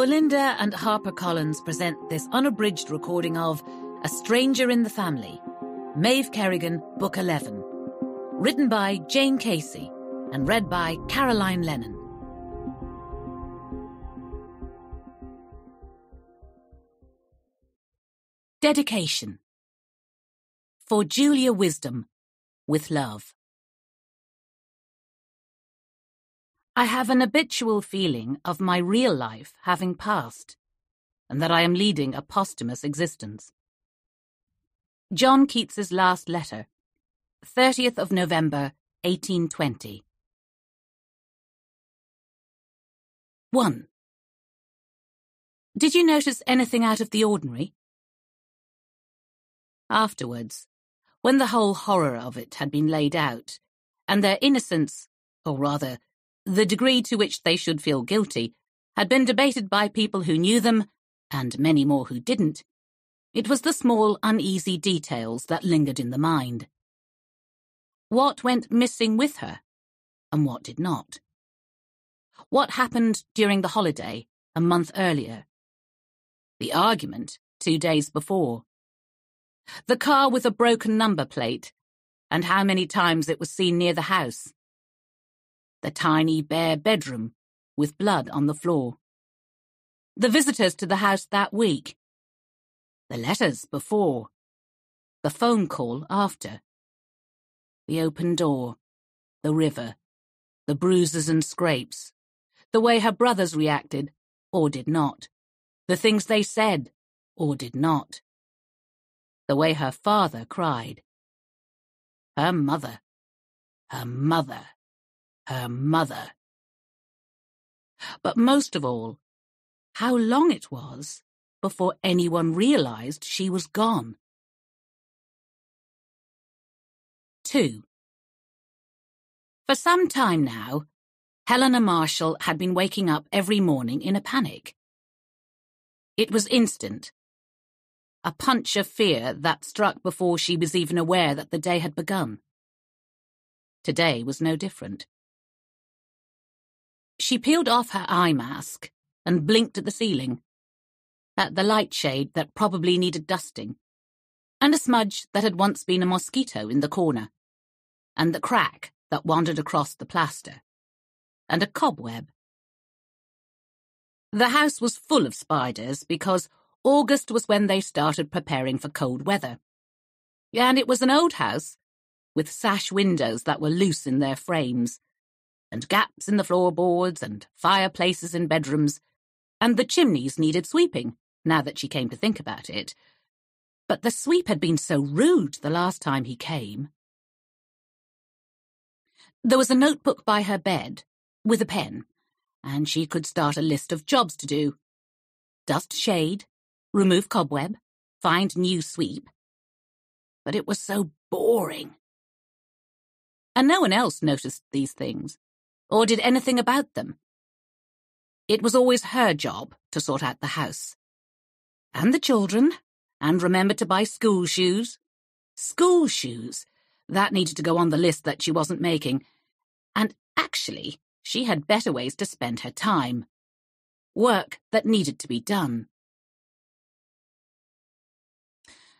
Bolinda and HarperCollins present this unabridged recording of A Stranger in the Family, Maeve Kerrigan, Book 11. Written by Jane Casey and read by Caroline Lennon. Dedication For Julia Wisdom, with love. I have an habitual feeling of my real life having passed, and that I am leading a posthumous existence. John Keats's last letter, 30th of November, 1820. 1. Did you notice anything out of the ordinary? Afterwards, when the whole horror of it had been laid out, and their innocence, or rather, the degree to which they should feel guilty had been debated by people who knew them, and many more who didn't. It was the small, uneasy details that lingered in the mind. What went missing with her, and what did not? What happened during the holiday, a month earlier? The argument, two days before. The car with a broken number plate, and how many times it was seen near the house the tiny bare bedroom with blood on the floor. The visitors to the house that week. The letters before. The phone call after. The open door. The river. The bruises and scrapes. The way her brothers reacted, or did not. The things they said, or did not. The way her father cried. Her mother. Her mother her mother. But most of all, how long it was before anyone realized she was gone. 2. For some time now, Helena Marshall had been waking up every morning in a panic. It was instant. A punch of fear that struck before she was even aware that the day had begun. Today was no different. She peeled off her eye mask and blinked at the ceiling, at the light shade that probably needed dusting, and a smudge that had once been a mosquito in the corner, and the crack that wandered across the plaster, and a cobweb. The house was full of spiders because August was when they started preparing for cold weather. And it was an old house, with sash windows that were loose in their frames, and gaps in the floorboards and fireplaces in bedrooms, and the chimneys needed sweeping, now that she came to think about it. But the sweep had been so rude the last time he came. There was a notebook by her bed, with a pen, and she could start a list of jobs to do. Dust shade, remove cobweb, find new sweep. But it was so boring. And no one else noticed these things or did anything about them. It was always her job to sort out the house. And the children, and remember to buy school shoes. School shoes! That needed to go on the list that she wasn't making. And actually, she had better ways to spend her time. Work that needed to be done.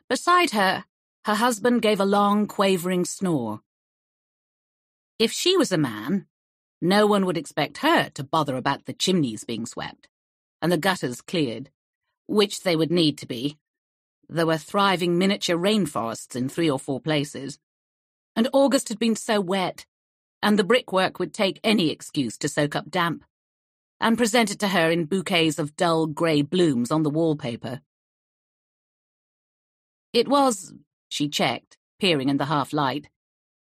Beside her, her husband gave a long, quavering snore. If she was a man, no one would expect her to bother about the chimneys being swept and the gutters cleared, which they would need to be. There were thriving miniature rainforests in three or four places. And August had been so wet, and the brickwork would take any excuse to soak up damp, and present it to her in bouquets of dull grey blooms on the wallpaper. It was, she checked, peering in the half light,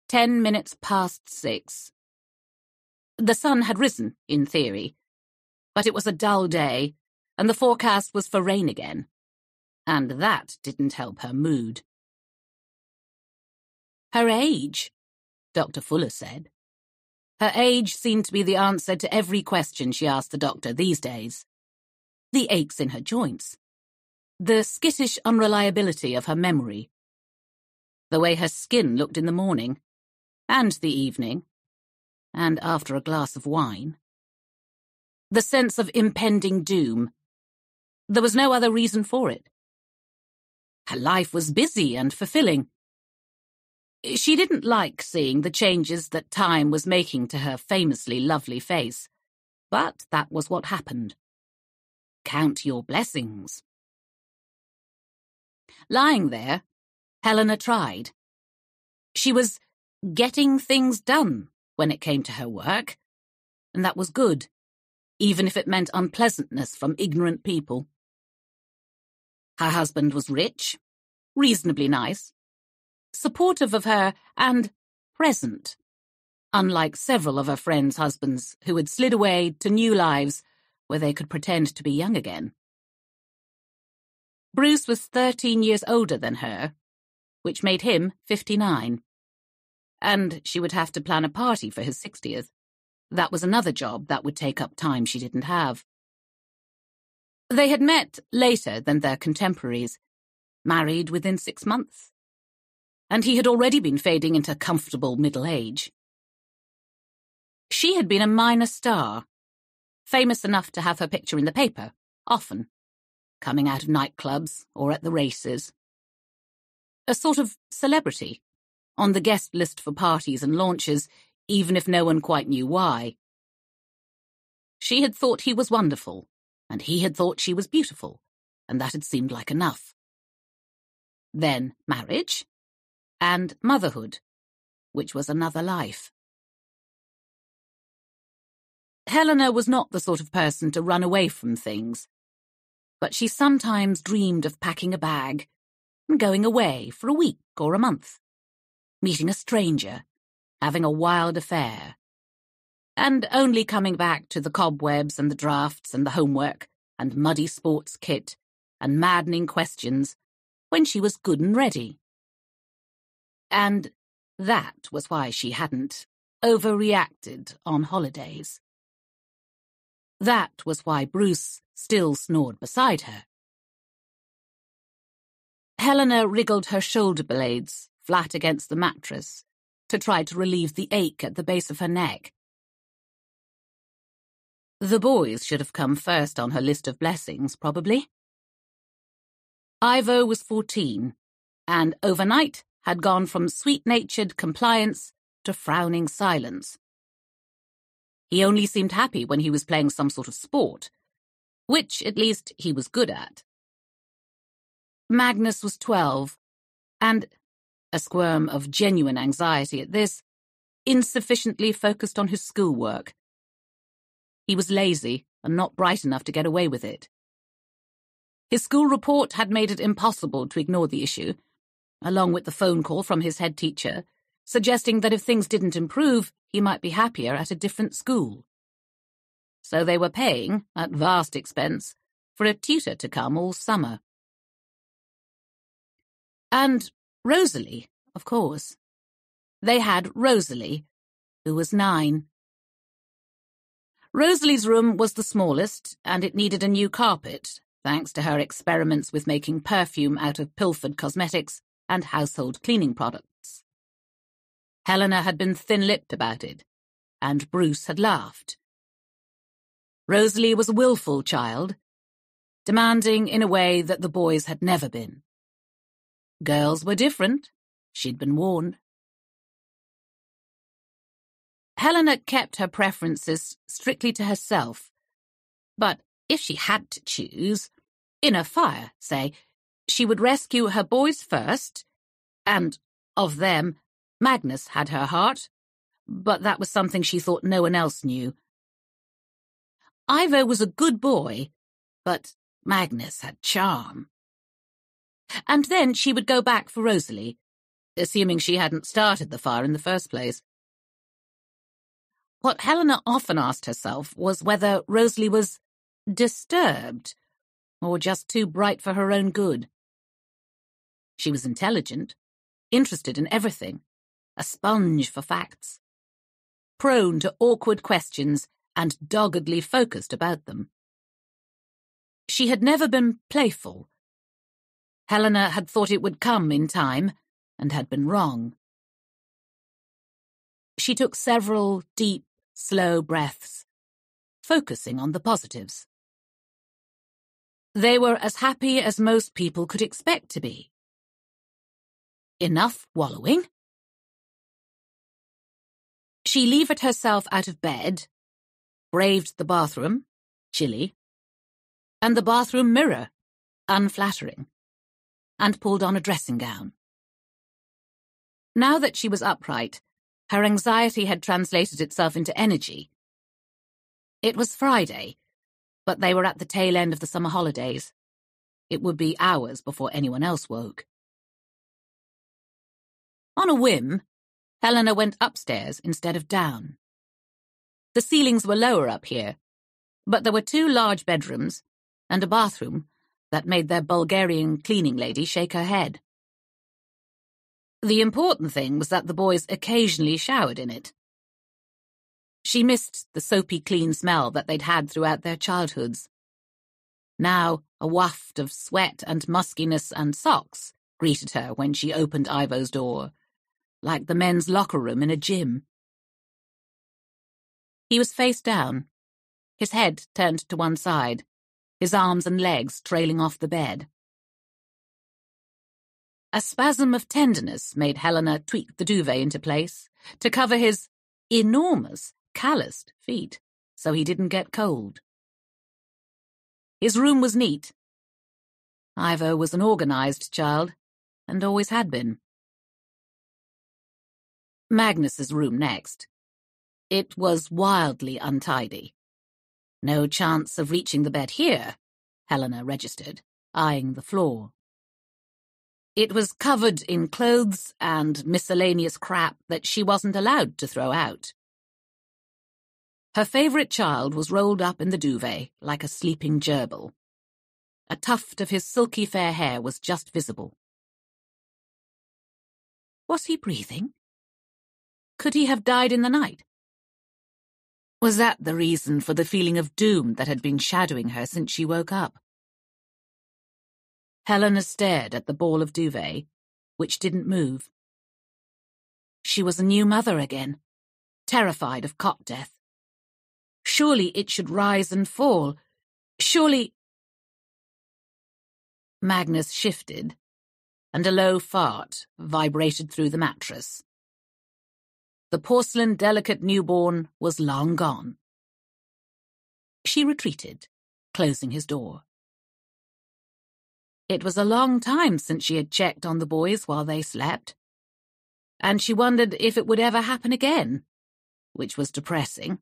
ten minutes past six. The sun had risen, in theory, but it was a dull day, and the forecast was for rain again. And that didn't help her mood. Her age, Dr. Fuller said. Her age seemed to be the answer to every question she asked the doctor these days. The aches in her joints. The skittish unreliability of her memory. The way her skin looked in the morning. And the evening and after a glass of wine. the sense of impending doom. There was no other reason for it. Her life was busy and fulfilling. She didn't like seeing the changes that time was making to her famously lovely face, but that was what happened. Count your blessings. Lying there, Helena tried. She was getting things done when it came to her work, and that was good, even if it meant unpleasantness from ignorant people. Her husband was rich, reasonably nice, supportive of her, and present, unlike several of her friends' husbands who had slid away to new lives where they could pretend to be young again. Bruce was 13 years older than her, which made him 59. And she would have to plan a party for his 60th. That was another job that would take up time she didn't have. They had met later than their contemporaries, married within six months. And he had already been fading into comfortable middle age. She had been a minor star, famous enough to have her picture in the paper, often, coming out of nightclubs or at the races. A sort of celebrity, on the guest list for parties and launches, even if no one quite knew why. She had thought he was wonderful, and he had thought she was beautiful, and that had seemed like enough. Then marriage, and motherhood, which was another life. Helena was not the sort of person to run away from things, but she sometimes dreamed of packing a bag and going away for a week or a month, meeting a stranger, having a wild affair, and only coming back to the cobwebs and the drafts and the homework and muddy sports kit and maddening questions when she was good and ready. And that was why she hadn't overreacted on holidays. That was why Bruce still snored beside her. Helena wriggled her shoulder blades flat against the mattress to try to relieve the ache at the base of her neck. The boys should have come first on her list of blessings, probably. Ivo was 14, and overnight had gone from sweet-natured compliance to frowning silence. He only seemed happy when he was playing some sort of sport, which, at least, he was good at. Magnus was twelve, and, a squirm of genuine anxiety at this, insufficiently focused on his schoolwork. He was lazy and not bright enough to get away with it. His school report had made it impossible to ignore the issue, along with the phone call from his head teacher, suggesting that if things didn't improve, he might be happier at a different school. So they were paying, at vast expense, for a tutor to come all summer. And Rosalie, of course. They had Rosalie, who was nine. Rosalie's room was the smallest, and it needed a new carpet, thanks to her experiments with making perfume out of pilfered cosmetics and household cleaning products. Helena had been thin-lipped about it, and Bruce had laughed. Rosalie was a willful child, demanding in a way that the boys had never been. Girls were different, she'd been warned. Helena kept her preferences strictly to herself, but if she had to choose, in a fire, say, she would rescue her boys first, and, of them, Magnus had her heart, but that was something she thought no one else knew. Ivo was a good boy, but Magnus had charm. And then she would go back for Rosalie, assuming she hadn't started the fire in the first place. What Helena often asked herself was whether Rosalie was disturbed, or just too bright for her own good. She was intelligent, interested in everything, a sponge for facts, prone to awkward questions and doggedly focused about them. She had never been playful. Helena had thought it would come in time, and had been wrong. She took several deep, slow breaths, focusing on the positives. They were as happy as most people could expect to be. Enough wallowing. She levered herself out of bed, braved the bathroom, chilly, and the bathroom mirror, unflattering, and pulled on a dressing gown. Now that she was upright, her anxiety had translated itself into energy. It was Friday, but they were at the tail end of the summer holidays. It would be hours before anyone else woke. On a whim, Helena went upstairs instead of down. The ceilings were lower up here, but there were two large bedrooms and a bathroom that made their Bulgarian cleaning lady shake her head. The important thing was that the boys occasionally showered in it. She missed the soapy clean smell that they'd had throughout their childhoods. Now, a waft of sweat and muskiness and socks greeted her when she opened Ivo's door, like the men's locker room in a gym. He was face down, his head turned to one side, his arms and legs trailing off the bed. A spasm of tenderness made Helena tweak the duvet into place to cover his enormous, calloused feet so he didn't get cold. His room was neat. Ivo was an organized child, and always had been. Magnus's room next. It was wildly untidy. No chance of reaching the bed here, Helena registered, eyeing the floor. It was covered in clothes and miscellaneous crap that she wasn't allowed to throw out. Her favourite child was rolled up in the duvet like a sleeping gerbil. A tuft of his silky fair hair was just visible. Was he breathing? Could he have died in the night? Was that the reason for the feeling of doom that had been shadowing her since she woke up? Helena stared at the ball of duvet, which didn't move. She was a new mother again, terrified of cot death. Surely it should rise and fall. Surely... Magnus shifted, and a low fart vibrated through the mattress. The porcelain delicate newborn was long gone. She retreated, closing his door. It was a long time since she had checked on the boys while they slept. And she wondered if it would ever happen again, which was depressing.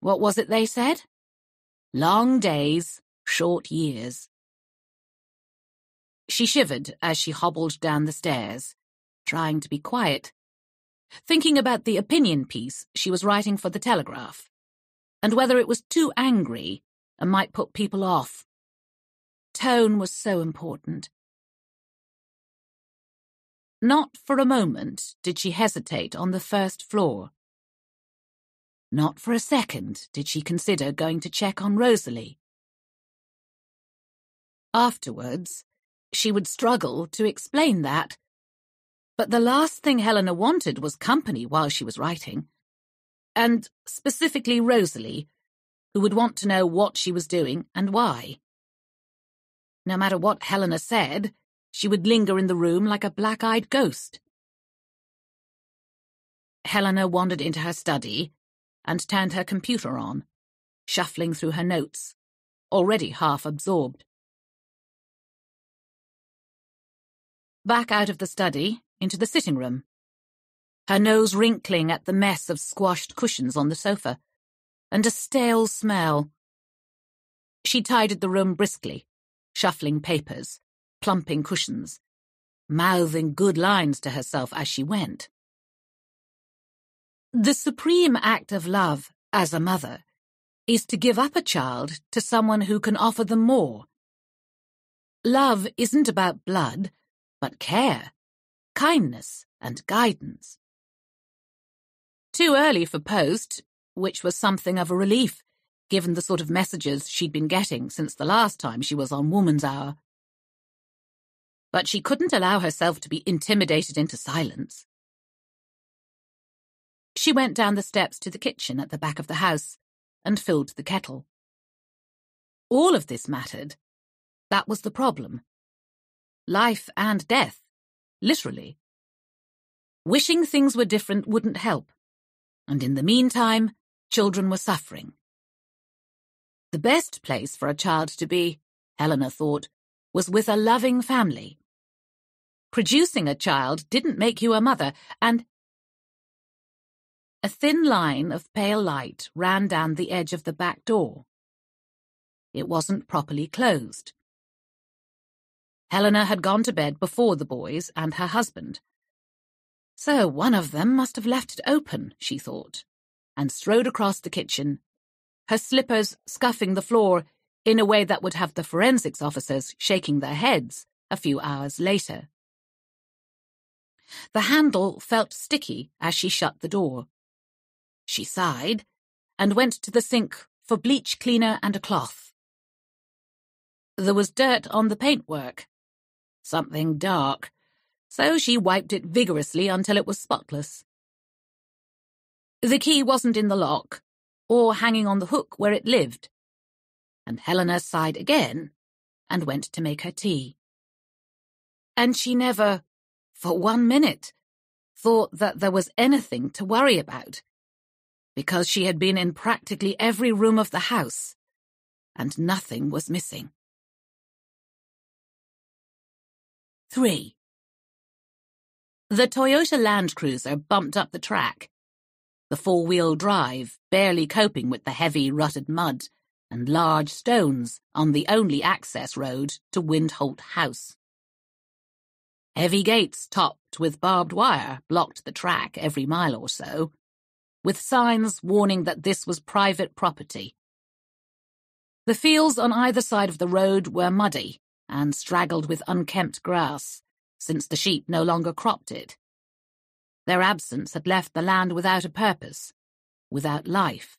What was it they said? Long days, short years. She shivered as she hobbled down the stairs, trying to be quiet, thinking about the opinion piece she was writing for the Telegraph, and whether it was too angry and might put people off. Tone was so important. Not for a moment did she hesitate on the first floor. Not for a second did she consider going to check on Rosalie. Afterwards, she would struggle to explain that. But the last thing Helena wanted was company while she was writing. And specifically Rosalie, who would want to know what she was doing and why. No matter what Helena said, she would linger in the room like a black-eyed ghost. Helena wandered into her study and turned her computer on, shuffling through her notes, already half absorbed. Back out of the study, into the sitting room, her nose wrinkling at the mess of squashed cushions on the sofa, and a stale smell. She tidied the room briskly, shuffling papers, plumping cushions, mouthing good lines to herself as she went. The supreme act of love, as a mother, is to give up a child to someone who can offer them more. Love isn't about blood, but care, kindness, and guidance. Too early for post, which was something of a relief given the sort of messages she'd been getting since the last time she was on Woman's Hour. But she couldn't allow herself to be intimidated into silence. She went down the steps to the kitchen at the back of the house and filled the kettle. All of this mattered. That was the problem. Life and death, literally. Wishing things were different wouldn't help, and in the meantime, children were suffering. The best place for a child to be, Helena thought, was with a loving family. Producing a child didn't make you a mother, and a thin line of pale light ran down the edge of the back door. It wasn't properly closed. Helena had gone to bed before the boys and her husband. So one of them must have left it open, she thought, and strode across the kitchen, her slippers scuffing the floor in a way that would have the forensics officers shaking their heads a few hours later. The handle felt sticky as she shut the door. She sighed and went to the sink for bleach cleaner and a cloth. There was dirt on the paintwork, something dark, so she wiped it vigorously until it was spotless. The key wasn't in the lock, or hanging on the hook where it lived, and Helena sighed again and went to make her tea. And she never, for one minute, thought that there was anything to worry about because she had been in practically every room of the house, and nothing was missing. 3. The Toyota Land Cruiser bumped up the track, the four-wheel drive barely coping with the heavy, rutted mud and large stones on the only access road to Windholt House. Heavy gates topped with barbed wire blocked the track every mile or so, with signs warning that this was private property. The fields on either side of the road were muddy and straggled with unkempt grass, since the sheep no longer cropped it. Their absence had left the land without a purpose, without life.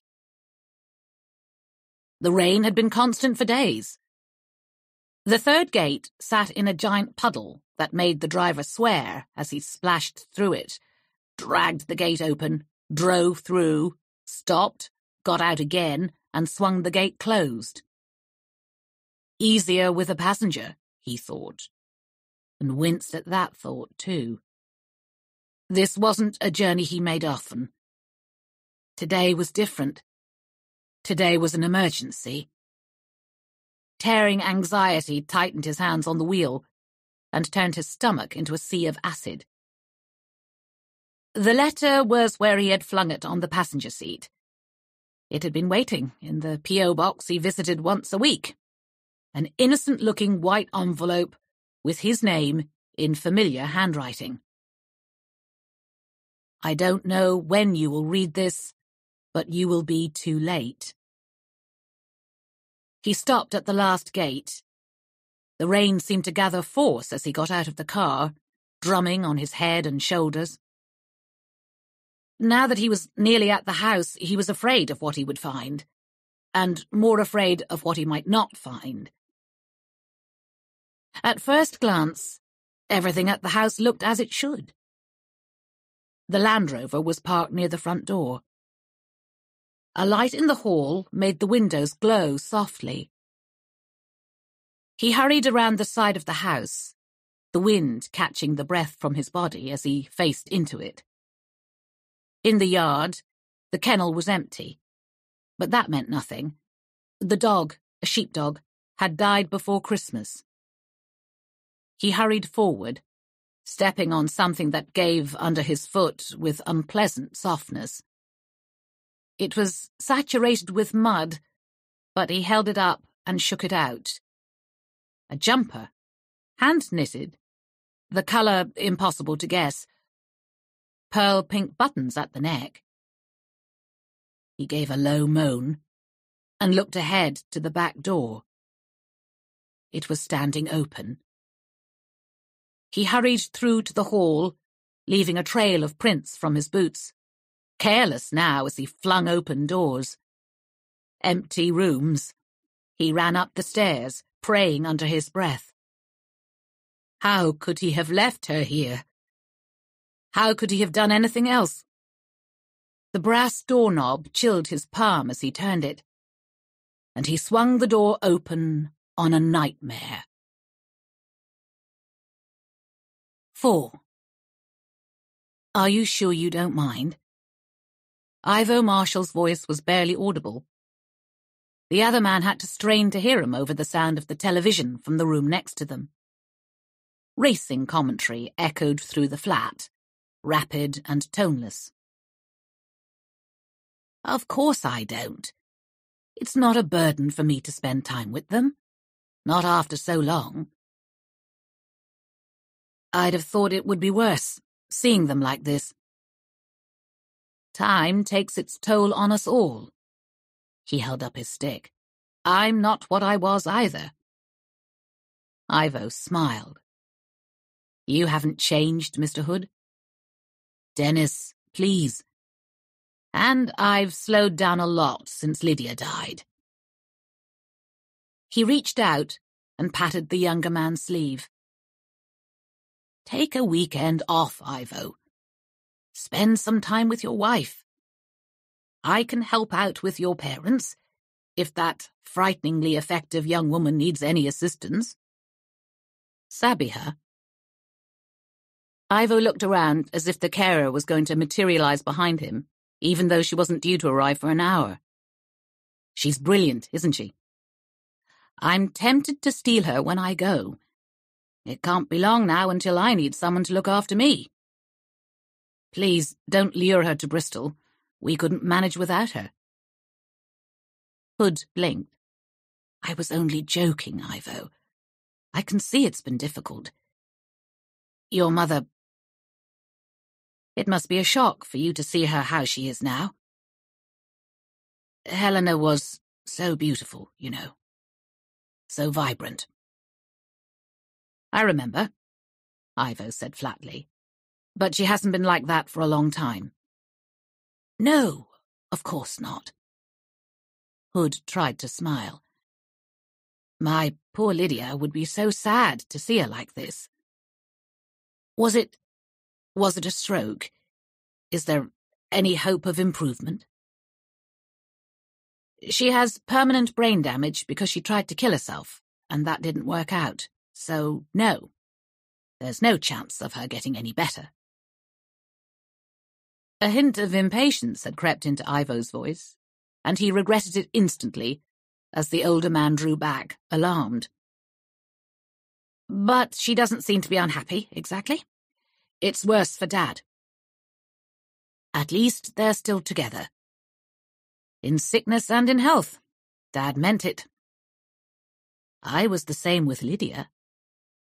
The rain had been constant for days. The third gate sat in a giant puddle that made the driver swear as he splashed through it, dragged the gate open, drove through, stopped, got out again, and swung the gate closed. Easier with a passenger, he thought, and winced at that thought, too. This wasn't a journey he made often. Today was different. Today was an emergency. Tearing anxiety tightened his hands on the wheel and turned his stomach into a sea of acid. The letter was where he had flung it on the passenger seat. It had been waiting in the P.O. box he visited once a week. An innocent-looking white envelope with his name in familiar handwriting. I don't know when you will read this, but you will be too late. He stopped at the last gate. The rain seemed to gather force as he got out of the car, drumming on his head and shoulders. Now that he was nearly at the house, he was afraid of what he would find, and more afraid of what he might not find. At first glance, everything at the house looked as it should. The Land Rover was parked near the front door. A light in the hall made the windows glow softly. He hurried around the side of the house, the wind catching the breath from his body as he faced into it. In the yard, the kennel was empty. But that meant nothing. The dog, a sheepdog, had died before Christmas. He hurried forward, stepping on something that gave under his foot with unpleasant softness. It was saturated with mud, but he held it up and shook it out. A jumper, hand-knitted, the colour impossible to guess, pearl pink buttons at the neck. He gave a low moan and looked ahead to the back door. It was standing open. He hurried through to the hall, leaving a trail of prints from his boots, careless now as he flung open doors. Empty rooms. He ran up the stairs, praying under his breath. How could he have left her here? How could he have done anything else? The brass doorknob chilled his palm as he turned it, and he swung the door open on a nightmare. 4. Are you sure you don't mind? Ivo Marshall's voice was barely audible. The other man had to strain to hear him over the sound of the television from the room next to them. Racing commentary echoed through the flat, rapid and toneless. Of course I don't. It's not a burden for me to spend time with them. Not after so long. I'd have thought it would be worse, seeing them like this. Time takes its toll on us all. He held up his stick. I'm not what I was either. Ivo smiled. You haven't changed, Mr. Hood. Dennis, please. And I've slowed down a lot since Lydia died. He reached out and patted the younger man's sleeve. Take a weekend off, Ivo. Spend some time with your wife. I can help out with your parents, if that frighteningly effective young woman needs any assistance. Sabiha. Ivo looked around as if the carer was going to materialize behind him even though she wasn't due to arrive for an hour. She's brilliant, isn't she? I'm tempted to steal her when I go. It can't be long now until I need someone to look after me. Please, don't lure her to Bristol. We couldn't manage without her. Hood blinked. I was only joking, Ivo. I can see it's been difficult. Your mother it must be a shock for you to see her how she is now. Helena was so beautiful, you know. So vibrant. I remember, Ivo said flatly. But she hasn't been like that for a long time. No, of course not. Hood tried to smile. My poor Lydia would be so sad to see her like this. Was it was it a stroke? Is there any hope of improvement? She has permanent brain damage because she tried to kill herself, and that didn't work out. So, no. There's no chance of her getting any better. A hint of impatience had crept into Ivo's voice, and he regretted it instantly as the older man drew back, alarmed. But she doesn't seem to be unhappy, exactly. It's worse for Dad. At least they're still together. In sickness and in health. Dad meant it. I was the same with Lydia.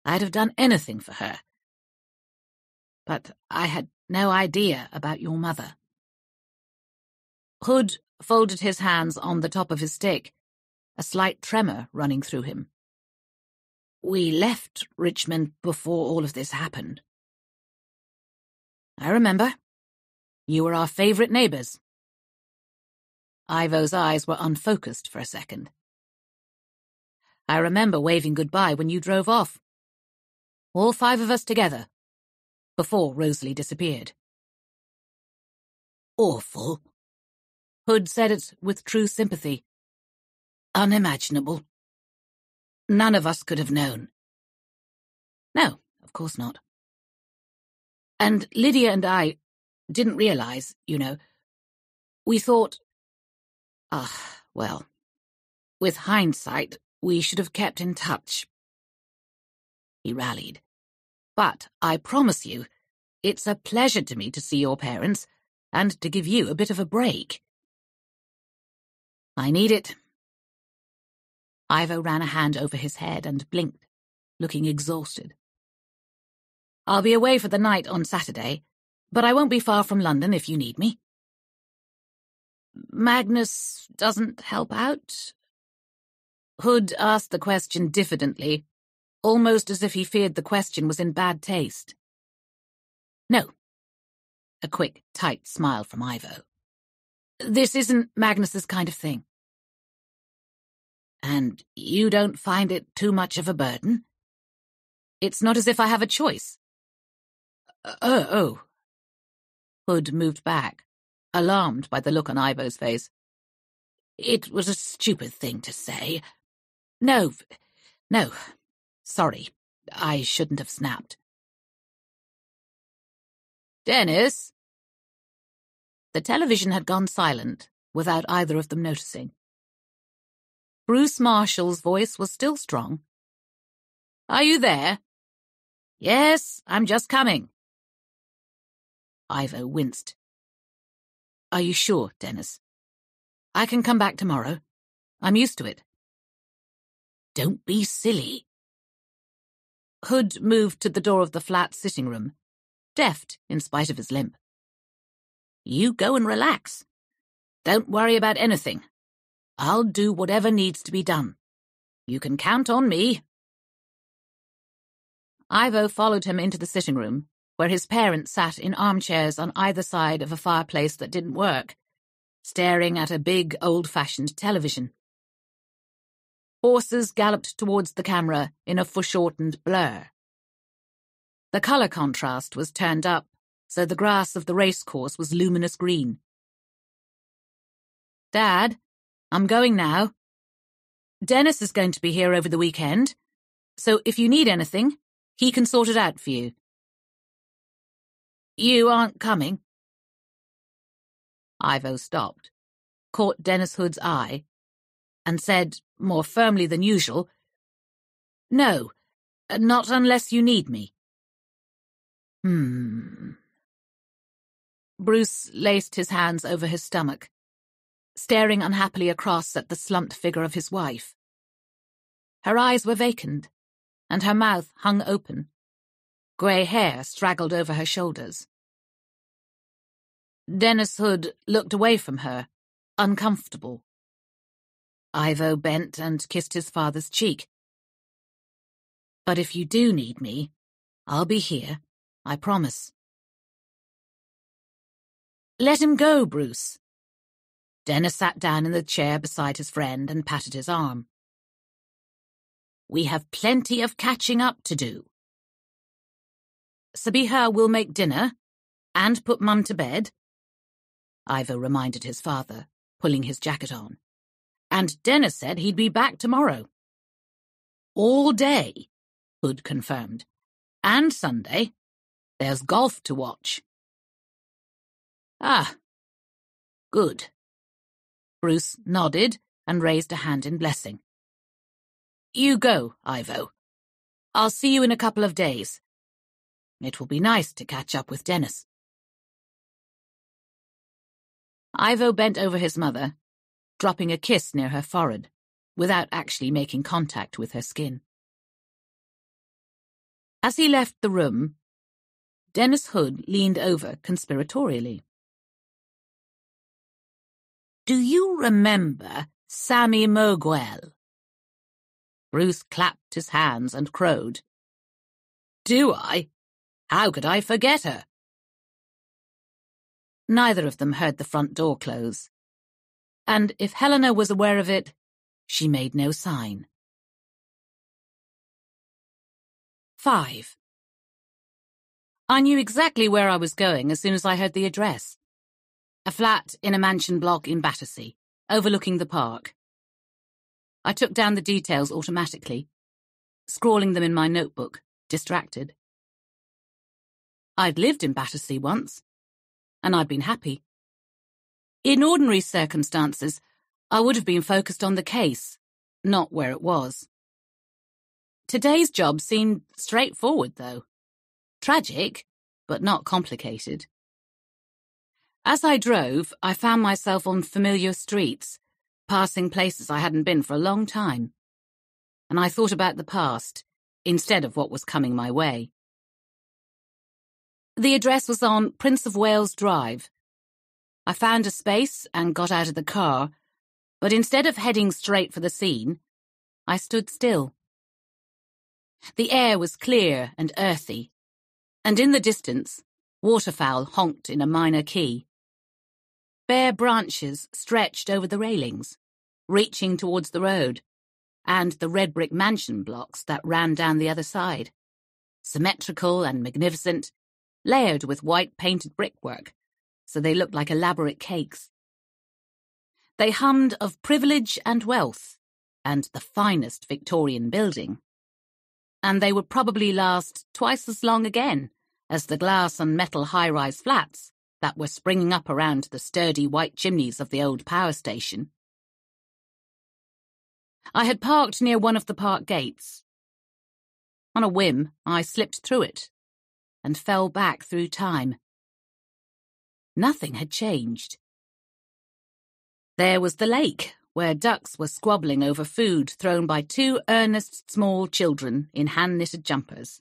I'd have done anything for her. But I had no idea about your mother. Hood folded his hands on the top of his stick, a slight tremor running through him. We left Richmond before all of this happened. I remember. You were our favorite neighbors. Ivo's eyes were unfocused for a second. I remember waving goodbye when you drove off. All five of us together, before Rosalie disappeared. Awful. Hood said it with true sympathy. Unimaginable. None of us could have known. No, of course not. And Lydia and I didn't realize, you know. We thought, ah, well, with hindsight, we should have kept in touch. He rallied. But I promise you, it's a pleasure to me to see your parents and to give you a bit of a break. I need it. Ivo ran a hand over his head and blinked, looking exhausted. I'll be away for the night on Saturday, but I won't be far from London if you need me. Magnus doesn't help out? Hood asked the question diffidently, almost as if he feared the question was in bad taste. No. A quick, tight smile from Ivo. This isn't Magnus's kind of thing. And you don't find it too much of a burden? It's not as if I have a choice. Uh, oh, oh. Hood moved back, alarmed by the look on Ivo's face. It was a stupid thing to say. No, no, sorry. I shouldn't have snapped. Dennis? The television had gone silent, without either of them noticing. Bruce Marshall's voice was still strong. Are you there? Yes, I'm just coming. Ivo winced. Are you sure, Dennis? I can come back tomorrow. I'm used to it. Don't be silly. Hood moved to the door of the flat sitting room, deft in spite of his limp. You go and relax. Don't worry about anything. I'll do whatever needs to be done. You can count on me. Ivo followed him into the sitting room, where his parents sat in armchairs on either side of a fireplace that didn't work, staring at a big, old-fashioned television. Horses galloped towards the camera in a foreshortened blur. The colour contrast was turned up, so the grass of the racecourse was luminous green. Dad, I'm going now. Dennis is going to be here over the weekend, so if you need anything, he can sort it out for you. You aren't coming? Ivo stopped, caught Dennis Hood's eye, and said, more firmly than usual, No, not unless you need me. Hmm. Bruce laced his hands over his stomach staring unhappily across at the slumped figure of his wife. Her eyes were vacant, and her mouth hung open. Grey hair straggled over her shoulders. Dennis Hood looked away from her, uncomfortable. Ivo bent and kissed his father's cheek. But if you do need me, I'll be here, I promise. Let him go, Bruce, Dennis sat down in the chair beside his friend and patted his arm. We have plenty of catching up to do. Sabiha will make dinner and put Mum to bed, Ivo reminded his father, pulling his jacket on. And Dennis said he'd be back tomorrow. All day, Hood confirmed. And Sunday. There's golf to watch. Ah, good. Bruce nodded and raised a hand in blessing. You go, Ivo. I'll see you in a couple of days. It will be nice to catch up with Dennis. Ivo bent over his mother, dropping a kiss near her forehead, without actually making contact with her skin. As he left the room, Dennis Hood leaned over conspiratorially. Do you remember Sammy Moguel? Bruce clapped his hands and crowed. Do I? How could I forget her? Neither of them heard the front door close. And if Helena was aware of it, she made no sign. 5. I knew exactly where I was going as soon as I heard the address. A flat in a mansion block in Battersea, overlooking the park. I took down the details automatically, scrawling them in my notebook, distracted. I'd lived in Battersea once, and I'd been happy. In ordinary circumstances, I would have been focused on the case, not where it was. Today's job seemed straightforward, though. Tragic, but not complicated. As I drove, I found myself on familiar streets, passing places I hadn't been for a long time. And I thought about the past, instead of what was coming my way. The address was on Prince of Wales Drive. I found a space and got out of the car, but instead of heading straight for the scene, I stood still. The air was clear and earthy, and in the distance, waterfowl honked in a minor key. Bare branches stretched over the railings, reaching towards the road, and the red brick mansion blocks that ran down the other side. Symmetrical and magnificent, layered with white painted brickwork, so they looked like elaborate cakes. They hummed of privilege and wealth, and the finest Victorian building. And they would probably last twice as long again as the glass and metal high-rise flats that were springing up around the sturdy white chimneys of the old power station. I had parked near one of the park gates. On a whim, I slipped through it and fell back through time. Nothing had changed. There was the lake, where ducks were squabbling over food thrown by two earnest small children in hand-knitted jumpers,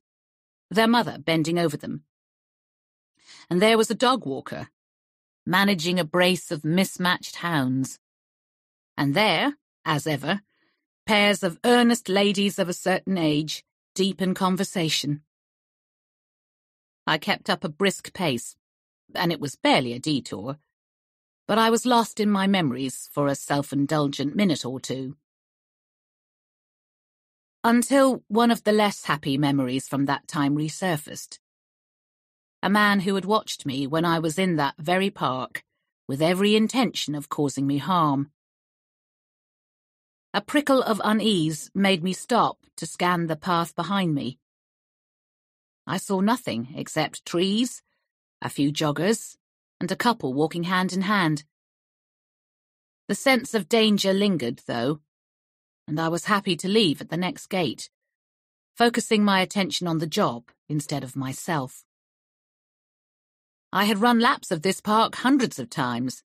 their mother bending over them. And there was a dog walker, managing a brace of mismatched hounds. And there, as ever, pairs of earnest ladies of a certain age, deep in conversation. I kept up a brisk pace, and it was barely a detour, but I was lost in my memories for a self-indulgent minute or two. Until one of the less happy memories from that time resurfaced. A man who had watched me when I was in that very park, with every intention of causing me harm. A prickle of unease made me stop to scan the path behind me. I saw nothing except trees, a few joggers, and a couple walking hand in hand. The sense of danger lingered, though, and I was happy to leave at the next gate, focusing my attention on the job instead of myself. I had run laps of this park hundreds of times,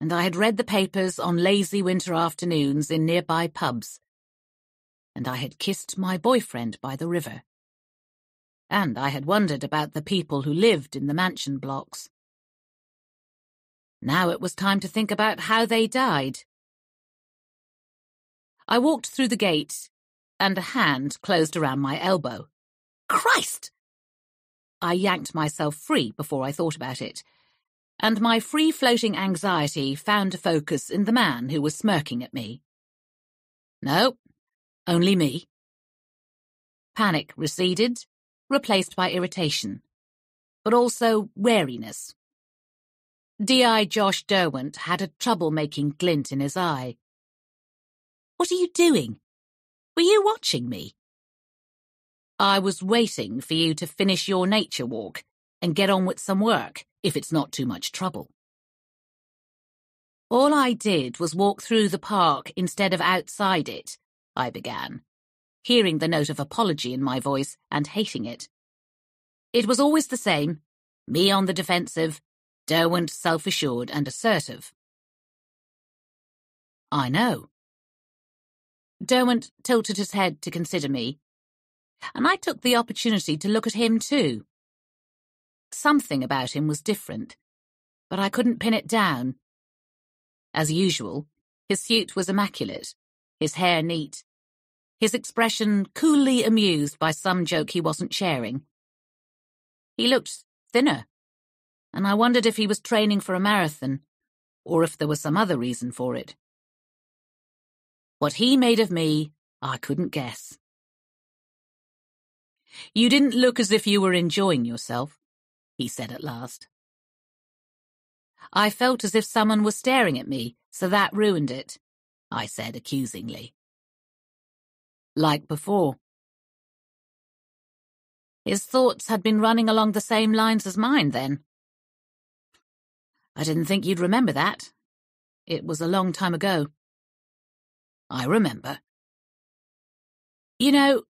and I had read the papers on lazy winter afternoons in nearby pubs. And I had kissed my boyfriend by the river. And I had wondered about the people who lived in the mansion blocks. Now it was time to think about how they died. I walked through the gate, and a hand closed around my elbow. Christ! I yanked myself free before I thought about it and my free-floating anxiety found a focus in the man who was smirking at me. No, only me. Panic receded, replaced by irritation, but also wariness. D.I. Josh Derwent had a trouble-making glint in his eye. What are you doing? Were you watching me? I was waiting for you to finish your nature walk and get on with some work if it's not too much trouble. All I did was walk through the park instead of outside it, I began, hearing the note of apology in my voice and hating it. It was always the same, me on the defensive, Derwent self-assured and assertive. I know. Derwent tilted his head to consider me, and I took the opportunity to look at him too. Something about him was different, but I couldn't pin it down. As usual, his suit was immaculate, his hair neat, his expression coolly amused by some joke he wasn't sharing. He looked thinner, and I wondered if he was training for a marathon, or if there was some other reason for it. What he made of me, I couldn't guess. You didn't look as if you were enjoying yourself he said at last. I felt as if someone was staring at me, so that ruined it, I said accusingly. Like before. His thoughts had been running along the same lines as mine then. I didn't think you'd remember that. It was a long time ago. I remember. You know,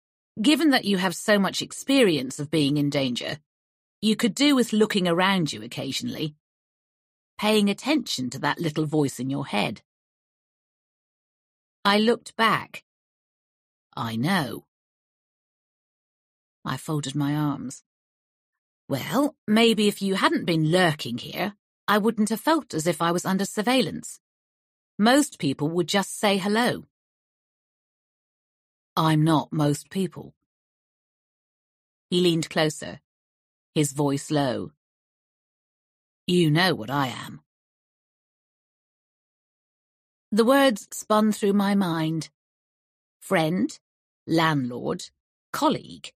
given that you have so much experience of being in danger, you could do with looking around you occasionally, paying attention to that little voice in your head. I looked back. I know. I folded my arms. Well, maybe if you hadn't been lurking here, I wouldn't have felt as if I was under surveillance. Most people would just say hello. I'm not most people. He leaned closer, his voice low. You know what I am. The words spun through my mind. Friend, landlord, colleague,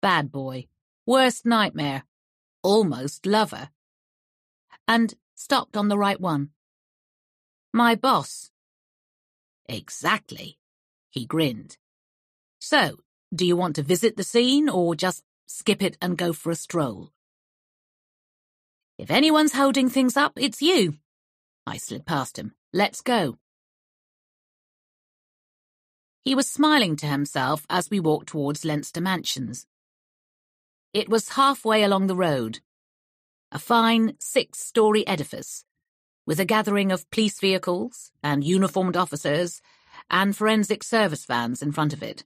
bad boy, worst nightmare, almost lover. and stopped on the right one. My boss. Exactly. He grinned. So, do you want to visit the scene or just skip it and go for a stroll? If anyone's holding things up, it's you. I slid past him. Let's go. He was smiling to himself as we walked towards Leinster Mansions. It was halfway along the road. A fine six-storey edifice, with a gathering of police vehicles and uniformed officers and forensic service vans in front of it.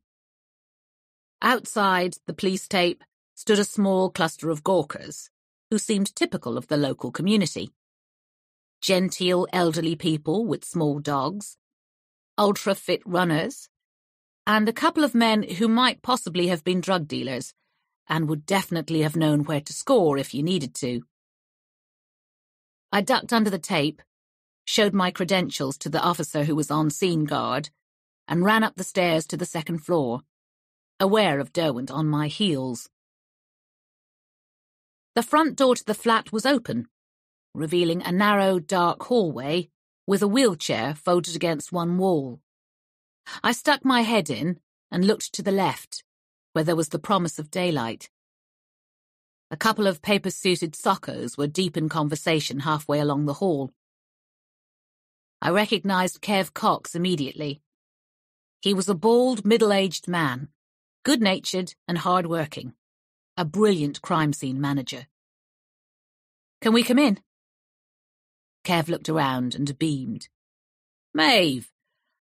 Outside the police tape stood a small cluster of gawkers, who seemed typical of the local community. Genteel elderly people with small dogs, ultra-fit runners, and a couple of men who might possibly have been drug dealers and would definitely have known where to score if you needed to. I ducked under the tape, showed my credentials to the officer who was on scene guard, and ran up the stairs to the second floor, aware of Derwent on my heels. The front door to the flat was open, revealing a narrow, dark hallway with a wheelchair folded against one wall. I stuck my head in and looked to the left, where there was the promise of daylight. A couple of paper-suited SOCOs were deep in conversation halfway along the hall. I recognized Kev Cox immediately. He was a bald, middle-aged man, good-natured and hard-working, a brilliant crime scene manager. Can we come in? Kev looked around and beamed. Maeve,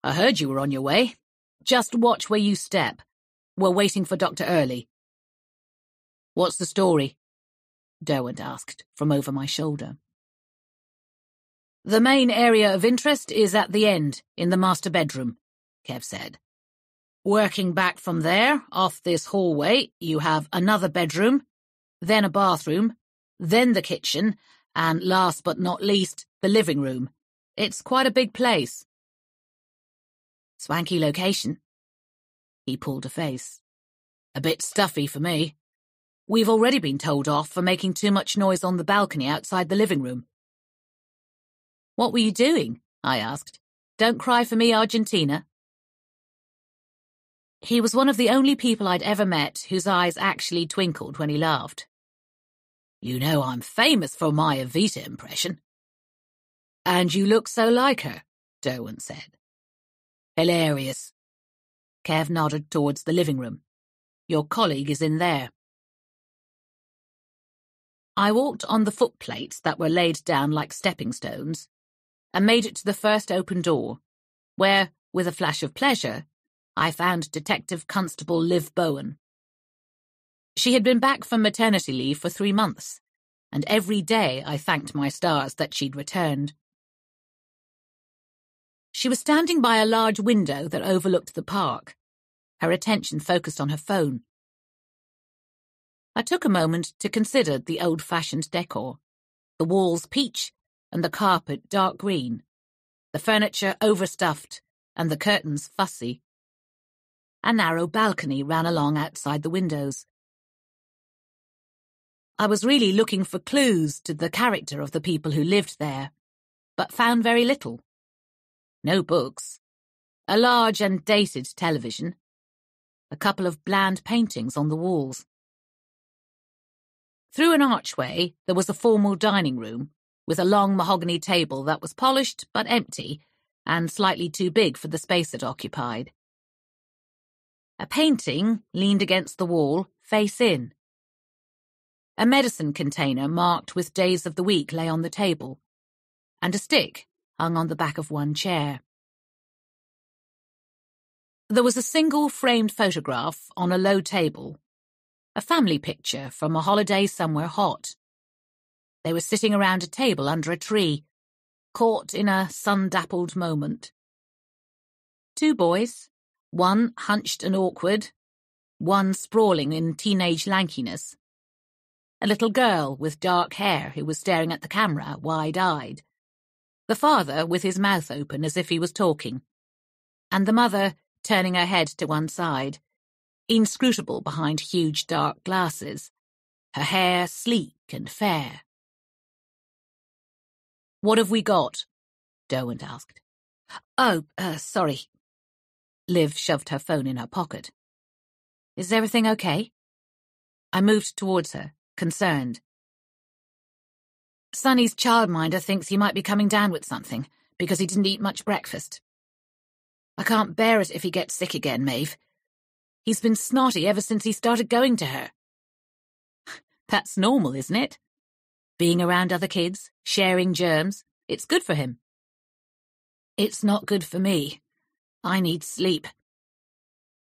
I heard you were on your way. Just watch where you step. We're waiting for Dr. Early. What's the story? Derwent asked from over my shoulder. The main area of interest is at the end, in the master bedroom, Kev said. Working back from there, off this hallway, you have another bedroom, then a bathroom, then the kitchen, and last but not least, the living room. It's quite a big place. Swanky location. He pulled a face. A bit stuffy for me. We've already been told off for making too much noise on the balcony outside the living room. What were you doing? I asked. Don't cry for me, Argentina. He was one of the only people I'd ever met whose eyes actually twinkled when he laughed. You know I'm famous for my Evita impression. And you look so like her, Derwent said. Hilarious. Kev nodded towards the living room. Your colleague is in there. I walked on the footplates that were laid down like stepping stones and made it to the first open door, where, with a flash of pleasure, I found Detective Constable Liv Bowen. She had been back from maternity leave for three months, and every day I thanked my stars that she'd returned. She was standing by a large window that overlooked the park, her attention focused on her phone. I took a moment to consider the old-fashioned decor, the walls peach and the carpet dark green, the furniture overstuffed and the curtains fussy. A narrow balcony ran along outside the windows. I was really looking for clues to the character of the people who lived there, but found very little. No books. A large and dated television. A couple of bland paintings on the walls. Through an archway, there was a formal dining room, with a long mahogany table that was polished but empty, and slightly too big for the space it occupied. A painting leaned against the wall, face in. A medicine container marked with days of the week lay on the table, and a stick hung on the back of one chair. There was a single framed photograph on a low table, a family picture from a holiday somewhere hot. They were sitting around a table under a tree, caught in a sun-dappled moment. Two boys, one hunched and awkward, one sprawling in teenage lankiness. A little girl with dark hair who was staring at the camera, wide-eyed the father with his mouth open as if he was talking, and the mother turning her head to one side, inscrutable behind huge dark glasses, her hair sleek and fair. What have we got? Derwent asked. Oh, uh, sorry. Liv shoved her phone in her pocket. Is everything okay? I moved towards her, concerned. Sonny's childminder thinks he might be coming down with something because he didn't eat much breakfast. I can't bear it if he gets sick again, Maeve. He's been snotty ever since he started going to her. That's normal, isn't it? Being around other kids, sharing germs, it's good for him. It's not good for me. I need sleep.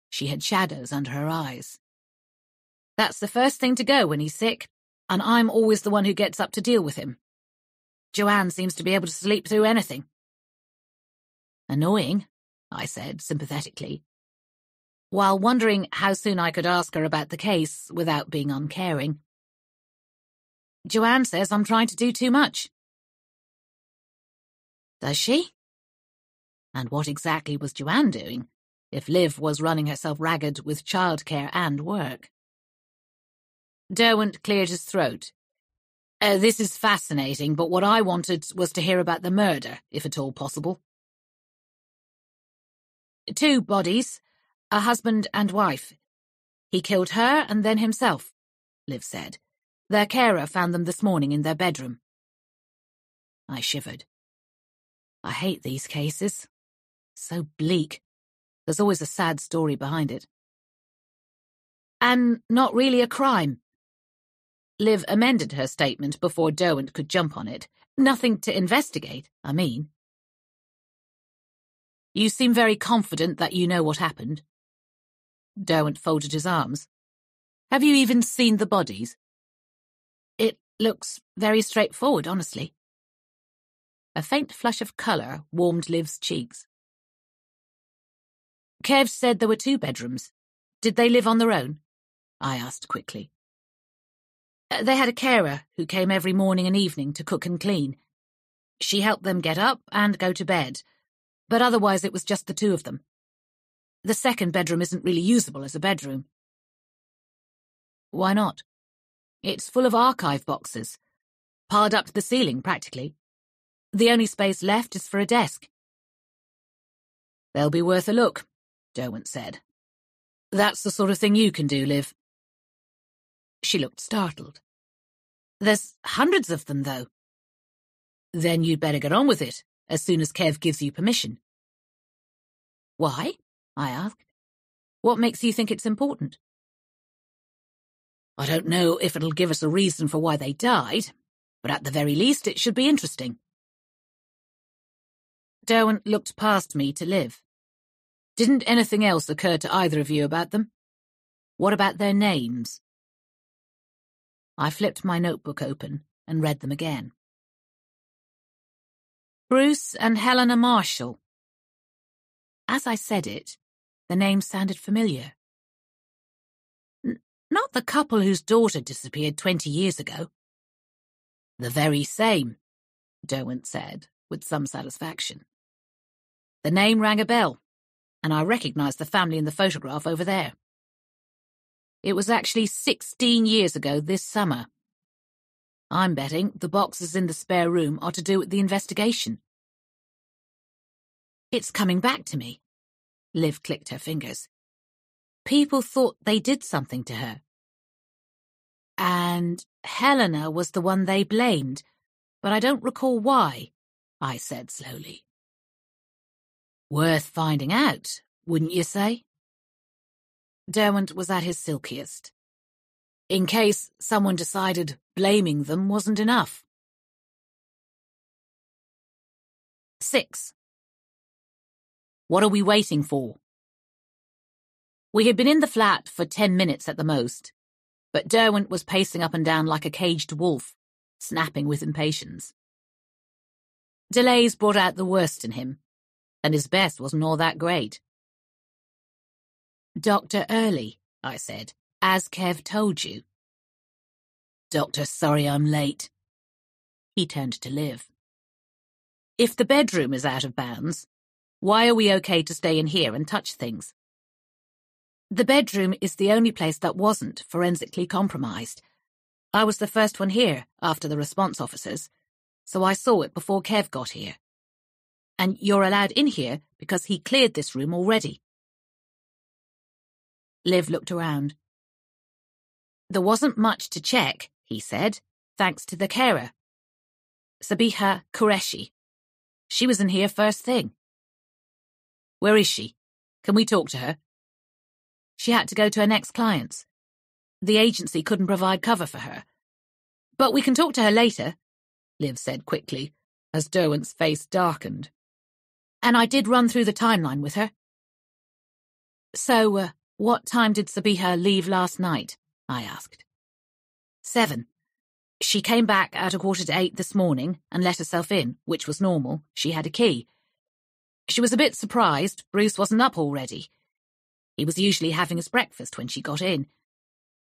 She had shadows under her eyes. That's the first thing to go when he's sick, and I'm always the one who gets up to deal with him. Joanne seems to be able to sleep through anything. Annoying, I said sympathetically, while wondering how soon I could ask her about the case without being uncaring. Joanne says I'm trying to do too much. Does she? And what exactly was Joanne doing, if Liv was running herself ragged with childcare and work? Derwent cleared his throat. Uh, this is fascinating, but what I wanted was to hear about the murder, if at all possible. Two bodies, a husband and wife. He killed her and then himself, Liv said. Their carer found them this morning in their bedroom. I shivered. I hate these cases. So bleak. There's always a sad story behind it. And not really a crime. Liv amended her statement before Derwent could jump on it. Nothing to investigate, I mean. You seem very confident that you know what happened. Derwent folded his arms. Have you even seen the bodies? It looks very straightforward, honestly. A faint flush of colour warmed Liv's cheeks. Kev said there were two bedrooms. Did they live on their own? I asked quickly. They had a carer who came every morning and evening to cook and clean. She helped them get up and go to bed, but otherwise it was just the two of them. The second bedroom isn't really usable as a bedroom. Why not? It's full of archive boxes, piled up to the ceiling practically. The only space left is for a desk. They'll be worth a look, Derwent said. That's the sort of thing you can do, Liv. She looked startled. There's hundreds of them, though. Then you'd better get on with it, as soon as Kev gives you permission. Why? I asked. What makes you think it's important? I don't know if it'll give us a reason for why they died, but at the very least it should be interesting. Derwent looked past me to Liv. Didn't anything else occur to either of you about them? What about their names? I flipped my notebook open and read them again. Bruce and Helena Marshall. As I said it, the name sounded familiar. N not the couple whose daughter disappeared twenty years ago. The very same, Derwent said, with some satisfaction. The name rang a bell, and I recognized the family in the photograph over there. It was actually sixteen years ago this summer. I'm betting the boxes in the spare room are to do with the investigation. It's coming back to me. Liv clicked her fingers. People thought they did something to her. And Helena was the one they blamed, but I don't recall why, I said slowly. Worth finding out, wouldn't you say? Derwent was at his silkiest. In case someone decided blaming them wasn't enough. 6. What are we waiting for? We had been in the flat for ten minutes at the most, but Derwent was pacing up and down like a caged wolf, snapping with impatience. Delays brought out the worst in him, and his best wasn't all that great. Dr. Early, I said, as Kev told you. Doctor, sorry I'm late. He turned to Liv. If the bedroom is out of bounds, why are we okay to stay in here and touch things? The bedroom is the only place that wasn't forensically compromised. I was the first one here, after the response officers, so I saw it before Kev got here. And you're allowed in here because he cleared this room already. Liv looked around. There wasn't much to check, he said, thanks to the carer. Sabiha Qureshi. She was in here first thing. Where is she? Can we talk to her? She had to go to her next clients. The agency couldn't provide cover for her. But we can talk to her later, Liv said quickly, as Derwent's face darkened. And I did run through the timeline with her. So, uh, what time did Sabiha leave last night? I asked. Seven. She came back at a quarter to eight this morning and let herself in, which was normal. She had a key. She was a bit surprised Bruce wasn't up already. He was usually having his breakfast when she got in.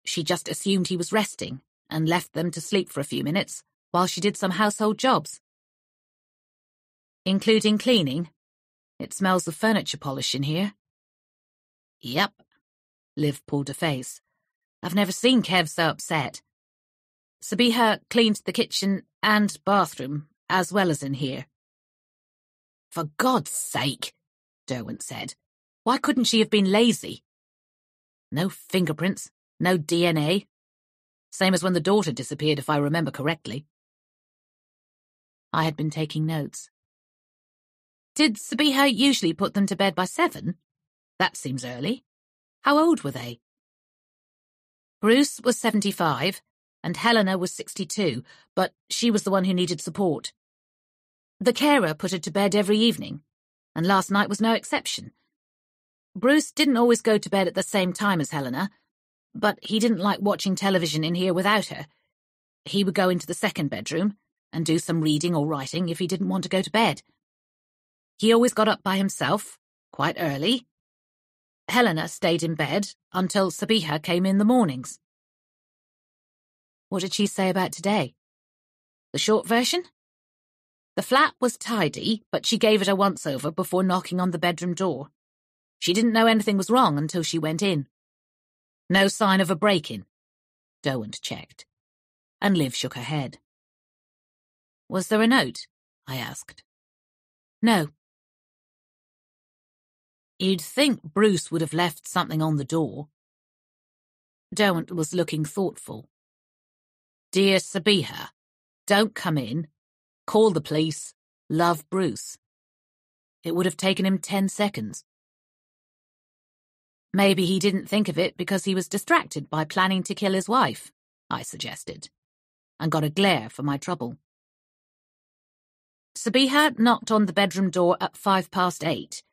She just assumed he was resting and left them to sleep for a few minutes while she did some household jobs. Including cleaning. It smells of furniture polish in here. Yep. Liv pulled a face. I've never seen Kev so upset. Sabiha cleaned the kitchen and bathroom, as well as in here. For God's sake, Derwent said. Why couldn't she have been lazy? No fingerprints, no DNA. Same as when the daughter disappeared, if I remember correctly. I had been taking notes. Did Sabiha usually put them to bed by seven? That seems early. How old were they? Bruce was 75 and Helena was 62, but she was the one who needed support. The carer put her to bed every evening, and last night was no exception. Bruce didn't always go to bed at the same time as Helena, but he didn't like watching television in here without her. He would go into the second bedroom and do some reading or writing if he didn't want to go to bed. He always got up by himself, quite early. Helena stayed in bed until Sabiha came in the mornings. What did she say about today? The short version? The flat was tidy, but she gave it a once over before knocking on the bedroom door. She didn't know anything was wrong until she went in. No sign of a break in. Derwent checked. And Liv shook her head. Was there a note? I asked. No. You'd think Bruce would have left something on the door. Derwent was looking thoughtful. Dear Sabiha, don't come in Call the police. Love Bruce. It would have taken him ten seconds. Maybe he didn't think of it because he was distracted by planning to kill his wife, I suggested, and got a glare for my trouble. Sabiha knocked on the bedroom door at five past eight.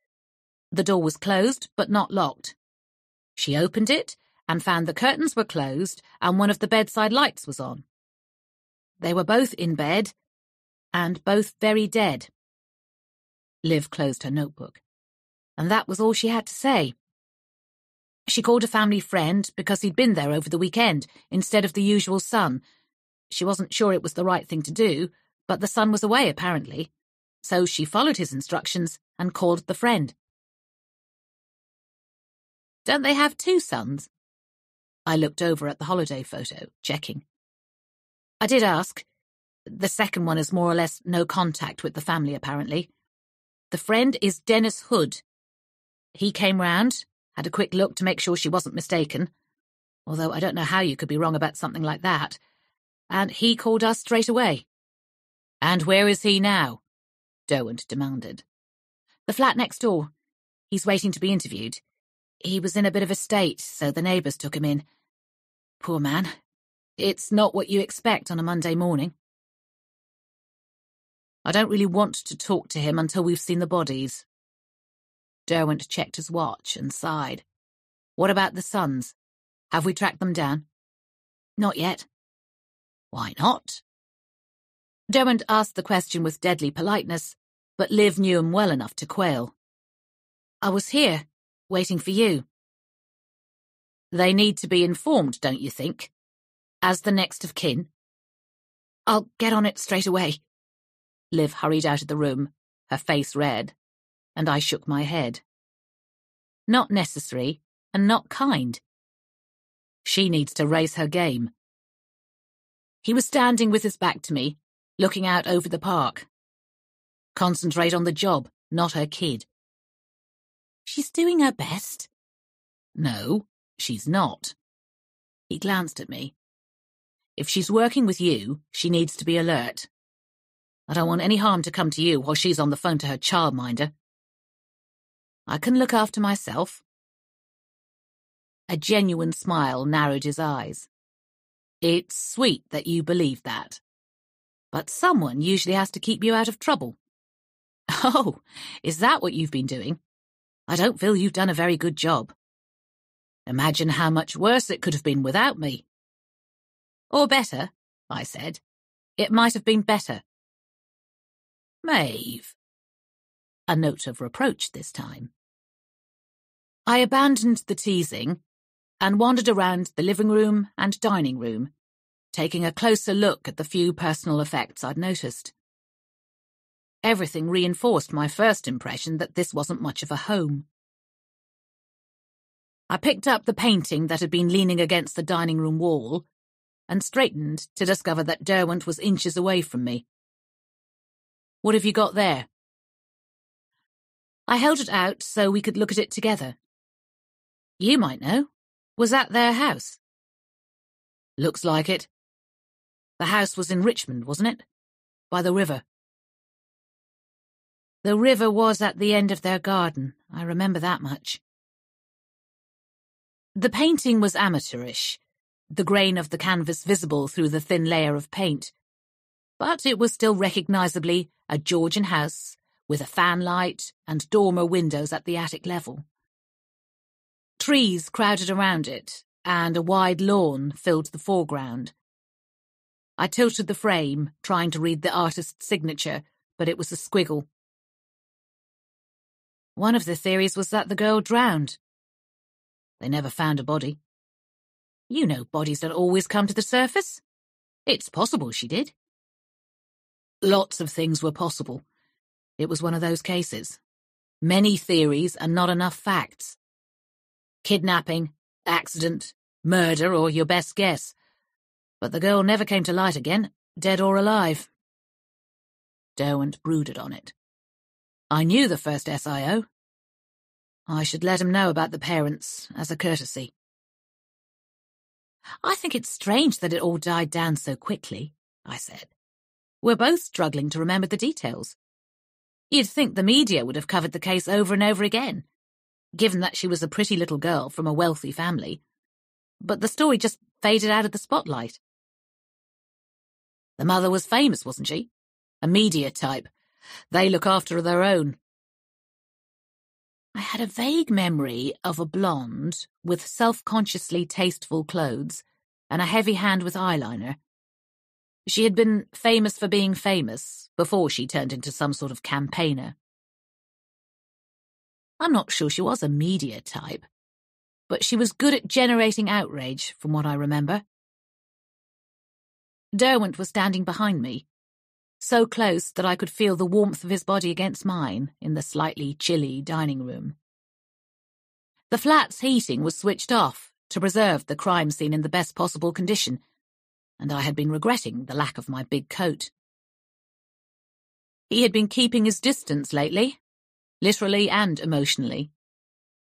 The door was closed, but not locked. She opened it and found the curtains were closed and one of the bedside lights was on. They were both in bed and both very dead. Liv closed her notebook, and that was all she had to say. She called a family friend because he'd been there over the weekend instead of the usual son. She wasn't sure it was the right thing to do, but the son was away apparently, so she followed his instructions and called the friend. Don't they have two sons? I looked over at the holiday photo, checking. I did ask, the second one is more or less no contact with the family, apparently. The friend is Dennis Hood. He came round, had a quick look to make sure she wasn't mistaken, although I don't know how you could be wrong about something like that, and he called us straight away. And where is he now? Derwent demanded. The flat next door. He's waiting to be interviewed. He was in a bit of a state, so the neighbours took him in. Poor man. It's not what you expect on a Monday morning. I don't really want to talk to him until we've seen the bodies. Derwent checked his watch and sighed. What about the sons? Have we tracked them down? Not yet. Why not? Derwent asked the question with deadly politeness, but Liv knew him well enough to quail. I was here, waiting for you. They need to be informed, don't you think? As the next of kin? I'll get on it straight away. Liv hurried out of the room, her face red, and I shook my head. Not necessary, and not kind. She needs to raise her game. He was standing with his back to me, looking out over the park. Concentrate on the job, not her kid. She's doing her best. No, she's not. He glanced at me. If she's working with you, she needs to be alert. I don't want any harm to come to you while she's on the phone to her childminder. I can look after myself. A genuine smile narrowed his eyes. It's sweet that you believe that. But someone usually has to keep you out of trouble. Oh, is that what you've been doing? I don't feel you've done a very good job. Imagine how much worse it could have been without me. Or better, I said. It might have been better. Maeve. A note of reproach this time. I abandoned the teasing and wandered around the living room and dining room, taking a closer look at the few personal effects I'd noticed. Everything reinforced my first impression that this wasn't much of a home. I picked up the painting that had been leaning against the dining room wall and straightened to discover that Derwent was inches away from me. What have you got there? I held it out so we could look at it together. You might know. Was that their house? Looks like it. The house was in Richmond, wasn't it? By the river. The river was at the end of their garden, I remember that much. The painting was amateurish, the grain of the canvas visible through the thin layer of paint. But it was still recognisably a Georgian house with a fanlight and dormer windows at the attic level. Trees crowded around it, and a wide lawn filled the foreground. I tilted the frame, trying to read the artist's signature, but it was a squiggle. One of the theories was that the girl drowned. They never found a body. You know bodies don't always come to the surface. It's possible she did. Lots of things were possible. It was one of those cases. Many theories and not enough facts. Kidnapping, accident, murder, or your best guess. But the girl never came to light again, dead or alive. Derwent brooded on it. I knew the first SIO. I should let him know about the parents, as a courtesy. I think it's strange that it all died down so quickly, I said. We're both struggling to remember the details. You'd think the media would have covered the case over and over again, given that she was a pretty little girl from a wealthy family. But the story just faded out of the spotlight. The mother was famous, wasn't she? A media type. They look after their own. I had a vague memory of a blonde with self-consciously tasteful clothes and a heavy hand with eyeliner. She had been famous for being famous before she turned into some sort of campaigner. I'm not sure she was a media type, but she was good at generating outrage, from what I remember. Derwent was standing behind me, so close that I could feel the warmth of his body against mine in the slightly chilly dining room. The flat's heating was switched off to preserve the crime scene in the best possible condition, and I had been regretting the lack of my big coat. He had been keeping his distance lately, literally and emotionally,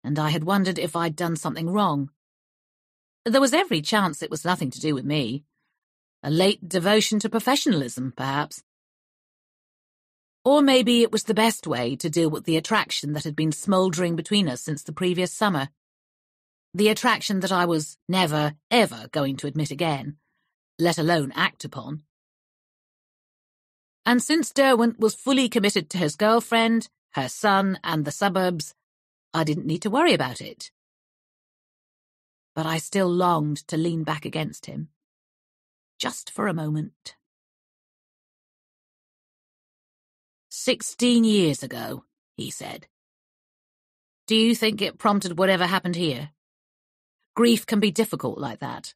and I had wondered if I'd done something wrong. There was every chance it was nothing to do with me. A late devotion to professionalism, perhaps. Or maybe it was the best way to deal with the attraction that had been smouldering between us since the previous summer. The attraction that I was never, ever going to admit again, let alone act upon. And since Derwent was fully committed to his girlfriend, her son, and the suburbs, I didn't need to worry about it. But I still longed to lean back against him. Just for a moment. Sixteen years ago, he said. Do you think it prompted whatever happened here? Grief can be difficult like that.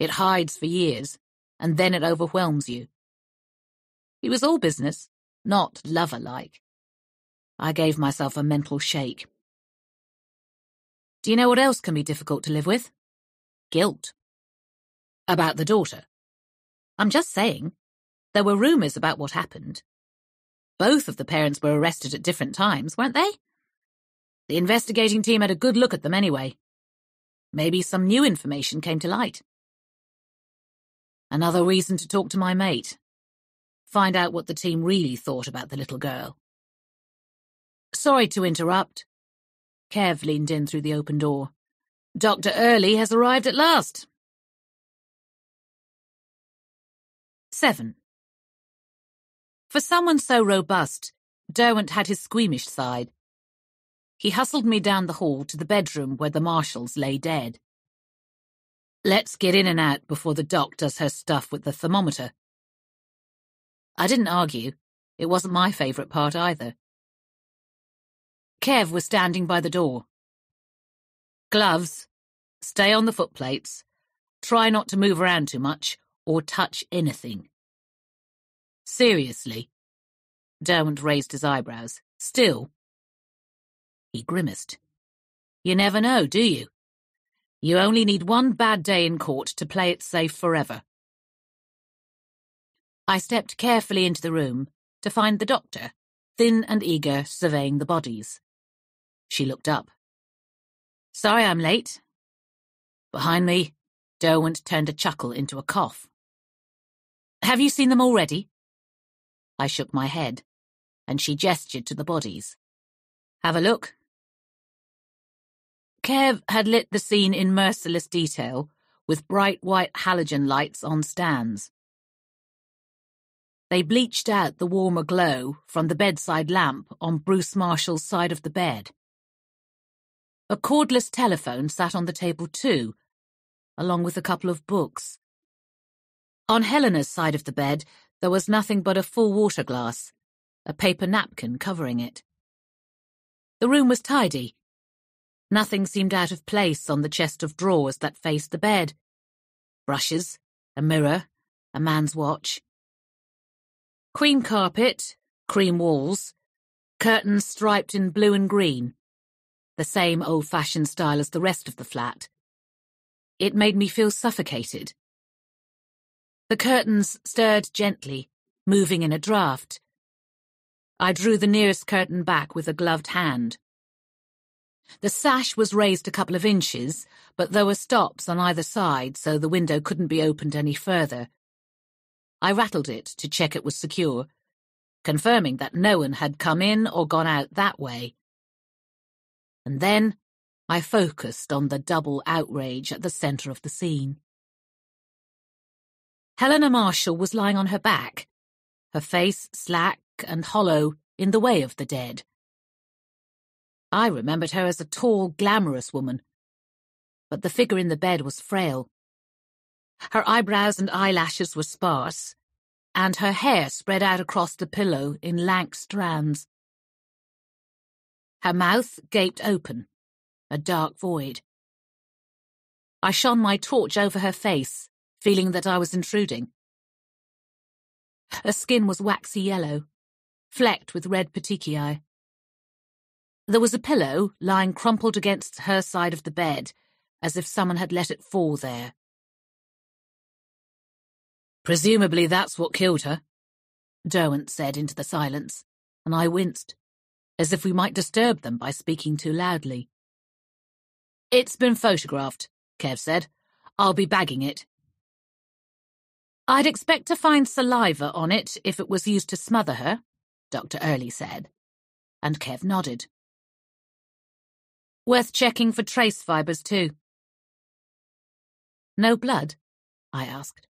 It hides for years, and then it overwhelms you. He was all business, not lover-like. I gave myself a mental shake. Do you know what else can be difficult to live with? Guilt. About the daughter. I'm just saying, There were rumours about what happened. Both of the parents were arrested at different times, weren't they? The investigating team had a good look at them anyway. Maybe some new information came to light. Another reason to talk to my mate. Find out what the team really thought about the little girl. Sorry to interrupt. Kev leaned in through the open door. Dr. Early has arrived at last. 7. For someone so robust, Derwent had his squeamish side. He hustled me down the hall to the bedroom where the Marshalls lay dead. Let's get in and out before the doc does her stuff with the thermometer. I didn't argue. It wasn't my favourite part either. Kev was standing by the door. Gloves. Stay on the footplates. Try not to move around too much or touch anything. Seriously? Derwent raised his eyebrows. Still? He grimaced. You never know, do you? You only need one bad day in court to play it safe forever. I stepped carefully into the room to find the doctor, thin and eager, surveying the bodies. She looked up. Sorry I'm late. Behind me, Derwent turned a chuckle into a cough. Have you seen them already? I shook my head, and she gestured to the bodies. Have a look. Kev had lit the scene in merciless detail, with bright white halogen lights on stands. They bleached out the warmer glow from the bedside lamp on Bruce Marshall's side of the bed. A cordless telephone sat on the table too, along with a couple of books. On Helena's side of the bed, there was nothing but a full water glass, a paper napkin covering it. The room was tidy. Nothing seemed out of place on the chest of drawers that faced the bed. Brushes, a mirror, a man's watch. Cream carpet, cream walls, curtains striped in blue and green, the same old-fashioned style as the rest of the flat. It made me feel suffocated. The curtains stirred gently, moving in a draught. I drew the nearest curtain back with a gloved hand. The sash was raised a couple of inches, but there were stops on either side, so the window couldn't be opened any further. I rattled it to check it was secure, confirming that no one had come in or gone out that way. And then I focused on the double outrage at the centre of the scene. Helena Marshall was lying on her back, her face slack and hollow in the way of the dead. I remembered her as a tall, glamorous woman, but the figure in the bed was frail. Her eyebrows and eyelashes were sparse, and her hair spread out across the pillow in lank strands. Her mouth gaped open, a dark void. I shone my torch over her face feeling that I was intruding. Her skin was waxy yellow, flecked with red petechiae. There was a pillow lying crumpled against her side of the bed, as if someone had let it fall there. Presumably that's what killed her, Derwent said into the silence, and I winced, as if we might disturb them by speaking too loudly. It's been photographed, Kev said. I'll be bagging it. I'd expect to find saliva on it if it was used to smother her, Dr. Early said, and Kev nodded. Worth checking for trace fibres, too. No blood? I asked.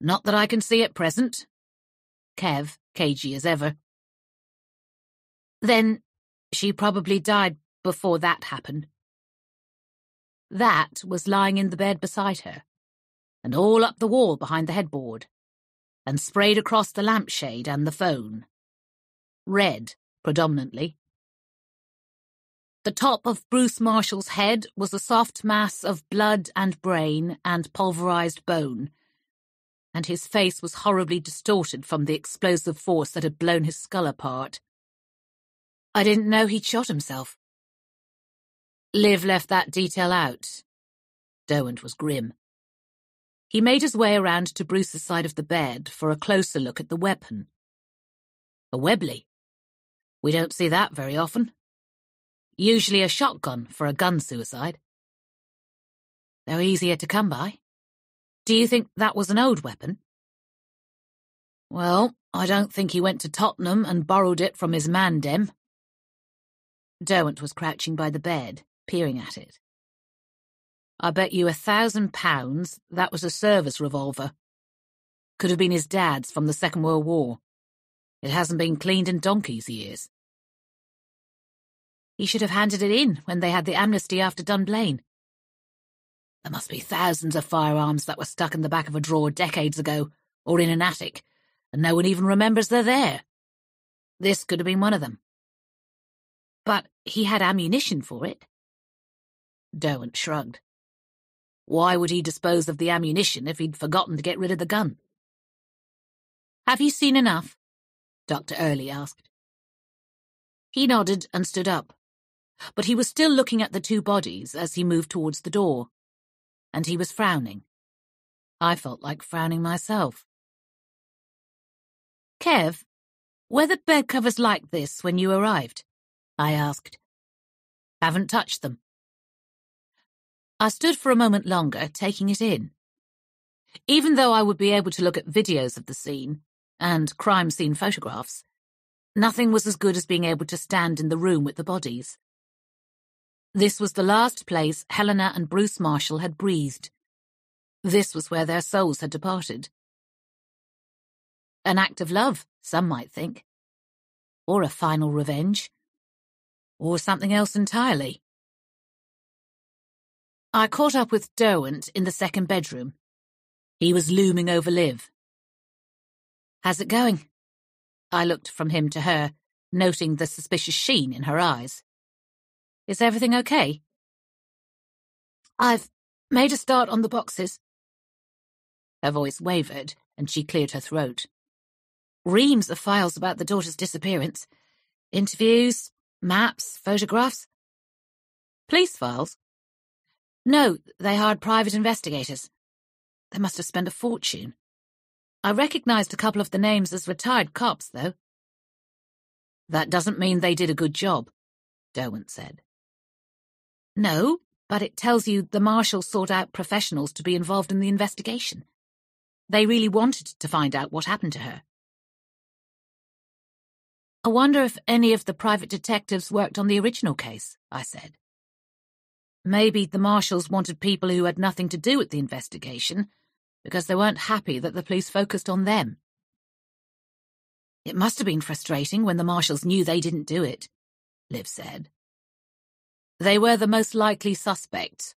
Not that I can see at present. Kev, cagey as ever. Then she probably died before that happened. That was lying in the bed beside her and all up the wall behind the headboard, and sprayed across the lampshade and the phone. Red, predominantly. The top of Bruce Marshall's head was a soft mass of blood and brain and pulverized bone, and his face was horribly distorted from the explosive force that had blown his skull apart. I didn't know he'd shot himself. Liv left that detail out. Derwent was grim. He made his way around to Bruce's side of the bed for a closer look at the weapon. A Webley. We don't see that very often. Usually a shotgun for a gun suicide. They're easier to come by. Do you think that was an old weapon? Well, I don't think he went to Tottenham and borrowed it from his man Dem. Derwent was crouching by the bed, peering at it. I bet you a thousand pounds that was a service revolver. Could have been his dad's from the Second World War. It hasn't been cleaned in donkey's years. He should have handed it in when they had the amnesty after Dunblane. There must be thousands of firearms that were stuck in the back of a drawer decades ago, or in an attic, and no one even remembers they're there. This could have been one of them. But he had ammunition for it. Derwent shrugged. Why would he dispose of the ammunition if he'd forgotten to get rid of the gun? Have you seen enough? Dr. Early asked. He nodded and stood up, but he was still looking at the two bodies as he moved towards the door, and he was frowning. I felt like frowning myself. Kev, were the bed covers like this when you arrived? I asked. Haven't touched them. I stood for a moment longer, taking it in. Even though I would be able to look at videos of the scene and crime scene photographs, nothing was as good as being able to stand in the room with the bodies. This was the last place Helena and Bruce Marshall had breathed. This was where their souls had departed. An act of love, some might think. Or a final revenge. Or something else entirely. I caught up with Derwent in the second bedroom. He was looming over Liv. How's it going? I looked from him to her, noting the suspicious sheen in her eyes. Is everything okay? I've made a start on the boxes. Her voice wavered, and she cleared her throat reams of files about the daughter's disappearance. Interviews, maps, photographs. Police files? No, they hired private investigators. They must have spent a fortune. I recognized a couple of the names as retired cops, though. That doesn't mean they did a good job, Derwent said. No, but it tells you the Marshalls sought out professionals to be involved in the investigation. They really wanted to find out what happened to her. I wonder if any of the private detectives worked on the original case, I said. Maybe the Marshalls wanted people who had nothing to do with the investigation because they weren't happy that the police focused on them. It must have been frustrating when the Marshalls knew they didn't do it, Liv said. They were the most likely suspects,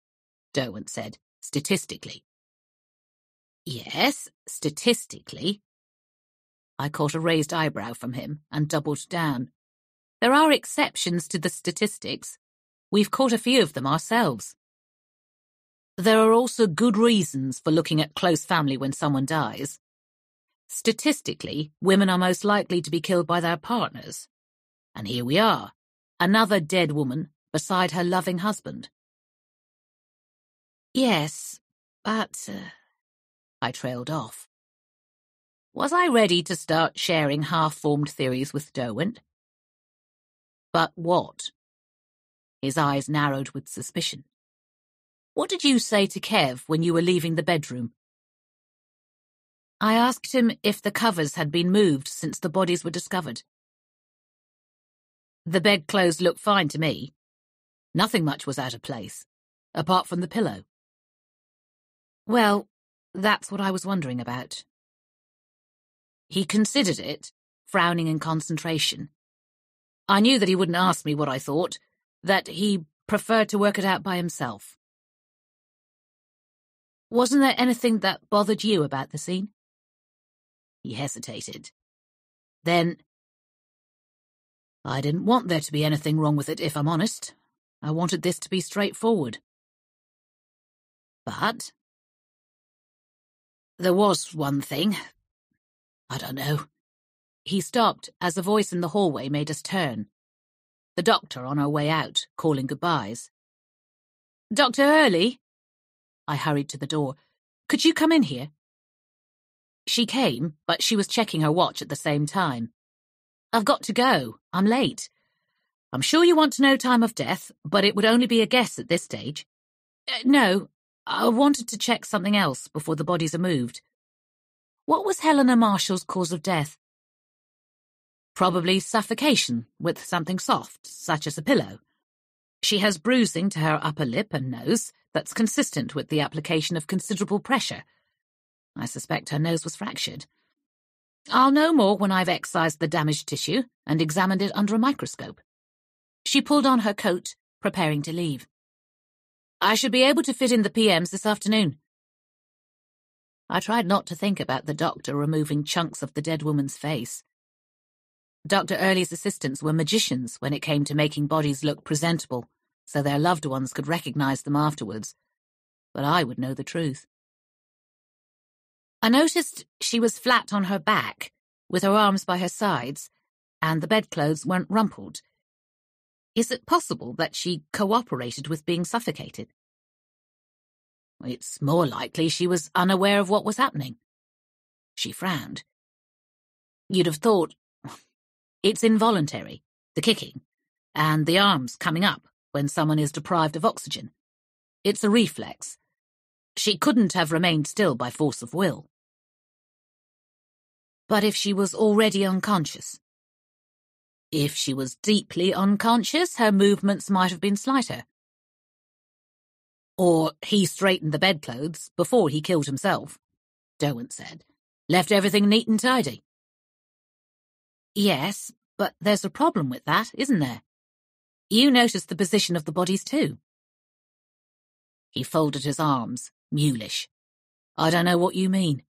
Derwent said, statistically. Yes, statistically, I caught a raised eyebrow from him and doubled down. There are exceptions to the statistics. We've caught a few of them ourselves. There are also good reasons for looking at close family when someone dies. Statistically, women are most likely to be killed by their partners. And here we are, another dead woman beside her loving husband. Yes, but... Uh, I trailed off. Was I ready to start sharing half-formed theories with Derwent? But what? His eyes narrowed with suspicion. What did you say to Kev when you were leaving the bedroom? I asked him if the covers had been moved since the bodies were discovered. The bedclothes looked fine to me. Nothing much was out of place, apart from the pillow. Well, that's what I was wondering about. He considered it, frowning in concentration. I knew that he wouldn't ask me what I thought, that he preferred to work it out by himself. Wasn't there anything that bothered you about the scene? He hesitated. Then, I didn't want there to be anything wrong with it, if I'm honest. I wanted this to be straightforward. But there was one thing I don't know. He stopped as a voice in the hallway made us turn. The doctor on our way out, calling goodbyes. Dr. Early? I hurried to the door. could you come in here? She came, but she was checking her watch at the same time. I've got to go. I'm late. I'm sure you want to know time of death, but it would only be a guess at this stage. Uh, no, I wanted to check something else before the bodies are moved. What was Helena Marshall's cause of death? Probably suffocation with something soft, such as a pillow. She has bruising to her upper lip and nose that's consistent with the application of considerable pressure. I suspect her nose was fractured. I'll know more when I've excised the damaged tissue and examined it under a microscope. She pulled on her coat, preparing to leave. I should be able to fit in the PMs this afternoon. I tried not to think about the doctor removing chunks of the dead woman's face. Dr. Early's assistants were magicians when it came to making bodies look presentable, so their loved ones could recognize them afterwards. But I would know the truth. I noticed she was flat on her back, with her arms by her sides, and the bedclothes weren't rumpled. Is it possible that she cooperated with being suffocated? It's more likely she was unaware of what was happening. She frowned. You'd have thought it's involuntary, the kicking, and the arms coming up when someone is deprived of oxygen. It's a reflex. She couldn't have remained still by force of will. But if she was already unconscious? If she was deeply unconscious, her movements might have been slighter. Or he straightened the bedclothes before he killed himself, Derwent said. Left everything neat and tidy. Yes, but there's a problem with that, isn't there? You noticed the position of the bodies too. He folded his arms, mulish. I don't know what you mean.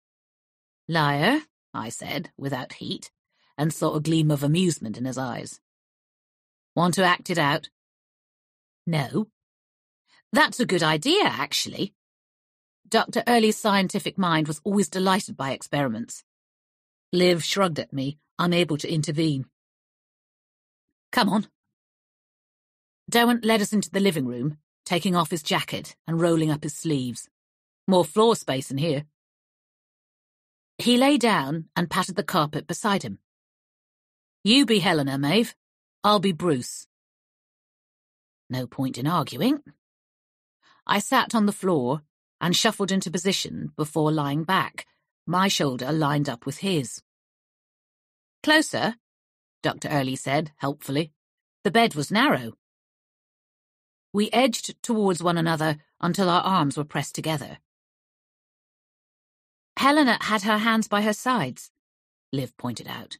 Liar, I said, without heat, and saw a gleam of amusement in his eyes. Want to act it out? No. That's a good idea, actually. Dr. Early's scientific mind was always delighted by experiments. Liv shrugged at me, unable to intervene. Come on. Derwent led us into the living room, taking off his jacket and rolling up his sleeves. More floor space in here. He lay down and patted the carpet beside him. You be Helena, Maeve. I'll be Bruce. No point in arguing. I sat on the floor and shuffled into position before lying back, my shoulder lined up with his. Closer, Dr. Early said, helpfully. The bed was narrow. We edged towards one another until our arms were pressed together. Helena had her hands by her sides, Liv pointed out.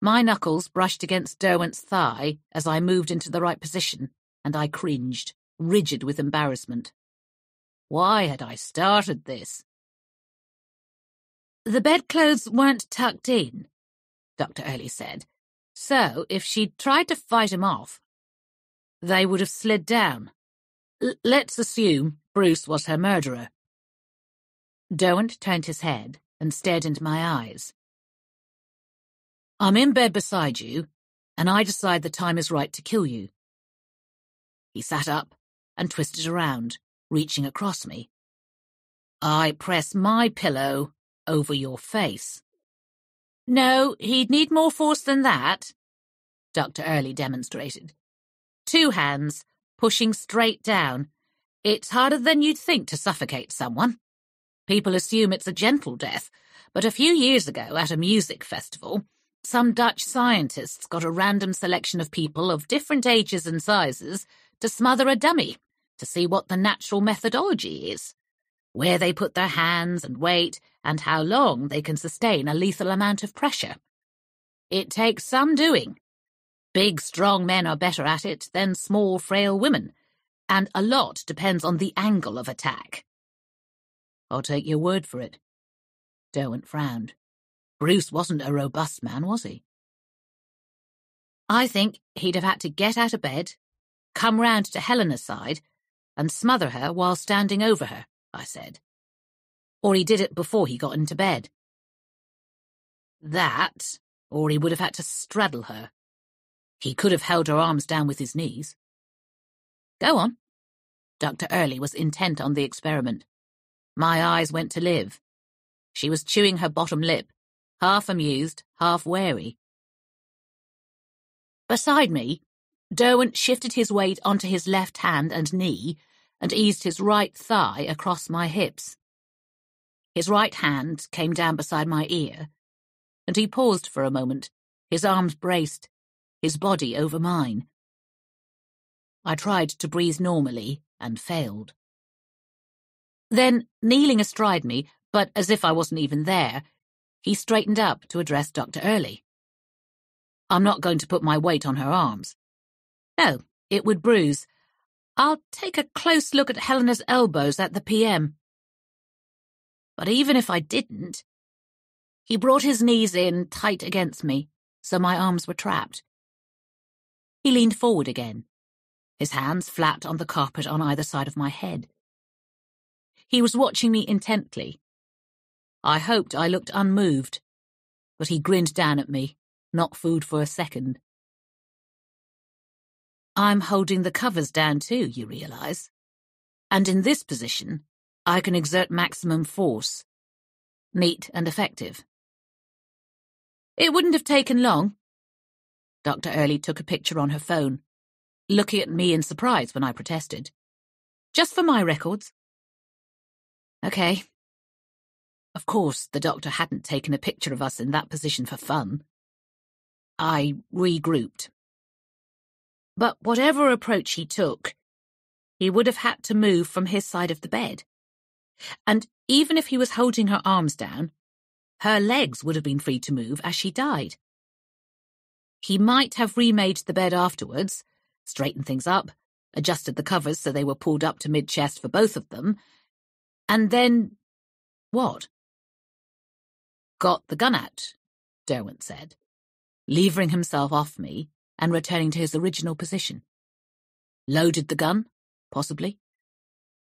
My knuckles brushed against Derwent's thigh as I moved into the right position, and I cringed, rigid with embarrassment. Why had I started this? The bedclothes weren't tucked in, Dr. Early said, so if she'd tried to fight him off, they would have slid down. L let's assume Bruce was her murderer. Derwent turned his head and stared into my eyes. I'm in bed beside you, and I decide the time is right to kill you. He sat up and twisted around, reaching across me. I press my pillow over your face. No, he'd need more force than that, Dr. Early demonstrated. Two hands, pushing straight down. It's harder than you'd think to suffocate someone. People assume it's a gentle death, but a few years ago at a music festival, some Dutch scientists got a random selection of people of different ages and sizes to smother a dummy to see what the natural methodology is, where they put their hands and weight, and how long they can sustain a lethal amount of pressure. It takes some doing. Big, strong men are better at it than small, frail women, and a lot depends on the angle of attack. I'll take your word for it. Derwent frowned. Bruce wasn't a robust man, was he? I think he'd have had to get out of bed, come round to Helena's side, and smother her while standing over her, I said. Or he did it before he got into bed. That, or he would have had to straddle her. He could have held her arms down with his knees. Go on. Dr. Early was intent on the experiment. my eyes went to Liv. She was chewing her bottom lip, half amused, half wary. Beside me, Derwent shifted his weight onto his left hand and knee and eased his right thigh across my hips. His right hand came down beside my ear, and he paused for a moment, his arms braced, his body over mine. I tried to breathe normally and failed. Then, kneeling astride me, but as if I wasn't even there, he straightened up to address Dr. Early. I'm not going to put my weight on her arms. No, it would bruise. I'll take a close look at Helena's elbows at the PM. But even if I didn't, he brought his knees in tight against me, so my arms were trapped. He leaned forward again, his hands flat on the carpet on either side of my head. He was watching me intently. I hoped I looked unmoved, but he grinned down at me, not food for a second. I'm holding the covers down too, you realize. And in this position, I can exert maximum force. Neat and effective. It wouldn't have taken long. Dr. Early took a picture on her phone, looking at me in surprise when I protested. Just for my records. Okay. Of course, the doctor hadn't taken a picture of us in that position for fun. I regrouped. But whatever approach he took, he would have had to move from his side of the bed. And even if he was holding her arms down, her legs would have been free to move as she died. He might have remade the bed afterwards, straightened things up, adjusted the covers so they were pulled up to mid-chest for both of them, and then, what? Got the gun out, Derwent said, levering himself off me and returning to his original position. Loaded the gun, possibly.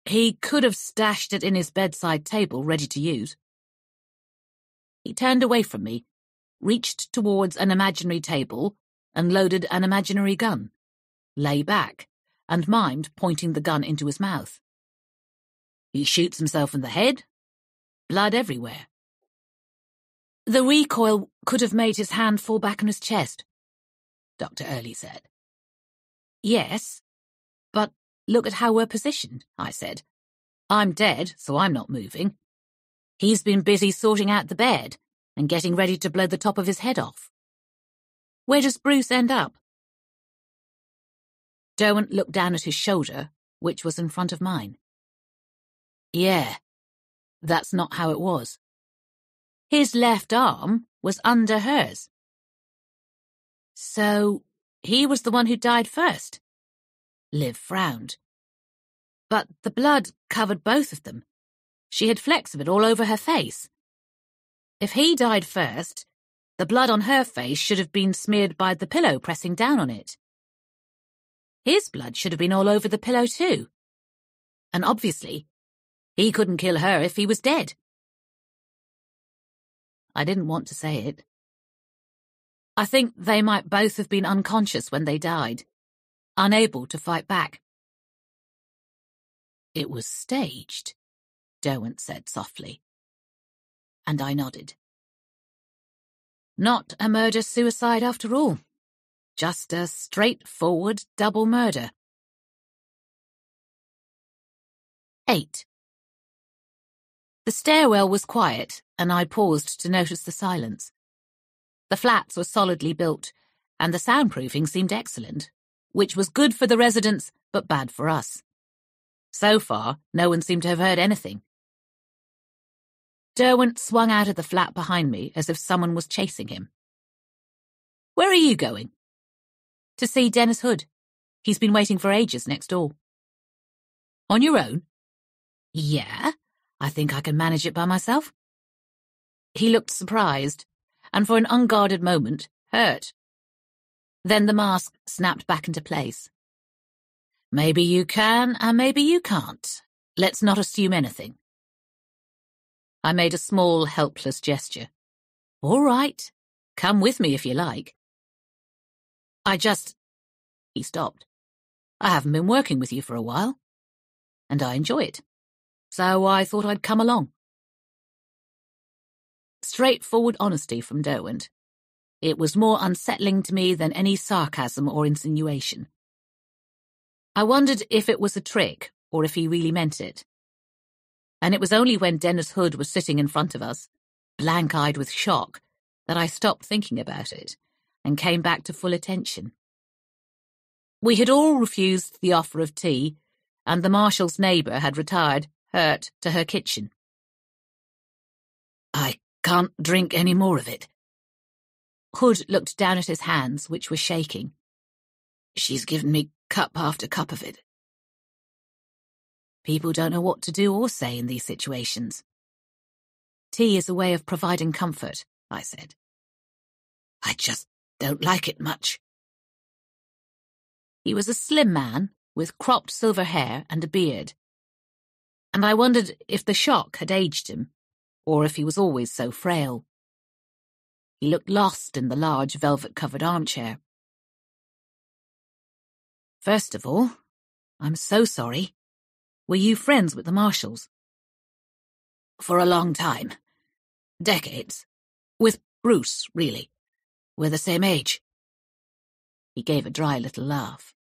He could have stashed it in his bedside table, ready to use. He turned away from me, reached towards an imaginary table, and loaded an imaginary gun, lay back, and mimed pointing the gun into his mouth. He shoots himself in the head. Blood everywhere. The recoil could have made his hand fall back on his chest, Dr. Early said. Yes, but look at how we're positioned, I said. I'm dead, so I'm not moving. He's been busy sorting out the bed and getting ready to blow the top of his head off. Where does Bruce end up? Derwent looked down at his shoulder, which was in front of mine. Yeah, that's not how it was. His left arm was under hers. So, he was the one who died first. Liv frowned. But the blood covered both of them. She had flecks of it all over her face. If he died first, the blood on her face should have been smeared by the pillow pressing down on it. His blood should have been all over the pillow too. And obviously, he couldn't kill her if he was dead. I didn't want to say it. I think they might both have been unconscious when they died, unable to fight back. It was staged, Derwent said softly. And I nodded. Not a murder-suicide after all. Just a straightforward double murder. 8. The stairwell was quiet, and I paused to notice the silence. The flats were solidly built, and the soundproofing seemed excellent, which was good for the residents, but bad for us. So far, no one seemed to have heard anything. Derwent swung out of the flat behind me as if someone was chasing him. Where are you going? To see Dennis Hood. He's been waiting for ages next door. On your own? Yeah, I think I can manage it by myself. He looked surprised, and for an unguarded moment, hurt. Then the mask snapped back into place. Maybe you can, and maybe you can't. Let's not assume anything. I made a small, helpless gesture. All right. Come with me if you like. I just... He stopped. I haven't been working with you for a while. And I enjoy it. so I thought I'd come along. Straightforward honesty from Derwent. It was more unsettling to me than any sarcasm or insinuation. I wondered if it was a trick or if he really meant it. And it was only when Dennis Hood was sitting in front of us, blank-eyed with shock, that I stopped thinking about it and came back to full attention. We had all refused the offer of tea, and the Marshalls' neighbour had retired, hurt, to her kitchen. I can't drink any more of it. Hood looked down at his hands, which were shaking. She's given me cup after cup of it. People don't know what to do or say in these situations. Tea is a way of providing comfort, I said. I just don't like it much. He was a slim man with cropped silver hair and a beard. And I wondered if the shock had aged him, or if he was always so frail. He looked lost in the large velvet-covered armchair. First of all, I'm so sorry. Were you friends with the Marshalls? For a long time. Decades. With Bruce, really. We're the same age. He gave a dry little laugh.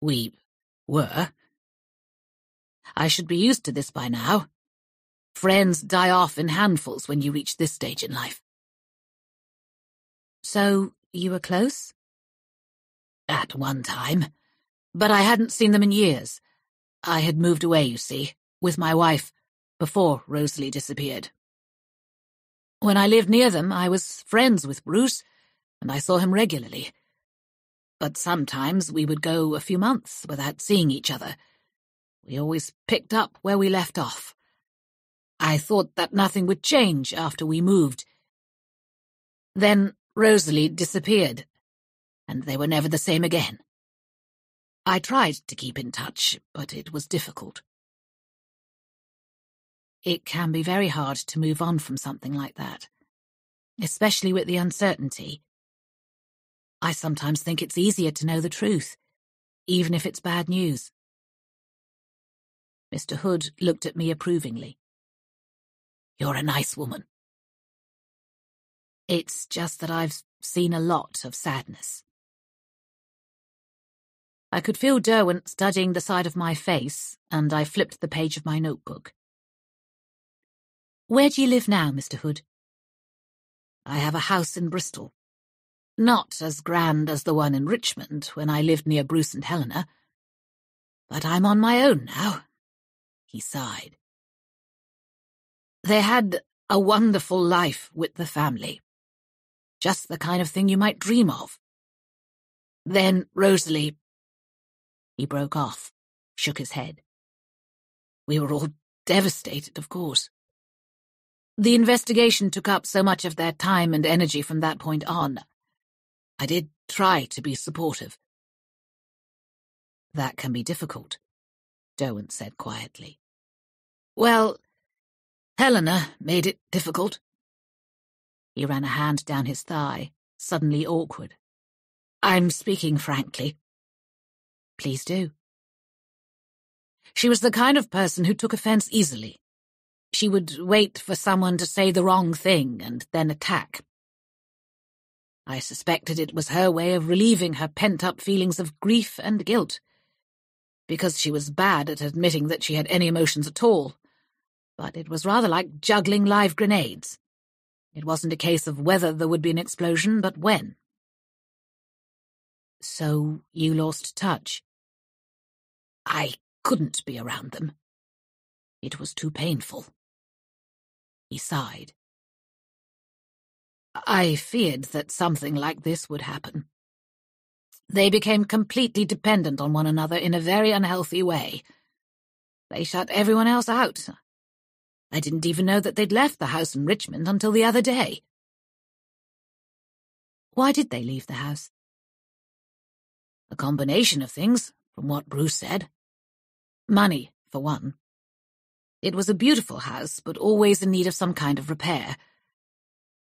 We were. I should be used to this by now. Friends die off in handfuls when you reach this stage in life. So, you were close? At one time but I hadn't seen them in years. I had moved away, you see, with my wife, before Rosalie disappeared. When I lived near them, I was friends with Bruce, and I saw him regularly. But sometimes we would go a few months without seeing each other. We always picked up where we left off. I thought that nothing would change after we moved. Then Rosalie disappeared, and they were never the same again. I tried to keep in touch, but it was difficult. It can be very hard to move on from something like that, especially with the uncertainty. I sometimes think it's easier to know the truth, even if it's bad news. Mr. Hood looked at me approvingly. You're a nice woman. It's just that I've seen a lot of sadness. I could feel Derwent studying the side of my face, and I flipped the page of my notebook. Where do you live now, Mr. Hood? I have a house in Bristol. Not as grand as the one in Richmond when I lived near Bruce and Helena. But I'm on my own now. He sighed. They had a wonderful life with the family. Just the kind of thing you might dream of. Then Rosalie he broke off, shook his head. We were all devastated, of course. The investigation took up so much of their time and energy from that point on. I did try to be supportive. That can be difficult, Derwent said quietly. Well, Helena made it difficult. He ran a hand down his thigh, suddenly awkward. I'm speaking frankly. Please do. She was the kind of person who took offense easily. She would wait for someone to say the wrong thing and then attack. I suspected it was her way of relieving her pent-up feelings of grief and guilt, because she was bad at admitting that she had any emotions at all. But it was rather like juggling live grenades. It wasn't a case of whether there would be an explosion, but when. So you lost touch? I couldn't be around them. It was too painful. He sighed. I feared that something like this would happen. They became completely dependent on one another in a very unhealthy way. They shut everyone else out. I didn't even know that they'd left the house in Richmond until the other day. Why did they leave the house? A combination of things, from what Bruce said. Money, for one. It was a beautiful house, but always in need of some kind of repair.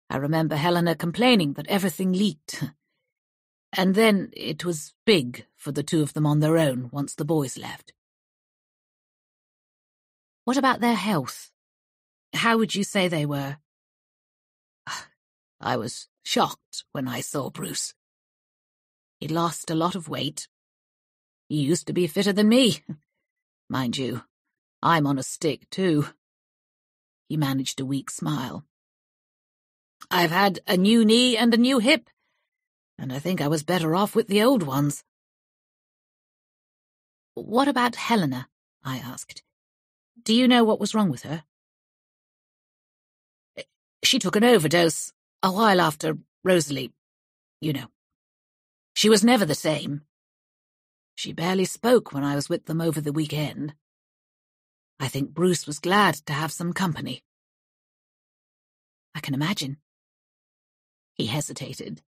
I remember Helena complaining that everything leaked. And then it was big for the two of them on their own once the boys left. What about their health? How would you say they were? I was shocked when I saw Bruce. He lost a lot of weight. He used to be fitter than me. Mind you, I'm on a stick, too. He managed a weak smile. I've had a new knee and a new hip, and I think I was better off with the old ones. What about Helena? I asked. Do you know what was wrong with her? She took an overdose a while after Rosalie, you know. She was never the same. She barely spoke when I was with them over the weekend. I think Bruce was glad to have some company. I can imagine. He hesitated.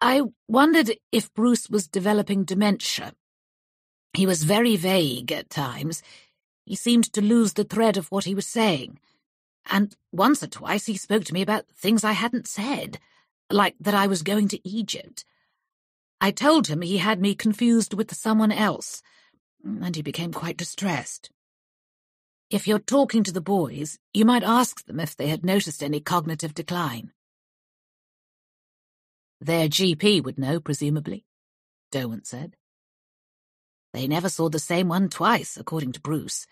I wondered if Bruce was developing dementia. He was very vague at times. He seemed to lose the thread of what he was saying. And once or twice he spoke to me about things I hadn't said, like that I was going to Egypt. I told him he had me confused with someone else, and he became quite distressed. If you're talking to the boys, you might ask them if they had noticed any cognitive decline. Their GP would know, presumably, Derwent said. They never saw the same one twice, according to Bruce.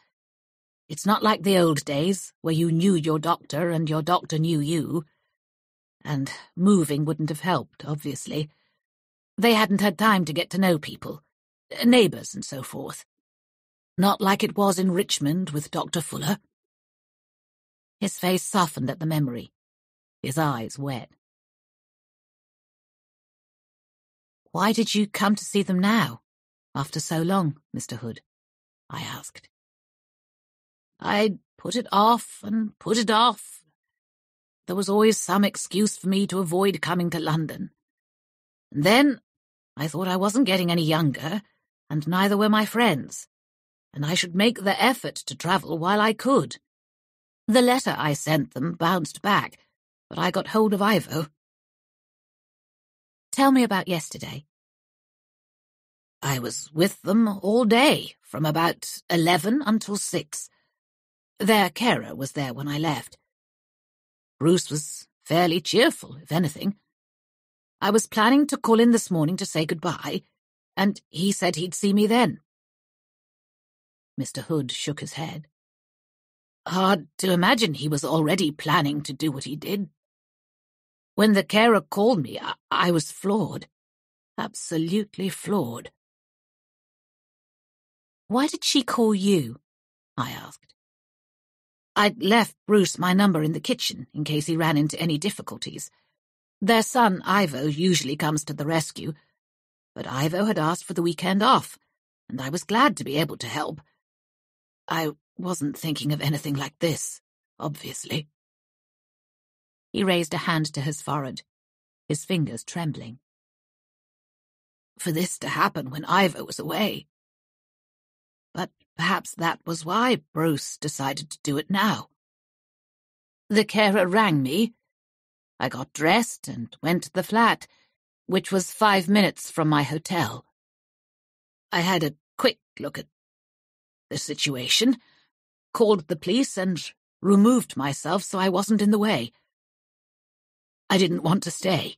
It's not like the old days, where you knew your doctor and your doctor knew you. And moving wouldn't have helped, obviously. They hadn't had time to get to know people, uh, neighbours and so forth. Not like it was in Richmond with Dr. Fuller. His face softened at the memory, his eyes wet. Why did you come to see them now? after so long, Mr. Hood? I asked. I'd put it off and put it off. There was always some excuse for me to avoid coming to London. And then I thought I wasn't getting any younger, and neither were my friends, and I should make the effort to travel while I could. The letter I sent them bounced back, but I got hold of Ivo. Tell me about yesterday. I was with them all day, from about eleven until six. Their carer was there when I left. Bruce was fairly cheerful, if anything. I was planning to call in this morning to say goodbye, and he said he'd see me then. Mr. Hood shook his head. Hard to imagine he was already planning to do what he did. When the carer called me, I, I was floored. Absolutely floored. Why did she call you? I asked. I'd left Bruce my number in the kitchen in case he ran into any difficulties. Their son, Ivo, usually comes to the rescue, but Ivo had asked for the weekend off, and I was glad to be able to help. I wasn't thinking of anything like this, obviously. He raised a hand to his forehead, his fingers trembling. For this to happen when Ivo was away, but perhaps that was why Bruce decided to do it now. The carer rang me. I got dressed and went to the flat, which was five minutes from my hotel. I had a quick look at the situation, called the police, and removed myself so I wasn't in the way. I didn't want to stay.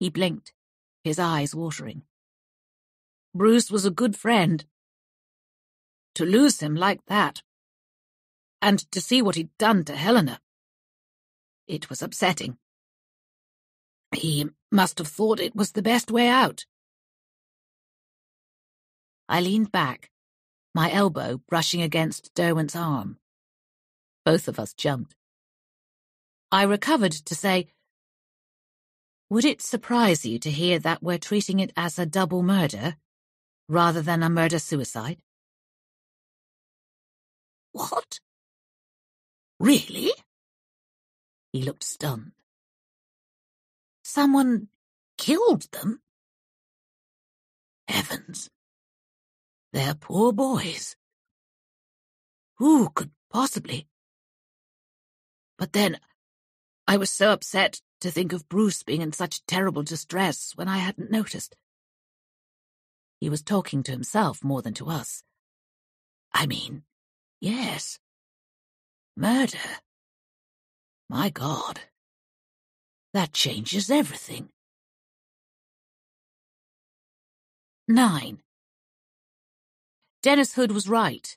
He blinked, his eyes watering. Bruce was a good friend, to lose him like that. And to see what he'd done to Helena. It was upsetting. He must have thought it was the best way out. I leaned back, my elbow brushing against Derwent's arm. Both of us jumped. I recovered to say, Would it surprise you to hear that we're treating it as a double murder, rather than a murder-suicide? What? Really? He looked stunned. Someone killed them? Heavens. Their poor boys. Who could possibly? But then, I was so upset to think of Bruce being in such terrible distress when I hadn't noticed. He was talking to himself more than to us. I mean, yes. Murder. My God. That changes everything. 9. Dennis Hood was right.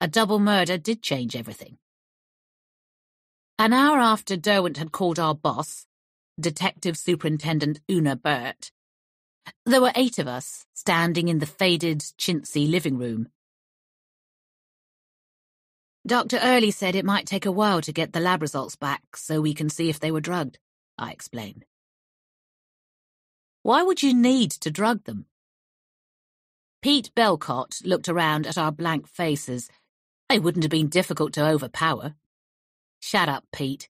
A double murder did change everything. An hour after Derwent had called our boss, Detective Superintendent Una Burt, there were eight of us standing in the faded, chintzy living room. Dr. Early said it might take a while to get the lab results back so we can see if they were drugged, I explained. Why would you need to drug them? Pete Belcott looked around at our blank faces. They wouldn't have been difficult to overpower. Shut up, Pete,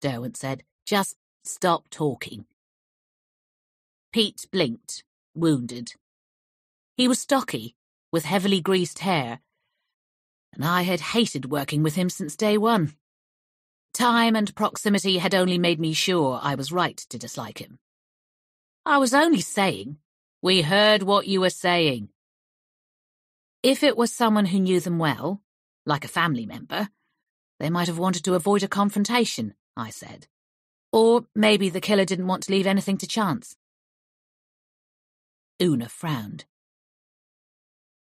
Derwent said. Just stop talking. Pete blinked, wounded. He was stocky, with heavily greased hair, and I had hated working with him since day one. Time and proximity had only made me sure I was right to dislike him. I was only saying, we heard what you were saying. If it was someone who knew them well, like a family member, they might have wanted to avoid a confrontation, I said. Or maybe the killer didn't want to leave anything to chance. Una frowned.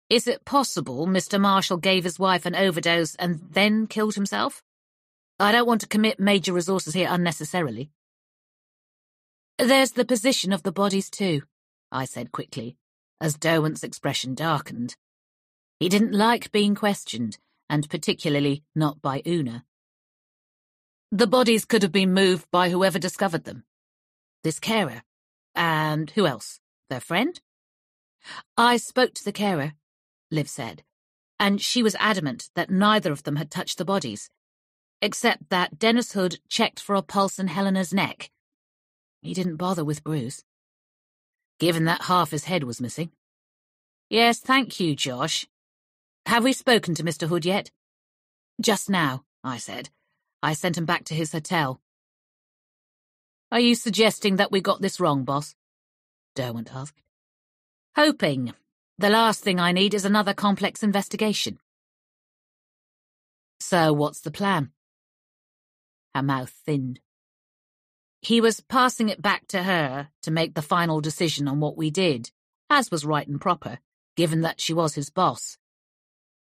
Is it possible Mr. Marshall gave his wife an overdose and then killed himself? I don't want to commit major resources here unnecessarily. There's the position of the bodies, too, I said quickly, as Derwent's expression darkened. He didn't like being questioned, and particularly not by Una. The bodies could have been moved by whoever discovered them. This carer. And who else? Their friend? I spoke to the carer, Liv said, and she was adamant that neither of them had touched the bodies, except that Dennis Hood checked for a pulse in Helena's neck. He didn't bother with Bruce. Given that half his head was missing. Yes, thank you, Josh, have we spoken to Mr. Hood yet? Just now, I said. I sent him back to his hotel. Are you suggesting that we got this wrong, boss? Derwent asked. Hoping. The last thing I need is another complex investigation. So what's the plan? Her mouth thinned. He was passing it back to her to make the final decision on what we did, as was right and proper, given that she was his boss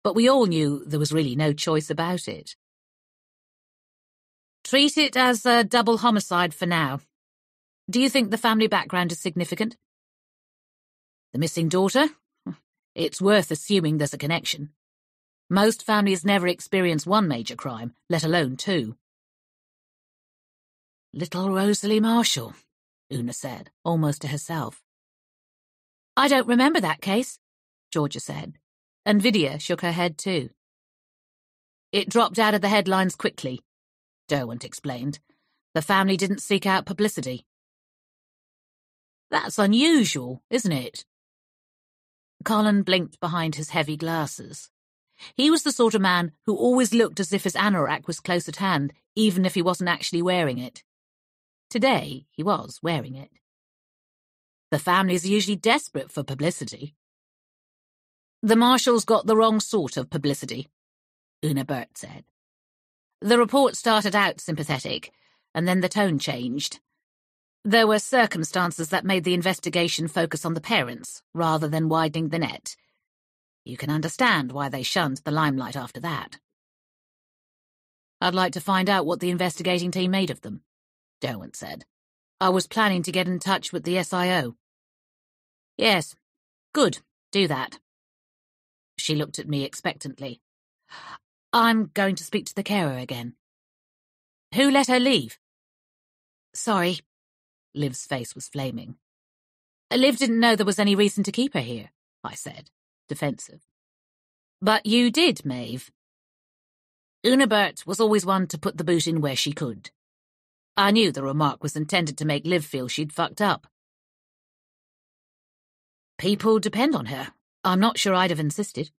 but we all knew there was really no choice about it. Treat it as a double homicide for now. Do you think the family background is significant? The missing daughter? It's worth assuming there's a connection. Most families never experience one major crime, let alone two. Little Rosalie Marshall, Una said, almost to herself. I don't remember that case, Georgia said and Vidya shook her head too. It dropped out of the headlines quickly, Derwent explained. The family didn't seek out publicity. That's unusual, isn't it? Colin blinked behind his heavy glasses. He was the sort of man who always looked as if his anorak was close at hand, even if he wasn't actually wearing it. Today, he was wearing it. The families are usually desperate for publicity. The Marshalls got the wrong sort of publicity, Una Burt said. The report started out sympathetic, and then the tone changed. There were circumstances that made the investigation focus on the parents, rather than widening the net. You can understand why they shunned the limelight after that. I'd like to find out what the investigating team made of them, Derwent said. I was planning to get in touch with the SIO. Yes, good, do that. She looked at me expectantly. I'm going to speak to the carer again. Who let her leave? Sorry. Liv's face was flaming. Liv didn't know there was any reason to keep her here, I said, defensive. But you did, Maeve. Una Burt was always one to put the boot in where she could. I knew the remark was intended to make Liv feel she'd fucked up. People depend on her, I'm not sure I'd have insisted.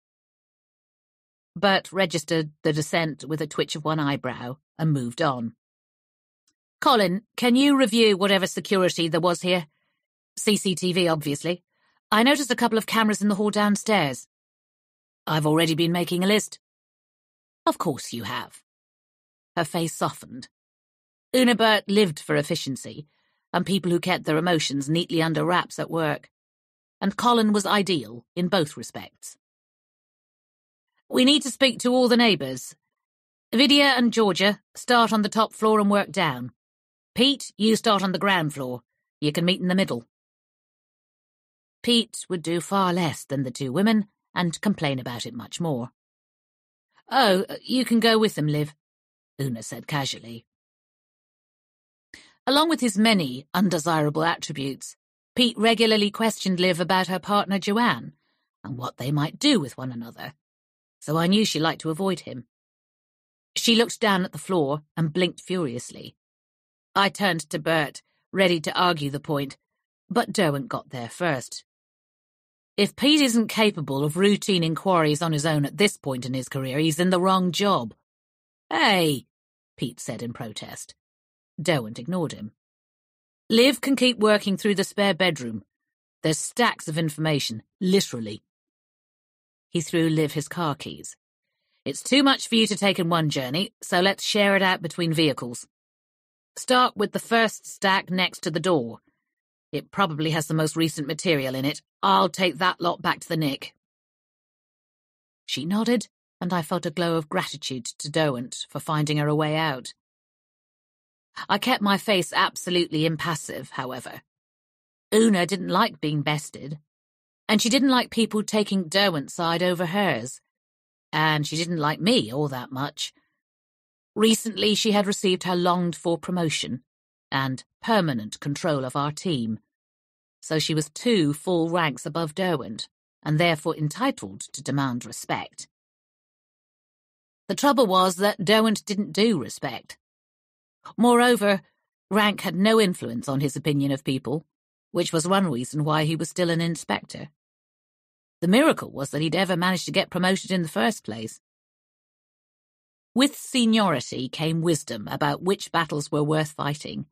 Burt registered the dissent with a twitch of one eyebrow and moved on. Colin, can you review whatever security there was here? CCTV, obviously. I noticed a couple of cameras in the hall downstairs. I've already been making a list. Of course you have. Her face softened. Una Burt lived for efficiency and people who kept their emotions neatly under wraps at work. And Colin was ideal in both respects. We need to speak to all the neighbours. Vidya and Georgia start on the top floor and work down. Pete, you start on the ground floor. You can meet in the middle. Pete would do far less than the two women and complain about it much more. Oh, uh, you can go with them, Liv, Una said casually. Along with his many undesirable attributes, Pete regularly questioned Liv about her partner Joanne and what they might do with one another, so I knew she liked to avoid him. She looked down at the floor and blinked furiously. I turned to Burt, ready to argue the point, but Derwent got there first. If Pete isn't capable of routine inquiries on his own at this point in his career, he's in the wrong job. Hey, Pete said in protest. Derwent ignored him. Liv can keep working through the spare bedroom. There's stacks of information, literally. He threw Liv his car keys. It's too much for you to take in one journey, so let's share it out between vehicles. Start with the first stack next to the door. It probably has the most recent material in it. I'll take that lot back to the Nick. She nodded, and I felt a glow of gratitude to Derwent for finding her a way out. I kept my face absolutely impassive, however. Una didn't like being bested, and she didn't like people taking Derwent's side over hers, and she didn't like me all that much. Recently, she had received her longed for promotion and permanent control of our team, so she was two full ranks above Derwent, and therefore entitled to demand respect. The trouble was that Derwent didn't do respect. Moreover, rank had no influence on his opinion of people, which was one reason why he was still an inspector. The miracle was that he'd ever managed to get promoted in the first place. With seniority came wisdom about which battles were worth fighting,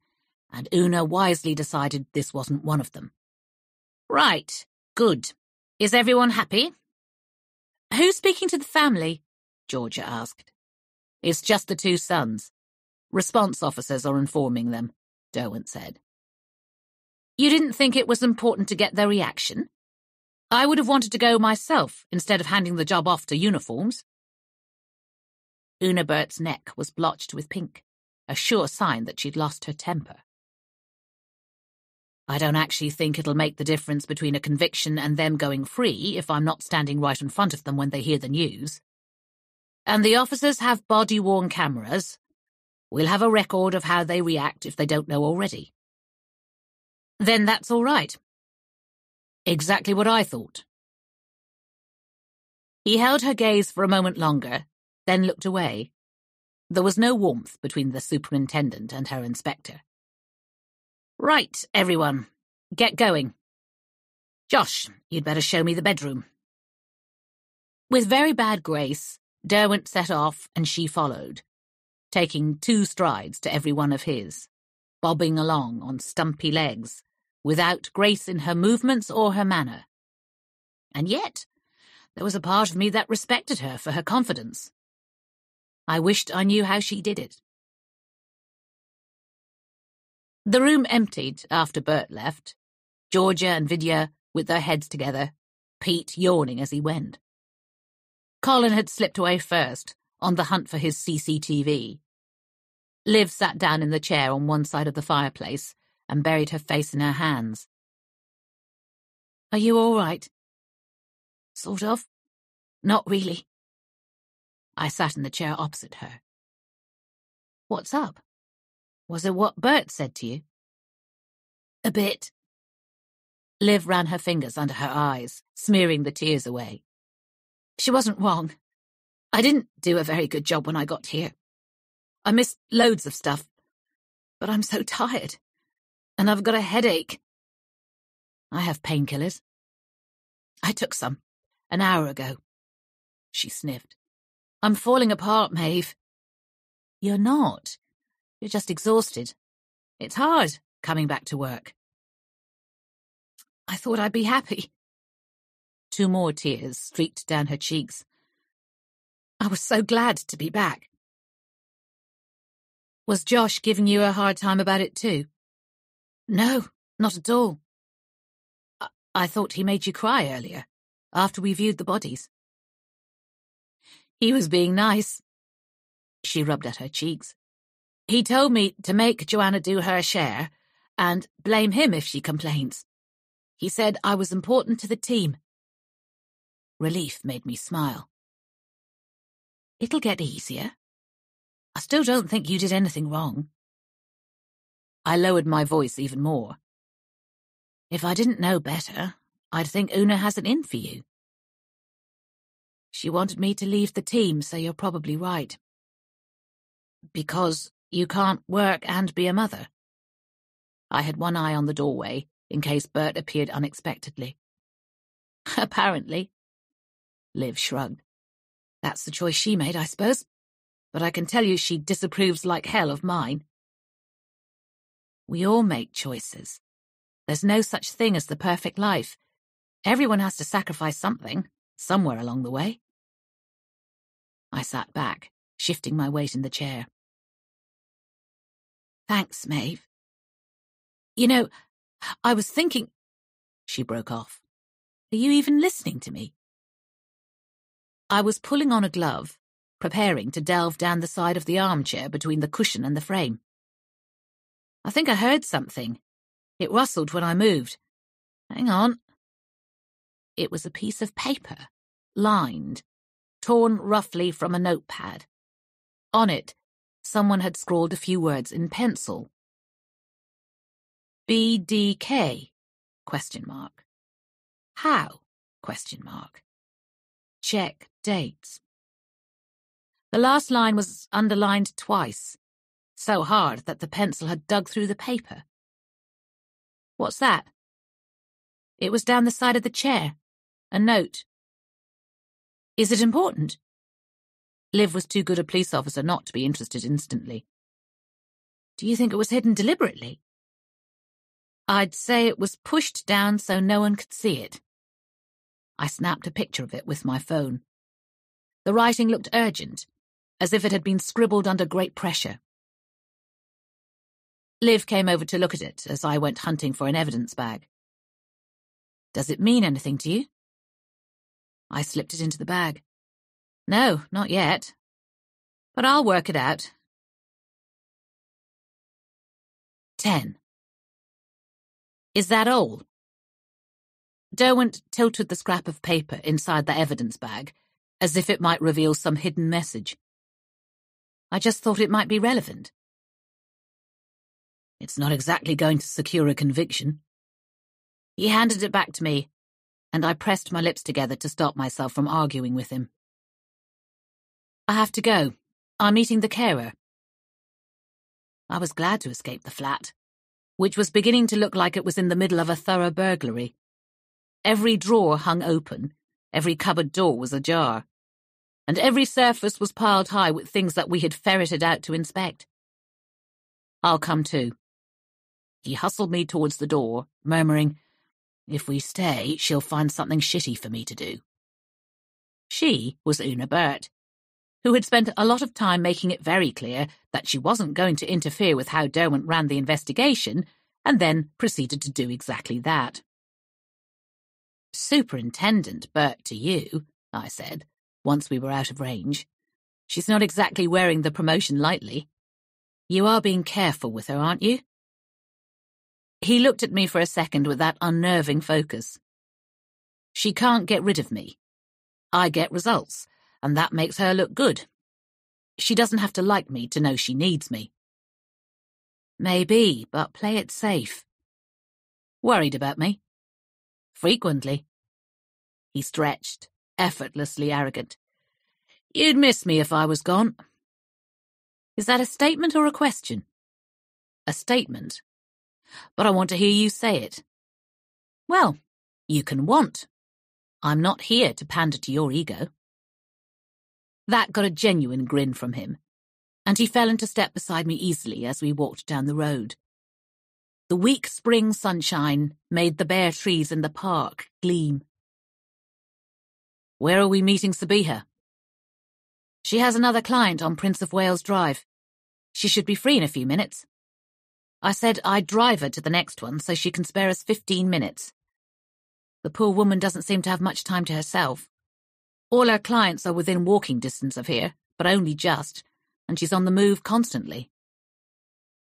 and Una wisely decided this wasn't one of them. Right, good. Is everyone happy? Who's speaking to the family? Georgia asked. It's just the two sons. Response officers are informing them, Derwent said. You didn't think it was important to get their reaction? I would have wanted to go myself instead of handing the job off to uniforms. Una Burt's neck was blotched with pink, a sure sign that she'd lost her temper. I don't actually think it'll make the difference between a conviction and them going free if I'm not standing right in front of them when they hear the news. And the officers have body-worn cameras. We'll have a record of how they react if they don't know already. Then that's all right. Exactly what I thought. He held her gaze for a moment longer, then looked away. There was no warmth between the superintendent and her inspector. Right, everyone. Get going. Josh, you'd better show me the bedroom. With very bad grace, Derwent set off and she followed, taking two strides to every one of his, bobbing along on stumpy legs, without grace in her movements or her manner. And yet, there was a part of me that respected her for her confidence. I wished I knew how she did it. The room emptied after Burt left, Georgia and Vidya with their heads together, Pete yawning as he went. Colin had slipped away first, on the hunt for his CCTV. Liv sat down in the chair on one side of the fireplace and buried her face in her hands. Are you all right? Sort of. Not really. I sat in the chair opposite her. What's up? Was it what Burt said to you? A bit. Liv ran her fingers under her eyes, smearing the tears away. She wasn't wrong. I didn't do a very good job when I got here. I missed loads of stuff, but I'm so tired, and I've got a headache. I have painkillers. I took some, an hour ago. She sniffed. I'm falling apart, Maeve. You're not. You're just exhausted. It's hard coming back to work. I thought I'd be happy. Two more tears streaked down her cheeks. I was so glad to be back. Was Josh giving you a hard time about it too? No, not at all. I, I thought he made you cry earlier, after we viewed the bodies. He was being nice. She rubbed at her cheeks. He told me to make Joanna do her share and blame him if she complains. He said I was important to the team. Relief made me smile. It'll get easier. I still don't think you did anything wrong. I lowered my voice even more. If I didn't know better, I'd think Una has it in for you. She wanted me to leave the team, so you're probably right. Because you can't work and be a mother. I had one eye on the doorway, in case Burt appeared unexpectedly. Apparently. Liv shrugged. That's the choice she made, I suppose. But I can tell you she disapproves like hell of mine. We all make choices. There's no such thing as the perfect life. Everyone has to sacrifice something, somewhere along the way. I sat back, shifting my weight in the chair. Thanks, Maeve. You know, I was thinking. She broke off. Are you even listening to me? I was pulling on a glove, preparing to delve down the side of the armchair between the cushion and the frame. I think I heard something. It rustled when I moved. Hang on. It was a piece of paper, lined, torn roughly from a notepad. On it, someone had scrawled a few words in pencil. BDK? Question mark. How? Question mark. Check dates. The last line was underlined twice, so hard that the pencil had dug through the paper. What's that? It was down the side of the chair. A note. Is it important? Liv was too good a police officer not to be interested instantly. Do you think it was hidden deliberately? I'd say it was pushed down so no one could see it. I snapped a picture of it with my phone. The writing looked urgent, as if it had been scribbled under great pressure. Liv came over to look at it as I went hunting for an evidence bag. Does it mean anything to you? I slipped it into the bag. No, not yet. But I'll work it out. 10. Is that all? Derwent tilted the scrap of paper inside the evidence bag, as if it might reveal some hidden message. I just thought it might be relevant. It's not exactly going to secure a conviction. He handed it back to me, and I pressed my lips together to stop myself from arguing with him. I have to go. I'm meeting the carer. I was glad to escape the flat, which was beginning to look like it was in the middle of a thorough burglary. Every drawer hung open, every cupboard door was ajar, and every surface was piled high with things that we had ferreted out to inspect. I'll come too. He hustled me towards the door, murmuring, if we stay, she'll find something shitty for me to do. She was Una Burt, who had spent a lot of time making it very clear that she wasn't going to interfere with how Derwent ran the investigation, and then proceeded to do exactly that. Superintendent Burt to you, I said, once we were out of range. She's not exactly wearing the promotion lightly. You are being careful with her, aren't you? He looked at me for a second with that unnerving focus. She can't get rid of me. I get results, and that makes her look good. She doesn't have to like me to know she needs me. Maybe, but play it safe. Worried about me? Frequently. He stretched, effortlessly arrogant. You'd miss me if I was gone. Is that a statement or a question? A statement but I want to hear you say it. Well, you can want. I'm not here to pander to your ego. That got a genuine grin from him, and he fell into step beside me easily as we walked down the road. The weak spring sunshine made the bare trees in the park gleam. Where are we meeting Sabiha? She has another client on Prince of Wales Drive. She should be free in a few minutes. I said I'd drive her to the next one so she can spare us 15 minutes. The poor woman doesn't seem to have much time to herself. All her clients are within walking distance of here, but only just, and she's on the move constantly.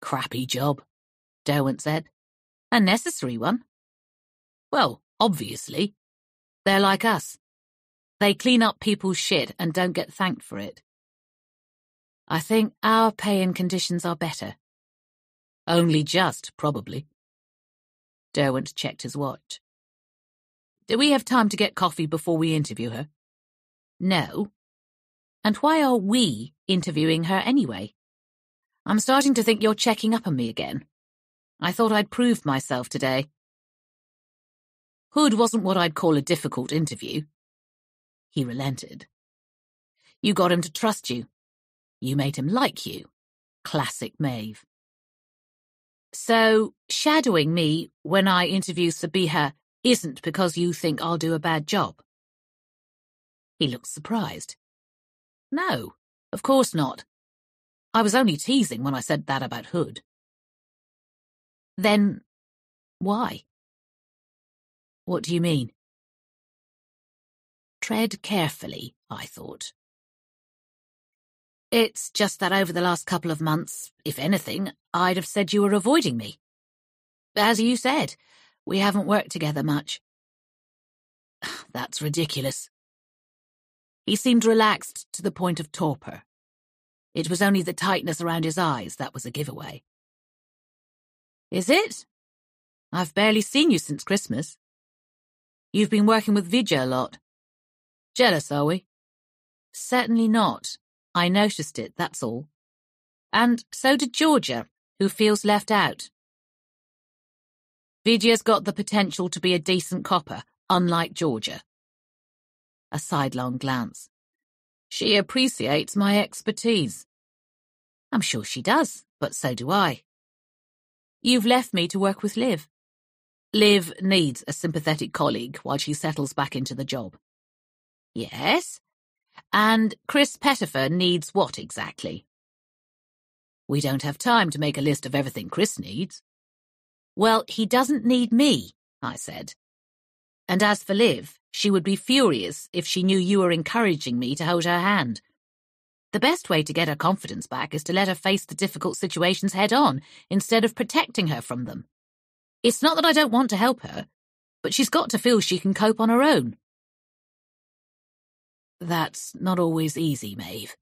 Crappy job, Derwent said. A necessary one. Well, obviously. They're like us. They clean up people's shit and don't get thanked for it. I think our pay and conditions are better. Only just, probably. Derwent checked his watch. Do we have time to get coffee before we interview her? No. And why are we interviewing her anyway? I'm starting to think you're checking up on me again. I thought I'd proved myself today. Hood wasn't what I'd call a difficult interview. He relented. You got him to trust you. You made him like you. Classic Maeve. So, shadowing me when I interview Sabiha isn't because you think I'll do a bad job? He looked surprised. No, of course not. I was only teasing when I said that about Hood. Then, why? What do you mean? Tread carefully, I thought. It's just that over the last couple of months, if anything, I'd have said you were avoiding me. As you said, we haven't worked together much. That's ridiculous. He seemed relaxed to the point of torpor. It was only the tightness around his eyes that was a giveaway. Is it? I've barely seen you since Christmas. You've been working with Vidya a lot. Jealous, are we? Certainly not. I noticed it, that's all. And so did Georgia, who feels left out. Vidya's got the potential to be a decent copper, unlike Georgia. A sidelong glance. She appreciates my expertise. I'm sure she does, but so do I. You've left me to work with Liv. Liv needs a sympathetic colleague while she settles back into the job. Yes, and Chris Pettifer needs what exactly? We don't have time to make a list of everything Chris needs. Well, he doesn't need me, I said. And as for Liv, she would be furious if she knew you were encouraging me to hold her hand. The best way to get her confidence back is to let her face the difficult situations head on, instead of protecting her from them. It's not that I don't want to help her, but she's got to feel she can cope on her own. That's not always easy, Maeve.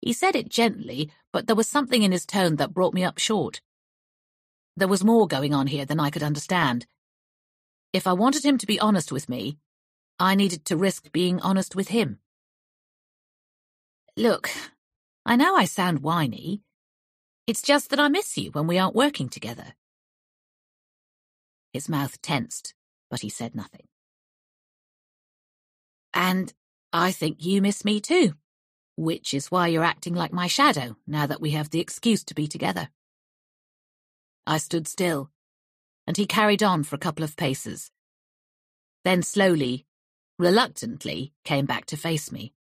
He said it gently, but there was something in his tone that brought me up short. There was more going on here than I could understand. If I wanted him to be honest with me, I needed to risk being honest with him. Look, I know I sound whiny. It's just that I miss you when we aren't working together. His mouth tensed, but he said nothing. And I think you miss me too, which is why you're acting like my shadow now that we have the excuse to be together. I stood still, and he carried on for a couple of paces. Then slowly, reluctantly, came back to face me.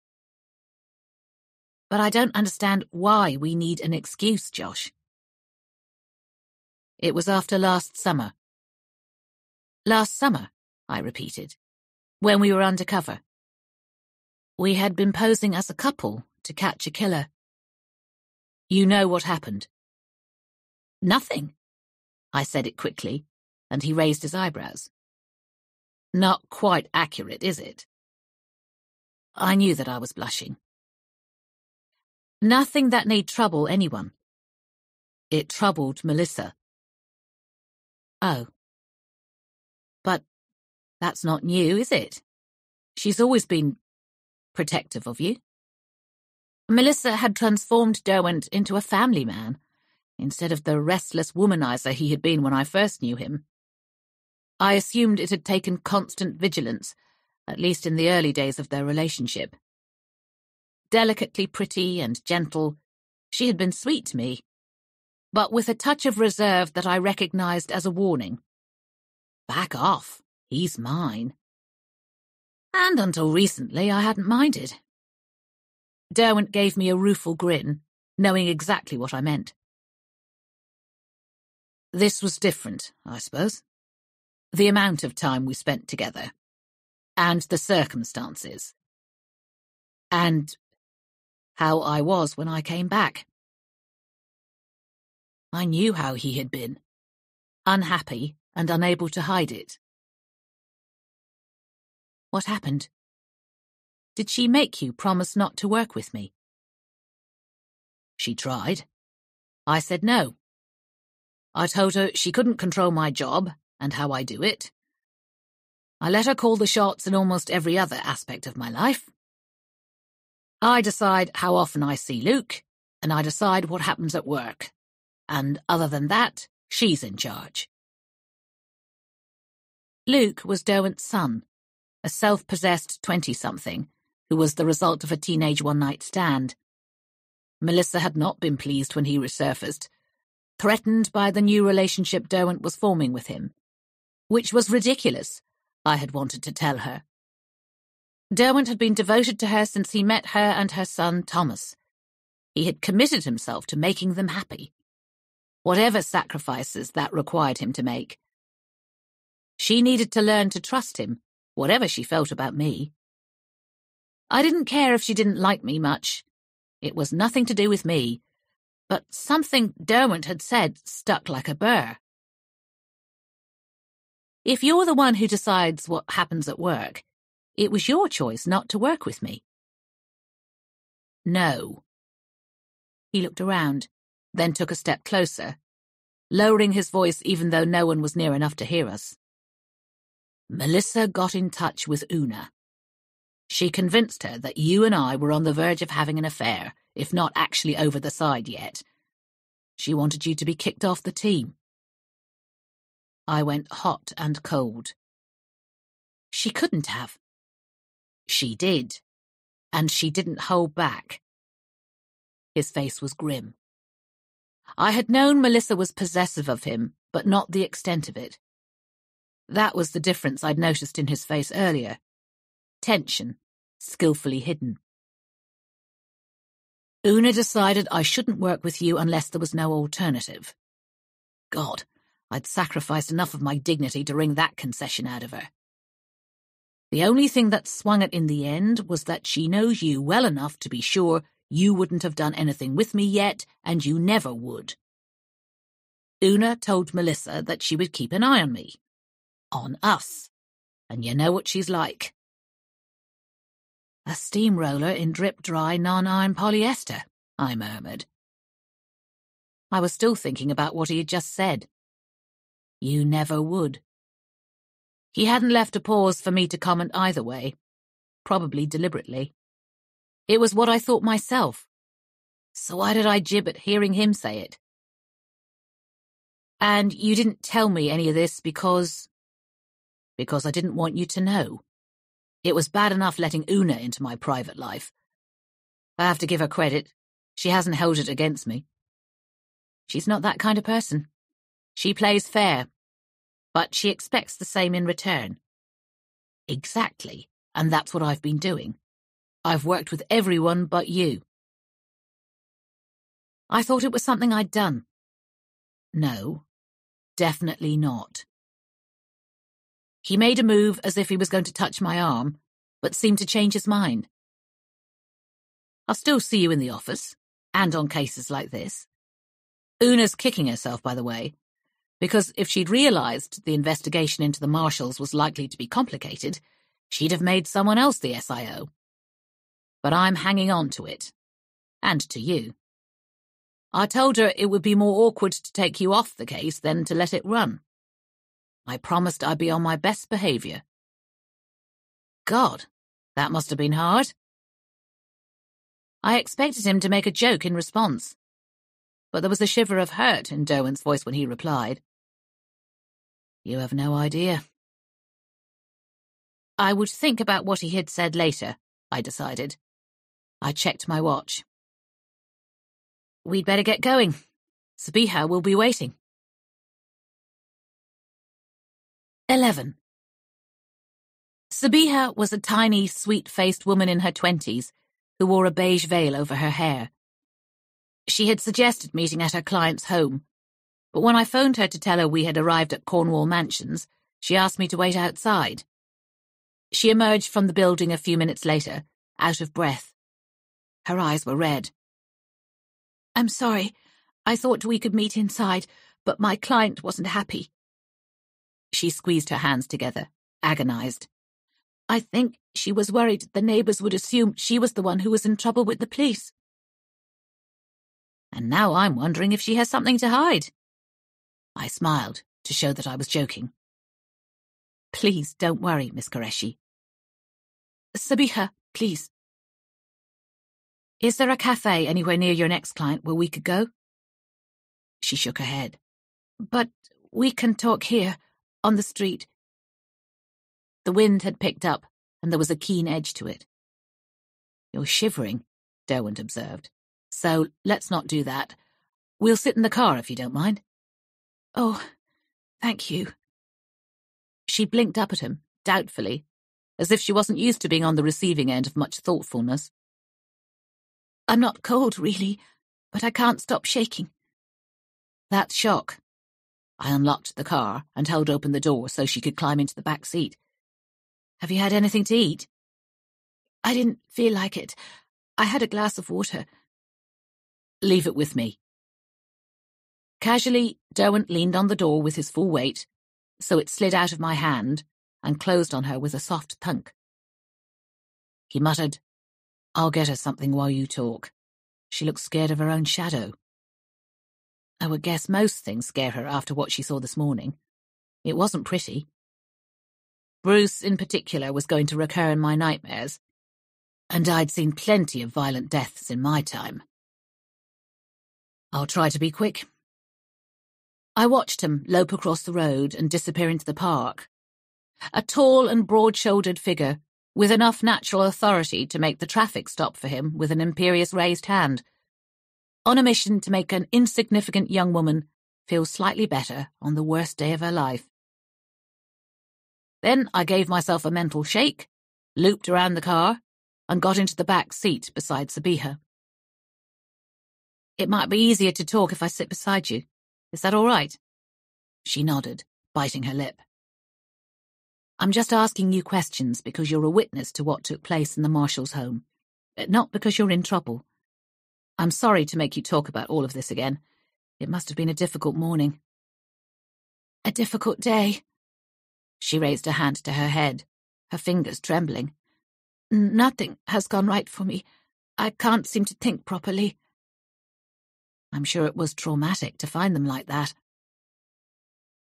But I don't understand why we need an excuse, Josh. It was after last summer. Last summer, I repeated, when we were undercover. We had been posing as a couple to catch a killer. You know what happened. Nothing. I said it quickly, and he raised his eyebrows. Not quite accurate, is it? I knew that I was blushing. Nothing that need trouble anyone. It troubled Melissa. Oh. But that's not new, is it? She's always been protective of you. Melissa had transformed Derwent into a family man, instead of the restless womanizer he had been when I first knew him. I assumed it had taken constant vigilance, at least in the early days of their relationship. Delicately pretty and gentle, she had been sweet to me, but with a touch of reserve that I recognized as a warning. Back off, he's mine. And until recently, I hadn't minded. Derwent gave me a rueful grin, knowing exactly what I meant. This was different, I suppose. The amount of time we spent together. And the circumstances. And how I was when I came back. I knew how he had been. Unhappy and unable to hide it. What happened? Did she make you promise not to work with me? She tried. I said no. I told her she couldn't control my job and how I do it. I let her call the shots in almost every other aspect of my life. I decide how often I see Luke, and I decide what happens at work. And other than that, she's in charge. Luke was Derwent's son, a self-possessed twenty-something who was the result of a teenage one-night stand. Melissa had not been pleased when he resurfaced, threatened by the new relationship Derwent was forming with him. Which was ridiculous, I had wanted to tell her. Derwent had been devoted to her since he met her and her son, Thomas. He had committed himself to making them happy. Whatever sacrifices that required him to make. She needed to learn to trust him, whatever she felt about me. I didn't care if she didn't like me much. It was nothing to do with me. But something Derwent had said stuck like a burr. If you're the one who decides what happens at work, it was your choice not to work with me. No. He looked around, then took a step closer, lowering his voice even though no one was near enough to hear us. Melissa got in touch with Una. She convinced her that you and I were on the verge of having an affair, if not actually over the side yet. She wanted you to be kicked off the team. I went hot and cold. She couldn't have. She did. And she didn't hold back. His face was grim. I had known Melissa was possessive of him, but not the extent of it. That was the difference I'd noticed in his face earlier. Tension, skillfully hidden. Una decided I shouldn't work with you unless there was no alternative. God, I'd sacrificed enough of my dignity to wring that concession out of her. The only thing that swung it in the end was that she knows you well enough to be sure you wouldn't have done anything with me yet, and you never would. Una told Melissa that she would keep an eye on me. On us. And you know what she's like. A steamroller in drip-dry non-iron polyester, I murmured. I was still thinking about what he had just said. You never would. He hadn't left a pause for me to comment either way, probably deliberately. It was what I thought myself. So why did I jib at hearing him say it? And you didn't tell me any of this because... Because I didn't want you to know. It was bad enough letting Una into my private life. I have to give her credit. She hasn't held it against me. She's not that kind of person. She plays fair, but she expects the same in return. Exactly, and that's what I've been doing. I've worked with everyone but you. I thought it was something I'd done. No, definitely not. He made a move as if he was going to touch my arm, but seemed to change his mind. I'll still see you in the office, and on cases like this. Una's kicking herself, by the way, because if she'd realised the investigation into the Marshalls was likely to be complicated, she'd have made someone else the SIO. But I'm hanging on to it. And to you. I told her it would be more awkward to take you off the case than to let it run. I promised I'd be on my best behaviour. God, that must have been hard. I expected him to make a joke in response, but there was a shiver of hurt in Derwent's voice when he replied. You have no idea. I would think about what he had said later, I decided. I checked my watch. We'd better get going. Sabiha will be waiting. 11. Sabiha was a tiny, sweet-faced woman in her twenties who wore a beige veil over her hair. She had suggested meeting at her client's home, but when I phoned her to tell her we had arrived at Cornwall Mansions, she asked me to wait outside. She emerged from the building a few minutes later, out of breath. Her eyes were red. I'm sorry. I thought we could meet inside, but my client wasn't happy. She squeezed her hands together, agonized. I think she was worried the neighbors would assume she was the one who was in trouble with the police. And now I'm wondering if she has something to hide. I smiled to show that I was joking. Please don't worry, Miss Qureshi. Sabiha, please. Is there a cafe anywhere near your next client where we could go? She shook her head. But we can talk here, on the street. The wind had picked up, and there was a keen edge to it. You're shivering, Derwent observed. So let's not do that. We'll sit in the car if you don't mind. Oh, thank you. She blinked up at him, doubtfully, as if she wasn't used to being on the receiving end of much thoughtfulness. I'm not cold, really, but I can't stop shaking. That's shock. I unlocked the car and held open the door so she could climb into the back seat. Have you had anything to eat? I didn't feel like it. I had a glass of water. Leave it with me. Casually, Derwent leaned on the door with his full weight, so it slid out of my hand and closed on her with a soft thunk. He muttered, I'll get her something while you talk. She looks scared of her own shadow. I would guess most things scare her after what she saw this morning. It wasn't pretty. Bruce, in particular, was going to recur in my nightmares, and I'd seen plenty of violent deaths in my time. I'll try to be quick. I watched him lope across the road and disappear into the park. A tall and broad-shouldered figure, with enough natural authority to make the traffic stop for him with an imperious raised hand on a mission to make an insignificant young woman feel slightly better on the worst day of her life. Then I gave myself a mental shake, looped around the car, and got into the back seat beside Sabiha. It might be easier to talk if I sit beside you. Is that all right? She nodded, biting her lip. I'm just asking you questions because you're a witness to what took place in the Marshalls' home, but not because you're in trouble. I'm sorry to make you talk about all of this again. It must have been a difficult morning. A difficult day. She raised a hand to her head, her fingers trembling. Nothing has gone right for me. I can't seem to think properly. I'm sure it was traumatic to find them like that.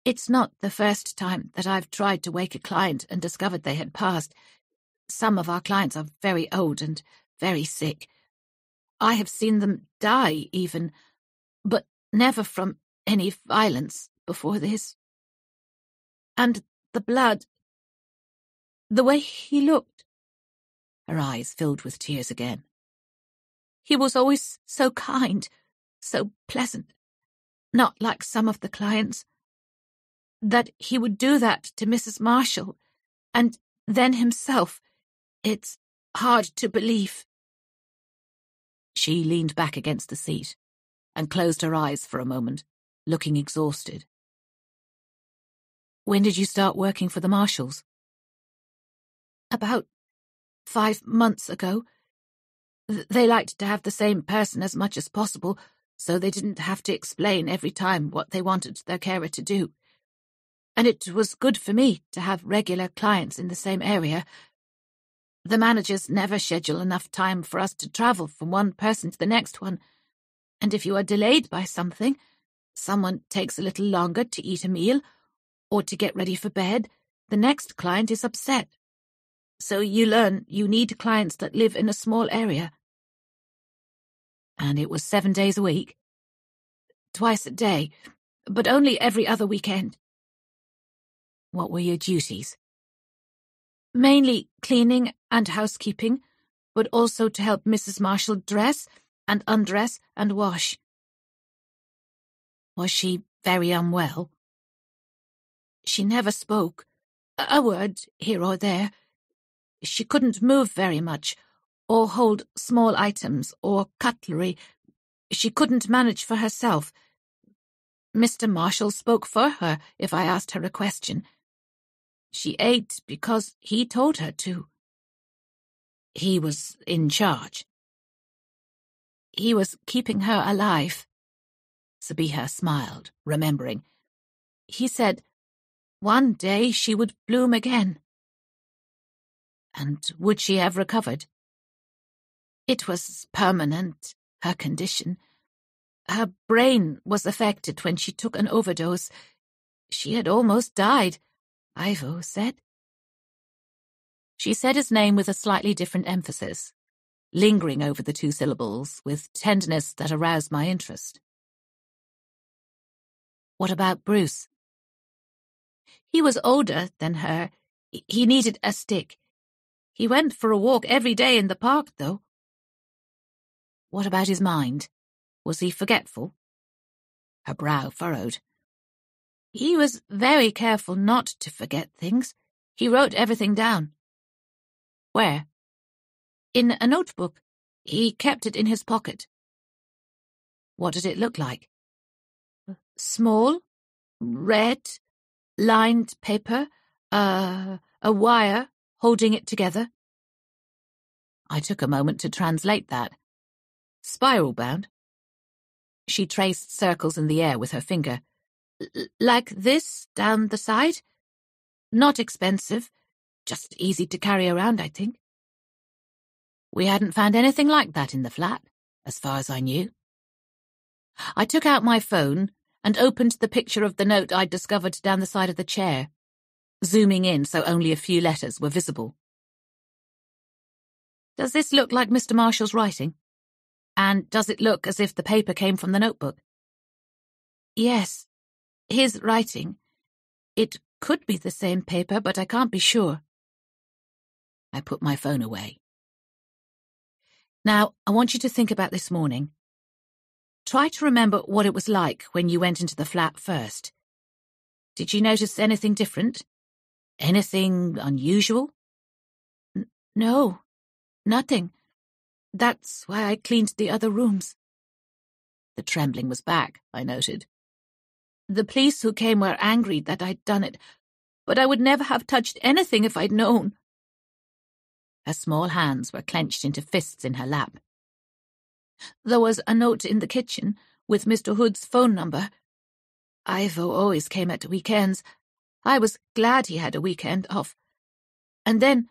It's not the first time that I've tried to wake a client and discovered they had passed. Some of our clients are very old and very sick. I have seen them die, even, but never from any violence before this. And the blood. The way he looked. Her eyes filled with tears again. He was always so kind, so pleasant, not like some of the clients. That he would do that to Mrs. Marshall, and then himself. It's hard to believe. She leaned back against the seat and closed her eyes for a moment, looking exhausted. When did you start working for the Marshalls? About five months ago. They liked to have the same person as much as possible, so they didn't have to explain every time what they wanted their carer to do. And it was good for me to have regular clients in the same area, the managers never schedule enough time for us to travel from one person to the next one. And if you are delayed by something, someone takes a little longer to eat a meal or to get ready for bed, the next client is upset. So you learn you need clients that live in a small area. And it was seven days a week? Twice a day, but only every other weekend. What were your duties? Mainly cleaning and housekeeping, but also to help Mrs. Marshall dress and undress and wash. Was she very unwell? She never spoke. A word here or there. She couldn't move very much, or hold small items or cutlery. She couldn't manage for herself. Mr. Marshall spoke for her if I asked her a question. She ate because he told her to. He was in charge. He was keeping her alive. Sabiha smiled, remembering. He said one day she would bloom again. And would she have recovered? It was permanent, her condition. Her brain was affected when she took an overdose. She had almost died, Ivo said. She said his name with a slightly different emphasis, lingering over the two syllables with tenderness that aroused my interest. What about Bruce? He was older than her. He needed a stick. He went for a walk every day in the park, though. What about his mind? Was he forgetful? Her brow furrowed. He was very careful not to forget things. He wrote everything down. Where? In a notebook. He kept it in his pocket. What did it look like? Small, red, lined paper, uh, a wire holding it together. I took a moment to translate that. Spiral bound. She traced circles in the air with her finger. Like this, down the side? Not expensive, just easy to carry around, I think. We hadn't found anything like that in the flat, as far as I knew. I took out my phone and opened the picture of the note I'd discovered down the side of the chair, zooming in so only a few letters were visible. Does this look like Mr. Marshall's writing? And does it look as if the paper came from the notebook? Yes, his writing. It could be the same paper, but I can't be sure. I put my phone away. Now, I want you to think about this morning. Try to remember what it was like when you went into the flat first. Did you notice anything different? Anything unusual? N no, nothing. That's why I cleaned the other rooms. The trembling was back, I noted. The police who came were angry that I'd done it, but I would never have touched anything if I'd known. Her small hands were clenched into fists in her lap. There was a note in the kitchen with Mr. Hood's phone number. Ivo always came at weekends. I was glad he had a weekend off. And then,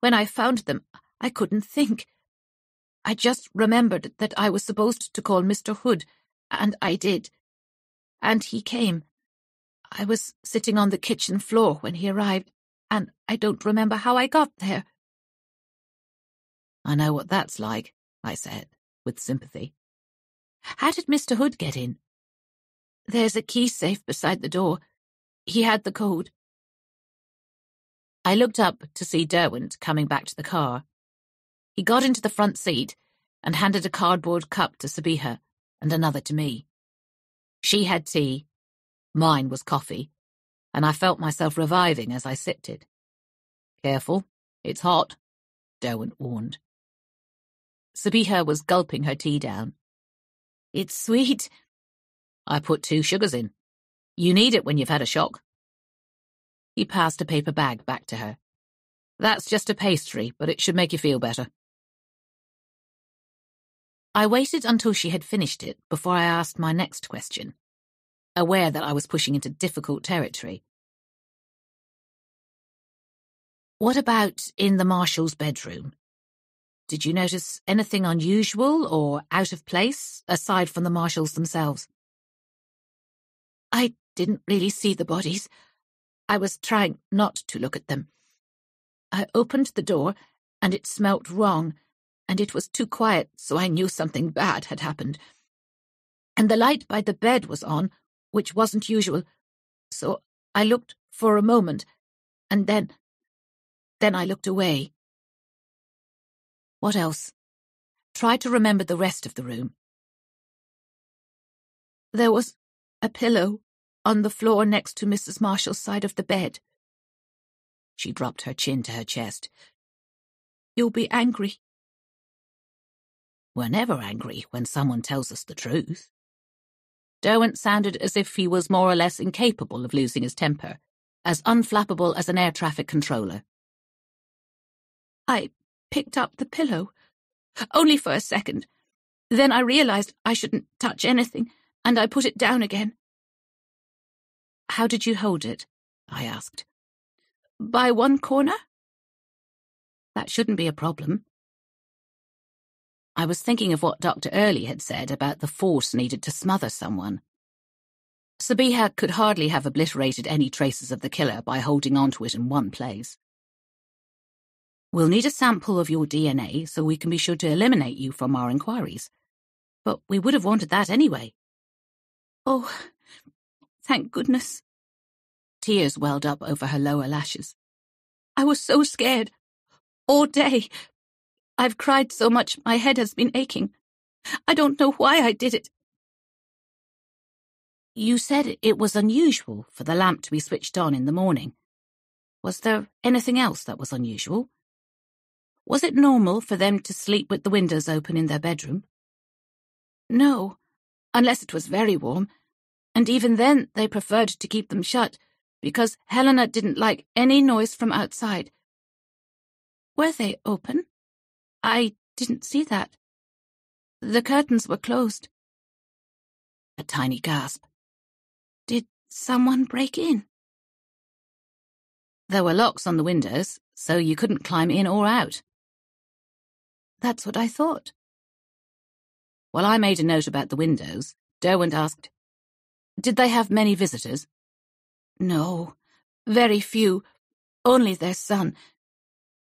when I found them, I couldn't think. I just remembered that I was supposed to call Mr. Hood, and I did. And he came. I was sitting on the kitchen floor when he arrived, and I don't remember how I got there. I know what that's like, I said with sympathy. How did Mr. Hood get in? There's a key safe beside the door. He had the code. I looked up to see Derwent coming back to the car. He got into the front seat and handed a cardboard cup to Sabiha and another to me. She had tea, mine was coffee, and I felt myself reviving as I sipped it. Careful, it's hot, Derwent warned. Sabiha was gulping her tea down. It's sweet. I put two sugars in. You need it when you've had a shock. He passed a paper bag back to her. That's just a pastry, but it should make you feel better. I waited until she had finished it before I asked my next question, aware that I was pushing into difficult territory. What about in the Marshalls' bedroom? Did you notice anything unusual or out of place, aside from the Marshalls themselves? I didn't really see the bodies. I was trying not to look at them. I opened the door, and it smelt wrong, and it was too quiet, so I knew something bad had happened. And the light by the bed was on, which wasn't usual, so I looked for a moment, and then. then I looked away. What else? Try to remember the rest of the room. There was a pillow on the floor next to Mrs. Marshall's side of the bed. She dropped her chin to her chest. you'll be angry. We're never angry when someone tells us the truth. Derwent sounded as if he was more or less incapable of losing his temper, as unflappable as an air traffic controller. I picked up the pillow, only for a second. Then I realized I shouldn't touch anything, and I put it down again. How did you hold it? I asked. By one corner? That shouldn't be a problem. I was thinking of what Dr. Early had said about the force needed to smother someone. Sabiha could hardly have obliterated any traces of the killer by holding onto it in one place. We'll need a sample of your DNA so we can be sure to eliminate you from our inquiries. But we would have wanted that anyway. Oh, thank goodness. Tears welled up over her lower lashes. I was so scared. All day, I've cried so much my head has been aching. I don't know why I did it. You said it was unusual for the lamp to be switched on in the morning. Was there anything else that was unusual? Was it normal for them to sleep with the windows open in their bedroom? No, unless it was very warm, and even then they preferred to keep them shut because Helena didn't like any noise from outside. Were they open? I didn't see that. The curtains were closed. A tiny gasp. Did someone break in? There were locks on the windows, so you couldn't climb in or out. That's what I thought. While I made a note about the windows, Derwent asked, Did they have many visitors? No, very few. Only their son.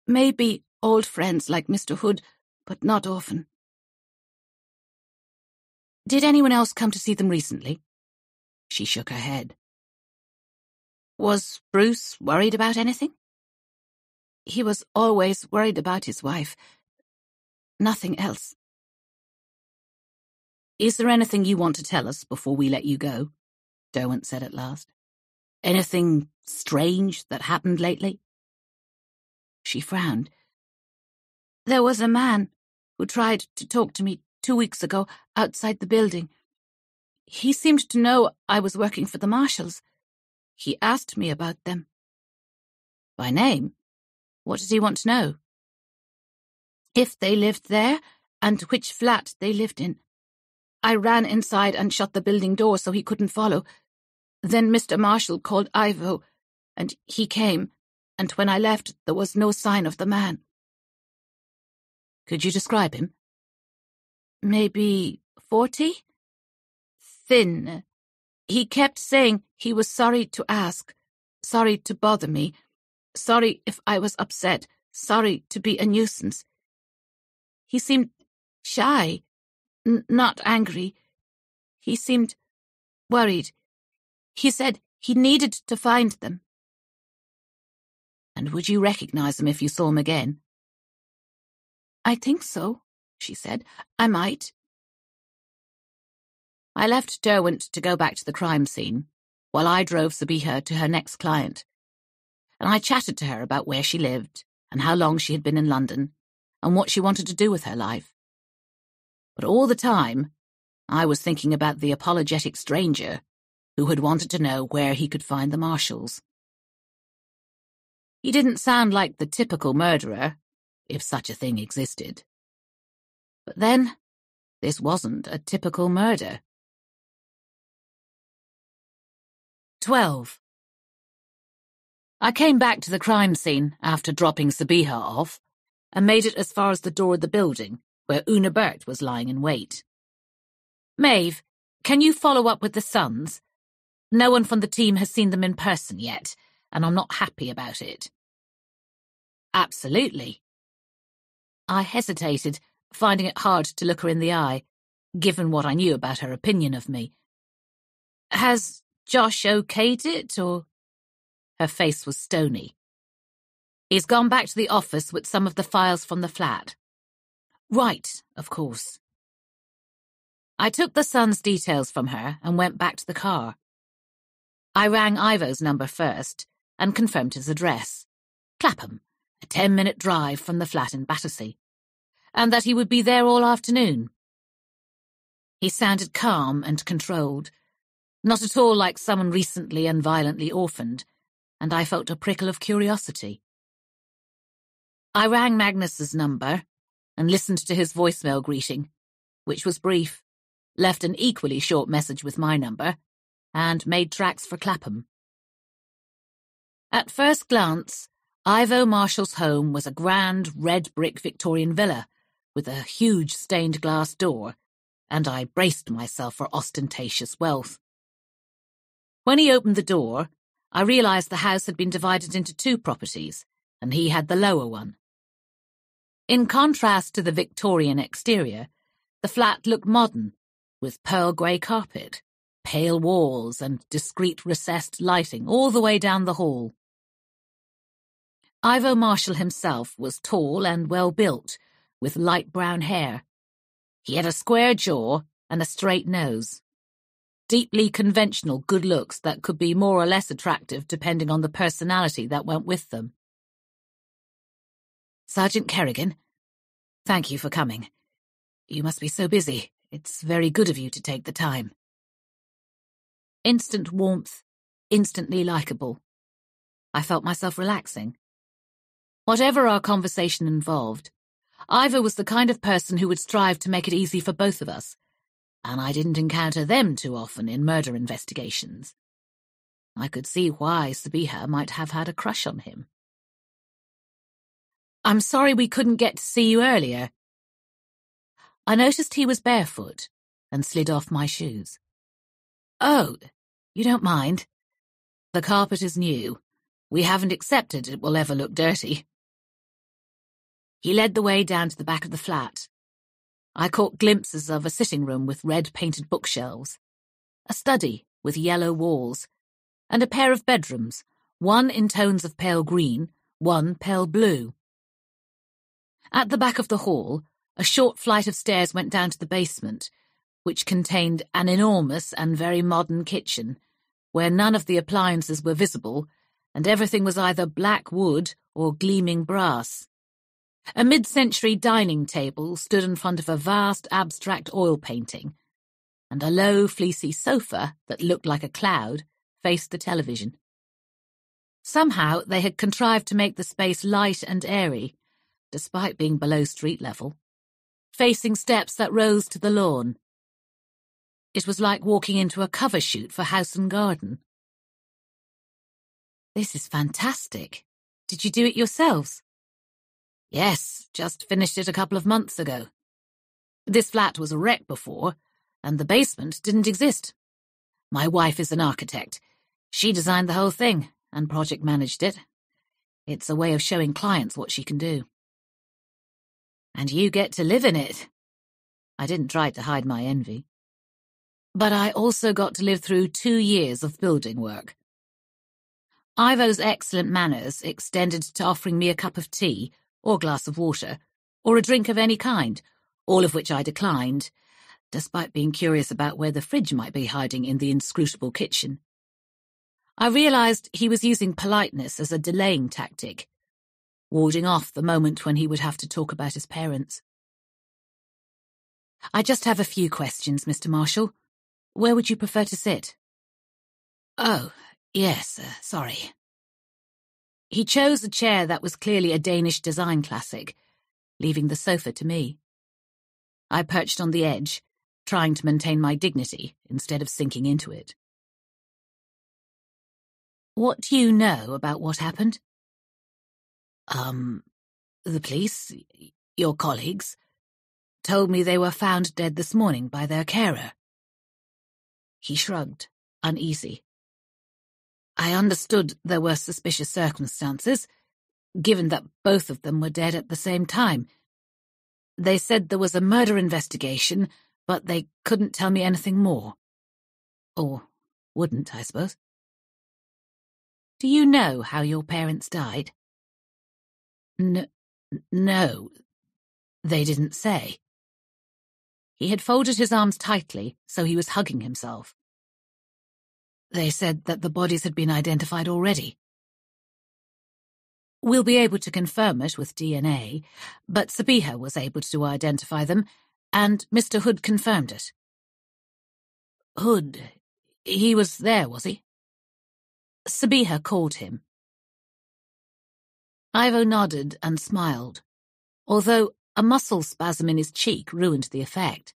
Maybe Old friends like Mr. Hood, but not often. Did anyone else come to see them recently? She shook her head. Was Bruce worried about anything? He was always worried about his wife. Nothing else. Is there anything you want to tell us before we let you go? Derwent said at last. Anything strange that happened lately? She frowned. There was a man who tried to talk to me two weeks ago outside the building. He seemed to know I was working for the Marshalls. He asked me about them. By name? What did he want to know? If they lived there, and which flat they lived in. I ran inside and shut the building door so he couldn't follow. Then Mr. Marshall called Ivo, and he came, and when I left, there was no sign of the man. Could you describe him? Maybe forty? Thin. He kept saying he was sorry to ask, sorry to bother me, sorry if I was upset, sorry to be a nuisance. He seemed shy, not angry. He seemed worried. He said he needed to find them. And would you recognize them if you saw them again? I think so, she said. I might. I left Derwent to go back to the crime scene, while I drove Sabiha to her next client. And I chatted to her about where she lived, and how long she had been in London, and what she wanted to do with her life. But all the time, I was thinking about the apologetic stranger who had wanted to know where he could find the Marshalls. He didn't sound like the typical murderer if such a thing existed. But then, this wasn't a typical murder. 12. I came back to the crime scene after dropping Sabiha off and made it as far as the door of the building where Una Burt was lying in wait. Maeve, can you follow up with the sons? No one from the team has seen them in person yet, and I'm not happy about it. Absolutely. I hesitated, finding it hard to look her in the eye, given what I knew about her opinion of me. Has Josh okayed it, or? Her face was stony. He's gone back to the office with some of the files from the flat. Right, of course. I took the son's details from her and went back to the car. I rang Ivo's number first and confirmed his address. Clapham, a ten-minute drive from the flat in Battersea, and that he would be there all afternoon. He sounded calm and controlled, not at all like someone recently and violently orphaned, and I felt a prickle of curiosity. I rang Magnus's number and listened to his voicemail greeting, which was brief, left an equally short message with my number, and made tracks for Clapham. At first glance, Ivo Marshall's home was a grand red brick Victorian villa with a huge stained glass door, and I braced myself for ostentatious wealth. When he opened the door, I realized the house had been divided into two properties, and he had the lower one. In contrast to the Victorian exterior, the flat looked modern, with pearl grey carpet, pale walls, and discreet recessed lighting all the way down the hall. Ivo Marshall himself was tall and well built, with light brown hair. He had a square jaw and a straight nose deeply conventional good looks that could be more or less attractive depending on the personality that went with them. Sergeant Kerrigan, thank you for coming. You must be so busy. It's very good of you to take the time. Instant warmth, instantly likable. I felt myself relaxing. Whatever our conversation involved, Ivo was the kind of person who would strive to make it easy for both of us, and I didn't encounter them too often in murder investigations. I could see why Sabiha might have had a crush on him. I'm sorry we couldn't get to see you earlier. I noticed he was barefoot and slid off my shoes. Oh, you don't mind? The carpet is new. We haven't accepted it will ever look dirty. He led the way down to the back of the flat, I caught glimpses of a sitting room with red painted bookshelves, a study with yellow walls, and a pair of bedrooms, one in tones of pale green, one pale blue. At the back of the hall, a short flight of stairs went down to the basement, which contained an enormous and very modern kitchen, where none of the appliances were visible, and everything was either black wood or gleaming brass. A mid-century dining table stood in front of a vast abstract oil painting, and a low, fleecy sofa that looked like a cloud faced the television. Somehow they had contrived to make the space light and airy, despite being below street level, facing steps that rose to the lawn. It was like walking into a cover shoot for House and Garden. This is fantastic. Did you do it yourselves? Yes, just finished it a couple of months ago. This flat was a wreck before, and the basement didn't exist. My wife is an architect. She designed the whole thing and project managed it. It's a way of showing clients what she can do. And you get to live in it. I didn't try to hide my envy. But I also got to live through two years of building work. Ivo's excellent manners extended to offering me a cup of tea or glass of water, or a drink of any kind, all of which I declined, despite being curious about where the fridge might be hiding in the inscrutable kitchen. I realized he was using politeness as a delaying tactic, warding off the moment when he would have to talk about his parents. I just have a few questions, Mr. Marshall. Where would you prefer to sit? Oh, yes, uh, sorry. He chose a chair that was clearly a Danish design classic, leaving the sofa to me. I perched on the edge, trying to maintain my dignity instead of sinking into it. What do you know about what happened? Um, the police, your colleagues, told me they were found dead this morning by their carer. He shrugged, uneasy. I understood there were suspicious circumstances, given that both of them were dead at the same time. They said there was a murder investigation, but they couldn't tell me anything more. Or wouldn't, I suppose. Do you know how your parents died? N no, they didn't say. He had folded his arms tightly, so he was hugging himself. They said that the bodies had been identified already. We'll be able to confirm it with DNA, but Sabiha was able to identify them, and Mr. Hood confirmed it. Hood, he was there, was he? Sabiha called him. Ivo nodded and smiled, although a muscle spasm in his cheek ruined the effect.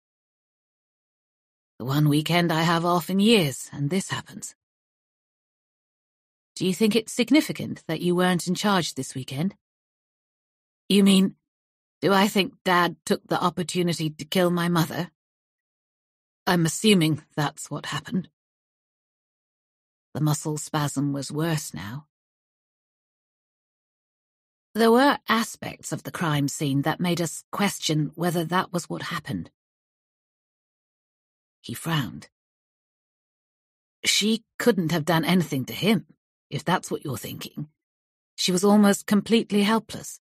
The one weekend I have off in years, and this happens. Do you think it's significant that you weren't in charge this weekend? You mean, do I think Dad took the opportunity to kill my mother? I'm assuming that's what happened. The muscle spasm was worse now. There were aspects of the crime scene that made us question whether that was what happened. He frowned. She couldn't have done anything to him, if that's what you're thinking. She was almost completely helpless.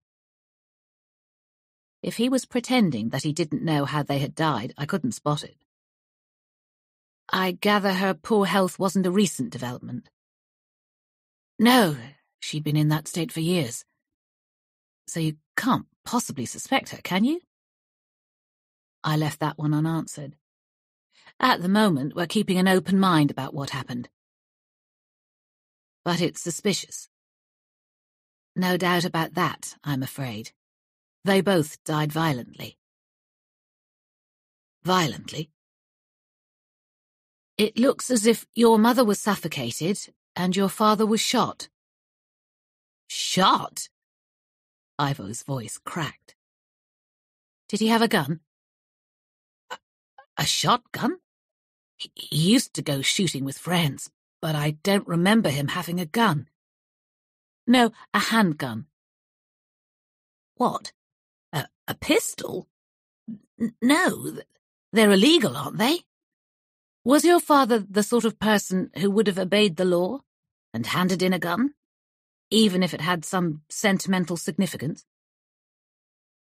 If he was pretending that he didn't know how they had died, I couldn't spot it. I gather her poor health wasn't a recent development. No, she'd been in that state for years. So you can't possibly suspect her, can you? I left that one unanswered. At the moment, we're keeping an open mind about what happened. But it's suspicious. No doubt about that, I'm afraid. They both died violently. Violently? It looks as if your mother was suffocated and your father was shot. Shot? Ivo's voice cracked. Did he have a gun? A, a shotgun? He, used to go shooting with friends, but I don't remember him having a gun. No, a handgun. What? A, a pistol? N no, they're illegal, aren't they? Was your father the sort of person who would have obeyed the law and handed in a gun? even if it had some sentimental significance?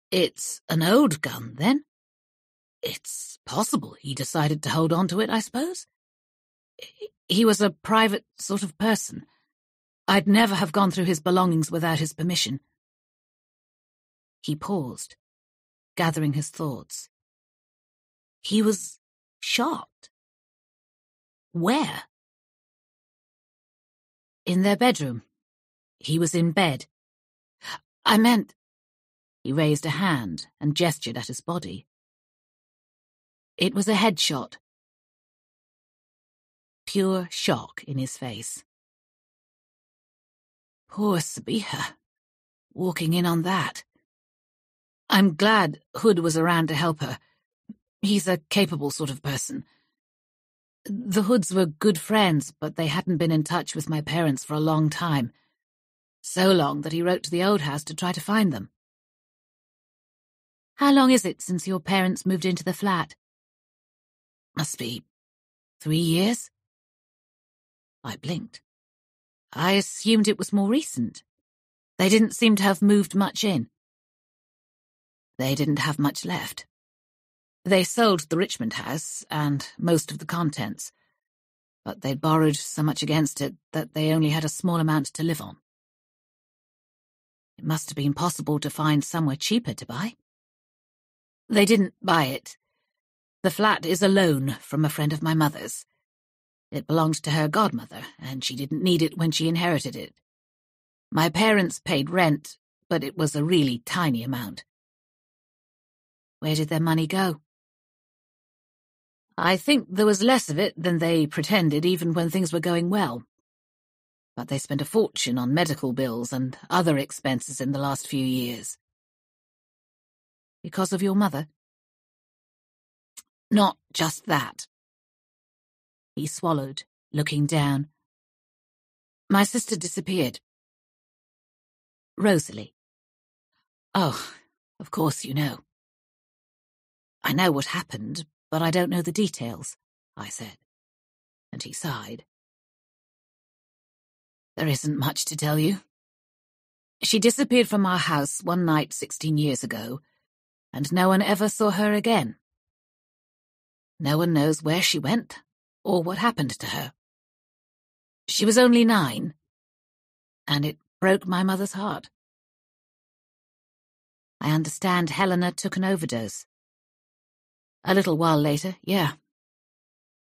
It's an old gun, then? It's possible he decided to hold on to it, I suppose. He was a private sort of person. I'd never have gone through his belongings without his permission. He paused, gathering his thoughts. He was shot. Where? In their bedroom, he was in bed. I meant... He raised a hand and gestured at his body. It was a headshot. Pure shock in his face. Poor Sabiha. Walking in on that. I'm glad Hood was around to help her. He's a capable sort of person. The Hoods were good friends, but they hadn't been in touch with my parents for a long time. So long that he wrote to the old house to try to find them. How long is it since your parents moved into the flat? Must be three years. I blinked. I assumed it was more recent. They didn't seem to have moved much in. They didn't have much left. They sold the Richmond house and most of the contents, but they'd borrowed so much against it that they only had a small amount to live on. It must have been possible to find somewhere cheaper to buy. They didn't buy it. The flat is a loan from a friend of my mother's. It belonged to her godmother, and she didn't need it when she inherited it. My parents paid rent, but it was a really tiny amount. Where did their money go? I think there was less of it than they pretended even when things were going well but they spent a fortune on medical bills and other expenses in the last few years. Because of your mother? Not just that. He swallowed, looking down. My sister disappeared. Rosalie. Oh, of course you know. I know what happened, but I don't know the details, I said. And he sighed. There isn't much to tell you. She disappeared from our house one night sixteen years ago, and no one ever saw her again. No one knows where she went or what happened to her. She was only nine, and it broke my mother's heart. I understand Helena took an overdose. A little while later, yeah.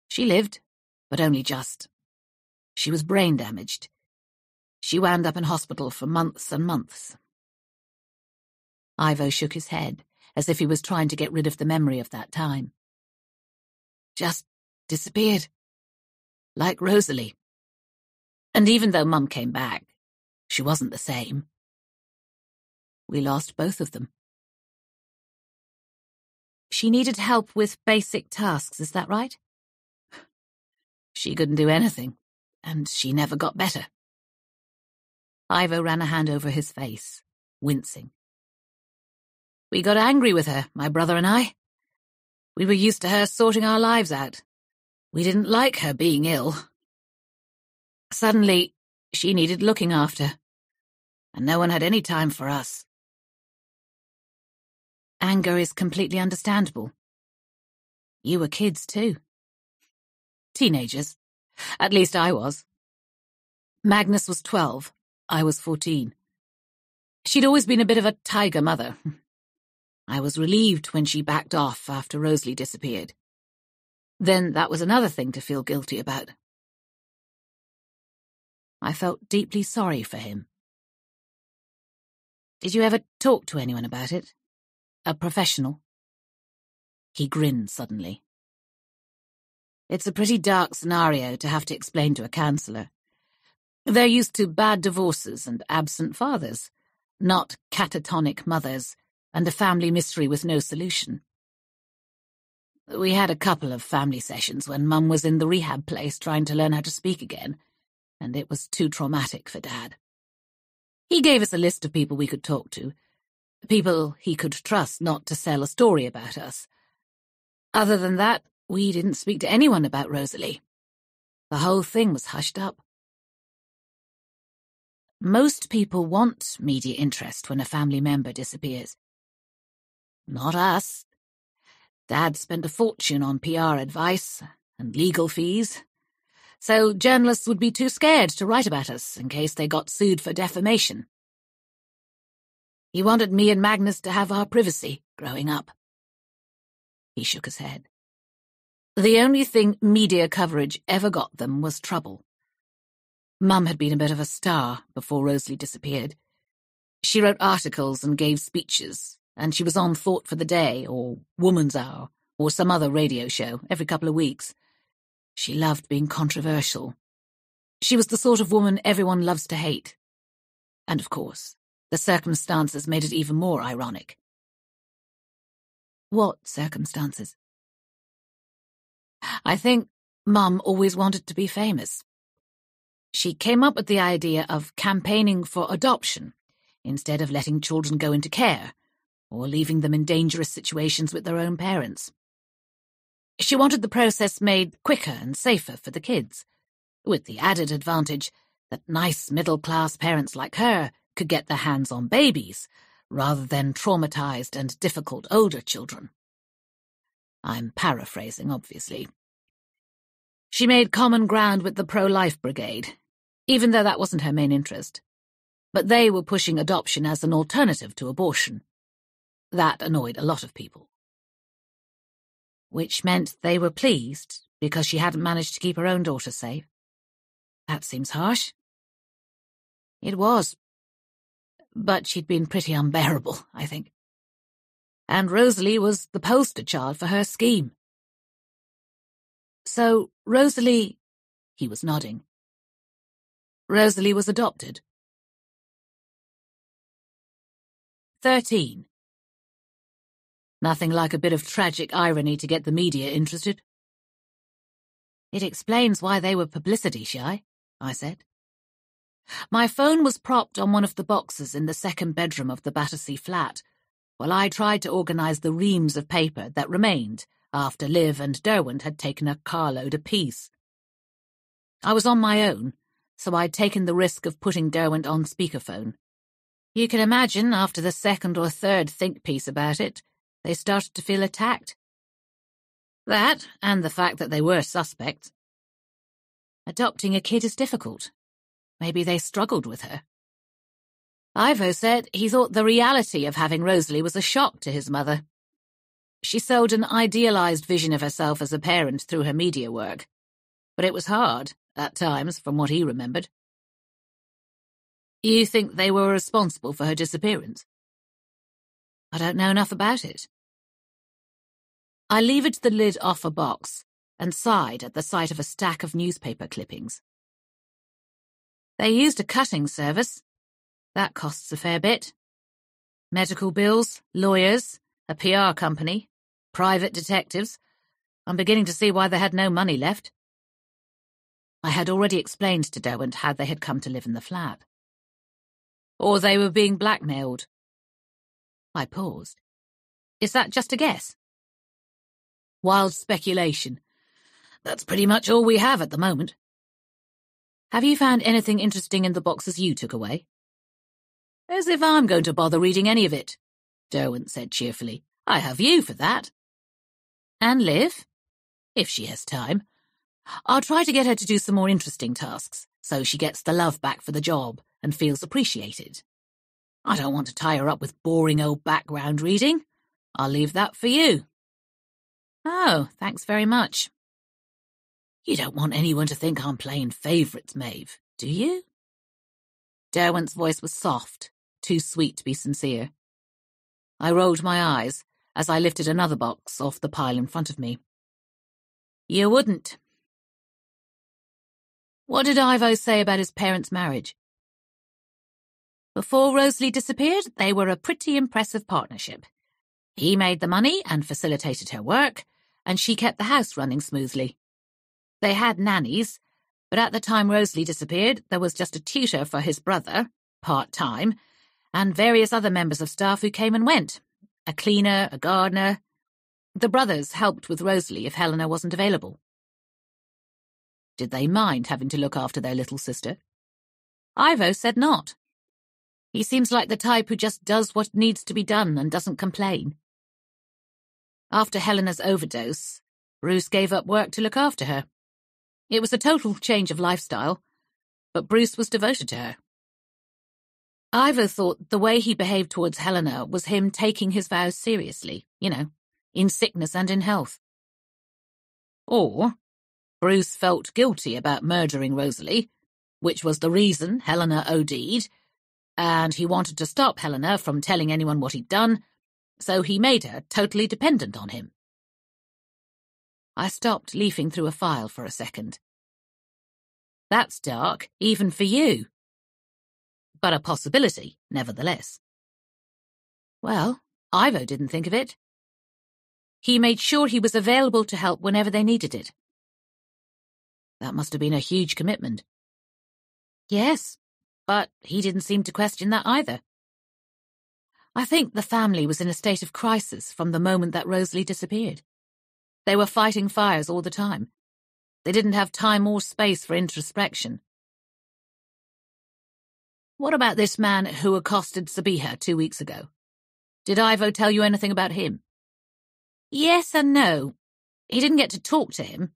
She lived, but only just. She was brain damaged. She wound up in hospital for months and months. Ivo shook his head, as if he was trying to get rid of the memory of that time. Just disappeared. Like Rosalie. And even though Mum came back, she wasn't the same. We lost both of them. She needed help with basic tasks, is that right? She couldn't do anything, and she never got better. Ivo ran a hand over his face, wincing. We got angry with her, my brother and I. We were used to her sorting our lives out. We didn't like her being ill. Suddenly, she needed looking after, and no one had any time for us. Anger is completely understandable. You were kids, too. Teenagers. At least I was. Magnus was 12. I was 14. She'd always been a bit of a tiger mother. I was relieved when she backed off after Rosalie disappeared. Then that was another thing to feel guilty about. I felt deeply sorry for him. Did you ever talk to anyone about it? A professional? He grinned suddenly. It's a pretty dark scenario to have to explain to a counsellor. They're used to bad divorces and absent fathers, not catatonic mothers and a family mystery with no solution. We had a couple of family sessions when Mum was in the rehab place trying to learn how to speak again, and it was too traumatic for Dad. He gave us a list of people we could talk to, people he could trust not to sell a story about us. Other than that, we didn't speak to anyone about Rosalie. The whole thing was hushed up. Most people want media interest when a family member disappears. Not us. Dad spent a fortune on PR advice and legal fees, so journalists would be too scared to write about us in case they got sued for defamation. He wanted me and Magnus to have our privacy growing up. He shook his head. The only thing media coverage ever got them was trouble. Mum had been a bit of a star before Rosalie disappeared. She wrote articles and gave speeches, and she was on Thought for the Day, or Woman's Hour, or some other radio show every couple of weeks. She loved being controversial. She was the sort of woman everyone loves to hate. And of course, the circumstances made it even more ironic. What circumstances? I think Mum always wanted to be famous. She came up with the idea of campaigning for adoption instead of letting children go into care or leaving them in dangerous situations with their own parents. She wanted the process made quicker and safer for the kids, with the added advantage that nice middle-class parents like her could get their hands on babies rather than traumatized and difficult older children. I'm paraphrasing, obviously. She made common ground with the pro-life brigade, even though that wasn't her main interest. But they were pushing adoption as an alternative to abortion. That annoyed a lot of people. Which meant they were pleased because she hadn't managed to keep her own daughter safe. That seems harsh. It was. But she'd been pretty unbearable, I think. And Rosalie was the poster child for her scheme. So, Rosalie... He was nodding. Rosalie was adopted. Thirteen. Nothing like a bit of tragic irony to get the media interested. It explains why they were publicity shy, I said. My phone was propped on one of the boxes in the second bedroom of the Battersea flat, while I tried to organise the reams of paper that remained after Liv and Derwent had taken a carload apiece. I was on my own, so I'd taken the risk of putting Derwent on speakerphone. You can imagine, after the second or third think piece about it, they started to feel attacked. That, and the fact that they were suspects. Adopting a kid is difficult. Maybe they struggled with her. Ivo said he thought the reality of having Rosalie was a shock to his mother. She sold an idealized vision of herself as a parent through her media work, but it was hard, at times, from what he remembered. You think they were responsible for her disappearance? I don't know enough about it. I levered the lid off a box and sighed at the sight of a stack of newspaper clippings. They used a cutting service. That costs a fair bit. Medical bills, lawyers, a PR company, private detectives. I'm beginning to see why they had no money left. I had already explained to Derwent how they had come to live in the flat. Or they were being blackmailed. I paused. Is that just a guess? Wild speculation. That's pretty much all we have at the moment. Have you found anything interesting in the boxes you took away? As if I'm going to bother reading any of it, Derwent said cheerfully. I have you for that. And Liv? If she has time. I'll try to get her to do some more interesting tasks, so she gets the love back for the job and feels appreciated. I don't want to tie her up with boring old background reading. I'll leave that for you. Oh, thanks very much. You don't want anyone to think I'm playing favourites, Maeve, do you? Derwent's voice was soft, too sweet to be sincere. I rolled my eyes as I lifted another box off the pile in front of me. You wouldn't. What did Ivo say about his parents' marriage? Before Rosalie disappeared, they were a pretty impressive partnership. He made the money and facilitated her work, and she kept the house running smoothly. They had nannies, but at the time Rosalie disappeared, there was just a tutor for his brother, part-time, and various other members of staff who came and went. A cleaner, a gardener. The brothers helped with Rosalie if Helena wasn't available. Did they mind having to look after their little sister? Ivo said not. He seems like the type who just does what needs to be done and doesn't complain. After Helena's overdose, Bruce gave up work to look after her. It was a total change of lifestyle, but Bruce was devoted to her. Ivo thought the way he behaved towards Helena was him taking his vows seriously, you know, in sickness and in health. Or Bruce felt guilty about murdering Rosalie, which was the reason Helena OD'd, and he wanted to stop Helena from telling anyone what he'd done, so he made her totally dependent on him. I stopped leafing through a file for a second. That's dark, even for you. But a possibility, nevertheless. Well, Ivo didn't think of it. He made sure he was available to help whenever they needed it. That must have been a huge commitment. Yes, but he didn't seem to question that either. I think the family was in a state of crisis from the moment that Rosalie disappeared. They were fighting fires all the time. They didn't have time or space for introspection. What about this man who accosted Sabiha two weeks ago? Did Ivo tell you anything about him? Yes and no. He didn't get to talk to him.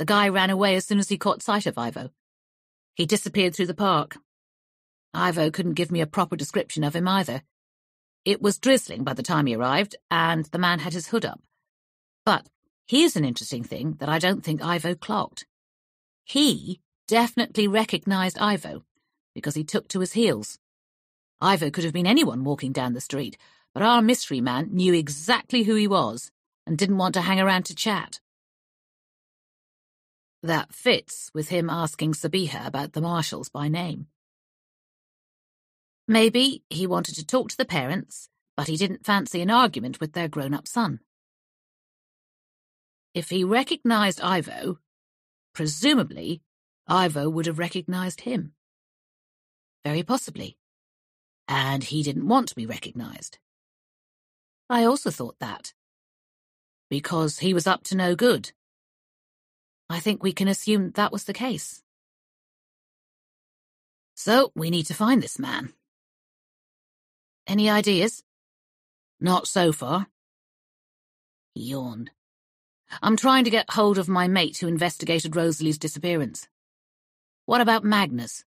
The guy ran away as soon as he caught sight of Ivo. He disappeared through the park. Ivo couldn't give me a proper description of him either. It was drizzling by the time he arrived, and the man had his hood up. But Here's an interesting thing that I don't think Ivo clocked. He definitely recognized Ivo because he took to his heels. Ivo could have been anyone walking down the street, but our mystery man knew exactly who he was and didn't want to hang around to chat. That fits with him asking Sabiha about the Marshalls by name. Maybe he wanted to talk to the parents, but he didn't fancy an argument with their grown-up son. If he recognized Ivo, presumably Ivo would have recognized him. Very possibly. And he didn't want to be recognized. I also thought that. Because he was up to no good. I think we can assume that was the case. So, we need to find this man. Any ideas? Not so far. He yawned. I'm trying to get hold of my mate who investigated Rosalie's disappearance. What about Magnus?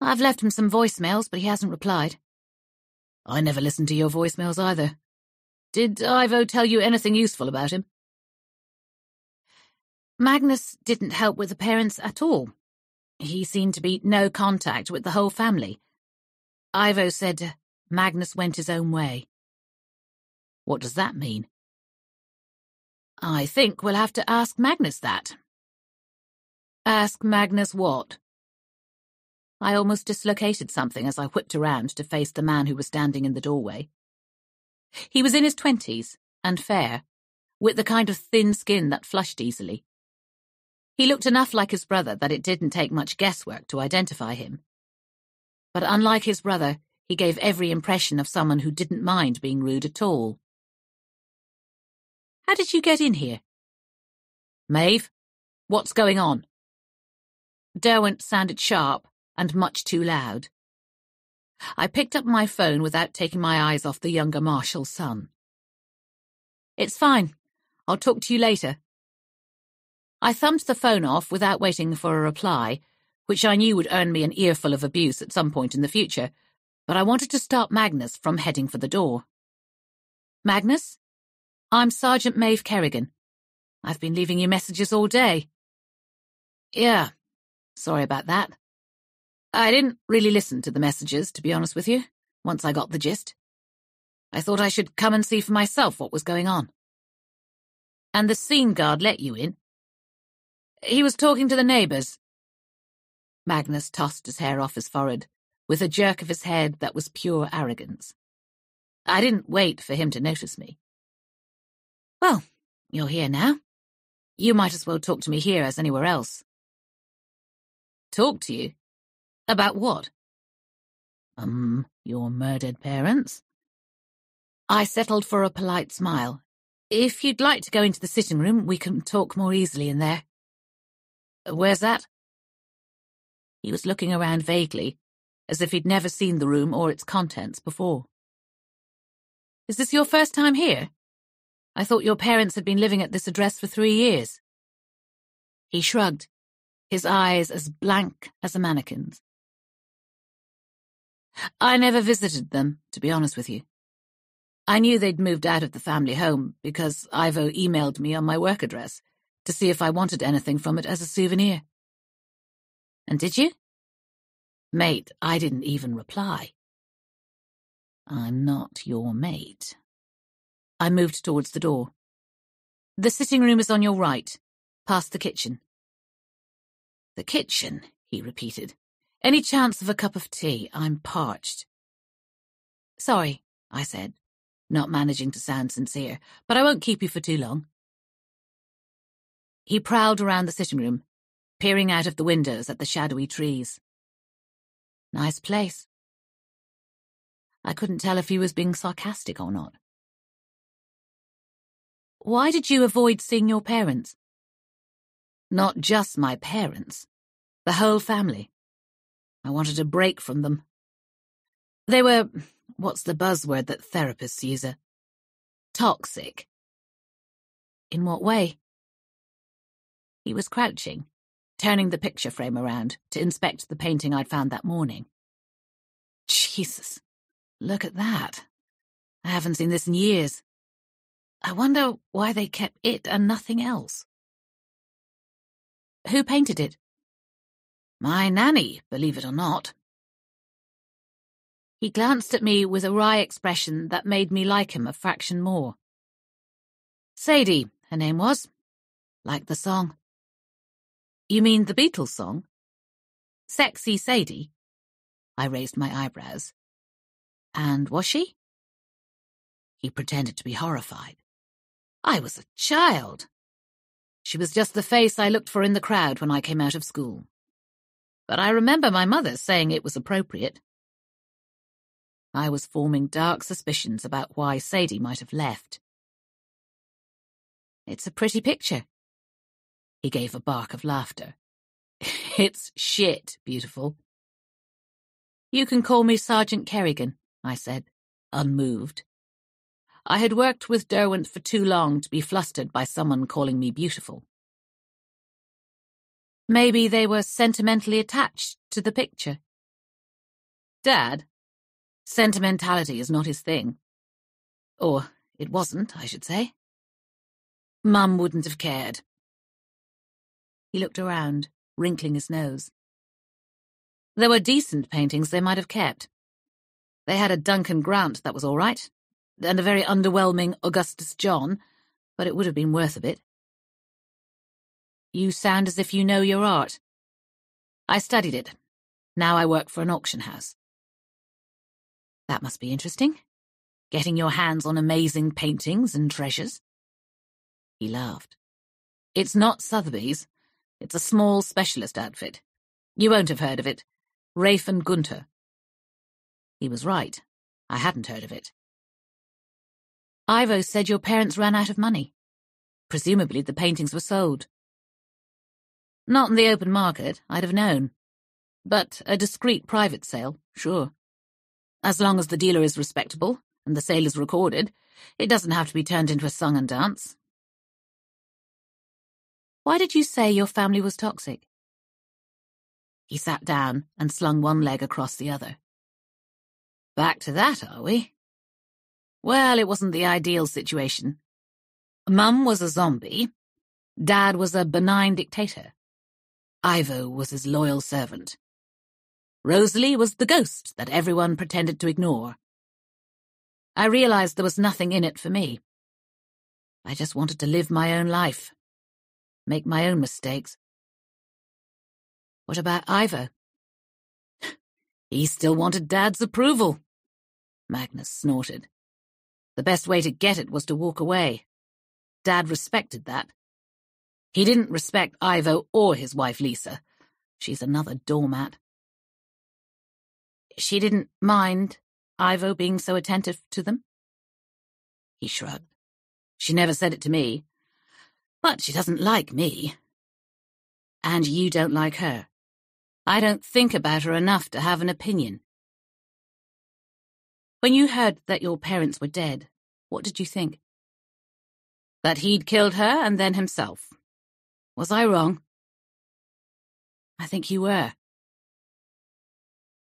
I've left him some voicemails, but he hasn't replied. I never listened to your voicemails either. Did Ivo tell you anything useful about him? Magnus didn't help with the parents at all. He seemed to be no contact with the whole family. Ivo said Magnus went his own way. What does that mean? I think we'll have to ask Magnus that. Ask Magnus what? I almost dislocated something as I whipped around to face the man who was standing in the doorway. He was in his twenties, and fair, with the kind of thin skin that flushed easily. He looked enough like his brother that it didn't take much guesswork to identify him. But unlike his brother, he gave every impression of someone who didn't mind being rude at all. How did you get in here? Maeve, what's going on? Derwent sounded sharp and much too loud. I picked up my phone without taking my eyes off the younger Marshall's son. It's fine. I'll talk to you later. I thumbed the phone off without waiting for a reply, which I knew would earn me an earful of abuse at some point in the future, but I wanted to stop Magnus from heading for the door. Magnus? I'm Sergeant Maeve Kerrigan. I've been leaving you messages all day. Yeah, sorry about that. I didn't really listen to the messages, to be honest with you, once I got the gist. I thought I should come and see for myself what was going on. And the scene guard let you in? He was talking to the neighbours. Magnus tossed his hair off his forehead, with a jerk of his head that was pure arrogance. I didn't wait for him to notice me. Well, you're here now. You might as well talk to me here as anywhere else. Talk to you? About what? Um, your murdered parents? I settled for a polite smile. If you'd like to go into the sitting room, we can talk more easily in there. Where's that? He was looking around vaguely, as if he'd never seen the room or its contents before. Is this your first time here? I thought your parents had been living at this address for three years. He shrugged, his eyes as blank as a mannequin's. I never visited them, to be honest with you. I knew they'd moved out of the family home because Ivo emailed me on my work address to see if I wanted anything from it as a souvenir. And did you? Mate, I didn't even reply. I'm not your mate. I moved towards the door. The sitting room is on your right, past the kitchen. The kitchen, he repeated. Any chance of a cup of tea? I'm parched. Sorry, I said, not managing to sound sincere, but I won't keep you for too long. He prowled around the sitting room, peering out of the windows at the shadowy trees. Nice place. I couldn't tell if he was being sarcastic or not. Why did you avoid seeing your parents? Not just my parents, the whole family. I wanted a break from them. They were, what's the buzzword that therapists use? Toxic. In what way? He was crouching, turning the picture frame around to inspect the painting I'd found that morning. Jesus, look at that. I haven't seen this in years. I wonder why they kept it and nothing else. Who painted it? My nanny, believe it or not. He glanced at me with a wry expression that made me like him a fraction more. Sadie, her name was. Like the song. You mean the Beatles song? Sexy Sadie? I raised my eyebrows. And was she? He pretended to be horrified. I was a child. She was just the face I looked for in the crowd when I came out of school but I remember my mother saying it was appropriate. I was forming dark suspicions about why Sadie might have left. It's a pretty picture. He gave a bark of laughter. it's shit, beautiful. You can call me Sergeant Kerrigan, I said, unmoved. I had worked with Derwent for too long to be flustered by someone calling me beautiful. Maybe they were sentimentally attached to the picture. Dad? Sentimentality is not his thing. Or it wasn't, I should say. Mum wouldn't have cared. He looked around, wrinkling his nose. There were decent paintings they might have kept. They had a Duncan Grant that was all right, and a very underwhelming Augustus John, but it would have been worth a bit. You sound as if you know your art. I studied it. Now I work for an auction house. That must be interesting. Getting your hands on amazing paintings and treasures. He laughed. It's not Sotheby's. It's a small specialist outfit. You won't have heard of it. Rafe and Gunter. He was right. I hadn't heard of it. Ivo said your parents ran out of money. Presumably the paintings were sold. Not in the open market, I'd have known. But a discreet private sale, sure. As long as the dealer is respectable and the sale is recorded, it doesn't have to be turned into a song and dance. Why did you say your family was toxic? He sat down and slung one leg across the other. Back to that, are we? Well, it wasn't the ideal situation. Mum was a zombie. Dad was a benign dictator. Ivo was his loyal servant. Rosalie was the ghost that everyone pretended to ignore. I realized there was nothing in it for me. I just wanted to live my own life, make my own mistakes. What about Ivo? he still wanted Dad's approval. Magnus snorted. The best way to get it was to walk away. Dad respected that. He didn't respect Ivo or his wife Lisa. She's another doormat. She didn't mind Ivo being so attentive to them? He shrugged. She never said it to me. But she doesn't like me. And you don't like her. I don't think about her enough to have an opinion. When you heard that your parents were dead, what did you think? That he'd killed her and then himself. Was I wrong? I think you were.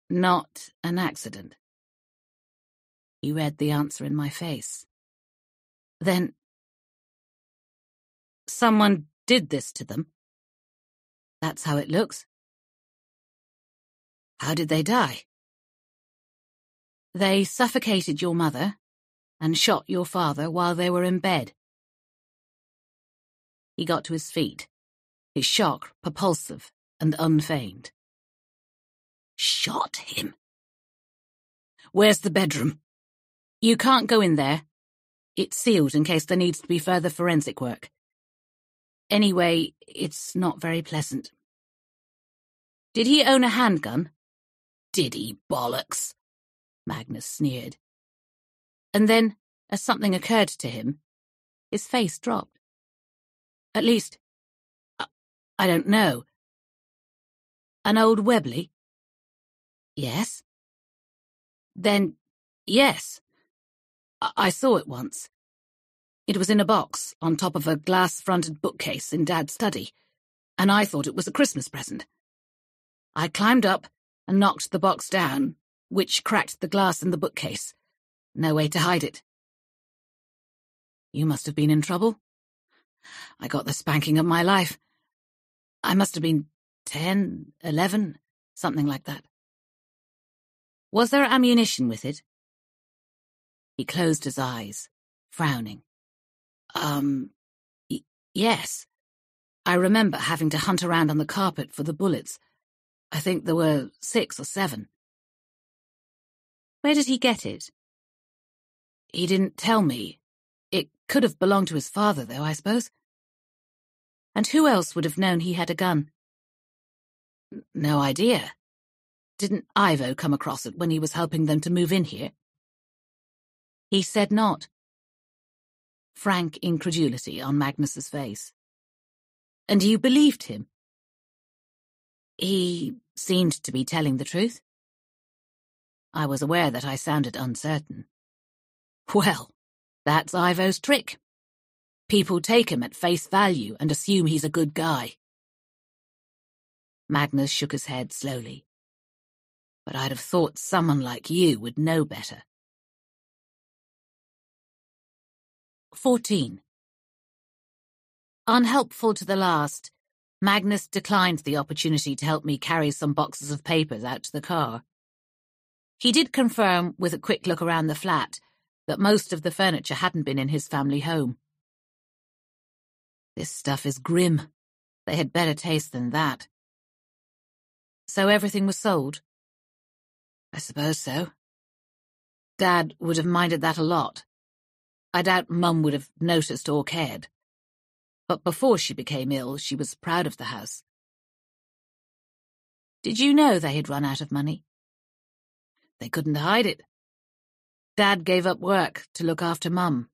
Not an accident. He read the answer in my face. Then. Someone did this to them. That's how it looks. How did they die? They suffocated your mother and shot your father while they were in bed. He got to his feet, his shock propulsive and unfeigned. Shot him. Where's the bedroom? You can't go in there. It's sealed in case there needs to be further forensic work. Anyway, it's not very pleasant. Did he own a handgun? Did he, bollocks? Magnus sneered. And then, as something occurred to him, his face dropped. At least, I, I don't know. An old Webley? Yes. Then, yes. I, I saw it once. It was in a box on top of a glass-fronted bookcase in Dad's study, and I thought it was a Christmas present. I climbed up and knocked the box down, which cracked the glass in the bookcase. No way to hide it. You must have been in trouble. I got the spanking of my life. I must have been ten, eleven, something like that. Was there ammunition with it? He closed his eyes, frowning. Um, yes. I remember having to hunt around on the carpet for the bullets. I think there were six or seven. Where did he get it? He didn't tell me. It could have belonged to his father, though, I suppose. And who else would have known he had a gun? No idea. Didn't Ivo come across it when he was helping them to move in here? He said not. Frank incredulity on Magnus's face. And you believed him? He seemed to be telling the truth. I was aware that I sounded uncertain. Well, that's Ivo's trick. People take him at face value and assume he's a good guy. Magnus shook his head slowly. But I'd have thought someone like you would know better. 14. Unhelpful to the last, Magnus declined the opportunity to help me carry some boxes of papers out to the car. He did confirm, with a quick look around the flat, that most of the furniture hadn't been in his family home. This stuff is grim. They had better taste than that. So everything was sold? I suppose so. Dad would have minded that a lot. I doubt Mum would have noticed or cared. But before she became ill, she was proud of the house. Did you know they had run out of money? They couldn't hide it. Dad gave up work to look after Mum,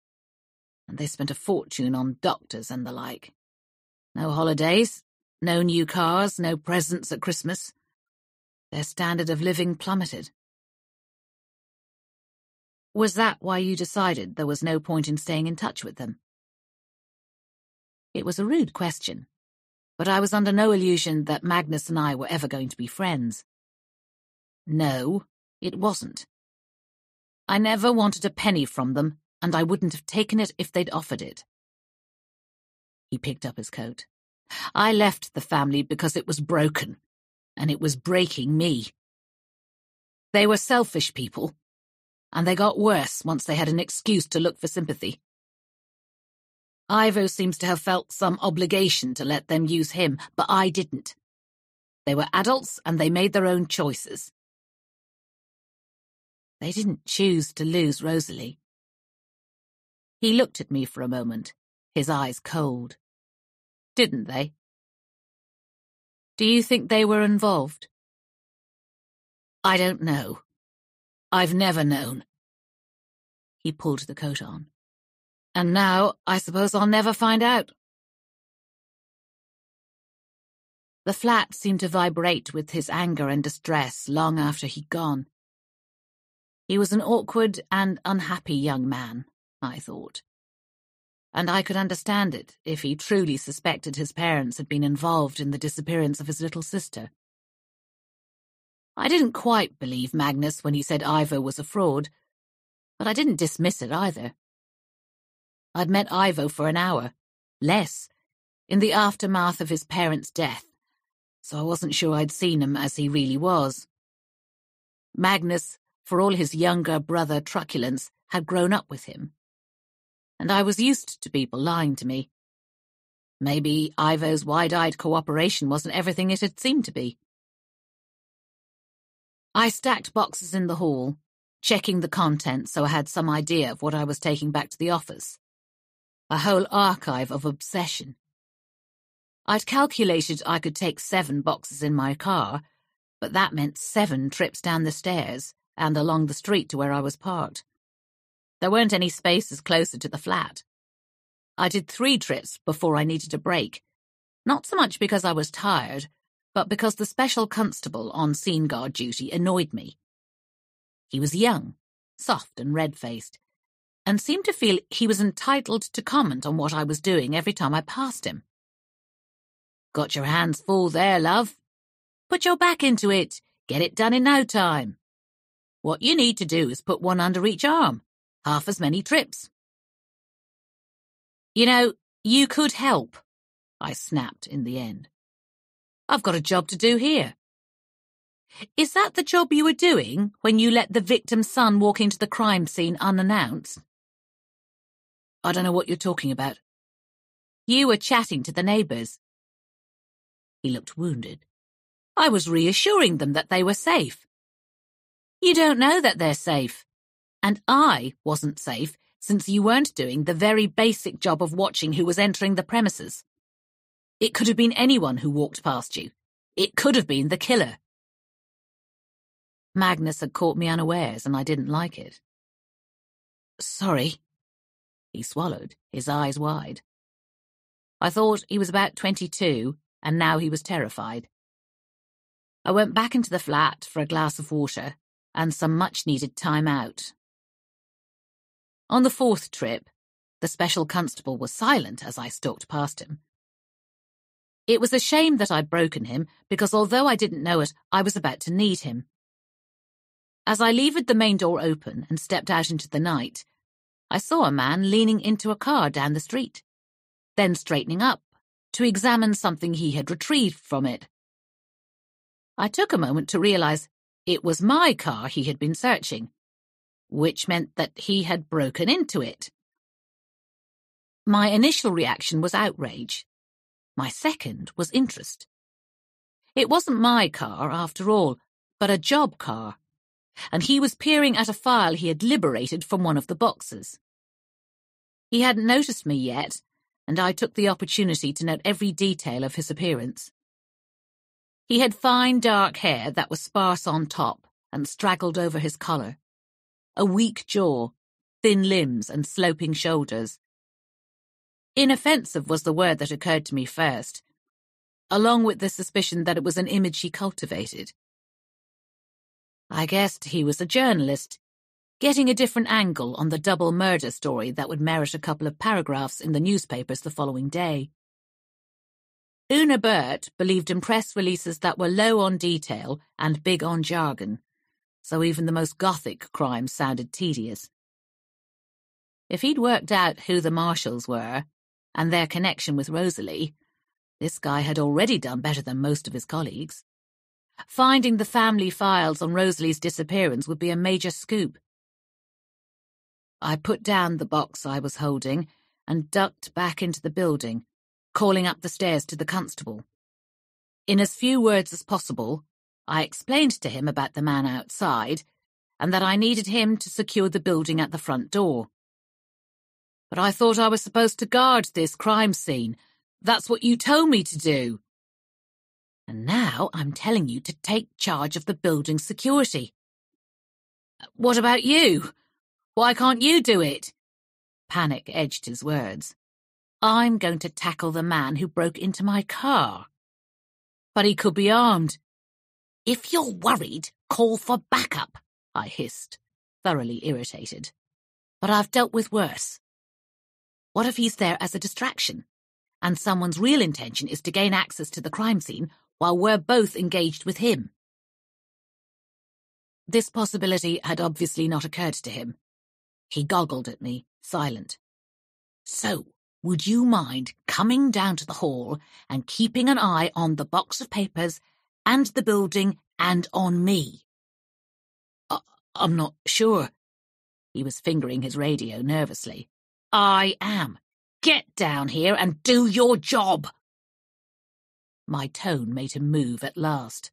and they spent a fortune on doctors and the like. No holidays, no new cars, no presents at Christmas. Their standard of living plummeted. Was that why you decided there was no point in staying in touch with them? It was a rude question, but I was under no illusion that Magnus and I were ever going to be friends. No, it wasn't. I never wanted a penny from them, and I wouldn't have taken it if they'd offered it. He picked up his coat. I left the family because it was broken, and it was breaking me. They were selfish people, and they got worse once they had an excuse to look for sympathy. Ivo seems to have felt some obligation to let them use him, but I didn't. They were adults and they made their own choices. They didn't choose to lose Rosalie. He looked at me for a moment, his eyes cold. Didn't they? Do you think they were involved? I don't know. I've never known. He pulled the coat on. And now, I suppose I'll never find out. The flat seemed to vibrate with his anger and distress long after he'd gone. He was an awkward and unhappy young man, I thought. And I could understand it if he truly suspected his parents had been involved in the disappearance of his little sister. I didn't quite believe Magnus when he said Ivo was a fraud, but I didn't dismiss it either. I'd met Ivo for an hour, less, in the aftermath of his parents' death, so I wasn't sure I'd seen him as he really was. Magnus for all his younger brother truculence, had grown up with him. And I was used to people lying to me. Maybe Ivo's wide-eyed cooperation wasn't everything it had seemed to be. I stacked boxes in the hall, checking the contents so I had some idea of what I was taking back to the office. A whole archive of obsession. I'd calculated I could take seven boxes in my car, but that meant seven trips down the stairs, and along the street to where I was parked. There weren't any spaces closer to the flat. I did three trips before I needed a break, not so much because I was tired, but because the special constable on scene guard duty annoyed me. He was young, soft and red-faced, and seemed to feel he was entitled to comment on what I was doing every time I passed him. Got your hands full there, love. Put your back into it. Get it done in no time. What you need to do is put one under each arm. Half as many trips. You know, you could help, I snapped in the end. I've got a job to do here. Is that the job you were doing when you let the victim's son walk into the crime scene unannounced? I don't know what you're talking about. You were chatting to the neighbours. He looked wounded. I was reassuring them that they were safe. You don't know that they're safe. And I wasn't safe since you weren't doing the very basic job of watching who was entering the premises. It could have been anyone who walked past you. It could have been the killer. Magnus had caught me unawares and I didn't like it. Sorry. He swallowed, his eyes wide. I thought he was about 22 and now he was terrified. I went back into the flat for a glass of water and some much-needed time out. On the fourth trip, the special constable was silent as I stalked past him. It was a shame that I'd broken him, because although I didn't know it, I was about to need him. As I levered the main door open and stepped out into the night, I saw a man leaning into a car down the street, then straightening up to examine something he had retrieved from it. I took a moment to realize it was my car he had been searching, which meant that he had broken into it. My initial reaction was outrage. My second was interest. It wasn't my car, after all, but a job car, and he was peering at a file he had liberated from one of the boxes. He hadn't noticed me yet, and I took the opportunity to note every detail of his appearance. He had fine dark hair that was sparse on top and straggled over his collar, a weak jaw, thin limbs, and sloping shoulders. Inoffensive was the word that occurred to me first, along with the suspicion that it was an image he cultivated. I guessed he was a journalist, getting a different angle on the double murder story that would merit a couple of paragraphs in the newspapers the following day. Una Burt believed in press releases that were low on detail and big on jargon, so even the most gothic crimes sounded tedious. If he'd worked out who the Marshalls were, and their connection with Rosalie, this guy had already done better than most of his colleagues. Finding the family files on Rosalie's disappearance would be a major scoop. I put down the box I was holding and ducked back into the building, calling up the stairs to the constable. In as few words as possible, I explained to him about the man outside and that I needed him to secure the building at the front door. But I thought I was supposed to guard this crime scene. That's what you told me to do. And now I'm telling you to take charge of the building's security. What about you? Why can't you do it? Panic edged his words. I'm going to tackle the man who broke into my car. But he could be armed. If you're worried, call for backup, I hissed, thoroughly irritated. But I've dealt with worse. What if he's there as a distraction, and someone's real intention is to gain access to the crime scene while we're both engaged with him? This possibility had obviously not occurred to him. He goggled at me, silent. So, would you mind coming down to the hall and keeping an eye on the box of papers and the building and on me? Uh, I'm not sure. He was fingering his radio nervously. I am. Get down here and do your job. My tone made him move at last.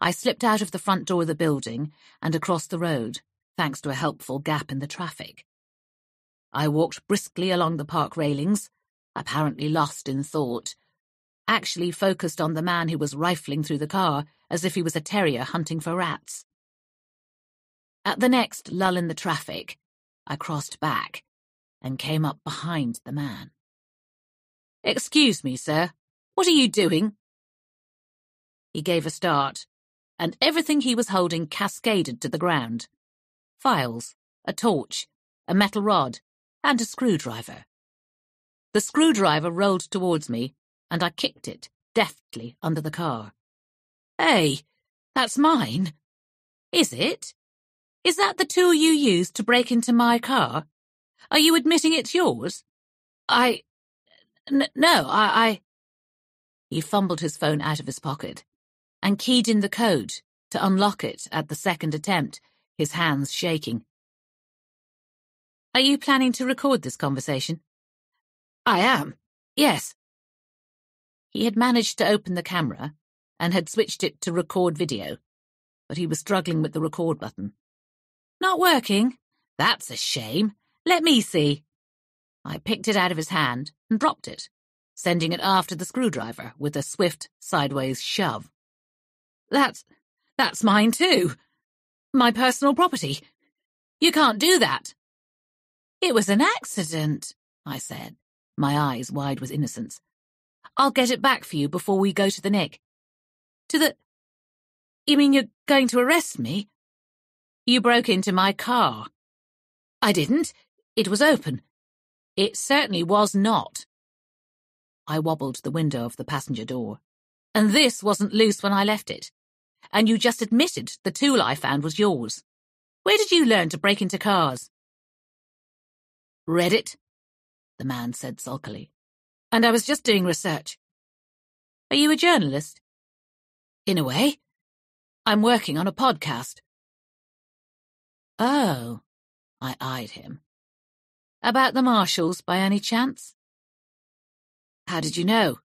I slipped out of the front door of the building and across the road, thanks to a helpful gap in the traffic. I walked briskly along the park railings, apparently lost in thought, actually focused on the man who was rifling through the car as if he was a terrier hunting for rats. At the next lull in the traffic, I crossed back and came up behind the man. Excuse me, sir. What are you doing? He gave a start, and everything he was holding cascaded to the ground. Files, a torch, a metal rod, and a screwdriver. The screwdriver rolled towards me, and I kicked it, deftly, under the car. Hey, that's mine. Is it? Is that the tool you used to break into my car? Are you admitting it's yours? I. N no, I, I. He fumbled his phone out of his pocket and keyed in the code to unlock it at the second attempt, his hands shaking. Are you planning to record this conversation? I am, yes. He had managed to open the camera and had switched it to record video, but he was struggling with the record button. Not working? That's a shame. Let me see. I picked it out of his hand and dropped it, sending it after the screwdriver with a swift sideways shove. That's. that's mine too. My personal property. You can't do that. It was an accident, I said, my eyes wide with innocence. I'll get it back for you before we go to the Nick. To the. You mean you're going to arrest me? You broke into my car. I didn't. It was open. It certainly was not. I wobbled the window of the passenger door. And this wasn't loose when I left it. and you just admitted the tool I found was yours. Where did you learn to break into cars? Reddit, the man said sulkily. And I was just doing research. Are you a journalist? In a way. I'm working on a podcast. Oh, I eyed him. About the Marshalls, by any chance? How did you know?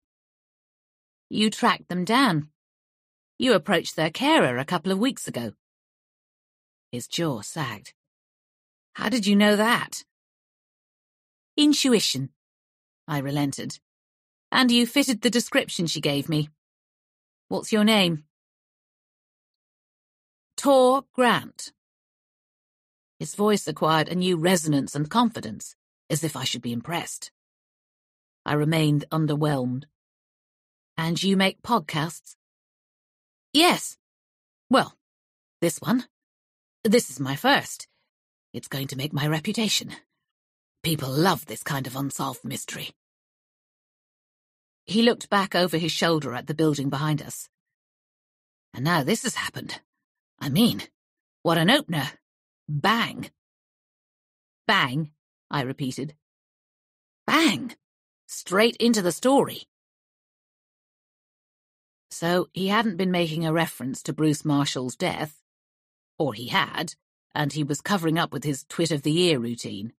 You tracked them down. You approached their carer a couple of weeks ago. His jaw sagged. How did you know that? Intuition. I relented. And you fitted the description she gave me. What's your name? Tor Grant. His voice acquired a new resonance and confidence, as if I should be impressed. I remained underwhelmed. And you make podcasts? Yes. Well, this one. This is my first. It's going to make my reputation. People love this kind of unsolved mystery. He looked back over his shoulder at the building behind us. And now this has happened. I mean, what an opener. Bang. Bang, I repeated. Bang. Straight into the story. So he hadn't been making a reference to Bruce Marshall's death. Or he had, and he was covering up with his twit of the year routine.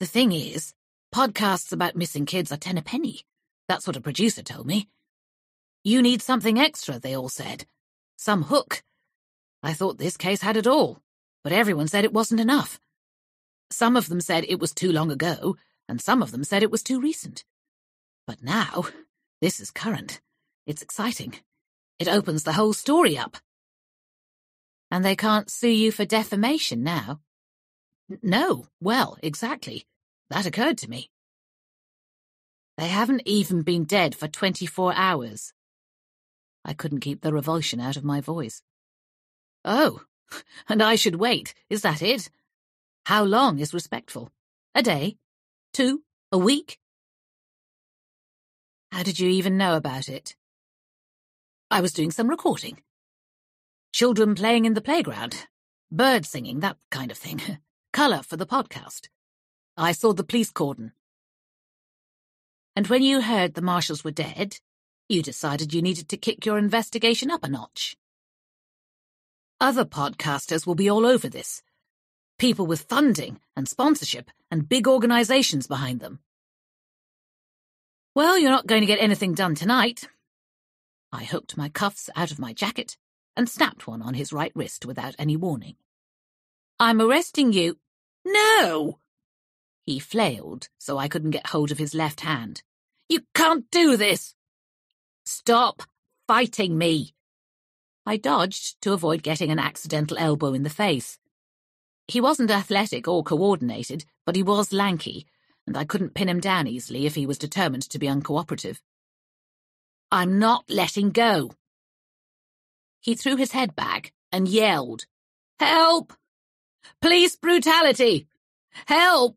The thing is, podcasts about missing kids are ten a penny. That's what a producer told me. You need something extra, they all said. Some hook. I thought this case had it all, but everyone said it wasn't enough. Some of them said it was too long ago, and some of them said it was too recent. But now, this is current. It's exciting. It opens the whole story up. And they can't sue you for defamation now? No, well, exactly. That occurred to me. They haven't even been dead for 24 hours. I couldn't keep the revulsion out of my voice. Oh, and I should wait, is that it? How long is respectful? A day? Two? A week? How did you even know about it? I was doing some recording. Children playing in the playground, bird singing, that kind of thing. Colour for the podcast. I saw the police cordon. And when you heard the Marshalls were dead, you decided you needed to kick your investigation up a notch. Other podcasters will be all over this. People with funding and sponsorship and big organizations behind them. Well, you're not going to get anything done tonight. I hooked my cuffs out of my jacket and snapped one on his right wrist without any warning. I'm arresting you. No! He flailed so I couldn't get hold of his left hand. You can't do this! Stop fighting me! I dodged to avoid getting an accidental elbow in the face. He wasn't athletic or coordinated, but he was lanky, and I couldn't pin him down easily if he was determined to be uncooperative. I'm not letting go. He threw his head back and yelled, Help! Police brutality! Help!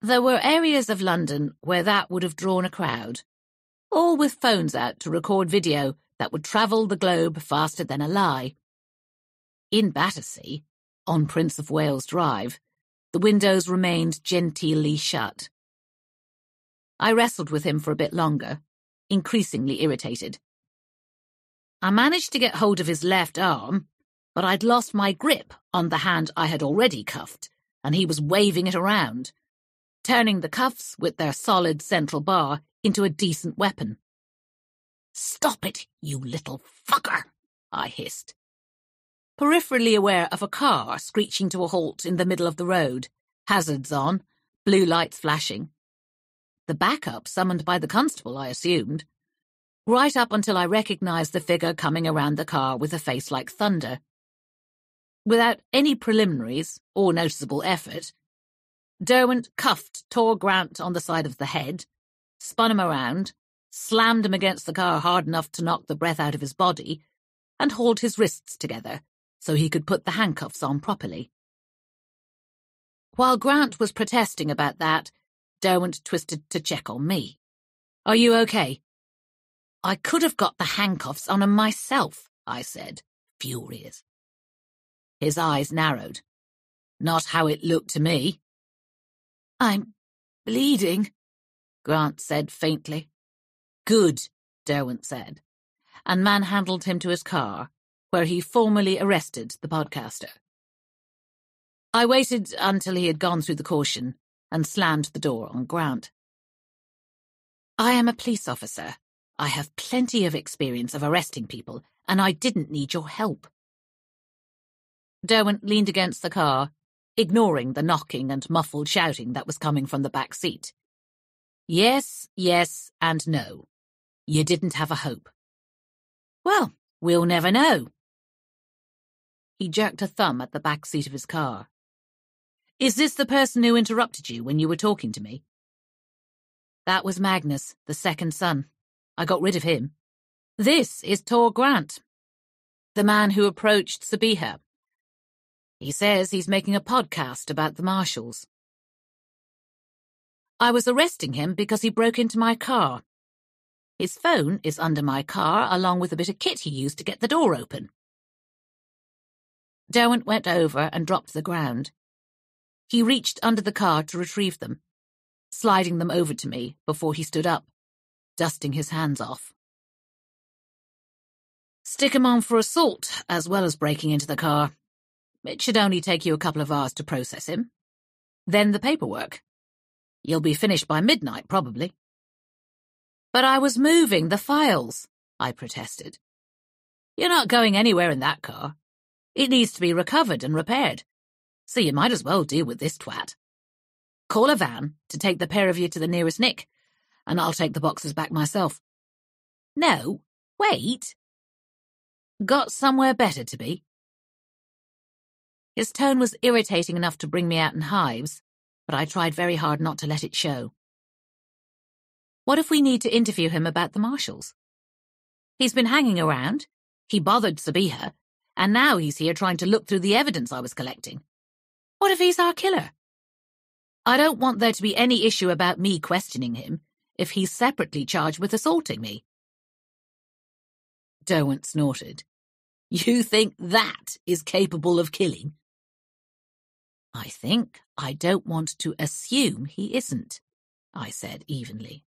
There were areas of London where that would have drawn a crowd, all with phones out to record video that would travel the globe faster than a lie. In Battersea, on Prince of Wales Drive, the windows remained genteelly shut. I wrestled with him for a bit longer, increasingly irritated. I managed to get hold of his left arm, but I'd lost my grip on the hand I had already cuffed, and he was waving it around turning the cuffs with their solid central bar into a decent weapon. Stop it, you little fucker, I hissed. Peripherally aware of a car screeching to a halt in the middle of the road, hazards on, blue lights flashing. The backup summoned by the constable, I assumed. Right up until I recognized the figure coming around the car with a face like thunder. Without any preliminaries or noticeable effort, Derwent cuffed Tor Grant on the side of the head, spun him around, slammed him against the car hard enough to knock the breath out of his body, and hauled his wrists together so he could put the handcuffs on properly. While Grant was protesting about that, Derwent twisted to check on me. Are you okay? I could have got the handcuffs on him myself, I said, furious. His eyes narrowed. Not how it looked to me. I'm bleeding, Grant said faintly. Good, Derwent said, and manhandled him to his car, where he formally arrested the podcaster. I waited until he had gone through the caution and slammed the door on Grant. I am a police officer. I have plenty of experience of arresting people, and I didn't need your help. Derwent leaned against the car, ignoring the knocking and muffled shouting that was coming from the back seat. Yes, yes, and no. You didn't have a hope. Well, we'll never know. He jerked a thumb at the back seat of his car. Is this the person who interrupted you when you were talking to me? That was Magnus, the second son. I got rid of him. This is Tor Grant, the man who approached Sabiha. He says he's making a podcast about the Marshalls. I was arresting him because he broke into my car. His phone is under my car, along with a bit of kit he used to get the door open. Derwent went over and dropped to the ground. He reached under the car to retrieve them, sliding them over to me before he stood up, dusting his hands off. Stick him on for assault, as well as breaking into the car. It should only take you a couple of hours to process him. Then the paperwork. You'll be finished by midnight, probably. But I was moving the files, I protested. You're not going anywhere in that car. It needs to be recovered and repaired so you might as well deal with this twat. Call a van to take the pair of you to the nearest nick, and I'll take the boxes back myself. No, wait. Got somewhere better to be? His tone was irritating enough to bring me out in hives, but I tried very hard not to let it show. What if we need to interview him about the Marshalls? He's been hanging around, he bothered Sabiha, and now he's here trying to look through the evidence I was collecting. What if he's our killer? I don't want there to be any issue about me questioning him if he's separately charged with assaulting me. Derwent snorted. You think that is capable of killing? I think I don't want to assume he isn't, I said evenly.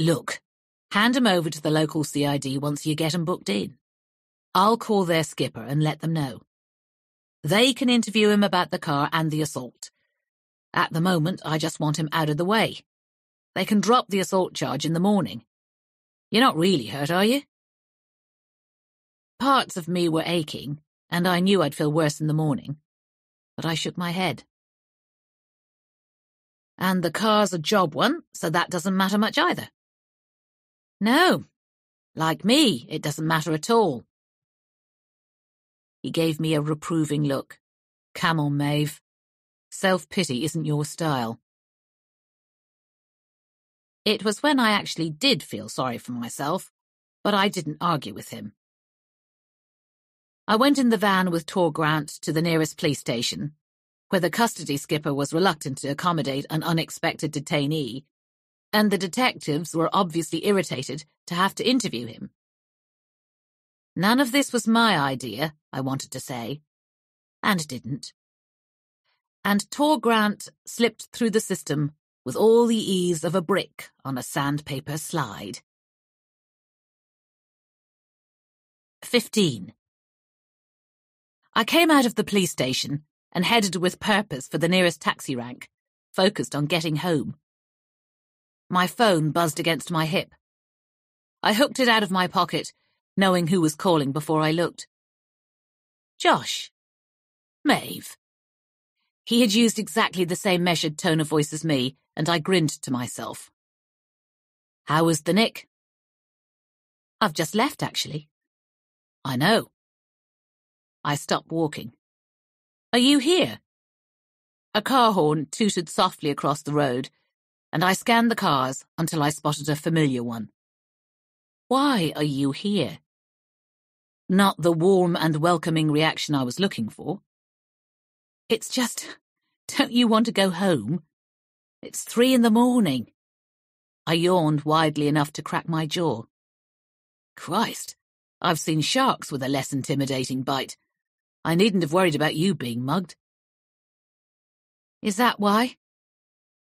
Look, hand him over to the local CID once you get him booked in. I'll call their skipper and let them know. They can interview him about the car and the assault. At the moment, I just want him out of the way. They can drop the assault charge in the morning. You're not really hurt, are you? Parts of me were aching, and I knew I'd feel worse in the morning, but I shook my head. And the car's a job one, so that doesn't matter much either. No, like me, it doesn't matter at all. He gave me a reproving look. Come on, Maeve. Self-pity isn't your style. It was when I actually did feel sorry for myself, but I didn't argue with him. I went in the van with Tor Grant to the nearest police station, where the custody skipper was reluctant to accommodate an unexpected detainee, and the detectives were obviously irritated to have to interview him. None of this was my idea, I wanted to say, and didn't. And Tor Grant slipped through the system with all the ease of a brick on a sandpaper slide. 15. I came out of the police station and headed with purpose for the nearest taxi rank, focused on getting home. My phone buzzed against my hip. I hooked it out of my pocket knowing who was calling before I looked. Josh. Maeve. He had used exactly the same measured tone of voice as me, and I grinned to myself. How was the nick? I've just left, actually. I know. I stopped walking. Are you here? A car horn tooted softly across the road, and I scanned the cars until I spotted a familiar one. Why are you here? Not the warm and welcoming reaction I was looking for. It's just, don't you want to go home? It's three in the morning. I yawned widely enough to crack my jaw. Christ, I've seen sharks with a less intimidating bite. I needn't have worried about you being mugged. Is that why?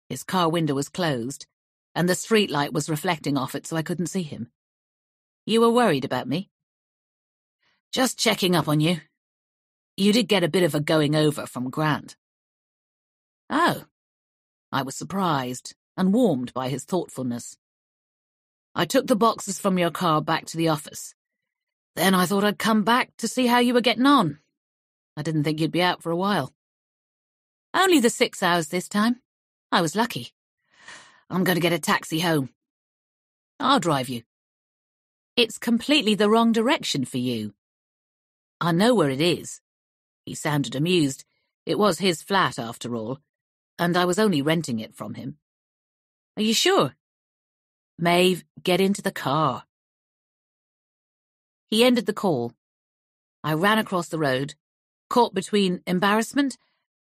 His car window was closed, and the streetlight was reflecting off it so I couldn't see him. You were worried about me? Just checking up on you. You did get a bit of a going over from Grant. Oh. I was surprised and warmed by his thoughtfulness. I took the boxes from your car back to the office. Then I thought I'd come back to see how you were getting on. I didn't think you'd be out for a while. Only the six hours this time. I was lucky. I'm going to get a taxi home. I'll drive you. It's completely the wrong direction for you. I know where it is. He sounded amused. It was his flat, after all, and I was only renting it from him. Are you sure? Maeve, get into the car. He ended the call. I ran across the road, caught between embarrassment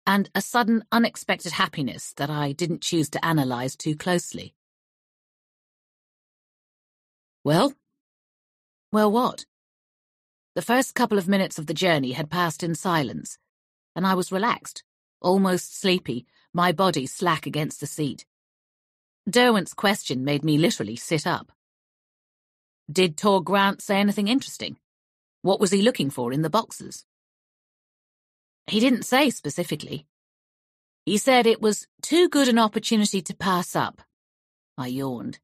and a sudden unexpected happiness that I didn't choose to analyze too closely. Well? Well, what? The first couple of minutes of the journey had passed in silence, and I was relaxed, almost sleepy, my body slack against the seat. Derwent's question made me literally sit up. Did Tor Grant say anything interesting? What was he looking for in the boxes? He didn't say specifically. He said it was too good an opportunity to pass up. I yawned.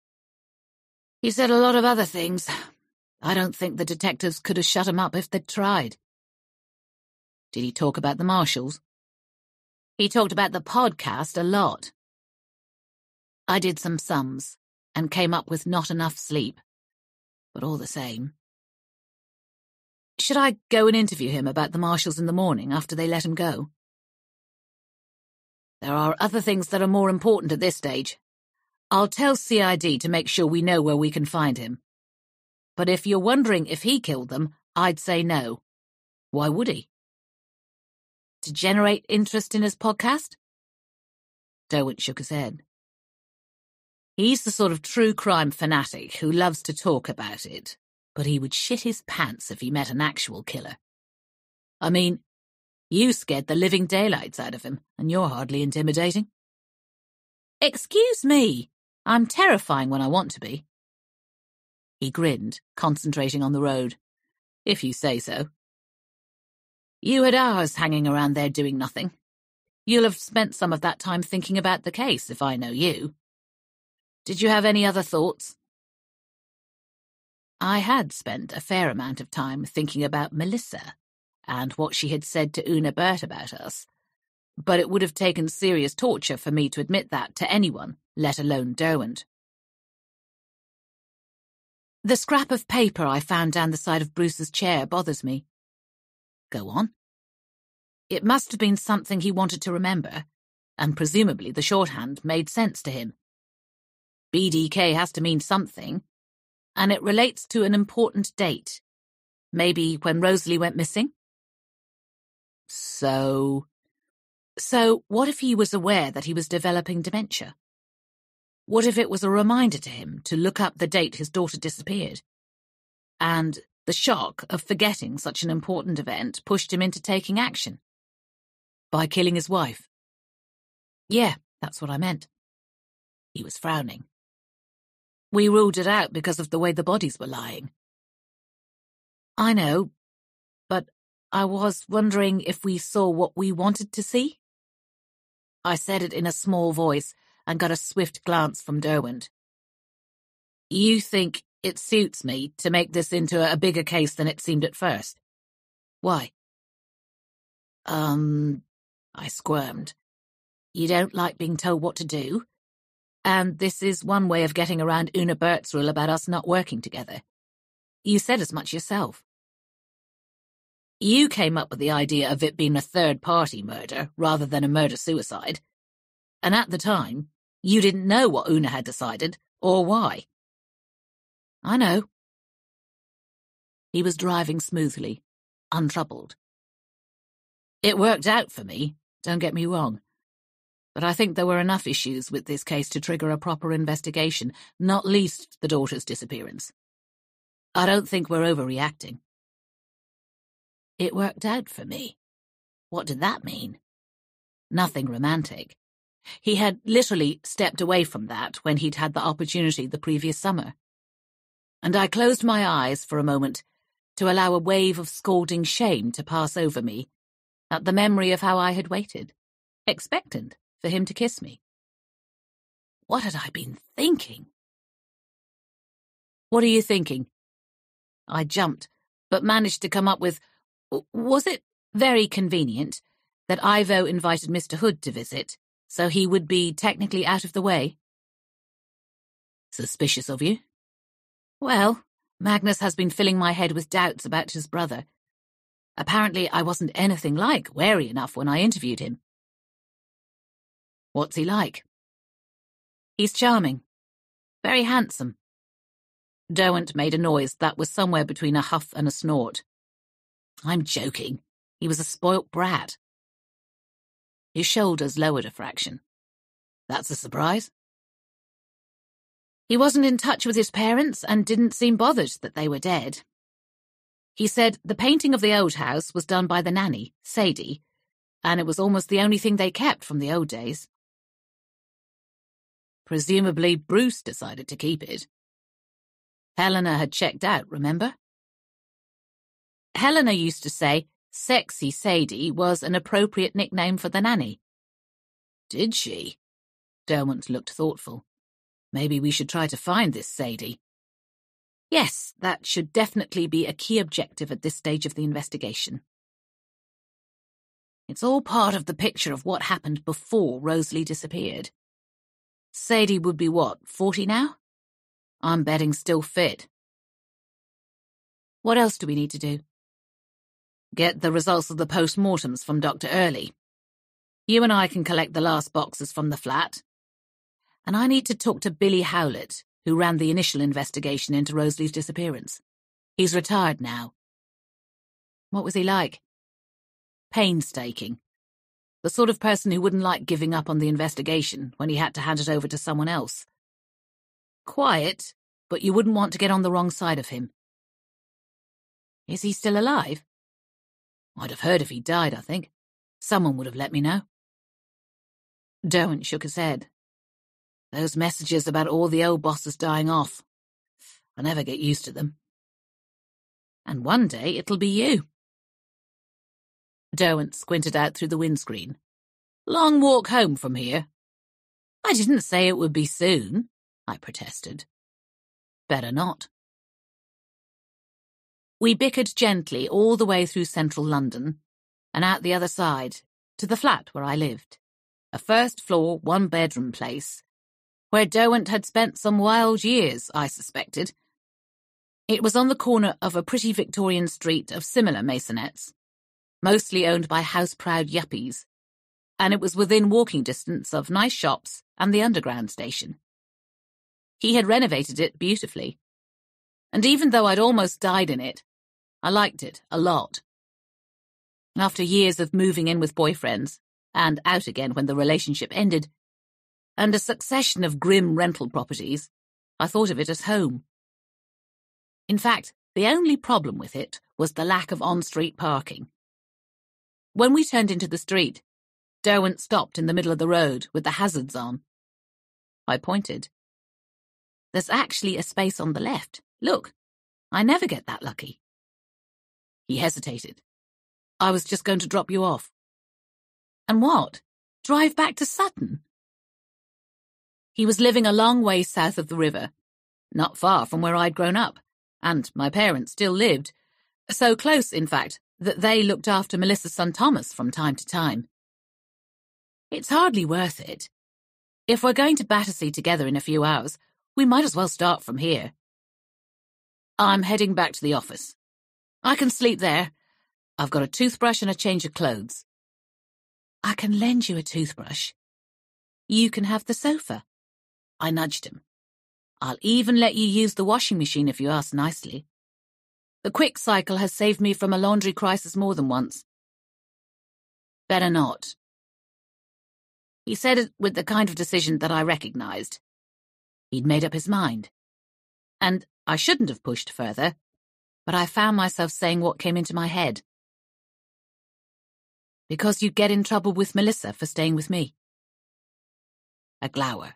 He said a lot of other things. I don't think the detectives could have shut him up if they'd tried. Did he talk about the Marshalls? He talked about the podcast a lot. I did some sums and came up with not enough sleep. But all the same. Should I go and interview him about the Marshalls in the morning after they let him go? There are other things that are more important at this stage. I'll tell CID to make sure we know where we can find him. But if you're wondering if he killed them, I'd say no. Why would he? To generate interest in his podcast? Derwent shook his head. He's the sort of true crime fanatic who loves to talk about it, but he would shit his pants if he met an actual killer. I mean, you scared the living daylights out of him, and you're hardly intimidating. Excuse me, I'm terrifying when I want to be. He grinned, concentrating on the road. If you say so. You had hours hanging around there doing nothing. You'll have spent some of that time thinking about the case, if I know you. Did you have any other thoughts? I had spent a fair amount of time thinking about Melissa and what she had said to Una Burt about us, but it would have taken serious torture for me to admit that to anyone, let alone Derwent. The scrap of paper I found down the side of Bruce's chair bothers me. Go on. It must have been something he wanted to remember, and presumably the shorthand made sense to him. BDK has to mean something, and it relates to an important date. Maybe when Rosalie went missing? So... So, what if he was aware that he was developing dementia? What if it was a reminder to him to look up the date his daughter disappeared? And the shock of forgetting such an important event pushed him into taking action. By killing his wife. Yeah, that's what I meant. He was frowning. We ruled it out because of the way the bodies were lying. I know, but I was wondering if we saw what we wanted to see. I said it in a small voice and got a swift glance from Derwent. You think it suits me to make this into a bigger case than it seemed at first? Why? Um, I squirmed. You don't like being told what to do? And this is one way of getting around Una Burt's rule about us not working together. You said as much yourself. You came up with the idea of it being a third-party murder rather than a murder-suicide. And at the time, you didn't know what Una had decided, or why. I know. He was driving smoothly, untroubled. It worked out for me, don't get me wrong but I think there were enough issues with this case to trigger a proper investigation, not least the daughter's disappearance. I don't think we're overreacting. It worked out for me. What did that mean? Nothing romantic. He had literally stepped away from that when he'd had the opportunity the previous summer. And I closed my eyes for a moment to allow a wave of scalding shame to pass over me at the memory of how I had waited, expectant for him to kiss me. What had I been thinking? What are you thinking? I jumped, but managed to come up with, was it very convenient that Ivo invited Mr. Hood to visit, so he would be technically out of the way? Suspicious of you? Well, Magnus has been filling my head with doubts about his brother. Apparently, I wasn't anything like wary enough when I interviewed him. What's he like? He's charming. Very handsome. Derwent made a noise that was somewhere between a huff and a snort. I'm joking. He was a spoilt brat. His shoulders lowered a fraction. That's a surprise. He wasn't in touch with his parents and didn't seem bothered that they were dead. He said the painting of the old house was done by the nanny, Sadie, and it was almost the only thing they kept from the old days. Presumably, Bruce decided to keep it. Helena had checked out, remember? Helena used to say Sexy Sadie was an appropriate nickname for the nanny. Did she? Derwent looked thoughtful. Maybe we should try to find this Sadie. Yes, that should definitely be a key objective at this stage of the investigation. It's all part of the picture of what happened before Rosalie disappeared. Sadie would be what, 40 now? I'm betting still fit. What else do we need to do? Get the results of the post-mortems from Dr. Early. You and I can collect the last boxes from the flat, and I need to talk to Billy Howlett, who ran the initial investigation into Rosalie's disappearance. He's retired now. What was he like? Painstaking. The sort of person who wouldn't like giving up on the investigation when he had to hand it over to someone else. Quiet, but you wouldn't want to get on the wrong side of him. Is he still alive? I'd have heard if he died, I think. Someone would have let me know. Derwent shook his head. Those messages about all the old bosses dying off. I never get used to them. And one day it'll be you. Derwent squinted out through the windscreen. Long walk home from here. I didn't say it would be soon, I protested. Better not. We bickered gently all the way through central London and out the other side to the flat where I lived. A first floor, one bedroom place where Derwent had spent some wild years, I suspected. It was on the corner of a pretty Victorian street of similar maisonettes, mostly owned by house-proud yuppies, and it was within walking distance of nice shops and the underground station. He had renovated it beautifully, and even though I'd almost died in it, I liked it a lot. After years of moving in with boyfriends, and out again when the relationship ended, and a succession of grim rental properties, I thought of it as home. In fact, the only problem with it was the lack of on-street parking. When we turned into the street, Derwent stopped in the middle of the road with the hazards on. I pointed. There's actually a space on the left. Look, I never get that lucky. He hesitated. I was just going to drop you off. And what? Drive back to Sutton? He was living a long way south of the river, not far from where I'd grown up, and my parents still lived, so close, in fact, that they looked after Melissa's son Thomas from time to time. It's hardly worth it. If we're going to Battersea together in a few hours, we might as well start from here. I'm heading back to the office. I can sleep there. I've got a toothbrush and a change of clothes. I can lend you a toothbrush. You can have the sofa. I nudged him. I'll even let you use the washing machine if you ask nicely. The quick cycle has saved me from a laundry crisis more than once. Better not. He said it with the kind of decision that I recognized. He'd made up his mind. and I shouldn't have pushed further, but I found myself saying what came into my head. Because you'd get in trouble with Melissa for staying with me. A glower.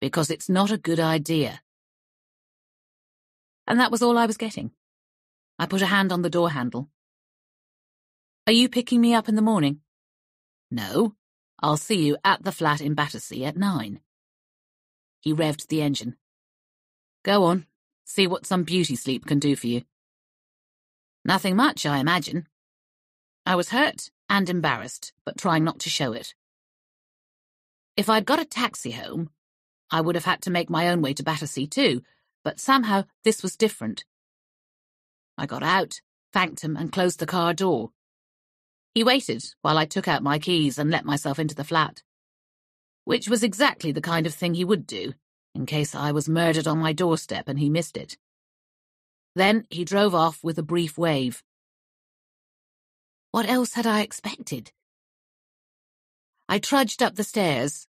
Because it's not a good idea. And that was all I was getting. I put a hand on the door handle. Are you picking me up in the morning? No. I'll see you at the flat in Battersea at nine. He revved the engine. Go on, see what some beauty sleep can do for you. Nothing much, I imagine. I was hurt and embarrassed, but trying not to show it. If I'd got a taxi home, I would have had to make my own way to Battersea too, but somehow this was different. I got out, thanked him, and closed the car door. He waited while I took out my keys and let myself into the flat. Which was exactly the kind of thing he would do, in case I was murdered on my doorstep and he missed it. Then he drove off with a brief wave. What else had I expected? I trudged up the stairs,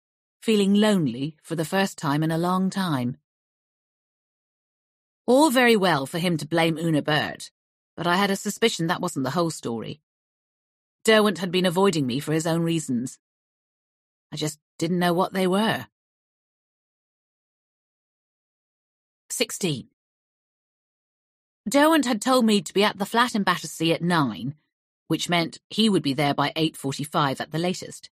feeling lonely for the first time in a long time. All very well for him to blame Una Bird, but I had a suspicion that wasn't the whole story. Derwent had been avoiding me for his own reasons. I just didn't know what they were. 16. Derwent had told me to be at the flat in Battersea at 9, which meant he would be there by 8.45 at the latest.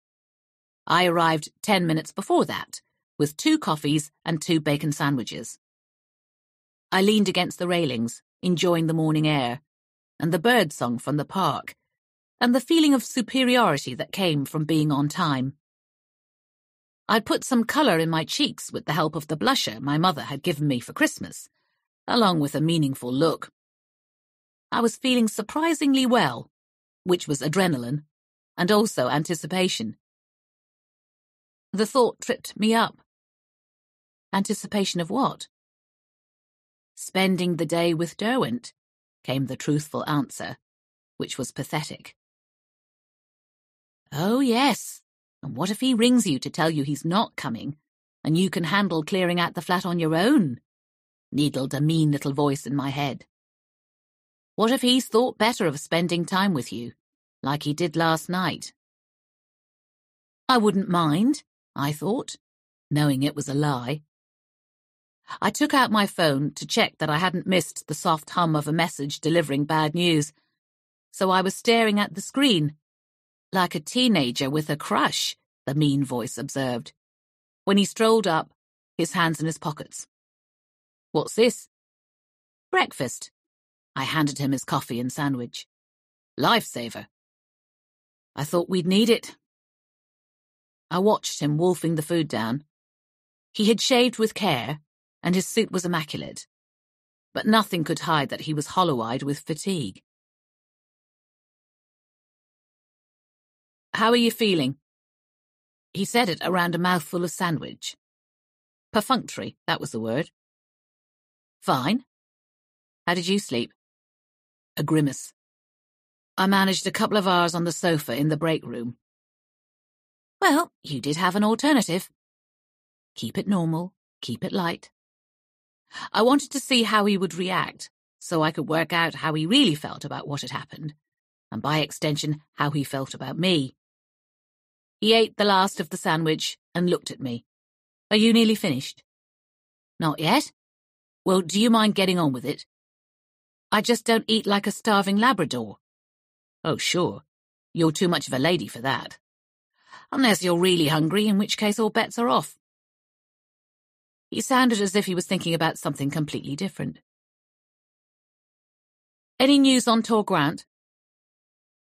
I arrived 10 minutes before that, with two coffees and two bacon sandwiches. I leaned against the railings, enjoying the morning air, and the bird song from the park, and the feeling of superiority that came from being on time. I'd put some colour in my cheeks with the help of the blusher my mother had given me for Christmas, along with a meaningful look. I was feeling surprisingly well, which was adrenaline, and also anticipation. The thought tripped me up. Anticipation of what? Spending the day with Derwent, came the truthful answer, which was pathetic. Oh, yes. And what if he rings you to tell you he's not coming, and you can handle clearing out the flat on your own? Needled a mean little voice in my head. What if he's thought better of spending time with you, like he did last night? I wouldn't mind, I thought, knowing it was a lie. I took out my phone to check that I hadn't missed the soft hum of a message delivering bad news. So I was staring at the screen, like a teenager with a crush, the mean voice observed, when he strolled up, his hands in his pockets. What's this? Breakfast. I handed him his coffee and sandwich. Lifesaver. I thought we'd need it. I watched him wolfing the food down. He had shaved with care, and his suit was immaculate. But nothing could hide that he was hollow-eyed with fatigue. How are you feeling? He said it around a mouthful of sandwich. Perfunctory, that was the word. Fine. How did you sleep? A grimace. I managed a couple of hours on the sofa in the break room. Well, you did have an alternative. Keep it normal, keep it light. I wanted to see how he would react, so I could work out how he really felt about what had happened, and by extension, how he felt about me. He ate the last of the sandwich and looked at me. Are you nearly finished? Not yet? Well, do you mind getting on with it? I just don't eat like a starving Labrador. Oh, sure. You're too much of a lady for that. Unless you're really hungry, in which case all bets are off. He sounded as if he was thinking about something completely different. Any news on Tor Grant?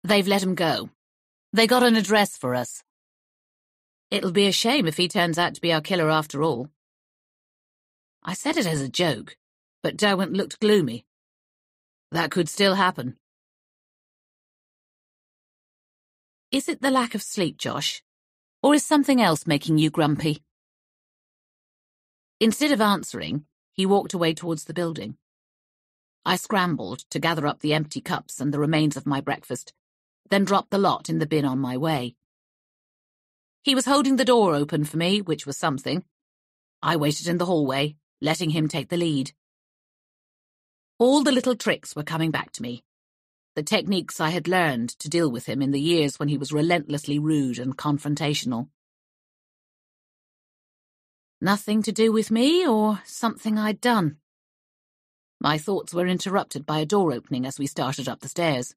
They've let him go. They got an address for us. It'll be a shame if he turns out to be our killer after all. I said it as a joke, but Derwent looked gloomy. That could still happen. Is it the lack of sleep, Josh? Or is something else making you grumpy? Instead of answering, he walked away towards the building. I scrambled to gather up the empty cups and the remains of my breakfast, then dropped the lot in the bin on my way. He was holding the door open for me, which was something. I waited in the hallway, letting him take the lead. All the little tricks were coming back to me. The techniques I had learned to deal with him in the years when he was relentlessly rude and confrontational. Nothing to do with me or something I'd done. My thoughts were interrupted by a door opening as we started up the stairs.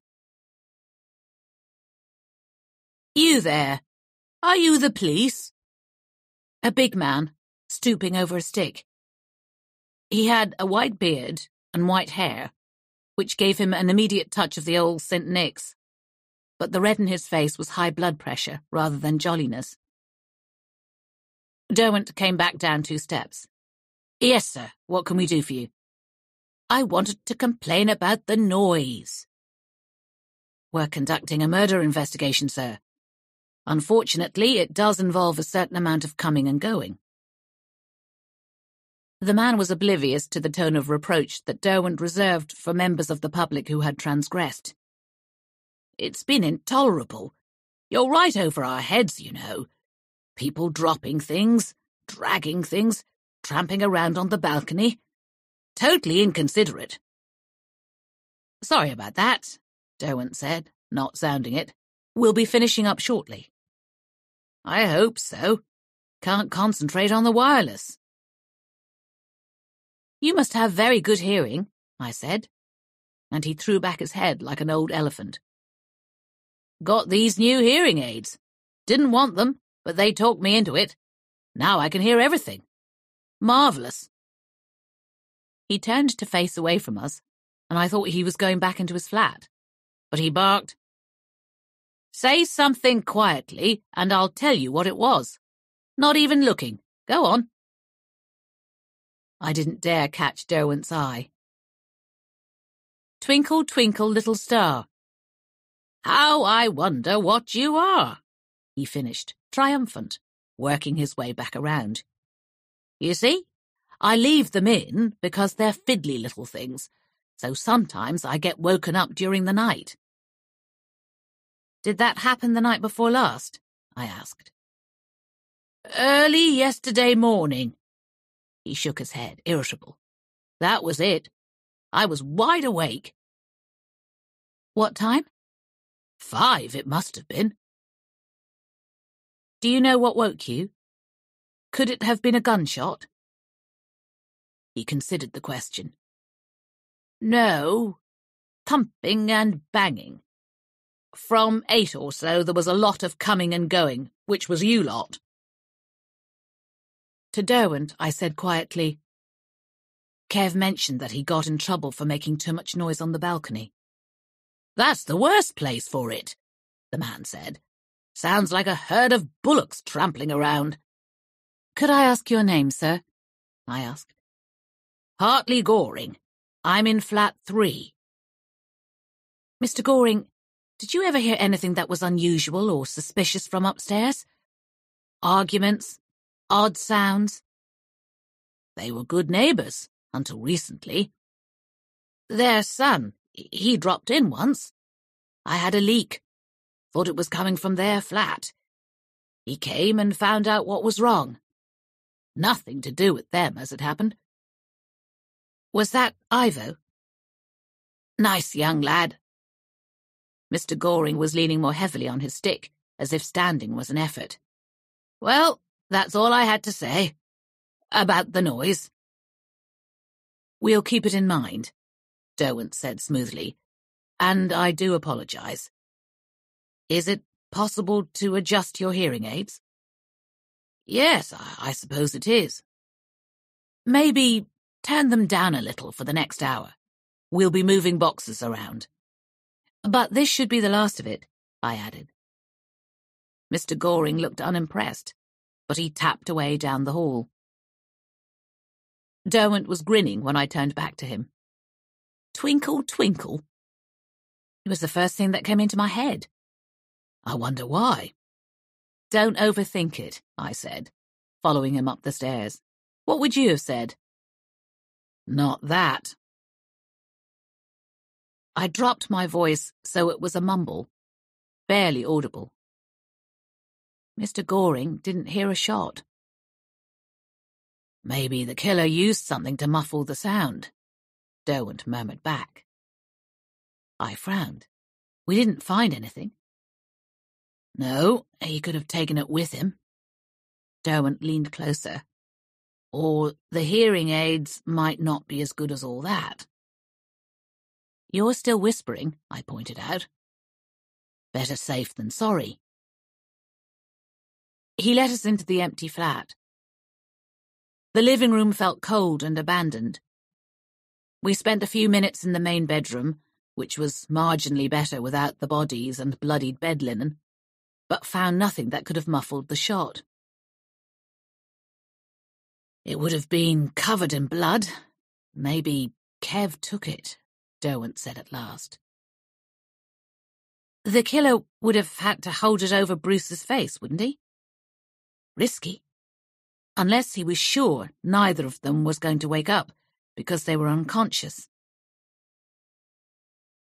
You there! Are you the police? A big man, stooping over a stick. He had a white beard and white hair, which gave him an immediate touch of the old St. Nick's. But the red in his face was high blood pressure rather than jolliness. Derwent came back down two steps. Yes, sir. What can we do for you? I wanted to complain about the noise. We're conducting a murder investigation, sir. Unfortunately, it does involve a certain amount of coming and going. The man was oblivious to the tone of reproach that Derwent reserved for members of the public who had transgressed. It's been intolerable. You're right over our heads, you know. People dropping things, dragging things, tramping around on the balcony. Totally inconsiderate. Sorry about that, Derwent said, not sounding it. We'll be finishing up shortly. I hope so. Can't concentrate on the wireless. You must have very good hearing, I said, and he threw back his head like an old elephant. Got these new hearing aids. Didn't want them, but they talked me into it. Now I can hear everything. Marvellous. He turned to face away from us, and I thought he was going back into his flat. But he barked, Say something quietly, and I'll tell you what it was. Not even looking. Go on. I didn't dare catch Derwent's eye. Twinkle, twinkle, little star. How I wonder what you are, he finished, triumphant, working his way back around. You see, I leave them in because they're fiddly little things, so sometimes I get woken up during the night. Did that happen the night before last? I asked. Early yesterday morning. He shook his head, irritable. That was it. I was wide awake. What time? Five, it must have been. Do you know what woke you? Could it have been a gunshot? He considered the question. No. Thumping and banging. From eight or so, there was a lot of coming and going, which was you lot. To Derwent, I said quietly, Kev mentioned that he got in trouble for making too much noise on the balcony. That's the worst place for it, the man said. Sounds like a herd of bullocks trampling around. Could I ask your name, sir? I asked. Hartley Goring. I'm in flat three. Mr. Goring, did you ever hear anything that was unusual or suspicious from upstairs? Arguments? Odd sounds? They were good neighbours, until recently. Their son, he dropped in once. I had a leak. Thought it was coming from their flat. He came and found out what was wrong. Nothing to do with them, as it happened. Was that Ivo? Nice young lad, Mr. Goring was leaning more heavily on his stick, as if standing was an effort. Well, that's all I had to say. About the noise. We'll keep it in mind, Derwent said smoothly, and I do apologize. Is it possible to adjust your hearing aids? Yes, I, I suppose it is. Maybe turn them down a little for the next hour. We'll be moving boxes around. But this should be the last of it, I added. Mr. Goring looked unimpressed, but he tapped away down the hall. Derwent was grinning when I turned back to him. Twinkle, twinkle. It was the first thing that came into my head. I wonder why. Don't overthink it, I said, following him up the stairs. What would you have said? Not that, I dropped my voice so it was a mumble, barely audible. Mr. Goring didn't hear a shot. Maybe the killer used something to muffle the sound, Derwent murmured back. I frowned. We didn't find anything. No, he could have taken it with him. Derwent leaned closer. Or the hearing aids might not be as good as all that. You're still whispering, I pointed out. Better safe than sorry. He let us into the empty flat. The living room felt cold and abandoned. We spent a few minutes in the main bedroom, which was marginally better without the bodies and bloodied bed linen, but found nothing that could have muffled the shot. It would have been covered in blood. Maybe Kev took it, Derwent said at last. The killer would have had to hold it over Bruce's face, wouldn't he? Risky. Unless he was sure neither of them was going to wake up because they were unconscious.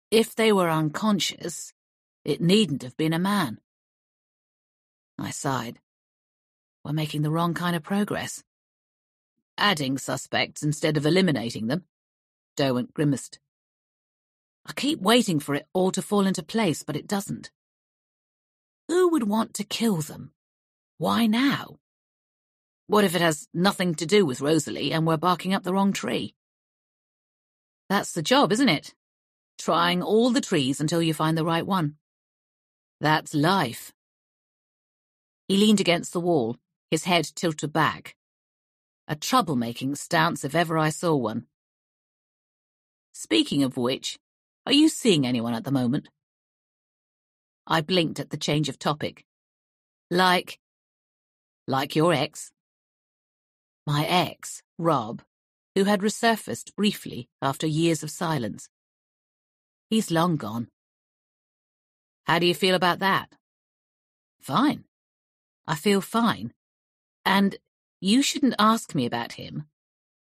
If they were unconscious, it needn't have been a man. I sighed. We're making the wrong kind of progress. Adding suspects instead of eliminating them. Derwent grimaced. I keep waiting for it all to fall into place, but it doesn't. Who would want to kill them? Why now? What if it has nothing to do with Rosalie and we're barking up the wrong tree? That's the job, isn't it? Trying all the trees until you find the right one. That's life. He leaned against the wall, his head tilted back. A troublemaking stance if ever I saw one. Speaking of which, are you seeing anyone at the moment? I blinked at the change of topic. Like, like your ex. My ex, Rob, who had resurfaced briefly after years of silence. He's long gone. How do you feel about that? Fine. I feel fine. And you shouldn't ask me about him.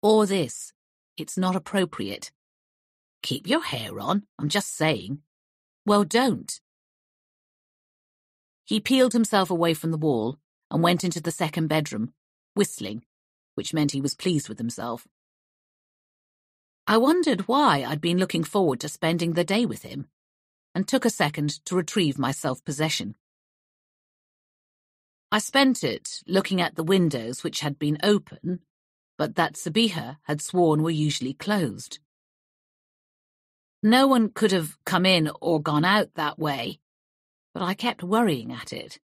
Or this. It's not appropriate. Keep your hair on, I'm just saying. Well, don't. He peeled himself away from the wall and went into the second bedroom, whistling, which meant he was pleased with himself. I wondered why I'd been looking forward to spending the day with him, and took a second to retrieve my self-possession. I spent it looking at the windows which had been open, but that Sabiha had sworn were usually closed. No one could have come in or gone out that way, but I kept worrying at it.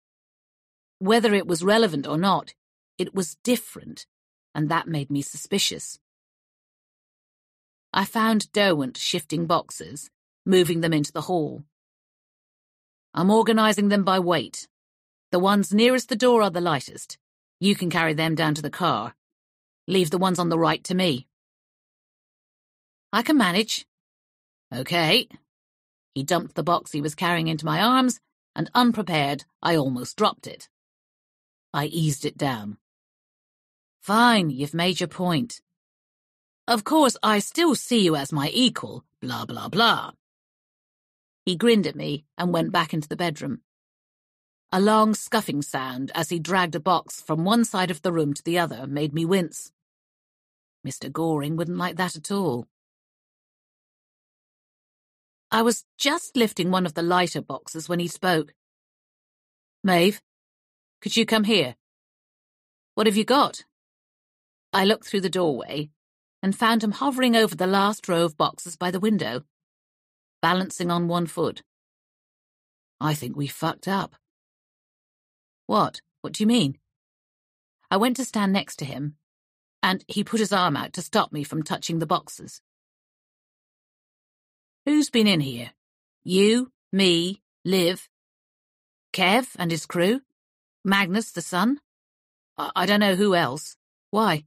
Whether it was relevant or not, it was different, and that made me suspicious. I found Derwent shifting boxes, moving them into the hall. I'm organising them by weight. The ones nearest the door are the lightest. You can carry them down to the car. Leave the ones on the right to me. I can manage. Okay. He dumped the box he was carrying into my arms, and unprepared, I almost dropped it. I eased it down. Fine, you've made your point. Of course, I still see you as my equal, blah, blah, blah. He grinned at me and went back into the bedroom. A long scuffing sound as he dragged a box from one side of the room to the other made me wince. Mr. Goring wouldn't like that at all. I was just lifting one of the lighter boxes when he spoke. Maeve, could you come here? What have you got? I looked through the doorway and found him hovering over the last row of boxes by the window, balancing on one foot. I think we fucked up. What? What do you mean? I went to stand next to him, and he put his arm out to stop me from touching the boxes. Who's been in here? You, me, Liv, Kev and his crew, Magnus the son? I, I don't know who else. Why?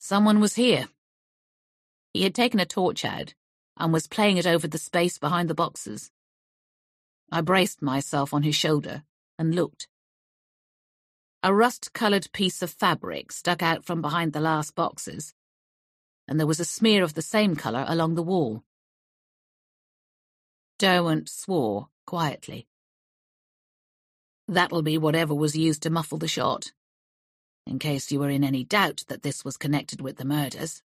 Someone was here. He had taken a torch out and was playing it over the space behind the boxes. I braced myself on his shoulder and looked. A rust-coloured piece of fabric stuck out from behind the last boxes, and there was a smear of the same colour along the wall. Derwent swore quietly. That'll be whatever was used to muffle the shot. in case you were in any doubt that this was connected with the murders.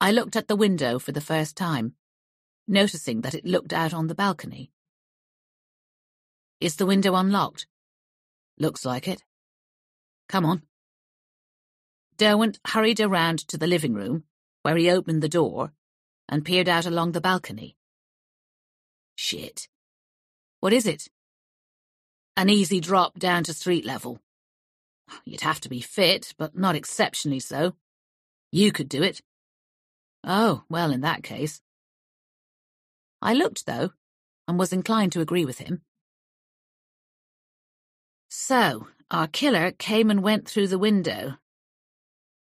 I looked at the window for the first time, noticing that it looked out on the balcony. Is the window unlocked? Looks like it. Come on. Derwent hurried around to the living room, where he opened the door and peered out along the balcony. Shit. What is it? An easy drop down to street level. You'd have to be fit, but not exceptionally so. You could do it. Oh, well, in that case. I looked, though, and was inclined to agree with him. So, our killer came and went through the window.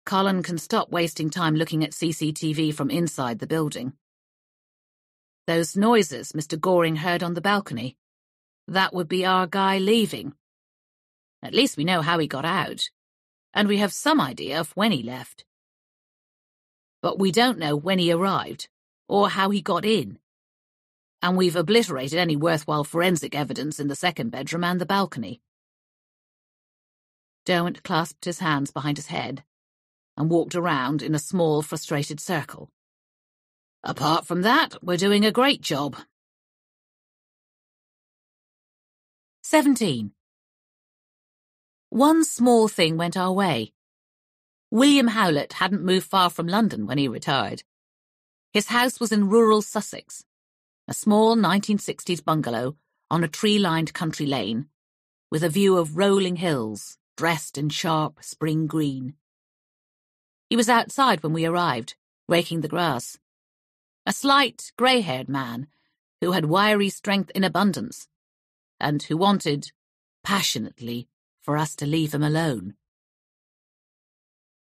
Colin can stop wasting time looking at CCTV from inside the building. Those noises Mr. Goring heard on the balcony. That would be our guy leaving. At least we know how he got out, and we have some idea of when he left. But we don't know when he arrived, or how he got in. And we've obliterated any worthwhile forensic evidence in the second bedroom and the balcony. Derwent clasped his hands behind his head and walked around in a small, frustrated circle. Apart from that, we're doing a great job. 17. One small thing went our way. William Howlett hadn't moved far from London when he retired. His house was in rural Sussex, a small 1960s bungalow on a tree-lined country lane, with a view of rolling hills, dressed in sharp spring green. He was outside when we arrived, raking the grass. A slight, grey-haired man who had wiry strength in abundance, and who wanted, passionately, for us to leave him alone.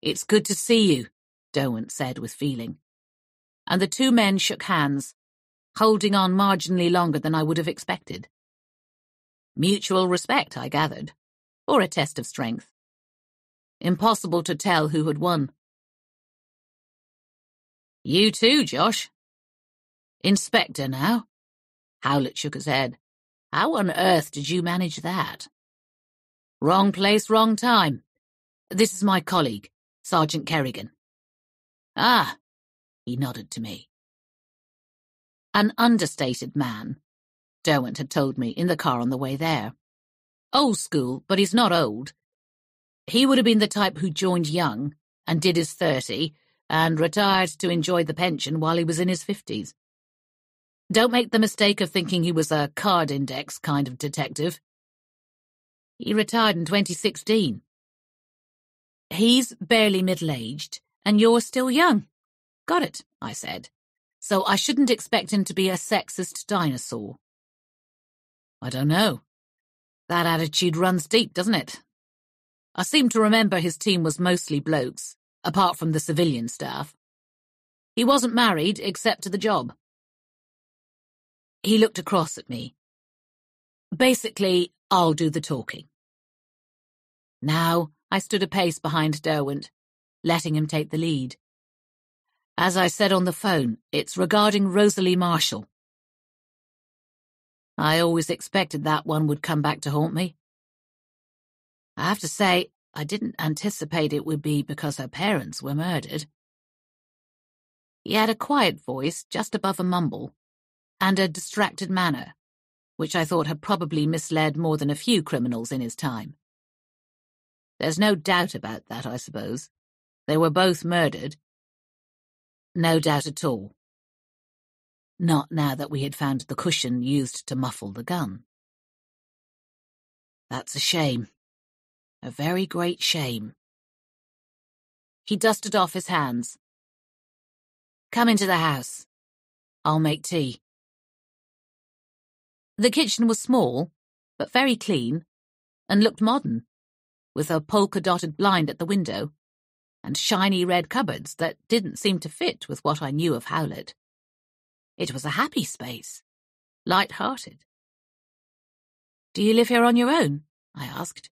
It's good to see you, Derwent said with feeling. And the two men shook hands, holding on marginally longer than I would have expected. Mutual respect, I gathered, or a test of strength. Impossible to tell who had won. You too, Josh. Inspector now? Howlett shook his head. How on earth did you manage that? Wrong place, wrong time. This is my colleague, Sergeant Kerrigan. Ah, he nodded to me. An understated man, Derwent had told me in the car on the way there. Old school, but he's not old. He would have been the type who joined young and did his thirty and retired to enjoy the pension while he was in his fifties. Don't make the mistake of thinking he was a card index kind of detective. He retired in 2016. He's barely middle-aged, and you're still young. Got it, I said. So I shouldn't expect him to be a sexist dinosaur. I don't know. That attitude runs deep, doesn't it? I seem to remember his team was mostly blokes, apart from the civilian staff. He wasn't married except to the job. He looked across at me. Basically, I'll do the talking. Now, I stood a pace behind Derwent, letting him take the lead. As I said on the phone, it's regarding Rosalie Marshall. I always expected that one would come back to haunt me. I have to say, I didn't anticipate it would be because her parents were murdered. He had a quiet voice just above a mumble, and a distracted manner, which I thought had probably misled more than a few criminals in his time. There's no doubt about that, I suppose. They were both murdered. No doubt at all. Not now that we had found the cushion used to muffle the gun. That's a shame. A very great shame. He dusted off his hands. Come into the house. I'll make tea. The kitchen was small, but very clean, and looked modern, with a polka-dotted blind at the window, and shiny red cupboards that didn't seem to fit with what I knew of Howlett. It was a happy space, light-hearted. Do you live here on your own? I asked.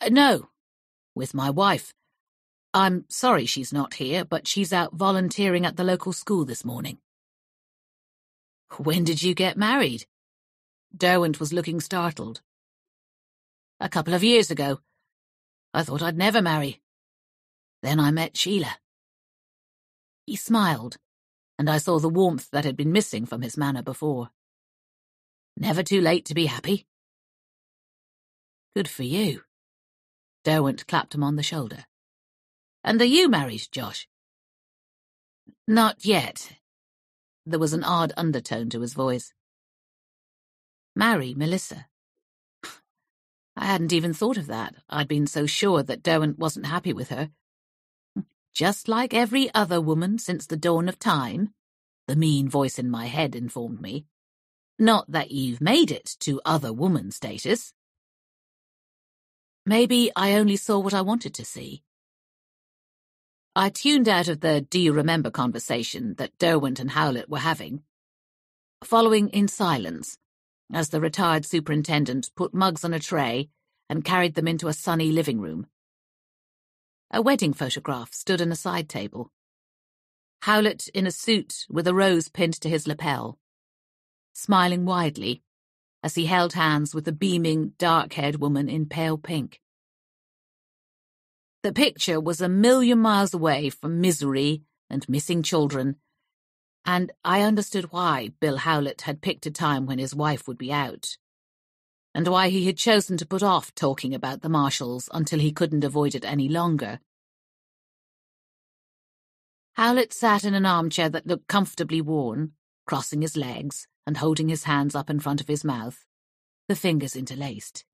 Uh, no, with my wife. I'm sorry she's not here, but she's out volunteering at the local school this morning. When did you get married? Derwent was looking startled. A couple of years ago, I thought I'd never marry. Then I met Sheila. He smiled, and I saw the warmth that had been missing from his manner before. Never too late to be happy. Good for you. Derwent clapped him on the shoulder. And are you married, Josh? Not yet. There was an odd undertone to his voice. Marry Melissa. I hadn't even thought of that. I'd been so sure that Derwent wasn't happy with her. Just like every other woman since the dawn of time, the mean voice in my head informed me. Not that you've made it to other woman status. Maybe I only saw what I wanted to see. I tuned out of the do you remember conversation that Derwent and Howlett were having, following in silence as the retired superintendent put mugs on a tray and carried them into a sunny living room. A wedding photograph stood on a side table. Howlett in a suit with a rose pinned to his lapel, smiling widely as he held hands with a beaming, dark-haired woman in pale pink. The picture was a million miles away from misery and missing children, and I understood why Bill Howlett had picked a time when his wife would be out, and why he had chosen to put off talking about the Marshalls until he couldn't avoid it any longer. Howlett sat in an armchair that looked comfortably worn, crossing his legs and holding his hands up in front of his mouth, the fingers interlaced.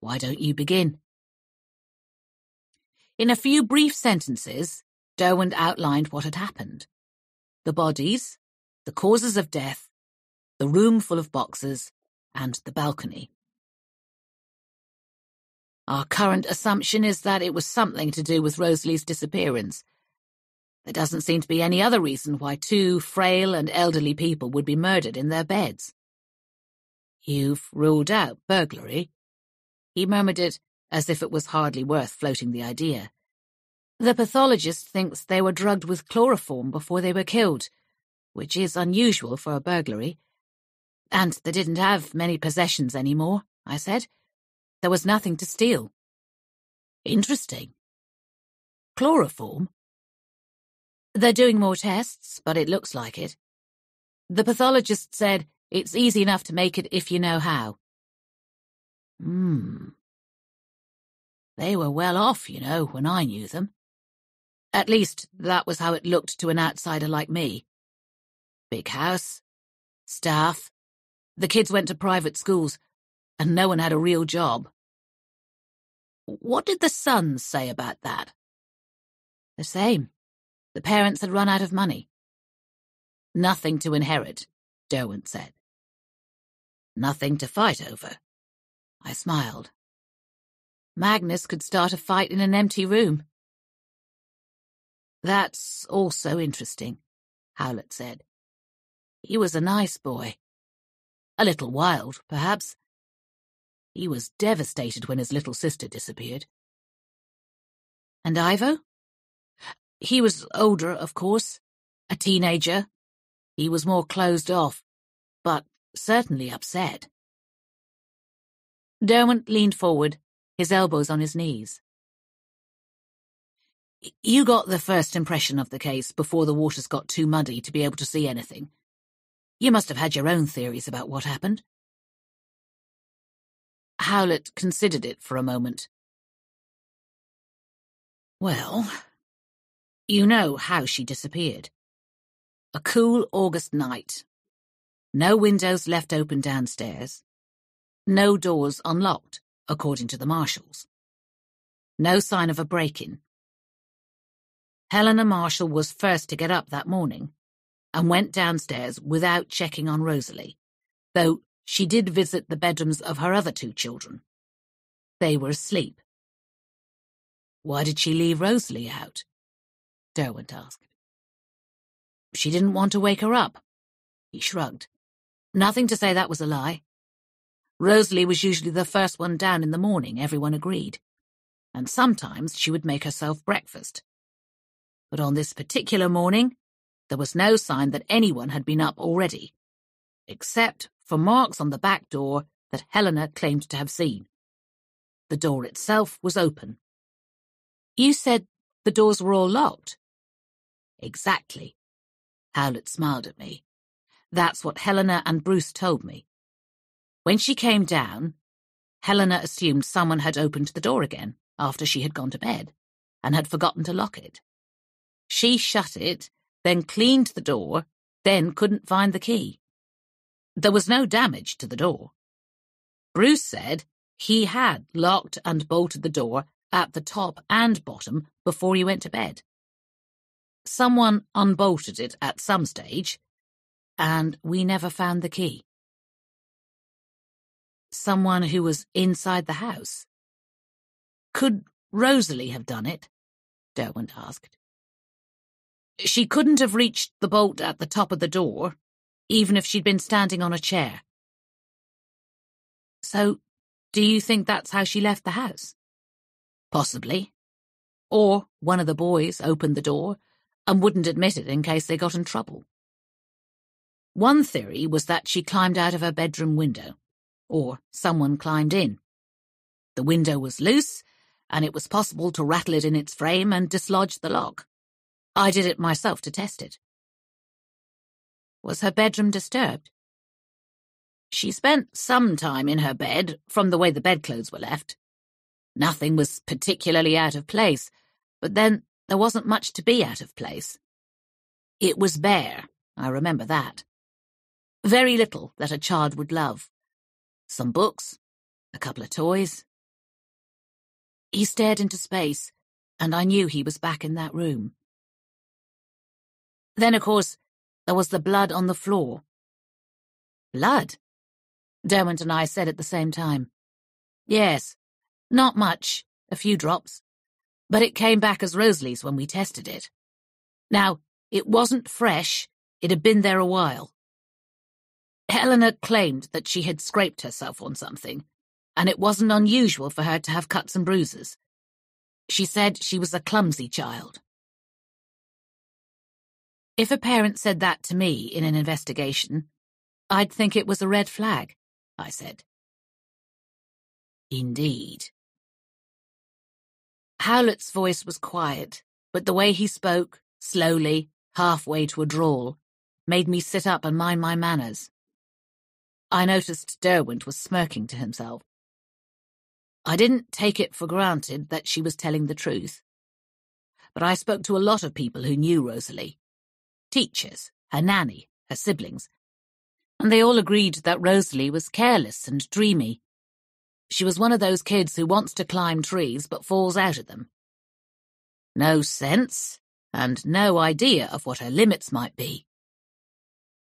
Why don't you begin? In a few brief sentences, Derwent outlined what had happened. The bodies, the causes of death, the room full of boxes, and the balcony. Our current assumption is that it was something to do with Rosalie's disappearance, there doesn't seem to be any other reason why two frail and elderly people would be murdered in their beds. You've ruled out burglary? He murmured it as if it was hardly worth floating the idea. The pathologist thinks they were drugged with chloroform before they were killed, which is unusual for a burglary. And they didn't have many possessions anymore, I said. There was nothing to steal. Interesting. Chloroform? They're doing more tests, but it looks like it. The pathologist said it's easy enough to make it if you know how. Hmm. They were well off, you know, when I knew them. At least, that was how it looked to an outsider like me. Big house, staff, the kids went to private schools, and no one had a real job. What did the sons say about that? The same. The parents had run out of money. Nothing to inherit, Derwent said. Nothing to fight over. I smiled. Magnus could start a fight in an empty room. That's also interesting, Howlett said. He was a nice boy. A little wild, perhaps. He was devastated when his little sister disappeared. And Ivo? He was older, of course, a teenager. He was more closed off, but certainly upset. Derwent leaned forward, his elbows on his knees. You got the first impression of the case before the waters got too muddy to be able to see anything. You must have had your own theories about what happened. Howlett considered it for a moment. Well, you know how she disappeared. A cool August night. No windows left open downstairs. No doors unlocked, according to the Marshalls. No sign of a break-in. Helena Marshall was first to get up that morning and went downstairs without checking on Rosalie, though she did visit the bedrooms of her other two children. They were asleep. Why did she leave Rosalie out? Derwent asked. She didn't want to wake her up. He shrugged. Nothing to say that was a lie. Rosalie was usually the first one down in the morning, everyone agreed. And sometimes she would make herself breakfast. But on this particular morning, there was no sign that anyone had been up already, except for marks on the back door that Helena claimed to have seen. the door itself was open. You said the doors were all locked. Exactly. Howlett smiled at me. That's what Helena and Bruce told me. When she came down, Helena assumed someone had opened the door again after she had gone to bed and had forgotten to lock it. She shut it, then cleaned the door, then couldn't find the key. There was no damage to the door. Bruce said he had locked and bolted the door at the top and bottom before he went to bed. Someone unbolted it at some stage, and we never found the key. Someone who was inside the house. Could Rosalie have done it? Derwent asked. She couldn't have reached the bolt at the top of the door, even if she'd been standing on a chair. So, do you think that's how she left the house? Possibly. Or one of the boys opened the door and wouldn't admit it in case they got in trouble. One theory was that she climbed out of her bedroom window, or someone climbed in. The window was loose, and it was possible to rattle it in its frame and dislodge the lock. I did it myself to test it. Was her bedroom disturbed? She spent some time in her bed from the way the bedclothes were left. Nothing was particularly out of place, but then there wasn't much to be out of place. It was bare, I remember that. Very little that a child would love. Some books, a couple of toys. He stared into space, and I knew he was back in that room. Then, of course, there was the blood on the floor. Blood? Derwent and I said at the same time. Yes, not much, a few drops but it came back as Rosalie's when we tested it. Now, it wasn't fresh, it had been there a while. Helena claimed that she had scraped herself on something, and it wasn't unusual for her to have cuts and bruises. She said she was a clumsy child. If a parent said that to me in an investigation, I'd think it was a red flag, I said. Indeed, Howlett's voice was quiet, but the way he spoke, slowly, halfway to a drawl, made me sit up and mind my manners. I noticed Derwent was smirking to himself. I didn't take it for granted that she was telling the truth. But I spoke to a lot of people who knew Rosalie. Teachers, her nanny, her siblings. And they all agreed that Rosalie was careless and dreamy, she was one of those kids who wants to climb trees but falls out of them. No sense, and no idea of what her limits might be.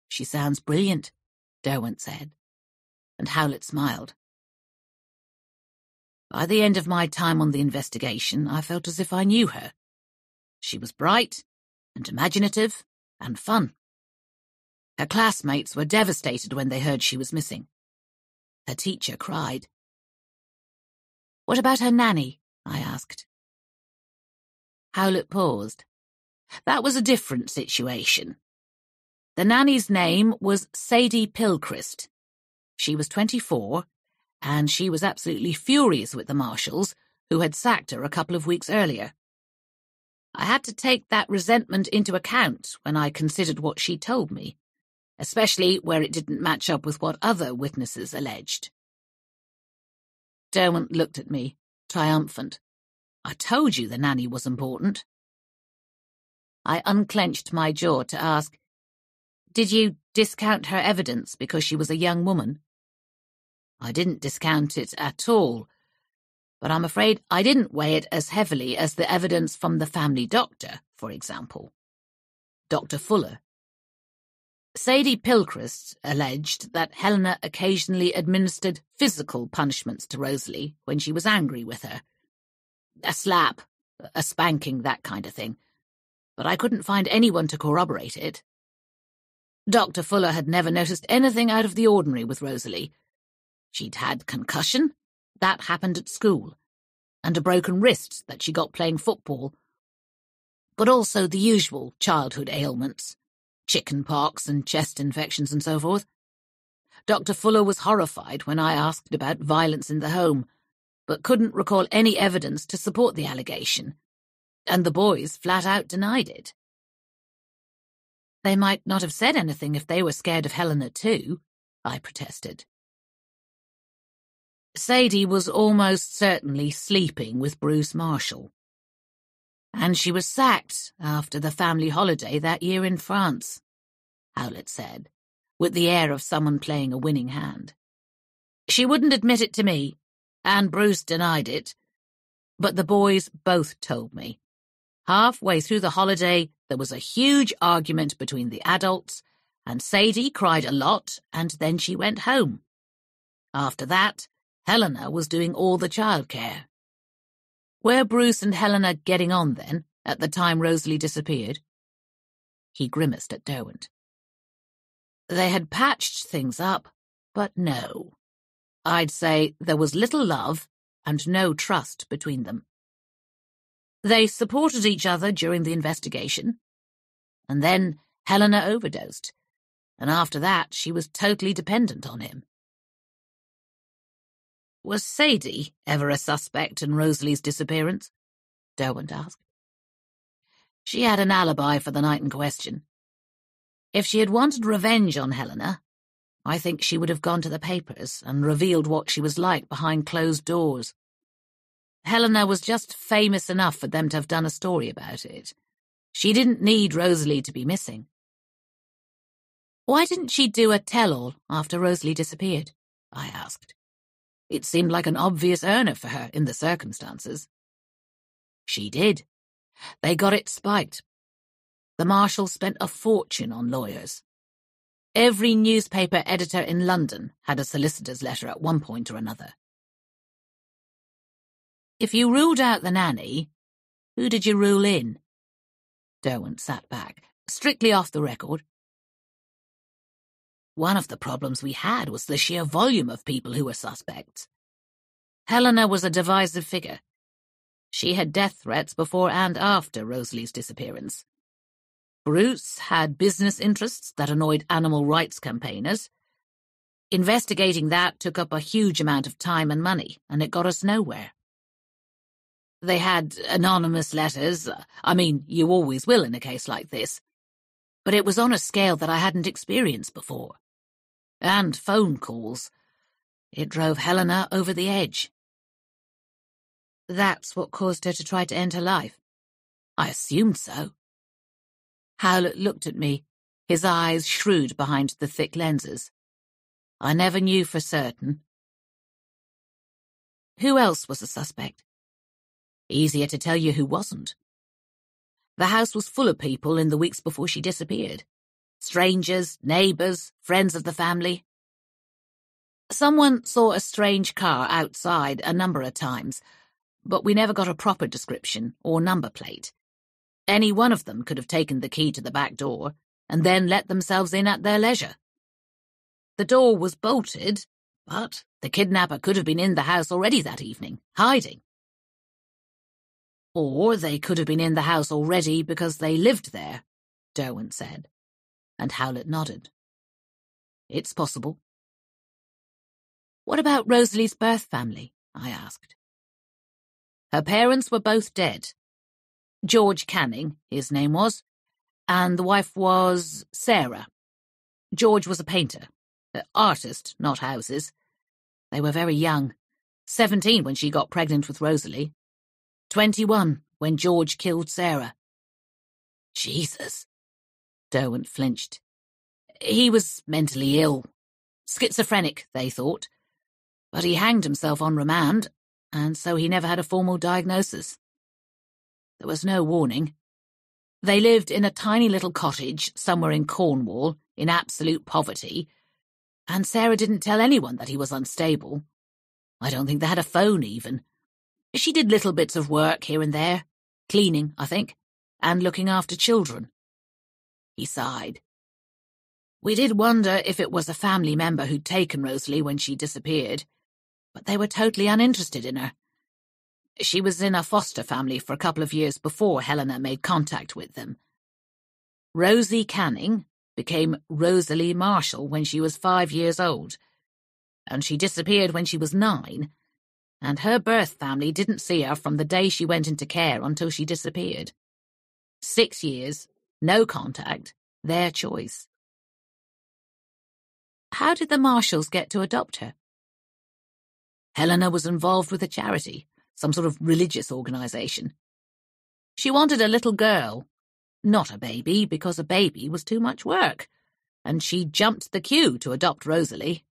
She sounds brilliant, Derwent said, and Howlett smiled. By the end of my time on the investigation, I felt as if I knew her. She was bright and imaginative and fun. Her classmates were devastated when they heard she was missing. Her teacher cried. What about her nanny? I asked. Howlett paused. That was a different situation. The nanny's name was Sadie Gilchrist. She was 24, and she was absolutely furious with the Marshalls, who had sacked her a couple of weeks earlier. I had to take that resentment into account when I considered what she told me, especially where it didn't match up with what other witnesses alleged. Derwent looked at me, triumphant. I told you the nanny was important. I unclenched my jaw to ask, Did you discount her evidence because she was a young woman? I didn't discount it at all, but I'm afraid I didn't weigh it as heavily as the evidence from the family doctor, for example. Dr. Fuller. Sadie Gilchrist alleged that Helena occasionally administered physical punishments to Rosalie when she was angry with her. A slap, a spanking, that kind of thing. But I couldn't find anyone to corroborate it. Dr. Fuller had never noticed anything out of the ordinary with Rosalie. She'd had concussion, that happened at school, and a broken wrist that she got playing football, but also the usual childhood ailments chicken pox and chest infections and so forth. Dr. Fuller was horrified when I asked about violence in the home, but couldn't recall any evidence to support the allegation, and the boys flat out denied it. They might not have said anything if they were scared of Helena too, I protested. Sadie was almost certainly sleeping with Bruce Marshall. And she was sacked after the family holiday that year in France, Howlett said, with the air of someone playing a winning hand. She wouldn't admit it to me, and Bruce denied it, but the boys both told me. Halfway through the holiday, there was a huge argument between the adults, and Sadie cried a lot, and then she went home. After that, Helena was doing all the childcare. Were Bruce and Helena getting on then, at the time Rosalie disappeared? He grimaced at Derwent. They had patched things up, but no. I'd say there was little love and no trust between them. They supported each other during the investigation, and then Helena overdosed, and after that she was totally dependent on him. Was Sadie ever a suspect in Rosalie's disappearance? Derwent asked. She had an alibi for the night in question. If she had wanted revenge on Helena, I think she would have gone to the papers and revealed what she was like behind closed doors. Helena was just famous enough for them to have done a story about it. She didn't need Rosalie to be missing. Why didn't she do a tell-all after Rosalie disappeared? I asked. It seemed like an obvious earner for her in the circumstances. She did. They got it spiked. The Marshalls spent a fortune on lawyers. Every newspaper editor in London had a solicitor's letter at one point or another. If you ruled out the nanny, who did you rule in? Derwent sat back, strictly off the record. One of the problems we had was the sheer volume of people who were suspects. Helena was a divisive figure. She had death threats before and after Rosalie's disappearance. Bruce had business interests that annoyed animal rights campaigners. Investigating that took up a huge amount of time and money, and it got us nowhere. They had anonymous letters. I mean, you always will in a case like this. But it was on a scale that I hadn't experienced before. And phone calls. It drove Helena over the edge. That's what caused her to try to end her life. I assumed so. Howlett looked at me, his eyes shrewd behind the thick lenses. I never knew for certain. Who else was a suspect? Easier to tell you who wasn't. The house was full of people in the weeks before she disappeared. Strangers, neighbours, friends of the family. Someone saw a strange car outside a number of times, but we never got a proper description or number plate. Any one of them could have taken the key to the back door and then let themselves in at their leisure. The door was bolted, but the kidnapper could have been in the house already that evening, hiding. Or they could have been in the house already because they lived there, Derwent said, and Howlett nodded. It's possible. What about Rosalie's birth family? I asked. Her parents were both dead, George Canning, his name was, and the wife was Sarah. George was a painter, an artist, not houses. They were very young, seventeen when she got pregnant with Rosalie, twenty-one when George killed Sarah. Jesus. Derwent flinched. He was mentally ill. Schizophrenic, they thought. But he hanged himself on remand, and so he never had a formal diagnosis. There was no warning. They lived in a tiny little cottage somewhere in Cornwall, in absolute poverty, and Sarah didn't tell anyone that he was unstable. I don't think they had a phone, even. She did little bits of work here and there, cleaning, I think, and looking after children. He sighed. We did wonder if it was a family member who'd taken Rosalie when she disappeared, but they were totally uninterested in her. She was in a foster family for a couple of years before Helena made contact with them. Rosie Canning became Rosalie Marshall when she was five years old, and she disappeared when she was nine, and her birth family didn't see her from the day she went into care until she disappeared. Six years, no contact, their choice. How did the Marshalls get to adopt her? Helena was involved with a charity, some sort of religious organization. She wanted a little girl, not a baby, because a baby was too much work, and she jumped the queue to adopt Rosalie.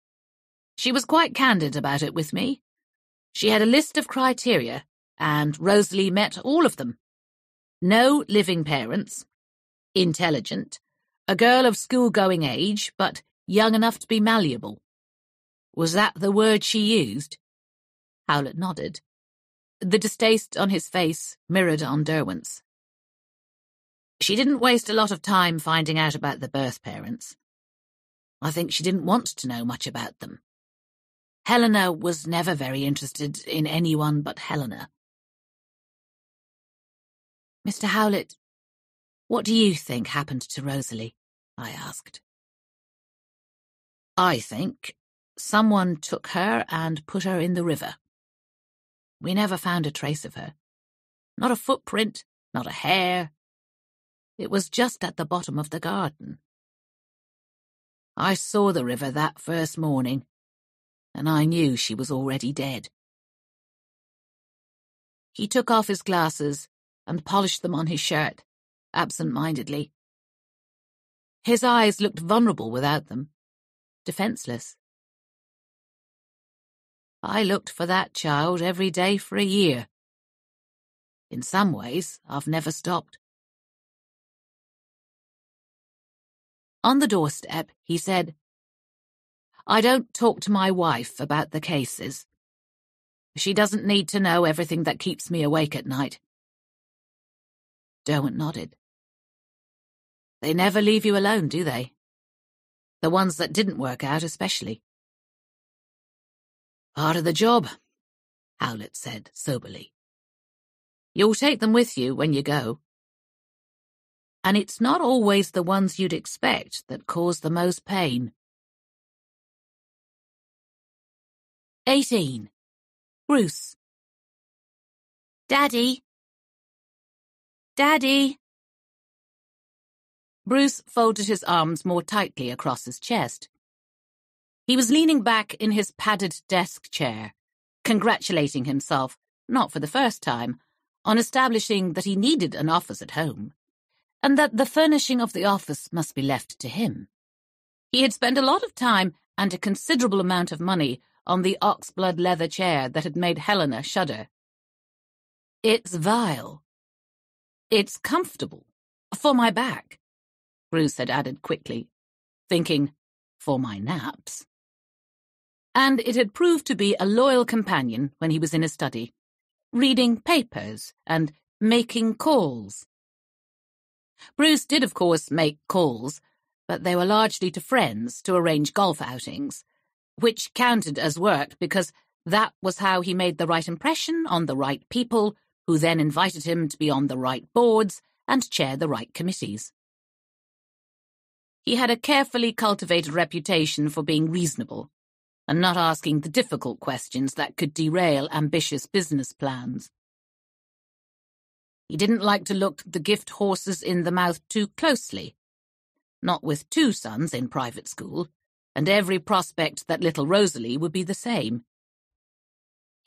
She was quite candid about it with me. She had a list of criteria, and Rosalie met all of them. No living parents, intelligent, a girl of school-going age, but young enough to be malleable. Was that the word she used? Howlett nodded. The distaste on his face mirrored on Derwent's. She didn't waste a lot of time finding out about the birth parents. I think she didn't want to know much about them. Helena was never very interested in anyone but Helena. Mr. Howlett, what do you think happened to Rosalie? I asked. I think someone took her and put her in the river. We never found a trace of her. Not a footprint, not a hair. It was just at the bottom of the garden. I saw the river that first morning and I knew she was already dead. He took off his glasses and polished them on his shirt, absent-mindedly. His eyes looked vulnerable without them, defenseless. I looked for that child every day for a year. In some ways, I've never stopped. On the doorstep, he said, I don't talk to my wife about the cases. She doesn't need to know everything that keeps me awake at night. Derwent nodded. They never leave you alone, do they? The ones that didn't work out, especially. Part of the job, Howlett said soberly. You'll take them with you when you go. And it's not always the ones you'd expect that cause the most pain. 18. Bruce. Daddy. Daddy. Bruce folded his arms more tightly across his chest. He was leaning back in his padded desk chair, congratulating himself, not for the first time, on establishing that he needed an office at home, and that the furnishing of the office must be left to him. He had spent a lot of time and a considerable amount of money on the oxblood leather chair that had made Helena shudder. It's vile. It's comfortable. For my back, Bruce had added quickly, thinking, for my naps. And it had proved to be a loyal companion when he was in his study, reading papers and making calls. Bruce did, of course, make calls, but they were largely to friends to arrange golf outings, which counted as work because that was how he made the right impression on the right people, who then invited him to be on the right boards and chair the right committees. He had a carefully cultivated reputation for being reasonable and not asking the difficult questions that could derail ambitious business plans. He didn't like to look the gift horses in the mouth too closely. Not with two sons in private school, and every prospect that little Rosalie would be the same.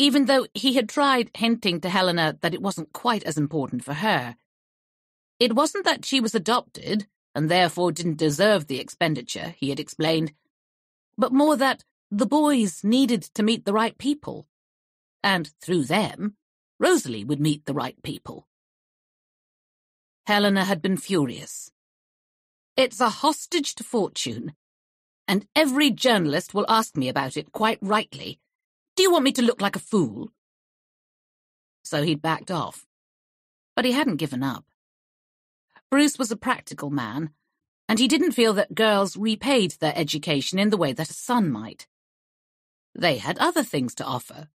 Even though he had tried hinting to Helena that it wasn't quite as important for her. It wasn't that she was adopted, and therefore didn't deserve the expenditure, he had explained, but more that the boys needed to meet the right people. And through them, Rosalie would meet the right people. Helena had been furious. It's a hostage to fortune, and every journalist will ask me about it quite rightly. Do you want me to look like a fool? So he'd backed off. But he hadn't given up. Bruce was a practical man, and he didn't feel that girls repaid their education in the way that a son might. They had other things to offer.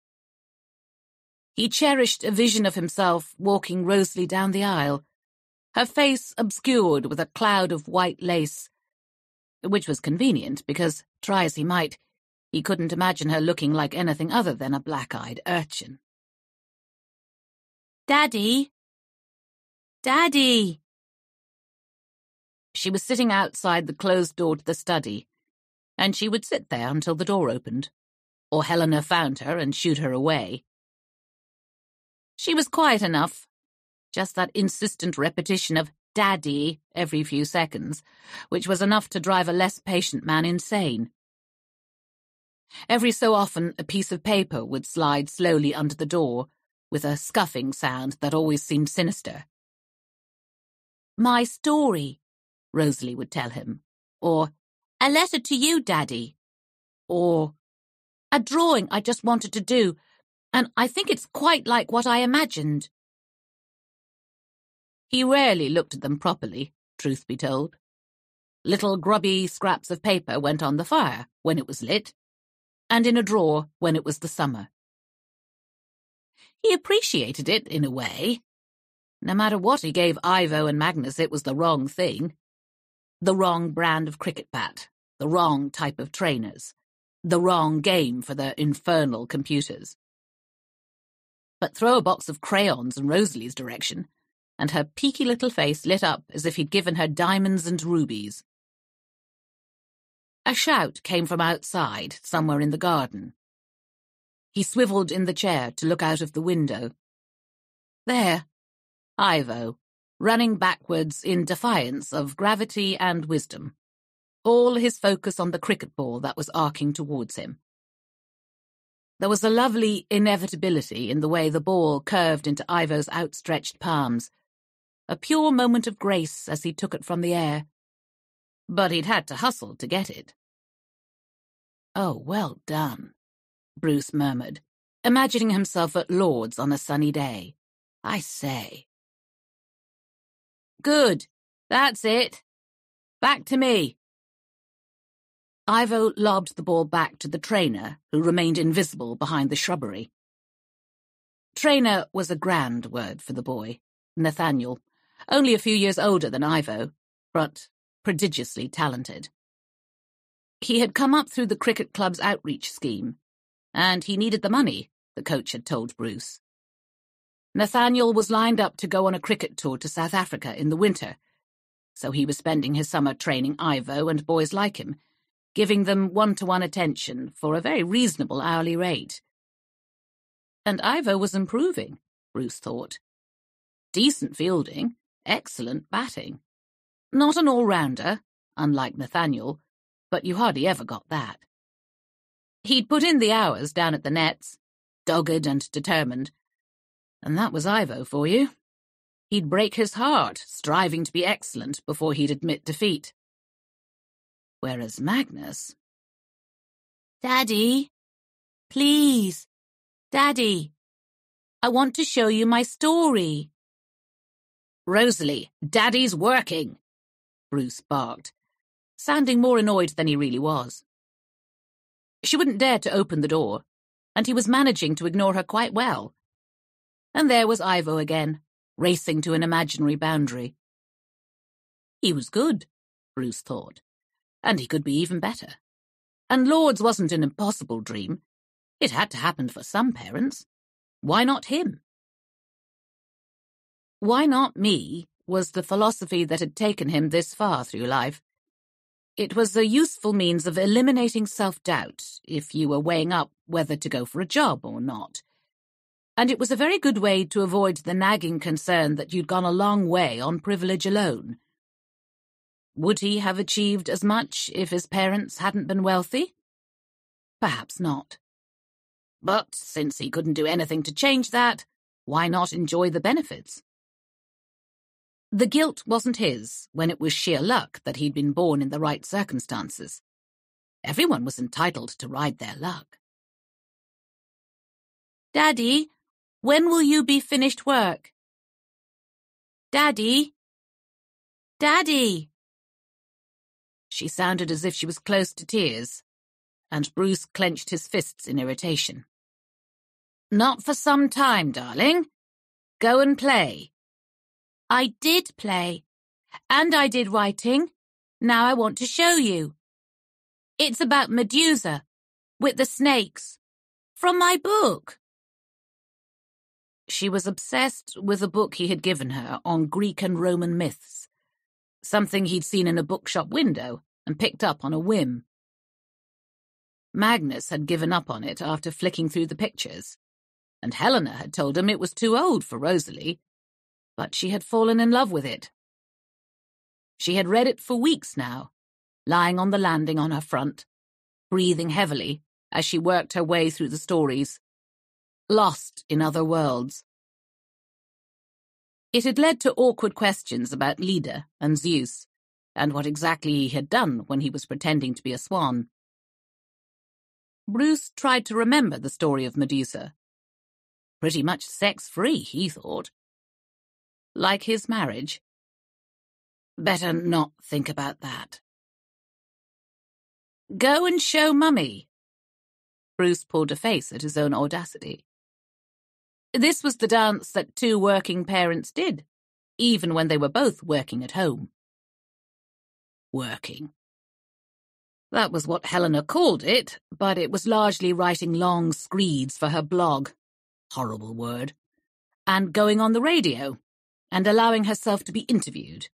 He cherished a vision of himself walking Rosalie down the aisle, her face obscured with a cloud of white lace which was convenient because, try as he might, He couldn't imagine her looking like anything other than a black-eyed urchin. Daddy! Daddy! She was sitting outside the closed door to the study, and she would sit there until the door opened, or Helena found her and shooed her away. She was quiet enough, just that insistent repetition of Daddy every few seconds, which was enough to drive a less patient man insane. Every so often, a piece of paper would slide slowly under the door, with a scuffing sound that always seemed sinister. My story, Rosalie would tell him. Or, A letter to you, Daddy. Or, A drawing I just wanted to do, and I think it's quite like what I imagined. He rarely looked at them properly, truth be told. Little grubby scraps of paper went on the fire when it was lit, and in a drawer when it was the summer. He appreciated it in a way. No matter what he gave Ivo and Magnus, it was the wrong thing the wrong brand of cricket bat, the wrong type of trainers, the wrong game for their infernal computers. But throw a box of crayons in Rosalie's direction, and her peaky little face lit up as if he'd given her diamonds and rubies. A shout came from outside, somewhere in the garden. He swiveled in the chair to look out of the window. There, Ivo, running backwards in defiance of gravity and wisdom, all his focus on the cricket ball that was arcing towards him. There was a lovely inevitability in the way the ball curved into Ivo's outstretched palms, a pure moment of grace as he took it from the air. But he'd had to hustle to get it. Oh, well done, Bruce murmured, imagining himself at Lord's on a sunny day. I say. Good. That's it. Back to me. Ivo lobbed the ball back to the trainer, who remained invisible behind the shrubbery. Trainer was a grand word for the boy, Nathaniel, only a few years older than Ivo, but prodigiously talented. He had come up through the cricket club's outreach scheme, and he needed the money, the coach had told Bruce. Nathaniel was lined up to go on a cricket tour to South Africa in the winter, so he was spending his summer training Ivo and boys like him, giving them one-to-one attention for a very reasonable hourly rate. And Ivo was improving, Bruce thought. Decent fielding, excellent batting. Not an all-rounder, unlike Nathaniel, but you hardly ever got that. He'd put in the hours down at the nets, dogged and determined, and that was Ivo for you. He'd break his heart, striving to be excellent before he'd admit defeat. Whereas Magnus... Daddy, please, Daddy, I want to show you my story. Rosalie, Daddy's working, Bruce barked, sounding more annoyed than he really was. She wouldn't dare to open the door, and he was managing to ignore her quite well. And there was Ivo again, racing to an imaginary boundary. He was good, Bruce thought, and he could be even better. And Lord's wasn't an impossible dream. It had to happen for some parents. Why not him? Why not me was the philosophy that had taken him this far through life. It was a useful means of eliminating self-doubt if you were weighing up whether to go for a job or not and it was a very good way to avoid the nagging concern that you'd gone a long way on privilege alone. Would he have achieved as much if his parents hadn't been wealthy? Perhaps not. But since he couldn't do anything to change that, why not enjoy the benefits? The guilt wasn't his when it was sheer luck that he'd been born in the right circumstances. Everyone was entitled to ride their luck. Daddy, when will you be finished work? Daddy? Daddy? She sounded as if she was close to tears, and Bruce clenched his fists in irritation. Not for some time, darling. Go and play. I did play, and I did writing. Now I want to show you. It's about Medusa, With the snakes. From my book. She was obsessed with a book he had given her on Greek and Roman myths, something he'd seen in a bookshop window and picked up on a whim. Magnus had given up on it after flicking through the pictures, and Helena had told him it was too old for Rosalie, but she had fallen in love with it. She had read it for weeks now, lying on the landing on her front, breathing heavily as she worked her way through the stories lost in other worlds. It had led to awkward questions about Leda and Zeus, and what exactly he had done when he was pretending to be a swan. Bruce tried to remember the story of Medusa. Pretty much sex-free, he thought. Like his marriage. Better not think about that. Go and show Mummy. Bruce pulled a face at his own audacity. This was the dance that two working parents did, even when they were both working at home. Working. That was what Helena called it, but it was largely writing long screeds for her blog. Horrible word. And going on the radio, and allowing herself to be interviewed,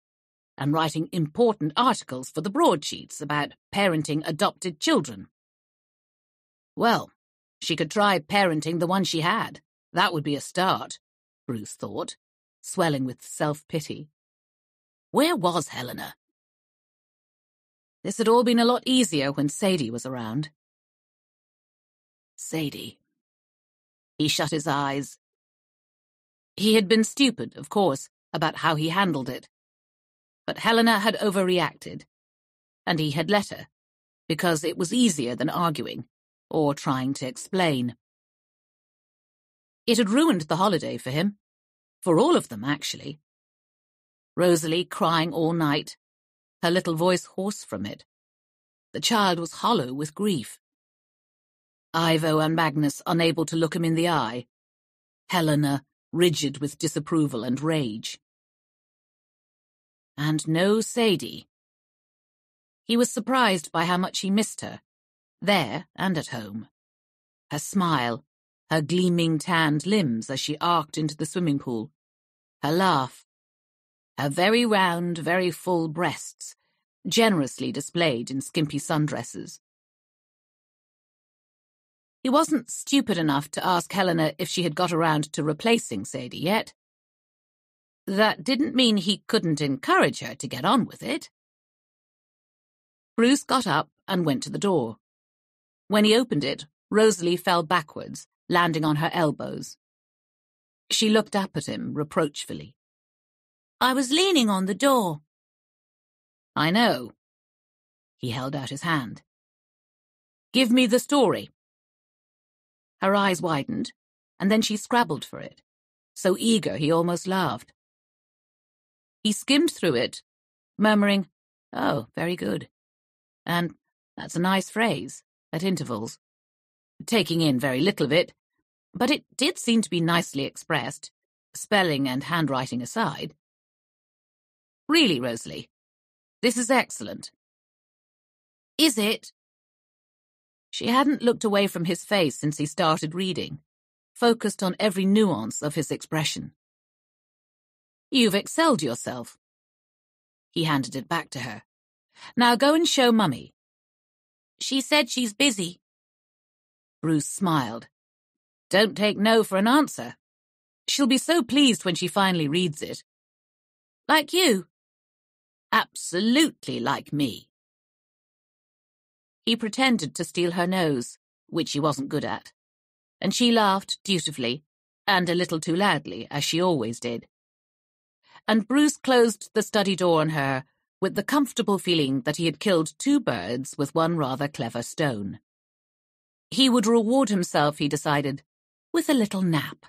and writing important articles for the broadsheets about parenting adopted children. Well, she could try parenting the one she had. That would be a start, Bruce thought, swelling with self-pity. Where was Helena? This had all been a lot easier when Sadie was around. Sadie. He shut his eyes. He had been stupid, of course, about how he handled it. But Helena had overreacted, and he had let her, because it was easier than arguing, or trying to explain. It had ruined the holiday for him. For all of them, actually. Rosalie crying all night, her little voice hoarse from it. The child was hollow with grief. Ivo and Magnus unable to look him in the eye. Helena rigid with disapproval and rage. And no Sadie. He was surprised by how much he missed her, there and at home. Her smile, her gleaming tanned limbs as she arced into the swimming pool, her laugh, her very round, very full breasts, generously displayed in skimpy sundresses. He wasn't stupid enough to ask Helena if she had got around to replacing Sadie yet. That didn't mean he couldn't encourage her to get on with it. Bruce got up and went to the door. When he opened it, Rosalie fell backwards landing on her elbows. She looked up at him reproachfully. I was leaning on the door. I know. He held out his hand. Give me the story. Her eyes widened, and then she scrabbled for it, so eager he almost laughed. He skimmed through it, murmuring, Oh, very good. And that's a nice phrase, at intervals. Taking in very little of it, but it did seem to be nicely expressed, spelling and handwriting aside. Really, Rosalie, this is excellent. Is it? She hadn't looked away from his face since he started reading, focused on every nuance of his expression. You've excelled yourself. He handed it back to her. Now go and show Mummy. She said she's busy. Bruce smiled. Don't take no for an answer. She'll be so pleased when she finally reads it. Like you. Absolutely like me. He pretended to steal her nose, which he wasn't good at, and she laughed dutifully, and a little too loudly, as she always did. And Bruce closed the study door on her with the comfortable feeling that he had killed two birds with one rather clever stone. He would reward himself, he decided, with a little nap.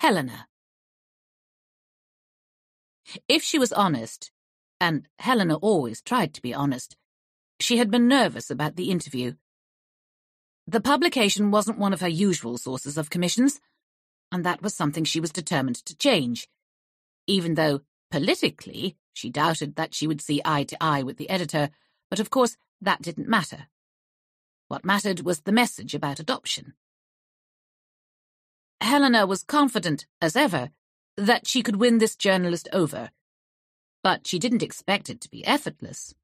Helena. If she was honest, and Helena always tried to be honest, she had been nervous about the interview. The publication wasn't one of her usual sources of commissions, and that was something she was determined to change, even though, politically, she doubted that she would see eye to eye with the editor, But of course, that didn't matter. What mattered was the message about adoption. Helena was confident, as ever, that she could win this journalist over, but she didn't expect it to be effortless.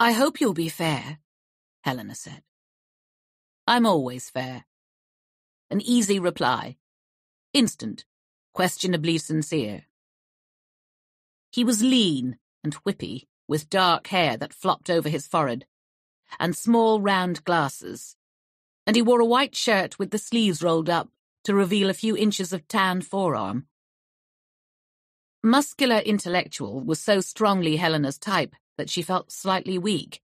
I hope you'll be fair, Helena said. I'm always fair. An easy reply. Instant, questionably sincere. He was lean and whippy, with dark hair that flopped over his forehead, and small round glasses, and he wore a white shirt with the sleeves rolled up to reveal a few inches of tan forearm. Muscular intellectual was so strongly Helena's type that she felt slightly weak.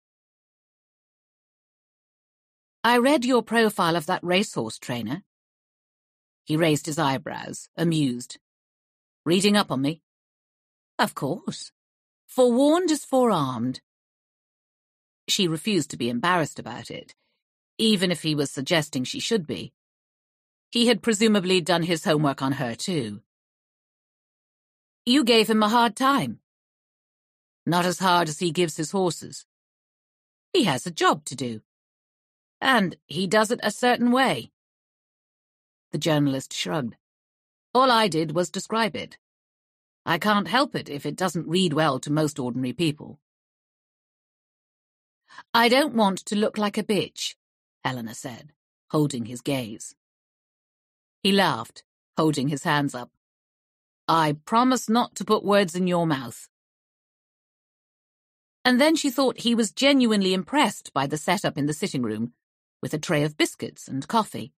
I read your profile of that racehorse trainer. He raised his eyebrows, amused. Reading up on me? Of course. Forewarned is forearmed. She refused to be embarrassed about it, even if he was suggesting she should be. He had presumably done his homework on her, too. You gave him a hard time. Not as hard as he gives his horses. He has a job to do. And he does it a certain way. The journalist shrugged. All I did was describe it. I can't help it if it doesn't read well to most ordinary people. I don't want to look like a bitch, Helena said, holding his gaze. He laughed, holding his hands up. I promise not to put words in your mouth. And then she thought he was genuinely impressed by the setup in the sitting room, with a tray of biscuits and coffee,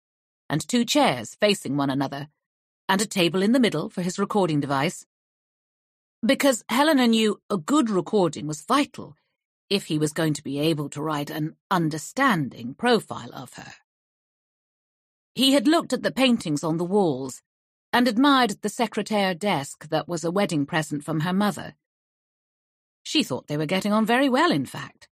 and two chairs facing one another, and a table in the middle for his recording device. Because Helena knew a good recording was vital if he was going to be able to write an understanding profile of her. He had looked at the paintings on the walls and admired the secretaire desk that was a wedding present from her mother. She thought they were getting on very well, in fact.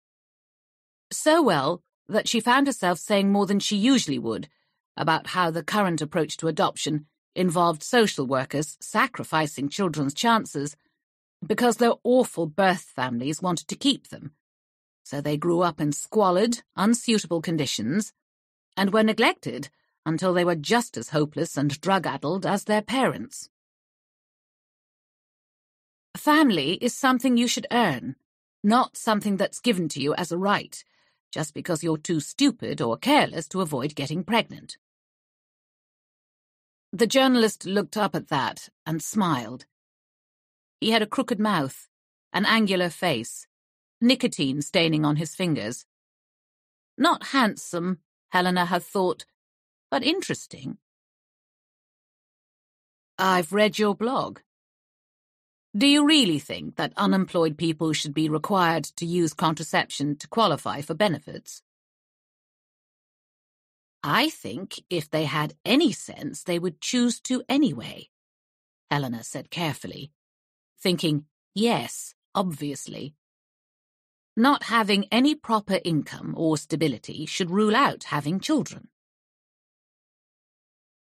So well that she found herself saying more than she usually would about how the current approach to adoption involved social workers sacrificing children's chances because their awful birth families wanted to keep them so they grew up in squalid, unsuitable conditions, and were neglected until they were just as hopeless and drug-addled as their parents. Family is something you should earn, not something that's given to you as a right, just because you're too stupid or careless to avoid getting pregnant. The journalist looked up at that and smiled. He had a crooked mouth, an angular face, nicotine staining on his fingers. Not handsome, Helena had thought, but interesting. I've read your blog. Do you really think that unemployed people should be required to use contraception to qualify for benefits? I think if they had any sense, they would choose to anyway, Helena said carefully, thinking, yes, obviously. Not having any proper income or stability should rule out having children.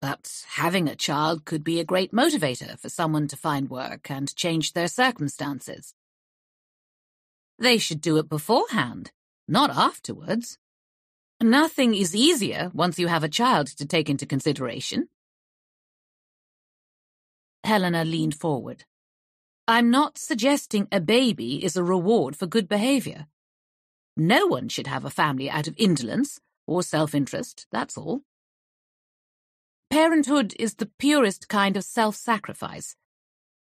But having a child could be a great motivator for someone to find work and change their circumstances. They should do it beforehand, not afterwards. Nothing is easier once you have a child to take into consideration. Helena leaned forward. I'm not suggesting a baby is a reward for good behavior. No one should have a family out of indolence or self-interest, that's all. Parenthood is the purest kind of self-sacrifice.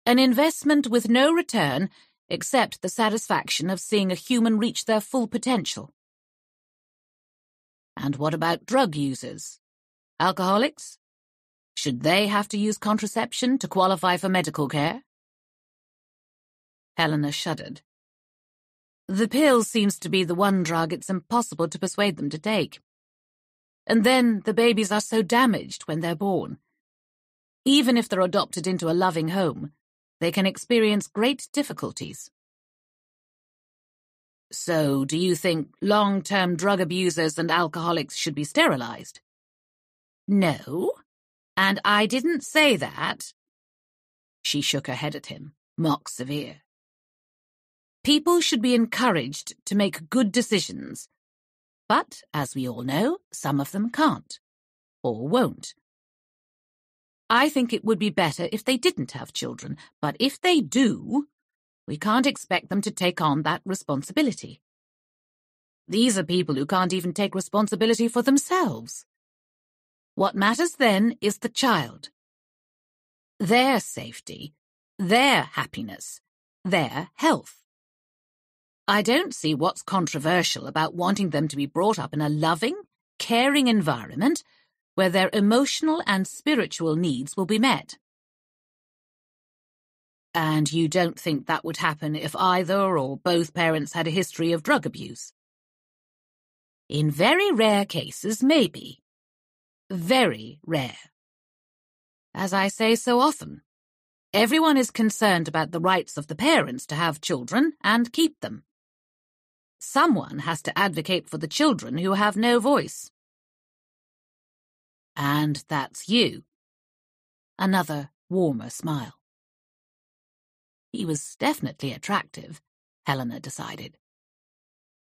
An investment with no return except the satisfaction of seeing a human reach their full potential. And what about drug users? Alcoholics? Should they have to use contraception to qualify for medical care? Helena shuddered. The pill seems to be the one drug it's impossible to persuade them to take. And then the babies are so damaged when they're born. Even if they're adopted into a loving home, they can experience great difficulties. So, do you think long-term drug abusers and alcoholics should be sterilized? No, and I didn't say that. She shook her head at him, mock severe. People should be encouraged to make good decisions. But, as we all know, some of them can't. Or won't. I think it would be better if they didn't have children, but if they do, we can't expect them to take on that responsibility. These are people who can't even take responsibility for themselves. What matters then is the child. Their safety, their happiness, their health. I don't see what's controversial about wanting them to be brought up in a loving, caring environment where their emotional and spiritual needs will be met. And you don't think that would happen if either or both parents had a history of drug abuse? In very rare cases, maybe. Very rare. As I say so often, everyone is concerned about the rights of the parents to have children and keep them. Someone has to advocate for the children who have no voice. And that's you. Another warmer smile. He was definitely attractive, Helena decided.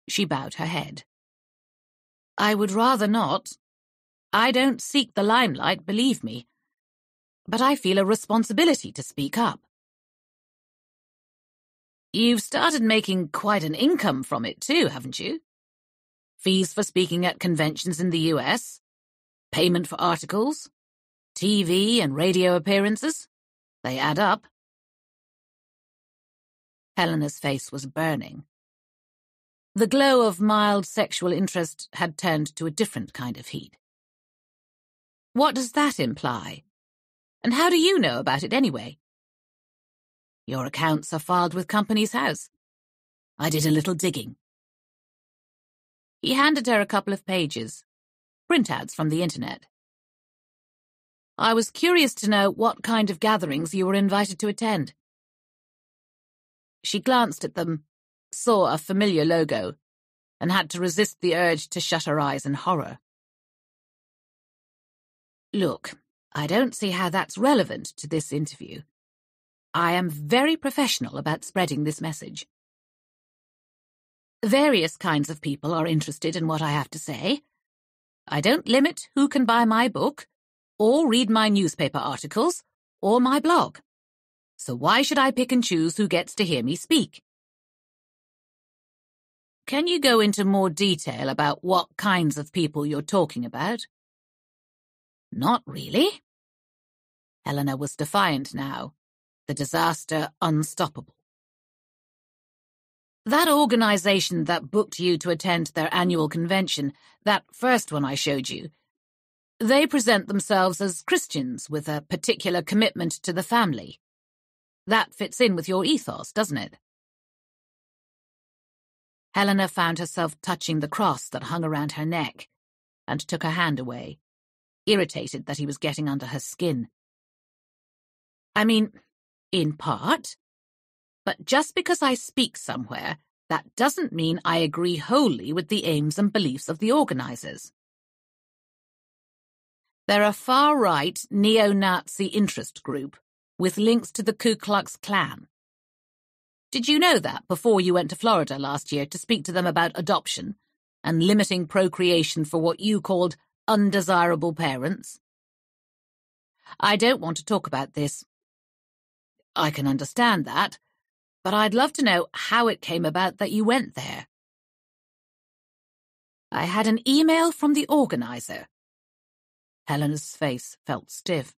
She bowed her head. I would rather not. I don't seek the limelight, believe me. But I feel a responsibility to speak up. You've started making quite an income from it too, haven't you? Fees for speaking at conventions in the US, payment for articles, TV and radio appearances. They add up. Helena's face was burning. The glow of mild sexual interest had turned to a different kind of heat. What does that imply? And how do you know about it anyway? Your accounts are filed with Companies House. I did a little digging. He handed her a couple of pages, printouts from the internet. I was curious to know what kind of gatherings you were invited to attend. She glanced at them, saw a familiar logo, and had to resist the urge to shut her eyes in horror. Look, I don't see how that's relevant to this interview. I am very professional about spreading this message. Various kinds of people are interested in what I have to say, I don't limit who can buy my book, or read my newspaper articles, or my blog. So why should I pick and choose who gets to hear me speak? Can you go into more detail about what kinds of people you're talking about? Not really. Helena was defiant now, the disaster unstoppable. That organization that booked you to attend their annual convention, that first one I showed you, they present themselves as Christians with a particular commitment to the family. That fits in with your ethos, doesn't it? Helena found herself touching the cross that hung around her neck and took her hand away, irritated that he was getting under her skin. I mean, in part. But just because I speak somewhere, that doesn't mean I agree wholly with the aims and beliefs of the organisers. They're a far-right neo-Nazi interest group with links to the Ku Klux Klan. Did you know that before you went to Florida last year to speak to them about adoption and limiting procreation for what you called undesirable parents? I don't want to talk about this. I can understand that, but I'd love to know how it came about that you went there. I had an email from the organizer. Helena's face felt stiff.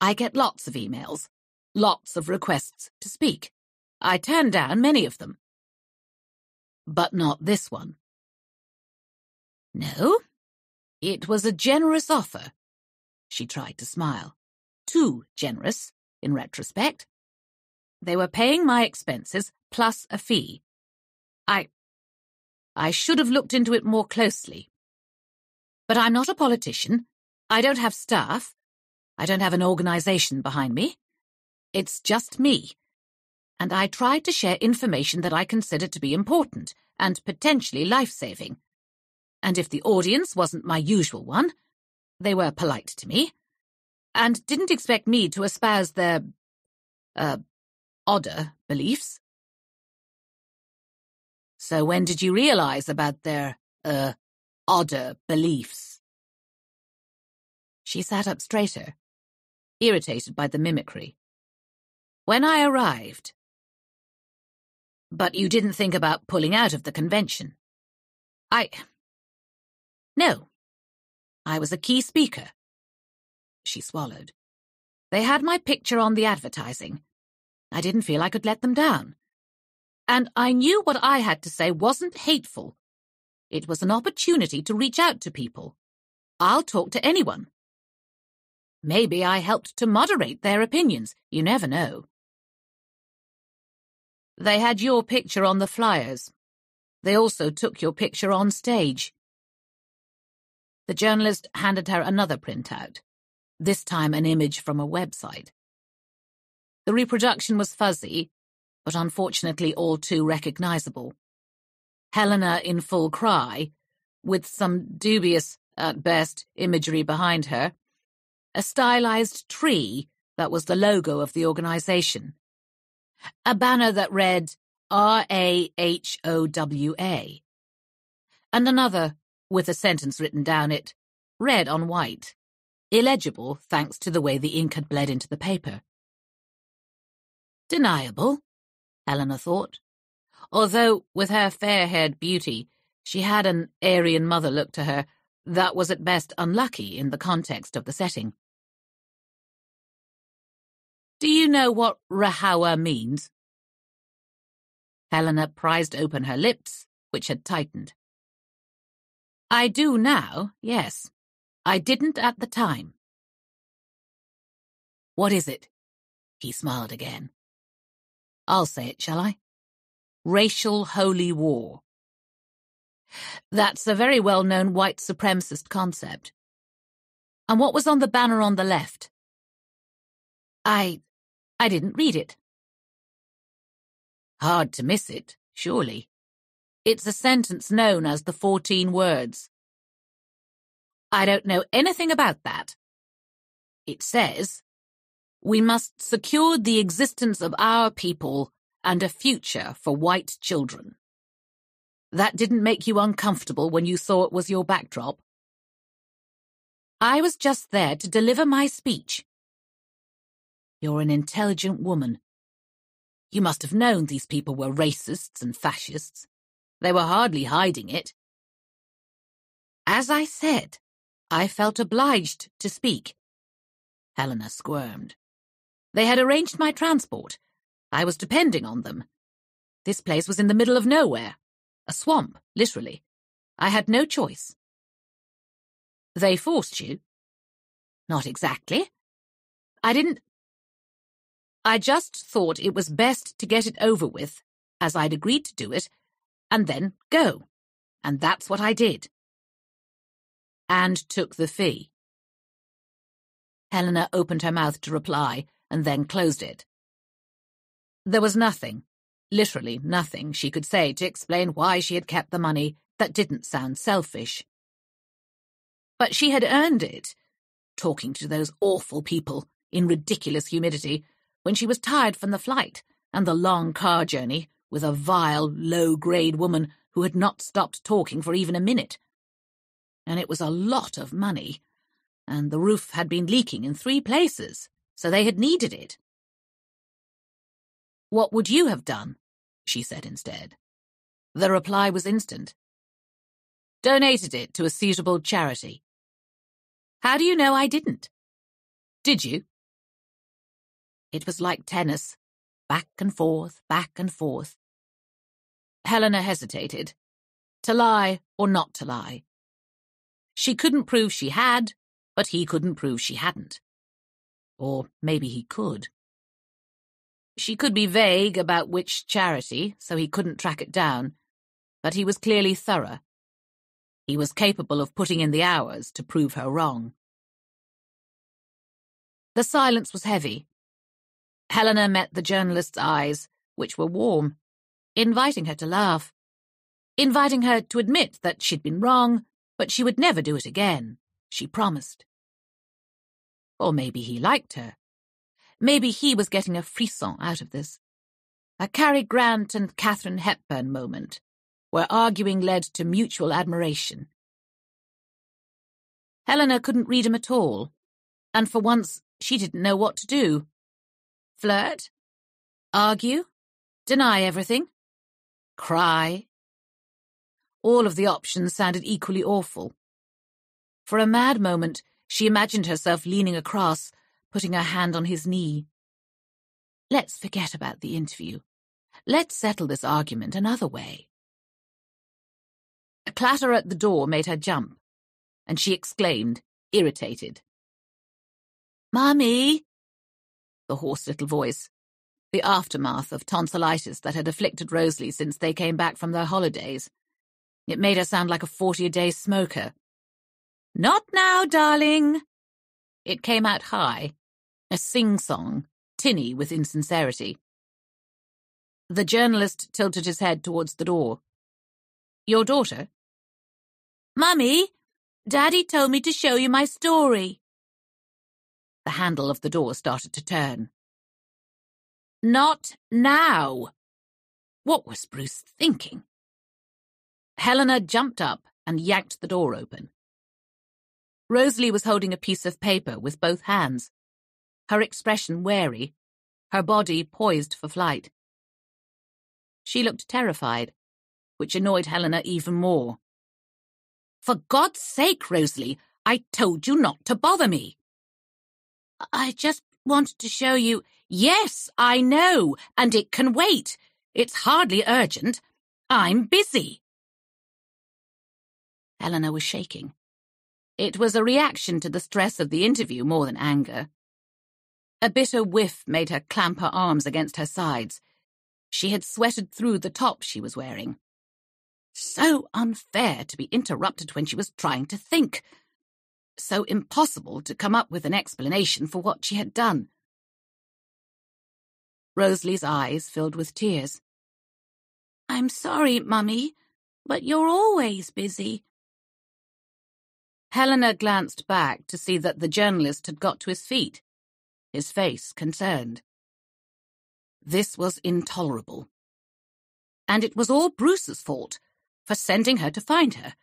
I get lots of emails, lots of requests to speak. I turn down many of them. But not this one. No, it was a generous offer. She tried to smile. Too generous, in retrospect. They were paying my expenses plus a fee. I. I should have looked into it more closely. But I'm not a politician. I don't have staff. I don't have an organization behind me. It's just me. And I tried to share information that I considered to be important and potentially life-saving. And if the audience wasn't my usual one, they were polite to me, and didn't expect me to espouse their, uh, odder beliefs. So when did you realize about their, uh, odder beliefs? She sat up straighter, irritated by the mimicry. When I arrived. But you didn't think about pulling out of the convention. I. No. I was a key speaker. She swallowed. They had my picture on the advertising. I didn't feel I could let them down. And I knew what I had to say wasn't hateful. It was an opportunity to reach out to people. I'll talk to anyone. Maybe I helped to moderate their opinions. You never know. They had your picture on the flyers. They also took your picture on stage. The journalist handed her another printout, this time an image from a website. The reproduction was fuzzy, but unfortunately all too recognizable. Helena in full cry, with some dubious, at best, imagery behind her, a stylized tree that was the logo of the organization, a banner that read R-A-H-O-W-A, and another with a sentence written down it, red on white, illegible thanks to the way the ink had bled into the paper. Deniable, Helena thought, although with her fair-haired beauty she had an Aryan mother look to her that was at best unlucky in the context of the setting. Do you know what RAHOWA means? Helena prized open her lips, which had tightened. I do now, yes. I didn't at the time. What is it? He smiled again. I'll say it, shall I? Racial holy war. That's a very well-known white supremacist concept. And what was on the banner on the left? I I didn't read it. Hard to miss it, surely. It's a sentence known as the Fourteen Words. I don't know anything about that. It says, We must secure the existence of our people and a future for white children. That didn't make you uncomfortable when you saw it was your backdrop? I was just there to deliver my speech. You're an intelligent woman. You must have known these people were racists and fascists. They were hardly hiding it. As I said, I felt obliged to speak. Helena squirmed. They had arranged my transport. I was depending on them. This place was in the middle of nowhere. A swamp, literally. I had no choice. They forced you? Not exactly. I didn't I just thought it was best to get it over with, as I'd agreed to do it, and then go. And that's what I did. And took the fee. Helena opened her mouth to reply, and then closed it. There was nothing, literally nothing, she could say to explain why she had kept the money that didn't sound selfish. But she had earned it, talking to those awful people in ridiculous humidity when she was tired from the flight and the long car journey with a vile, low-grade woman who had not stopped talking for even a minute. And it was a lot of money, and the roof had been leaking in three places, so they had needed it. What would you have done? she said instead. The reply was instant. Donated it to a suitable charity. How do you know I didn't? Did you? It was like tennis. Back and forth, back and forth. Helena hesitated. To lie or not to lie. She couldn't prove she had, but he couldn't prove she hadn't. Or maybe he could. She could be vague about which charity, so he couldn't track it down, but he was clearly thorough. He was capable of putting in the hours to prove her wrong. The silence was heavy, Helena met the journalist's eyes, which were warm, inviting her to laugh, inviting her to admit that she'd been wrong, but she would never do it again, she promised. Or maybe he liked her. Maybe he was getting a frisson out of this. A Cary Grant and Katharine Hepburn moment, where arguing led to mutual admiration. Helena couldn't read him at all, and for once she didn't know what to do. Flirt? Argue? Deny everything? Cry? All of the options sounded equally awful. For a mad moment, she imagined herself leaning across, putting her hand on his knee. Let's forget about the interview. Let's settle this argument another way. A clatter at the door made her jump, and she exclaimed, irritated. Mummy! The hoarse little voice, the aftermath of tonsillitis that had afflicted Rosalie since they came back from their holidays. It made her sound like a forty-a-day smoker. Not now, darling! It came out high, a sing-song, tinny with insincerity. The journalist tilted his head towards the door. Your daughter? Mummy, Daddy told me to show you my story. The handle of the door started to turn. Not now. What was Bruce thinking? Helena jumped up and yanked the door open. Rosalie was holding a piece of paper with both hands, her expression wary, her body poised for flight. She looked terrified, which annoyed Helena even more. For God's sake, Rosalie, I told you not to bother me. I just wanted to show you. Yes, I know, and it can wait. It's hardly urgent. I'm busy. Helena was shaking. It was a reaction to the stress of the interview more than anger. A bitter whiff made her clamp her arms against her sides. She had sweated through the top she was wearing. So unfair to be interrupted when she was trying to think. So impossible to come up with an explanation for what she had done. Rosalie's eyes filled with tears. I'm sorry, Mummy, but you're always busy. Helena glanced back to see that the journalist had got to his feet, his face concerned. This was intolerable. And it was all Bruce's fault for sending her to find her,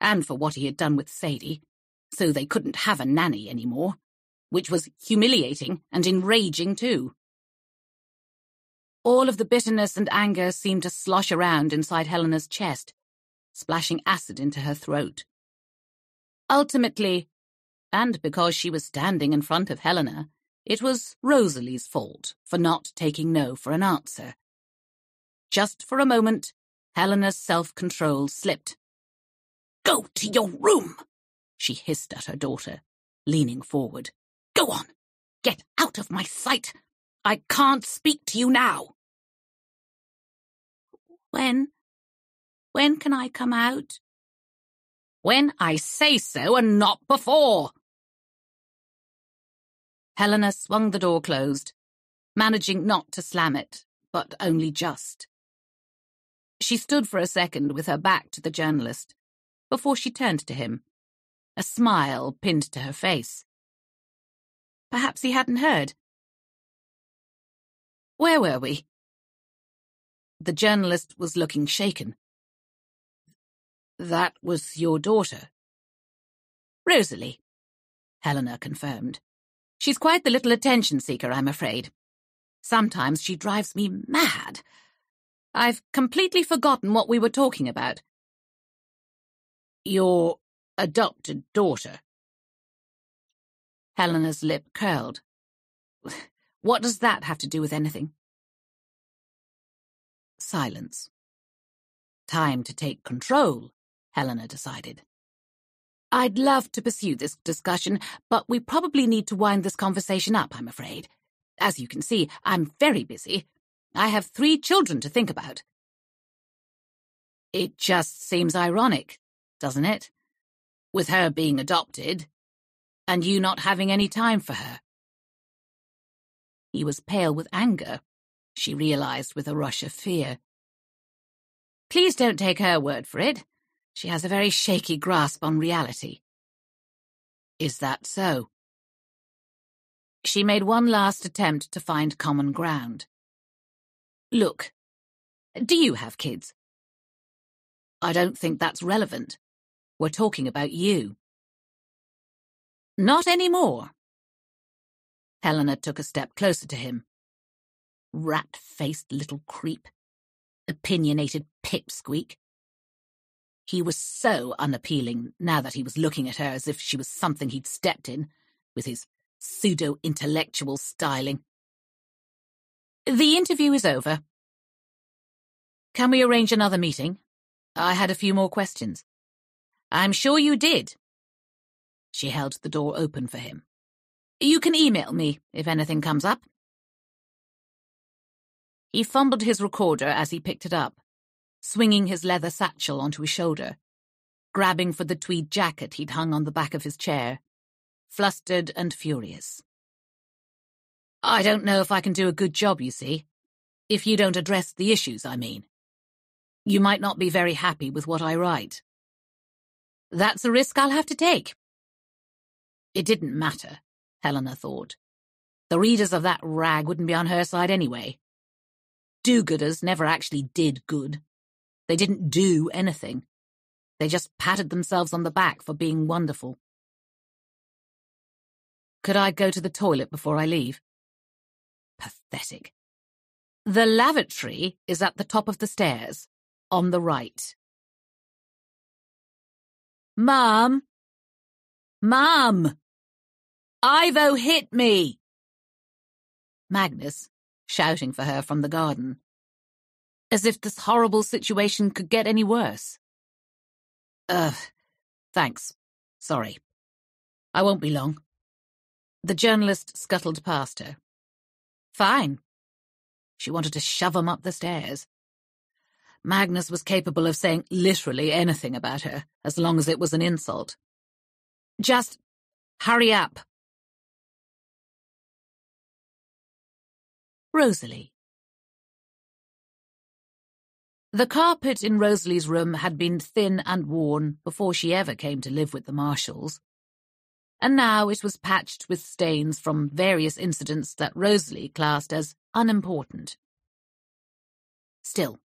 and for what he had done with Sadie, so they couldn't have a nanny any more, which was humiliating and enraging too. All of the bitterness and anger seemed to slosh around inside Helena's chest, splashing acid into her throat. Ultimately, and because she was standing in front of Helena, it was Rosalie's fault for not taking no for an answer. Just for a moment, Helena's self-control slipped. Go to your room, she hissed at her daughter, leaning forward. Go on, get out of my sight. I can't speak to you now. When? When can I come out? When I say so and not before. Helena swung the door closed, managing not to slam it, but only just. She stood for a second with her back to the journalist, before she turned to him, a smile pinned to her face. Perhaps he hadn't heard. Where were we? The journalist was looking shaken. That was your daughter? Rosalie, Helena confirmed. She's quite the little attention seeker, I'm afraid. Sometimes she drives me mad. I've completely forgotten what we were talking about. Your adopted daughter. Helena's lip curled. What does that have to do with anything? Silence. Time to take control, Helena decided. I'd love to pursue this discussion, but we probably need to wind this conversation up, I'm afraid. As you can see, I'm very busy. I have three children to think about. It just seems ironic, doesn't it? With her being adopted, and you not having any time for her. He was pale with anger, she realized with a rush of fear. Please don't take her word for it. She has a very shaky grasp on reality. Is that so? She made one last attempt to find common ground. Look, do you have kids? I don't think that's relevant. We're talking about you. Not any more. Helena took a step closer to him. Rat-faced little creep. Opinionated pipsqueak. He was so unappealing now that he was looking at her as if she was something he'd stepped in, with his pseudo-intellectual styling. The interview is over. Can we arrange another meeting? I had a few more questions. I'm sure you did. She held the door open for him. You can email me if anything comes up. He fumbled his recorder as he picked it up, swinging his leather satchel onto his shoulder, grabbing for the tweed jacket he'd hung on the back of his chair, flustered and furious. I don't know if I can do a good job, you see. If you don't address the issues, I mean. You might not be very happy with what I write. That's a risk I'll have to take. It didn't matter, Helena thought. The readers of that rag wouldn't be on her side anyway. Do-gooders never actually did good. They didn't do anything. They just patted themselves on the back for being wonderful. Could I go to the toilet before I leave? Pathetic. The lavatory is at the top of the stairs, on the right. Mum! Mum! Ivo hit me! Magnus, shouting for her from the garden. As if this horrible situation could get any worse. Ugh, thanks. Sorry. I won't be long. The journalist scuttled past her. Fine. She wanted to shove him up the stairs. Magnus was capable of saying literally anything about her, as long as it was an insult. Just hurry up. Rosalie. The carpet in Rosalie's room had been thin and worn before she ever came to live with the Marshalls. And now it was patched with stains from various incidents that Rosalie classed as unimportant. Still,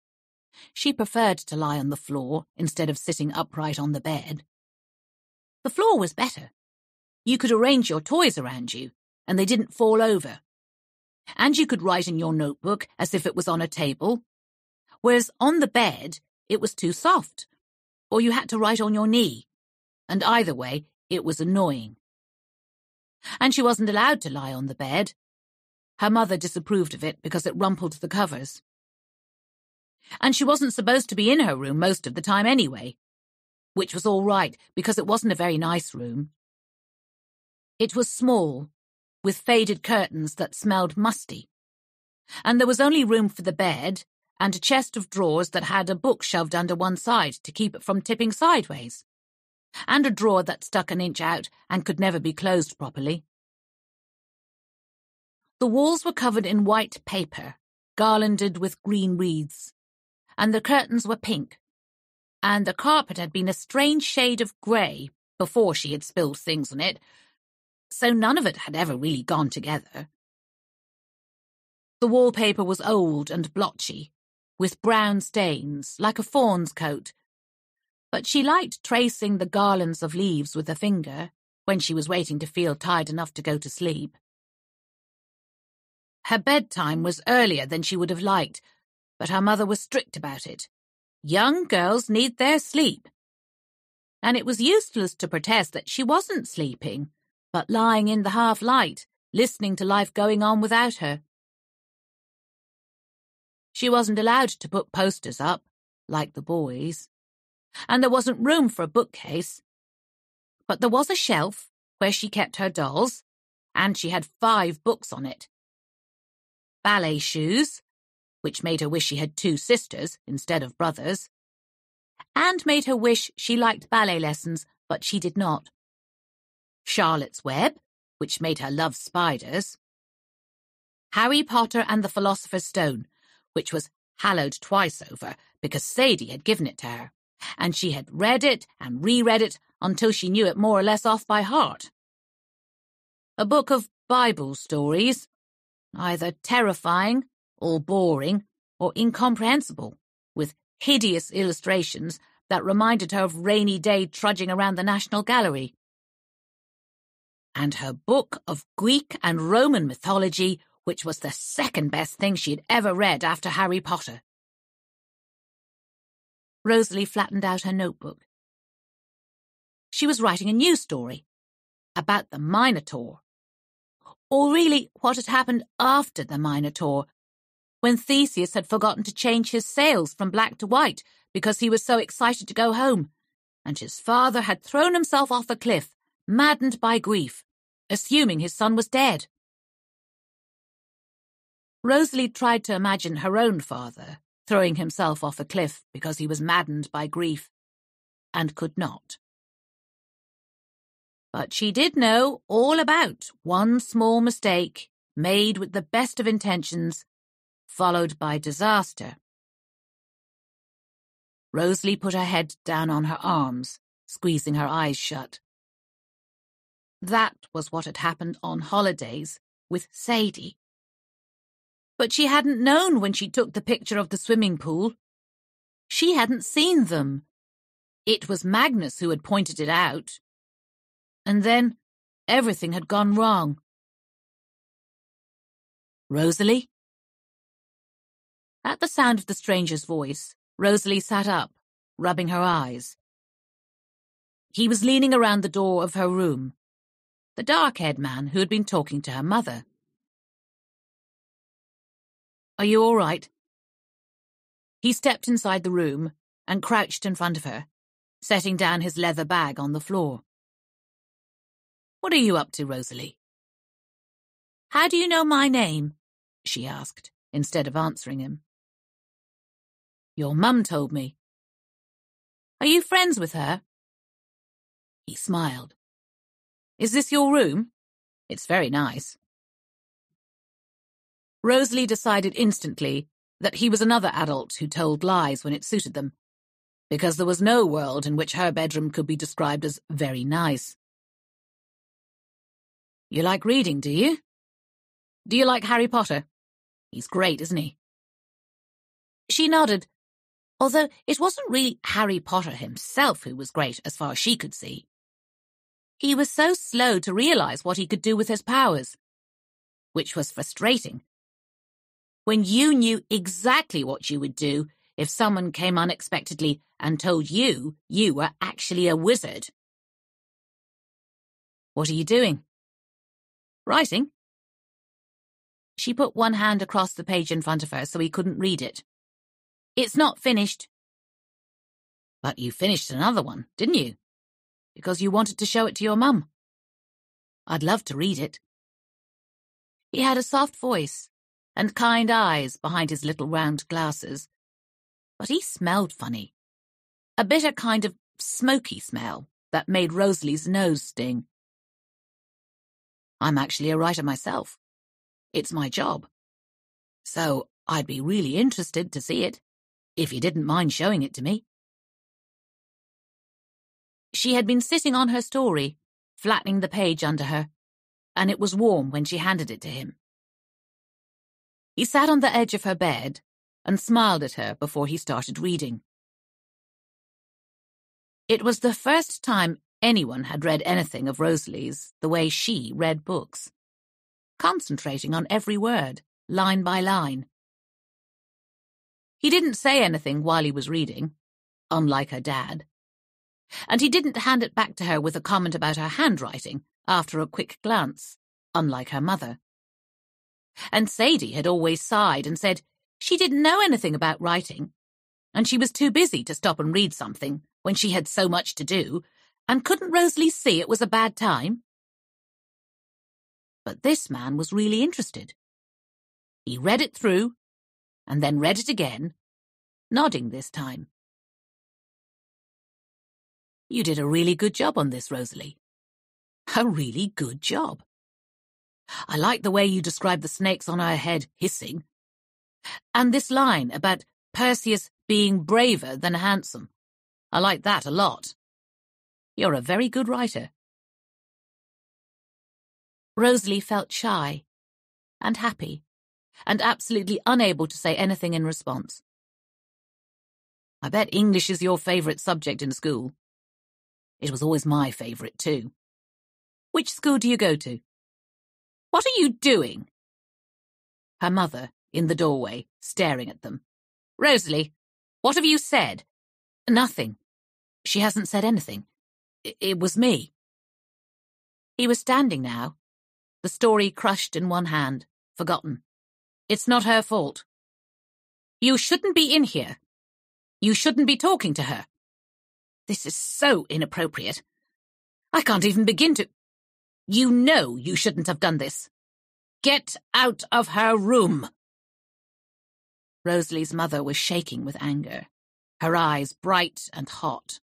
she preferred to lie on the floor instead of sitting upright on the bed. The floor was better. You could arrange your toys around you, and they didn't fall over. And you could write in your notebook as if it was on a table. Whereas on the bed, it was too soft, or you had to write on your knee. And either way, it was annoying. And she wasn't allowed to lie on the bed. Her mother disapproved of it because it rumpled the covers. And she wasn't supposed to be in her room most of the time anyway, which was all right because it wasn't a very nice room. It was small, with faded curtains that smelled musty. And there was only room for the bed and a chest of drawers that had a book shoved under one side to keep it from tipping sideways, and a drawer that stuck an inch out and could never be closed properly. The walls were covered in white paper, garlanded with green wreaths and the curtains were pink, and the carpet had been a strange shade of grey before she had spilled things on it, so none of it had ever really gone together. The wallpaper was old and blotchy, with brown stains, like a fawn's coat, but she liked tracing the garlands of leaves with a finger when she was waiting to feel tired enough to go to sleep. Her bedtime was earlier than she would have liked, but her mother was strict about it. Young girls need their sleep. And it was useless to protest that she wasn't sleeping, but lying in the half light, listening to life going on without her. She wasn't allowed to put posters up, like the boys. And there wasn't room for a bookcase. But there was a shelf where she kept her dolls, and she had five books on it. Ballet shoes, which made her wish she had two sisters instead of brothers, and made her wish she liked ballet lessons, but she did not. Charlotte's Web, which made her love spiders. Harry Potter and the Philosopher's Stone, which was hallowed twice over because Sadie had given it to her, and she had read it and reread it until she knew it more or less off by heart. A book of Bible stories, either terrifying or boring, or incomprehensible, with hideous illustrations that reminded her of rainy day trudging around the National Gallery. And her book of Greek and Roman mythology, which was the second best thing she had ever read after Harry Potter. Rosalie flattened out her notebook. She was writing a new story about the Minotaur. Or really, what had happened after the Minotaur, when Theseus had forgotten to change his sails from black to white because he was so excited to go home, and his father had thrown himself off a cliff, maddened by grief, assuming his son was dead. Rosalie tried to imagine her own father throwing himself off a cliff because he was maddened by grief, and could not. But she did know all about one small mistake made with the best of intentions, followed by disaster. Rosalie put her head down on her arms, squeezing her eyes shut. That was what had happened on holidays with Sadie. But she hadn't known when she took the picture of the swimming pool. She hadn't seen them. It was Magnus who had pointed it out. And then everything had gone wrong. Rosalie? At the sound of the stranger's voice, Rosalie sat up, rubbing her eyes. He was leaning around the door of her room, the dark-haired man who had been talking to her mother. Are you all right? He stepped inside the room and crouched in front of her, setting down his leather bag on the floor. What are you up to, Rosalie? How do you know my name? she asked, instead of answering him. Your mum told me. Are you friends with her? He smiled. Is this your room? It's very nice. Rosalie decided instantly that he was another adult who told lies when it suited them, because there was no world in which her bedroom could be described as very nice. You like reading, do you? Do you like Harry Potter? He's great, isn't he? She nodded, although it wasn't really Harry Potter himself who was great as far as she could see. He was so slow to realize what he could do with his powers, which was frustrating. When you knew exactly what you would do if someone came unexpectedly and told you you were actually a wizard. What are you doing? Writing? She put one hand across the page in front of her so he couldn't read it. It's not finished. But you finished another one, didn't you? Because you wanted to show it to your mum. I'd love to read it. He had a soft voice and kind eyes behind his little round glasses. But he smelled funny. A bitter kind of smoky smell that made Rosalie's nose sting. I'm actually a writer myself. It's my job. So I'd be really interested to see it, if you didn't mind showing it to me. She had been sitting on her story, flattening the page under her, and it was warm when she handed it to him. He sat on the edge of her bed and smiled at her before he started reading. It was the first time anyone had read anything of Rosalie's the way she read books, concentrating on every word, line by line. He didn't say anything while he was reading, unlike her dad. And he didn't hand it back to her with a comment about her handwriting after a quick glance, unlike her mother. And Sadie had always sighed and said she didn't know anything about writing, and she was too busy to stop and read something when she had so much to do and couldn't Rosalie see it was a bad time? But this man was really interested. He read it through, and then read it again, nodding this time. You did a really good job on this, Rosalie. A really good job. I like the way you describe the snakes on her head hissing. And this line about Perseus being braver than handsome. I like that a lot. You're a very good writer. Rosalie felt shy and happy and absolutely unable to say anything in response. I bet English is your favourite subject in school. It was always my favourite, too. Which school do you go to? What are you doing? Her mother, in the doorway, staring at them. Rosalie, what have you said? Nothing. She hasn't said anything. I it was me. He was standing now, the story crushed in one hand, forgotten. It's not her fault. You shouldn't be in here. You shouldn't be talking to her. This is so inappropriate. I can't even begin to. You know you shouldn't have done this. Get out of her room. Rosalie's mother was shaking with anger, her eyes bright and hot.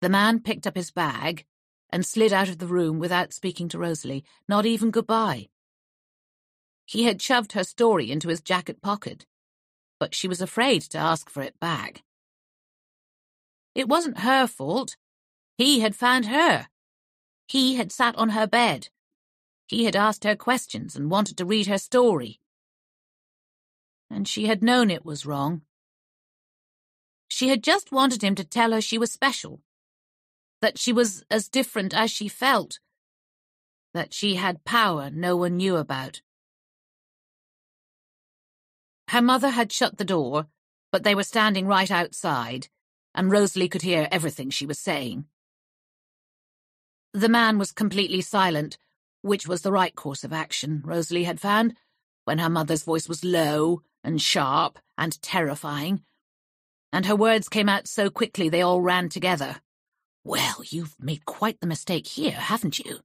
The man picked up his bag and slid out of the room without speaking to Rosalie, not even goodbye. He had shoved her story into his jacket pocket, but she was afraid to ask for it back. It wasn't her fault. He had found her. He had sat on her bed. He had asked her questions and wanted to read her story. And she had known it was wrong. She had just wanted him to tell her she was special, that she was as different as she felt, that she had power no one knew about. Her mother had shut the door, but they were standing right outside, and Rosalie could hear everything she was saying. The man was completely silent, which was the right course of action, Rosalie had found, when her mother's voice was low and sharp and terrifying, and her words came out so quickly they all ran together. Well, you've made quite the mistake here, haven't you?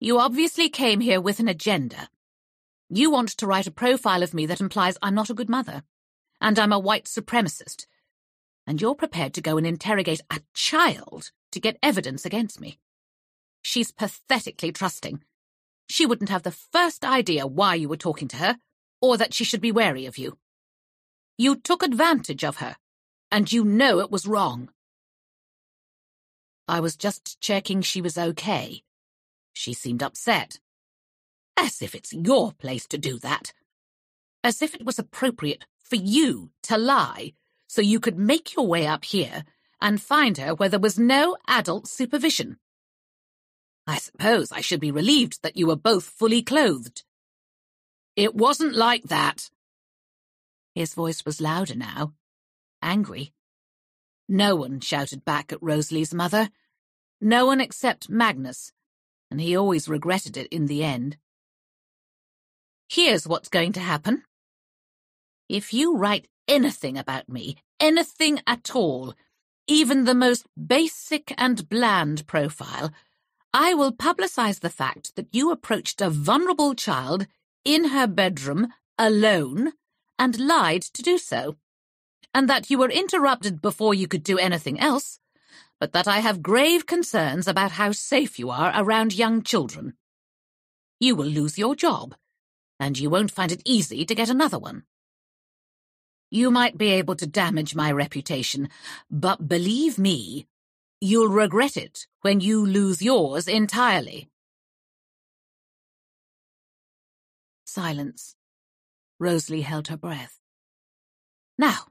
You obviously came here with an agenda. You want to write a profile of me that implies I'm not a good mother, and I'm a white supremacist, and you're prepared to go and interrogate a child to get evidence against me. She's pathetically trusting. She wouldn't have the first idea why you were talking to her, or that she should be wary of you. You took advantage of her, and you know it was wrong. I was just checking she was okay. She seemed upset. As if it's your place to do that. As if it was appropriate for you to lie so you could make your way up here and find her where there was no adult supervision. I suppose I should be relieved that you were both fully clothed. It wasn't like that. His voice was louder now, angry. No one shouted back at Rosalie's mother. No one except Magnus, and he always regretted it in the end. Here's what's going to happen. If you write anything about me, anything at all, even the most basic and bland profile, I will publicize the fact that you approached a vulnerable child in her bedroom alone and lied to do so, and that you were interrupted before you could do anything else, but that I have grave concerns about how safe you are around young children. You will lose your job, and you won't find it easy to get another one. You might be able to damage my reputation, but believe me, you'll regret it when you lose yours entirely. Silence. Rosalie held her breath. Now,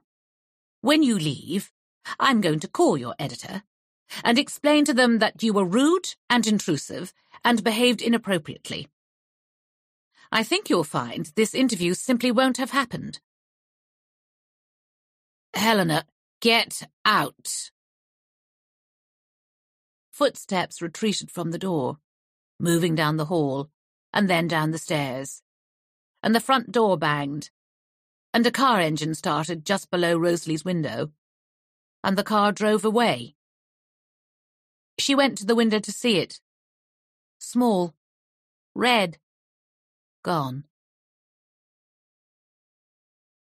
when you leave, I'm going to call your editor and explain to them that you were rude and intrusive and behaved inappropriately. I think you'll find this interview simply won't have happened. Helena, get out. Footsteps retreated from the door, moving down the hall, and then down the stairs. And the front door banged, and a car engine started just below Rosalie's window, and the car drove away. She went to the window to see it. Small, red, gone.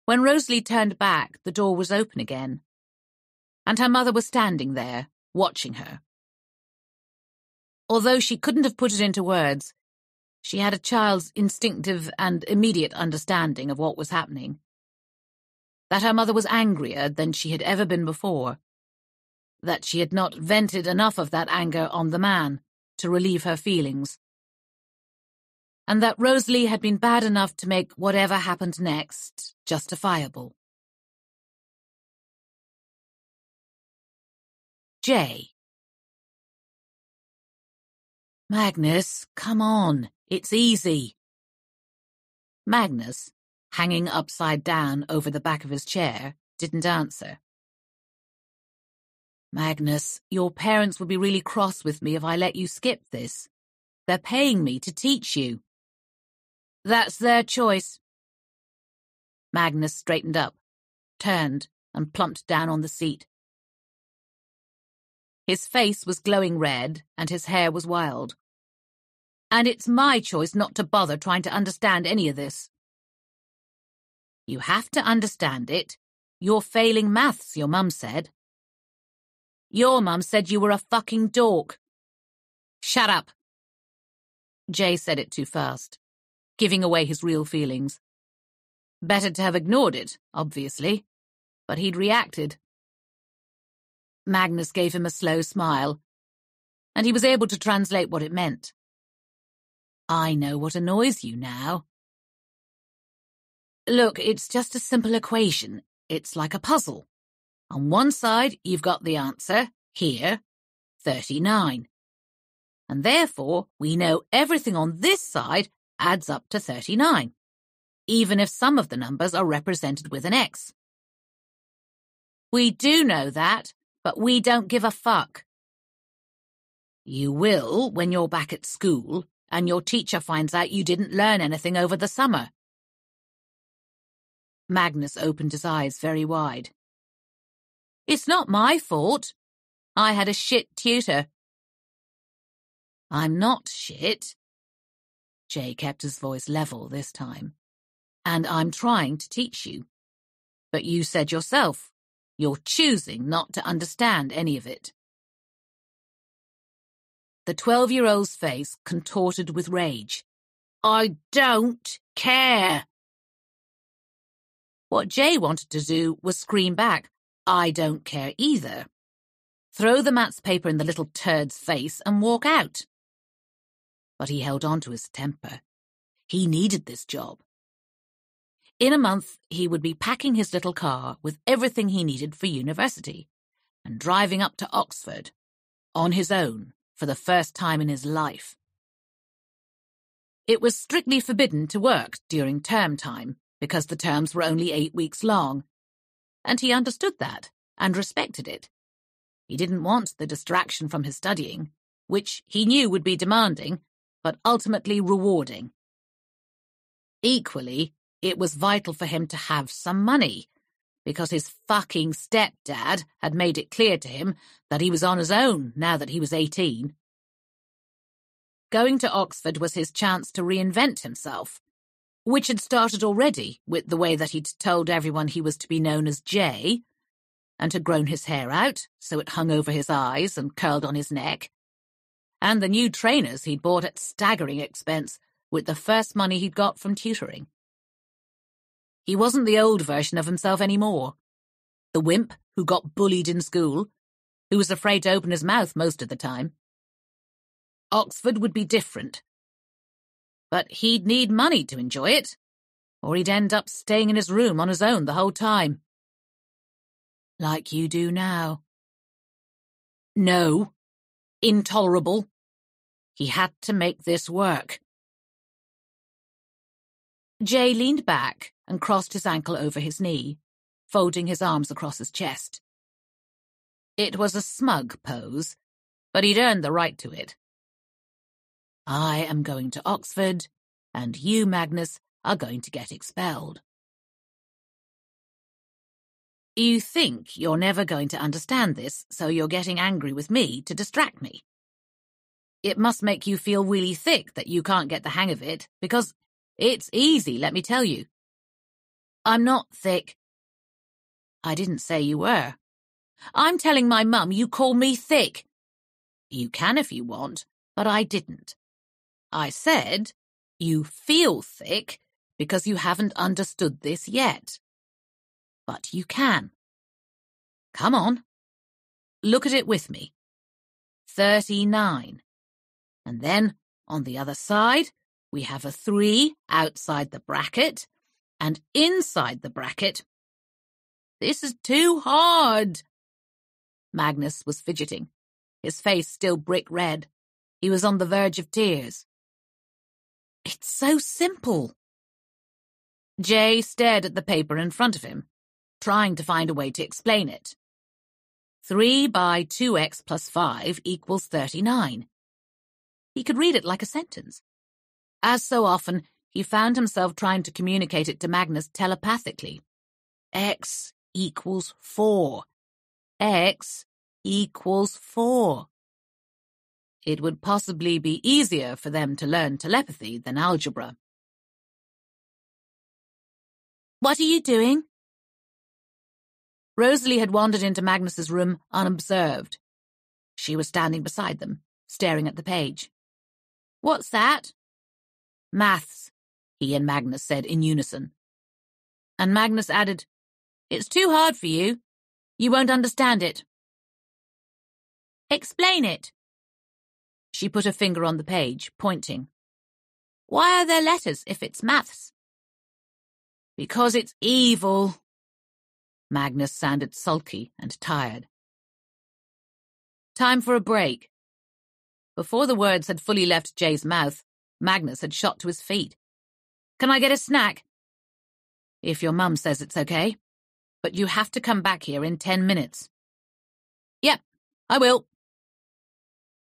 When Rosalie turned back, the door was open again, and her mother was standing there, watching her. Although she couldn't have put it into words, she had a child's instinctive and immediate understanding of what was happening. That her mother was angrier than she had ever been before. That she had not vented enough of that anger on the man to relieve her feelings. And that Rosalie had been bad enough to make whatever happened next justifiable. J. Magnus, come on, it's easy. Magnus, hanging upside down over the back of his chair, didn't answer. Magnus, your parents would be really cross with me if I let you skip this. They're paying me to teach you. That's their choice. Magnus straightened up, turned, and plumped down on the seat. His face was glowing red, and his hair was wild. And it's my choice not to bother trying to understand any of this. You have to understand it. You're failing maths, your mum said. Your mum said you were a fucking dork. Shut up. Jay said it too fast, giving away his real feelings. Better to have ignored it, obviously, but he'd reacted. Magnus gave him a slow smile, and he was able to translate what it meant. I know what annoys you now. Look, it's just a simple equation. It's like a puzzle. On one side, you've got the answer, here, 39. And therefore, we know everything on this side adds up to 39, even if some of the numbers are represented with an X. We do know that, but we don't give a fuck. You will when you're back at school and your teacher finds out you didn't learn anything over the summer. Magnus opened his eyes very wide. It's not my fault. I had a shit tutor. I'm not shit. Jay kept his voice level this time. And I'm trying to teach you. But you said yourself, you're choosing not to understand any of it. The twelve-year-old's face contorted with rage. I don't care. What Jay wanted to do was scream back, I don't care either. Throw the maths paper in the little turd's face and walk out. But he held on to his temper. He needed this job. In a month, he would be packing his little car with everything he needed for university and driving up to Oxford on his own for the first time in his life. It was strictly forbidden to work during term time because the terms were only eight weeks long, and he understood that and respected it. He didn't want the distraction from his studying, which he knew would be demanding, but ultimately rewarding. Equally, it was vital for him to have some money, because his fucking stepdad had made it clear to him that he was on his own now that he was 18. Going to Oxford was his chance to reinvent himself, which had started already with the way that he'd told everyone he was to be known as Jay, and had grown his hair out so it hung over his eyes and curled on his neck, and the new trainers he'd bought at staggering expense with the first money he'd got from tutoring. He wasn't the old version of himself anymore. The wimp who got bullied in school, who was afraid to open his mouth most of the time. Oxford would be different. But he'd need money to enjoy it, or he'd end up staying in his room on his own the whole time. Like you do now. No. Intolerable. He had to make this work. Jay leaned back and crossed his ankle over his knee, folding his arms across his chest. It was a smug pose, but he'd earned the right to it. I am going to Oxford, and you, Magnus, are going to get expelled. You think you're never going to understand this, so you're getting angry with me to distract me. It must make you feel really thick that you can't get the hang of it, because it's easy, let me tell you. I'm not thick. I didn't say you were. I'm telling my mum you call me thick. You can if you want, but I didn't. I said, you feel thick because you haven't understood this yet. But you can. Come on. Look at it with me. 39. And then, on the other side, we have a 3 outside the bracket, and inside the bracket. This is too hard. Magnus was fidgeting, his face still brick red. He was on the verge of tears. It's so simple. Jay stared at the paper in front of him, trying to find a way to explain it. 3 by 2x plus 5 equals 39. He could read it like a sentence. As so often, he found himself trying to communicate it to Magnus telepathically. X equals 4. X equals 4. It would possibly be easier for them to learn telepathy than algebra. What are you doing? Rosalie had wandered into Magnus's room unobserved. She was standing beside them, staring at the page. What's that? Maths, he and Magnus said in unison. And Magnus added, It's too hard for you. You won't understand it. Explain it. She put a finger on the page, pointing. Why are there letters if it's maths? Because it's evil, Magnus sounded sulky and tired. Time for a break. Before the words had fully left Jay's mouth, Magnus had shot to his feet. Can I get a snack? If your mum says it's okay. But you have to come back here in ten minutes. Yep, I will.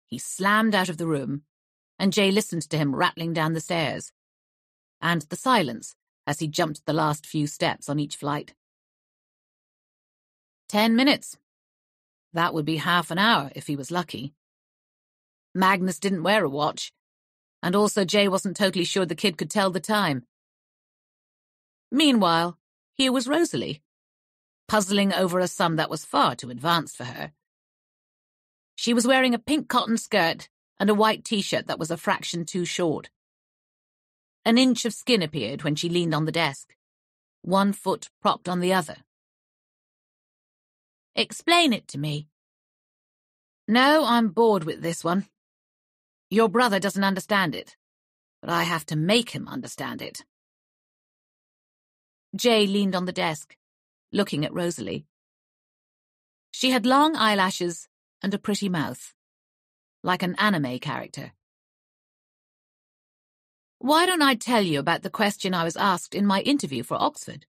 He slammed out of the room, and Jay listened to him rattling down the stairs, and the silence as he jumped the last few steps on each flight. Ten minutes. That would be half an hour if he was lucky. Magnus didn't wear a watch, and also Jay wasn't totally sure the kid could tell the time. Meanwhile, here was Rosalie, puzzling over a sum that was far too advanced for her. She was wearing a pink cotton skirt and a white t-shirt that was a fraction too short. An inch of skin appeared when she leaned on the desk, one foot propped on the other. Explain it to me. No, I'm bored with this one. Your brother doesn't understand it, but I have to make him understand it. Jay leaned on the desk, looking at Rosalie. She had long eyelashes and a pretty mouth, like an anime character. Why don't I tell you about the question I was asked in my interview for Oxford?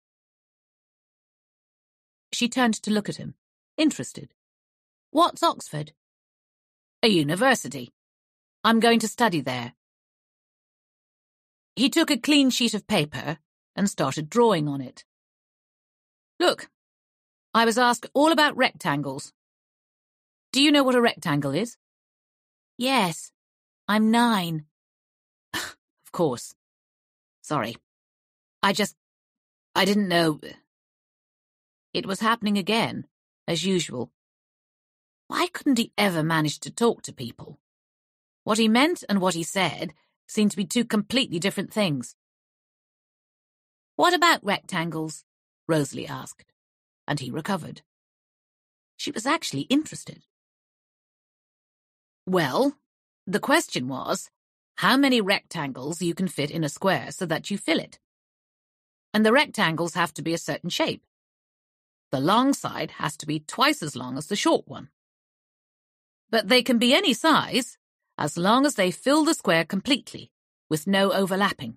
She turned to look at him interested. What's Oxford? A university. I'm going to study there. He took a clean sheet of paper and started drawing on it. Look, I was asked all about rectangles. Do you know what a rectangle is? Yes, I'm nine. of course. Sorry. I just. I didn't know. It was happening again as usual. Why couldn't he ever manage to talk to people? What he meant and what he said seemed to be two completely different things. What about rectangles? Rosalie asked, and he recovered. She was actually interested. Well, the question was, how many rectangles you can fit in a square so that you fill it. And the rectangles have to be a certain shape. The long side has to be twice as long as the short one. But they can be any size, as long as they fill the square completely, with no overlapping.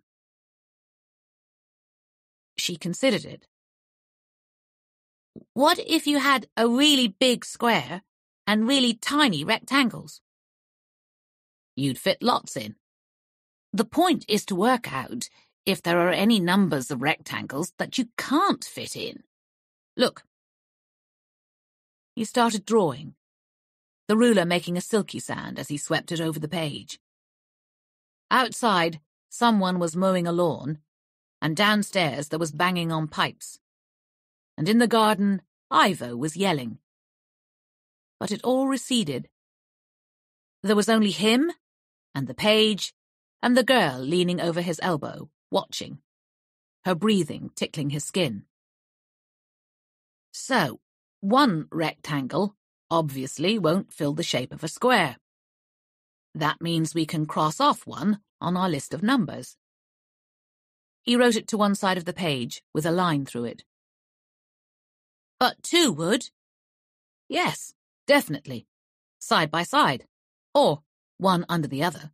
She considered it. What if you had a really big square and really tiny rectangles? You'd fit lots in. The point is to work out if there are any numbers of rectangles that you can't fit in. Look. He started drawing, the ruler making a silky sound as he swept it over the page. Outside, someone was mowing a lawn, and downstairs there was banging on pipes. And in the garden, Ivo was yelling. But it all receded. There was only him, and the page, and the girl leaning over his elbow, watching, her breathing tickling his skin. So, one rectangle obviously won't fill the shape of a square. That means we can cross off one on our list of numbers. He wrote it to one side of the page with a line through it. But two would. Yes, definitely. Side by side. Or one under the other.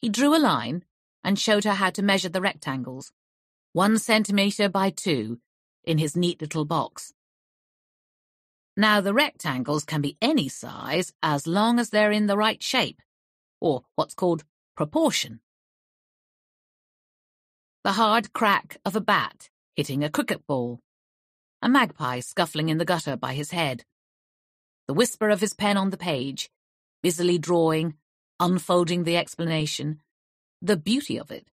He drew a line and showed her how to measure the rectangles, one centimetre by two, in his neat little box. Now, the rectangles can be any size as long as they're in the right shape, or what's called proportion. The hard crack of a bat hitting a cricket ball, a magpie scuffling in the gutter by his head, the whisper of his pen on the page, busily drawing, unfolding the explanation, the beauty of it.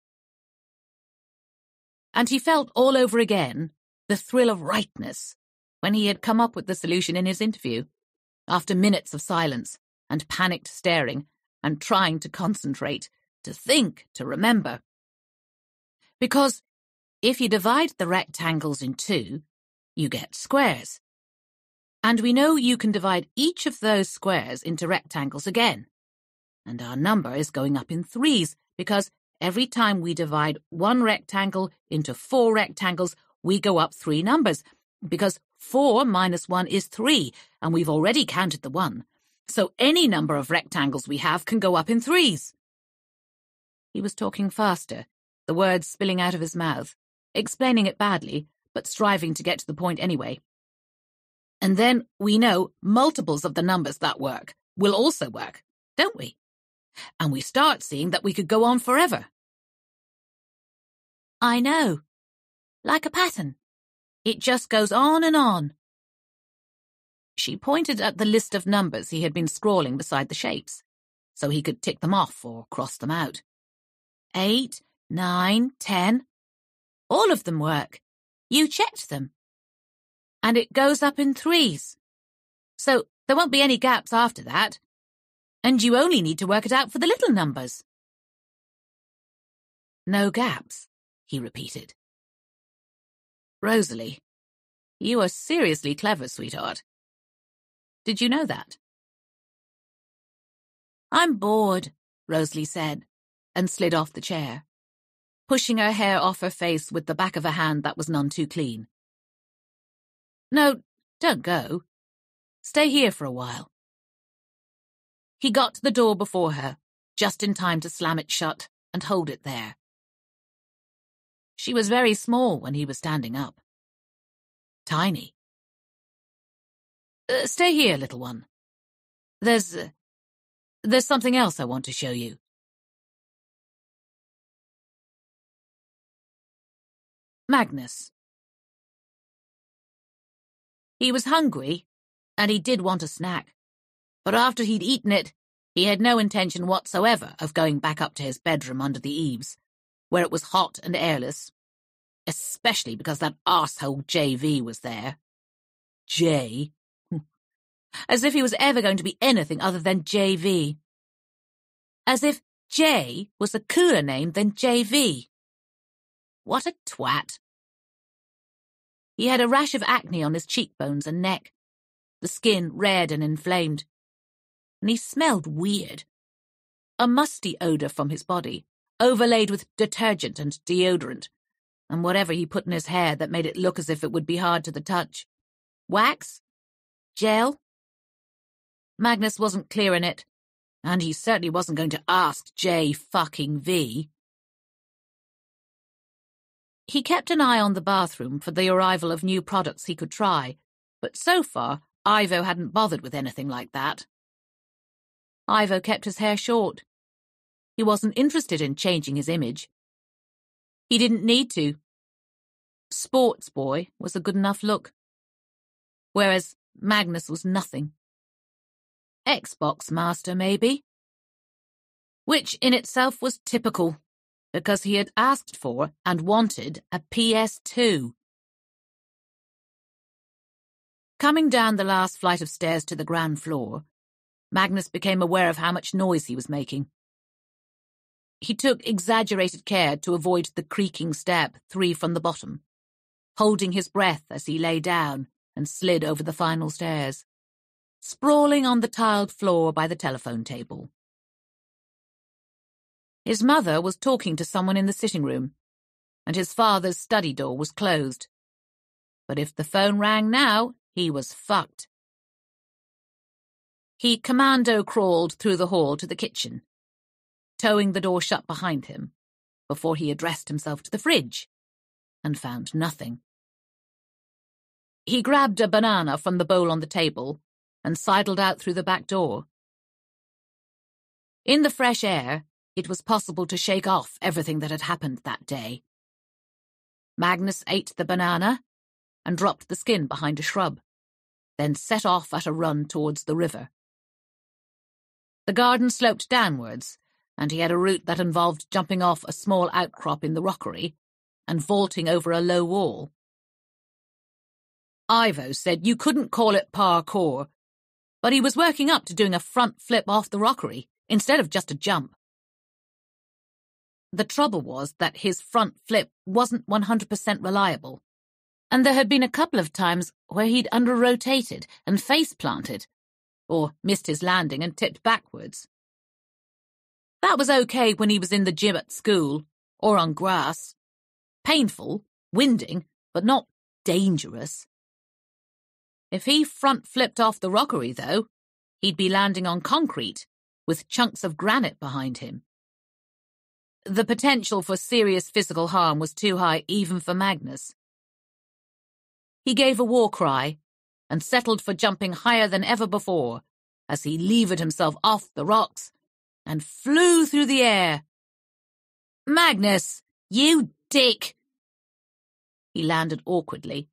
And he felt all over again the thrill of rightness when he had come up with the solution in his interview, after minutes of silence and panicked staring and trying to concentrate, to think, to remember. Because if you divide the rectangles in two, you get squares. And we know you can divide each of those squares into rectangles again. And our number is going up in threes because every time we divide one rectangle into four rectangles, we go up three numbers because 4 minus 1 is 3, and we've already counted the 1. So any number of rectangles we have can go up in threes. He was talking faster, the words spilling out of his mouth, explaining it badly, but striving to get to the point anyway. And then we know multiples of the numbers that work will also work, don't we? And we start seeing that we could go on forever. I know. Like a pattern. It just goes on and on. She pointed at the list of numbers he had been scrawling beside the shapes, so he could tick them off or cross them out. Eight, nine, ten. All of them work. You checked them. And it goes up in threes. So there won't be any gaps after that. And you only need to work it out for the little numbers. No gaps, he repeated. Rosalie, you are seriously clever, sweetheart. Did you know that? I'm bored, Rosalie said, and slid off the chair, pushing her hair off her face with the back of a hand that was none too clean. No, don't go. Stay here for a while. He got to the door before her, just in time to slam it shut and hold it there. She was very small when he was standing up. Tiny. Uh, stay here, little one. There's... Uh, there's something else I want to show you. Magnus. He was hungry, and he did want a snack. But after he'd eaten it, he had no intention whatsoever of going back up to his bedroom under the eaves where it was hot and airless, especially because that arsehole JV was there. J. Hmm. As if he was ever going to be anything other than JV. As if J was a cooler name than JV. What a twat. He had a rash of acne on his cheekbones and neck, the skin red and inflamed. And he smelled weird. A musty odour from his body, overlaid with detergent and deodorant, and whatever he put in his hair that made it look as if it would be hard to the touch. Wax? Gel? Magnus wasn't clear in it, and he certainly wasn't going to ask J fucking V. He kept an eye on the bathroom for the arrival of new products he could try, but so far, Ivo hadn't bothered with anything like that. Ivo kept his hair short, he wasn't interested in changing his image. He didn't need to. Sports boy was a good enough look. Whereas Magnus was nothing. Xbox master, maybe? Which in itself was typical, because he had asked for and wanted a PS2. Coming down the last flight of stairs to the ground floor, Magnus became aware of how much noise he was making. He took exaggerated care to avoid the creaking step three from the bottom, holding his breath as he lay down and slid over the final stairs, sprawling on the tiled floor by the telephone table. His mother was talking to someone in the sitting room, and his father's study door was closed. But if the phone rang now, he was fucked. He commando crawled through the hall to the kitchen, towing the door shut behind him, before he addressed himself to the fridge, and found nothing. He grabbed a banana from the bowl on the table and sidled out through the back door. In the fresh air, it was possible to shake off everything that had happened that day. Magnus ate the banana and dropped the skin behind a shrub, then set off at a run towards the river. The garden sloped downwards, and he had a route that involved jumping off a small outcrop in the rockery and vaulting over a low wall. Ivo said you couldn't call it parkour, but he was working up to doing a front flip off the rockery instead of just a jump. The trouble was that his front flip wasn't 100% reliable and there had been a couple of times where he'd under-rotated and face-planted, or missed his landing and tipped backwards. That was okay when he was in the gym at school, or on grass. Painful, winding, but not dangerous. If he front-flipped off the rockery, though, he'd be landing on concrete, with chunks of granite behind him. The potential for serious physical harm was too high even for Magnus. He gave a war cry and settled for jumping higher than ever before as he levered himself off the rocks and flew through the air. Magnus, you dick! He landed awkwardly,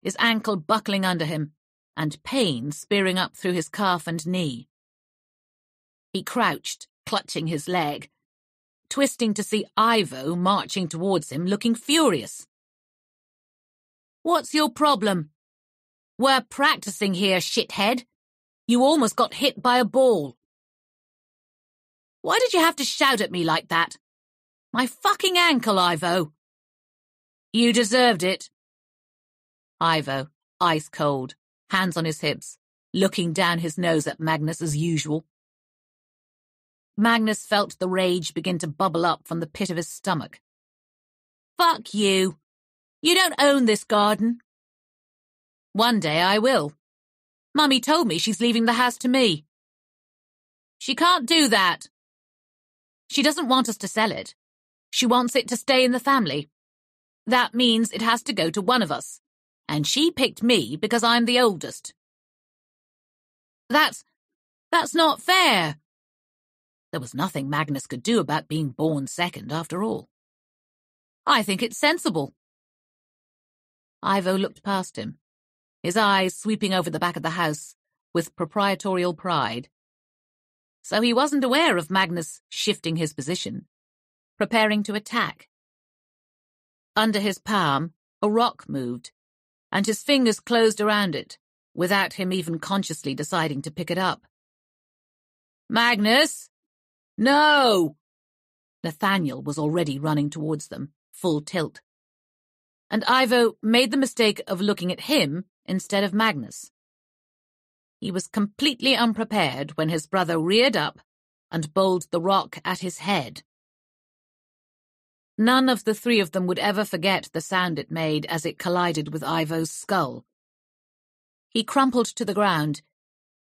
his ankle buckling under him and pain spearing up through his calf and knee. He crouched, clutching his leg, twisting to see Ivo marching towards him, looking furious. What's your problem? We're practicing here, shithead. You almost got hit by a ball. Why did you have to shout at me like that? My fucking ankle, Ivo. You deserved it. Ivo, ice cold, hands on his hips, looking down his nose at Magnus as usual. Magnus felt the rage begin to bubble up from the pit of his stomach. Fuck you. You don't own this garden. One day I will. Mummy told me she's leaving the house to me. She can't do that. She doesn't want us to sell it. She wants it to stay in the family. That means it has to go to one of us. And she picked me because I'm the oldest. That's... that's not fair. There was nothing Magnus could do about being born second, after all. I think it's sensible. Ivo looked past him, his eyes sweeping over the back of the house with proprietorial pride. So he wasn't aware of Magnus shifting his position, preparing to attack. Under his palm, a rock moved, and his fingers closed around it, without him even consciously deciding to pick it up. Magnus! No! Nathaniel was already running towards them, full tilt and Ivo made the mistake of looking at him instead of Magnus. He was completely unprepared when his brother reared up and bowled the rock at his head. None of the three of them would ever forget the sound it made as it collided with Ivo's skull. He crumpled to the ground,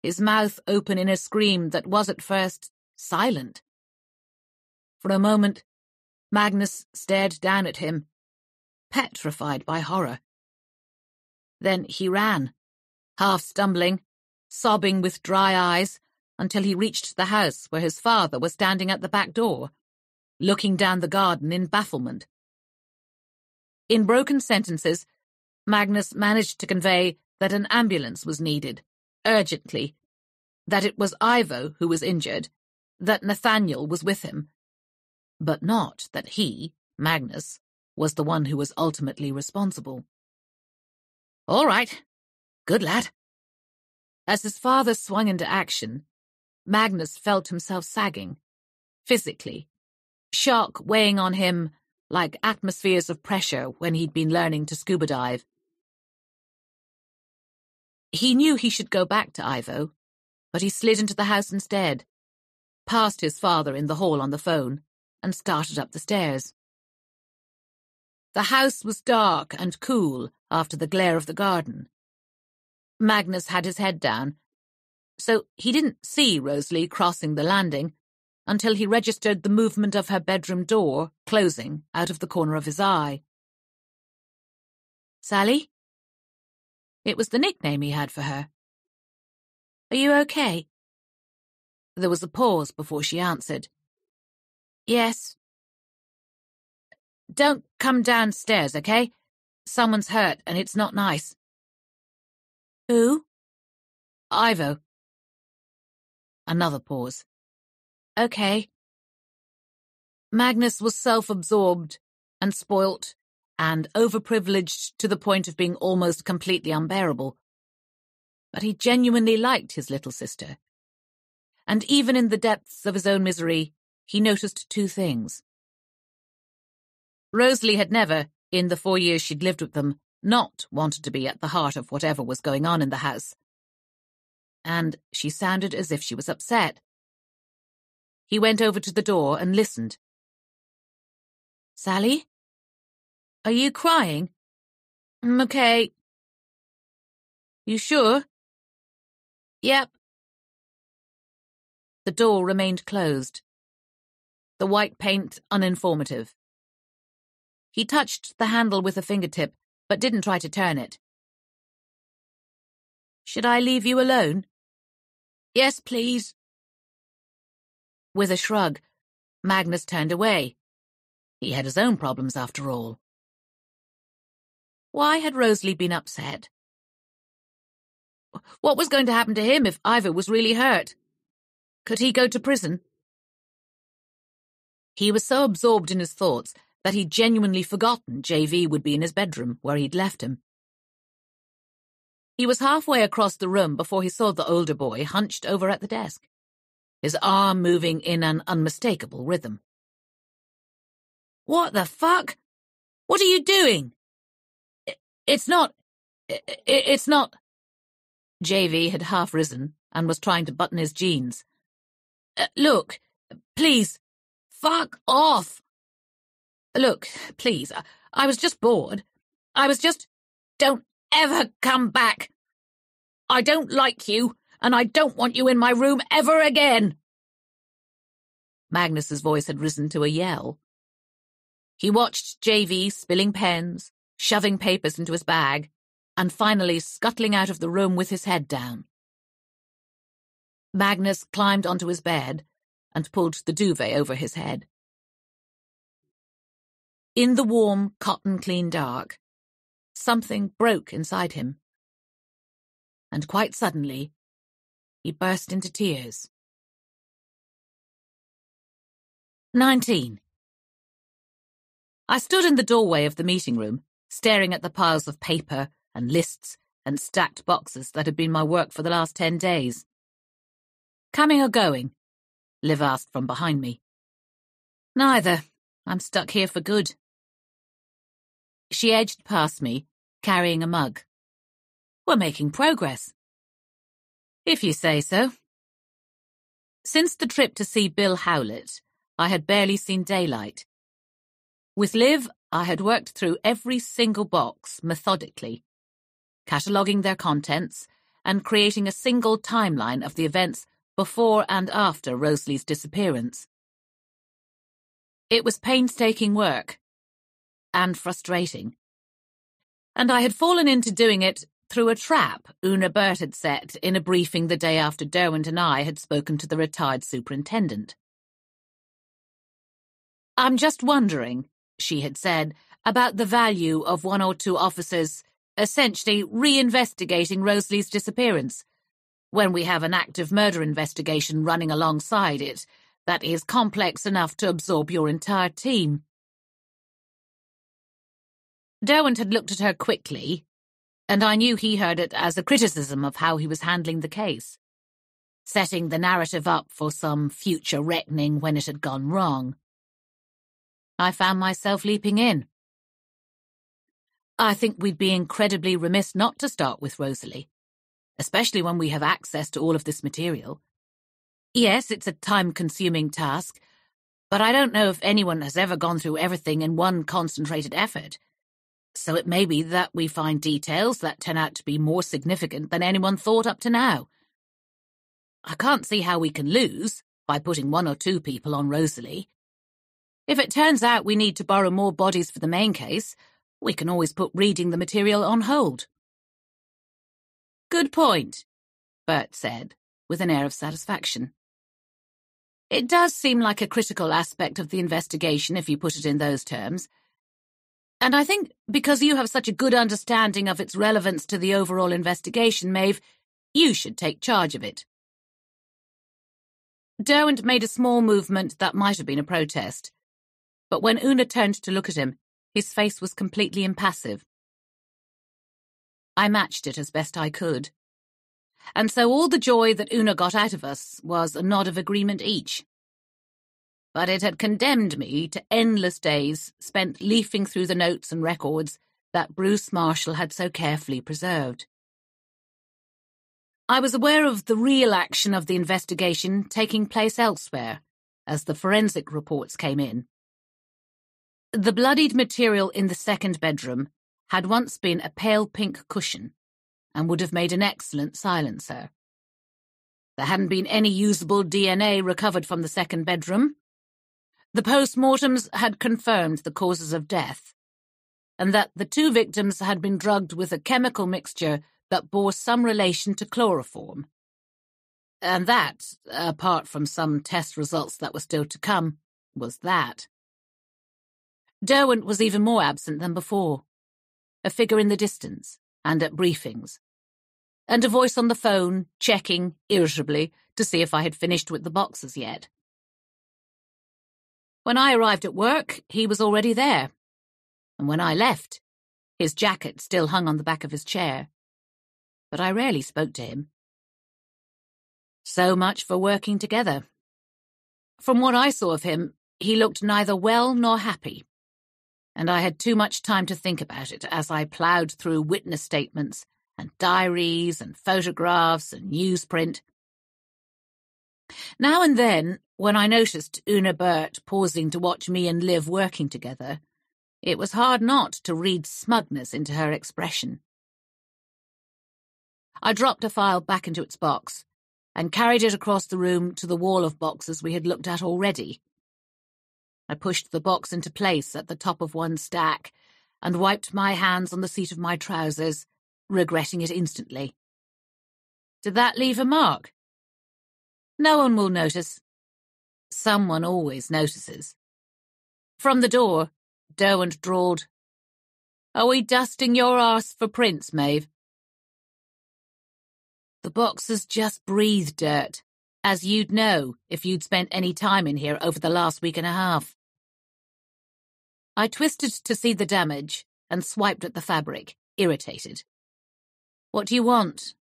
his mouth open in a scream that was at first silent. For a moment, Magnus stared down at him, petrified by horror. Then he ran, half stumbling, sobbing with dry eyes, until he reached the house where his father was standing at the back door, looking down the garden in bafflement. In broken sentences, Magnus managed to convey that an ambulance was needed, urgently, that it was Ivo who was injured, that Nathaniel was with him, but not that he, Magnus, was the one who was ultimately responsible. All right. Good lad. As his father swung into action, Magnus felt himself sagging, physically, shock weighing on him like atmospheres of pressure when he'd been learning to scuba dive. He knew he should go back to Ivo, but he slid into the house instead, passed his father in the hall on the phone, and started up the stairs. The house was dark and cool after the glare of the garden. Magnus had his head down, so he didn't see Rosalie crossing the landing until he registered the movement of her bedroom door closing out of the corner of his eye. Sally? It was the nickname he had for her. Are you okay? There was a pause before she answered. Yes. Don't come downstairs, okay? Someone's hurt and it's not nice. Who? Ivo. Another pause. Okay. Magnus was self-absorbed and spoilt and overprivileged to the point of being almost completely unbearable. But he genuinely liked his little sister. And even in the depths of his own misery, he noticed two things. Rosalie had never, in the four years she'd lived with them, not wanted to be at the heart of whatever was going on in the house. And she sounded as if she was upset. He went over to the door and listened. Sally? Are you crying? I'm okay. You sure? Yep. The door remained closed. The white paint uninformative. He touched the handle with a fingertip, but didn't try to turn it. Should I leave you alone? Yes, please. With a shrug, Magnus turned away. He had his own problems after all. Why had Rosalie been upset? What was going to happen to him if Ivo was really hurt? Could he go to prison? He was so absorbed in his thoughts that he'd genuinely forgotten JV would be in his bedroom where he'd left him. He was halfway across the room before he saw the older boy hunched over at the desk, his arm moving in an unmistakable rhythm. What the fuck? What are you doing? It's not. It's not. JV had half risen and was trying to button his jeans. Uh, look, please, fuck off. Look, please, I was just bored. I was just. Don't ever come back. I don't like you, and I don't want you in my room ever again. Magnus's voice had risen to a yell. He watched JV spilling pens, shoving papers into his bag, and finally scuttling out of the room with his head down. Magnus climbed onto his bed and pulled the duvet over his head. In the warm, cotton-clean dark, something broke inside him. And quite suddenly, he burst into tears. 19. I stood in the doorway of the meeting room, staring at the piles of paper and lists and stacked boxes that had been my work for the last ten days. Coming or going? Liv asked from behind me. Neither. I'm stuck here for good. She edged past me, carrying a mug. We're making progress. If you say so. Since the trip to see Bill Howlett, I had barely seen daylight. With Liv, I had worked through every single box methodically, cataloguing their contents and creating a single timeline of the events before and after Rosalie's disappearance. It was painstaking work and frustrating. And I had fallen into doing it through a trap Una Burt had set in a briefing the day after Derwent and I had spoken to the retired superintendent. I'm just wondering, she had said, about the value of one or two officers essentially reinvestigating Rosalie's disappearance, when we have an active murder investigation running alongside it that is complex enough to absorb your entire team. Derwent had looked at her quickly, and I knew he heard it as a criticism of how he was handling the case, setting the narrative up for some future reckoning when it had gone wrong. I found myself leaping in. I think we'd be incredibly remiss not to start with Rosalie, especially when we have access to all of this material. Yes, it's a time-consuming task, But I don't know if anyone has ever gone through everything in one concentrated effort. So it may be that we find details that turn out to be more significant than anyone thought up to now. I can't see how we can lose by putting one or two people on Rosalie. If it turns out we need to borrow more bodies for the main case, we can always put reading the material on hold. Good point, Burt said, with an air of satisfaction. It does seem like a critical aspect of the investigation if you put it in those terms. And I think because you have such a good understanding of its relevance to the overall investigation, Maeve, you should take charge of it. Derwent made a small movement that might have been a protest. But when Una turned to look at him, his face was completely impassive. I matched it as best I could. And so all the joy that Una got out of us was a nod of agreement each. But it had condemned me to endless days spent leafing through the notes and records that Bruce Marshall had so carefully preserved. I was aware of the real action of the investigation taking place elsewhere, as the forensic reports came in. The bloodied material in the second bedroom had once been a pale pink cushion and would have made an excellent silencer. There hadn't been any usable DNA recovered from the second bedroom. The post-mortems had confirmed the causes of death, and that the two victims had been drugged with a chemical mixture that bore some relation to chloroform. And that, apart from some test results that were still to come, was that. Derwent was even more absent than before. A figure in the distance, and at briefings. And a voice on the phone, checking, irritably, to see if I had finished with the boxes yet. When I arrived at work, he was already there. And when I left, his jacket still hung on the back of his chair but I rarely spoke to him. So much for working together. From what I saw of him, he looked neither well nor happy, and I had too much time to think about it as I ploughed through witness statements and diaries and photographs and newsprint. Now and then, when I noticed Una Burt pausing to watch me and Liv working together, it was hard not to read smugness into her expression. I dropped a file back into its box and carried it across the room to the wall of boxes we had looked at already. I pushed the box into place at the top of one stack and wiped my hands on the seat of my trousers, regretting it instantly. Did that leave a mark? No one will notice. Someone always notices. From the door, Derwent drawled, Are we dusting your arse for prints, Maeve? The boxes just breathe dirt, as you'd know if you'd spent any time in here over the last week and a half. I twisted to see the damage and swiped at the fabric, irritated. What do you want?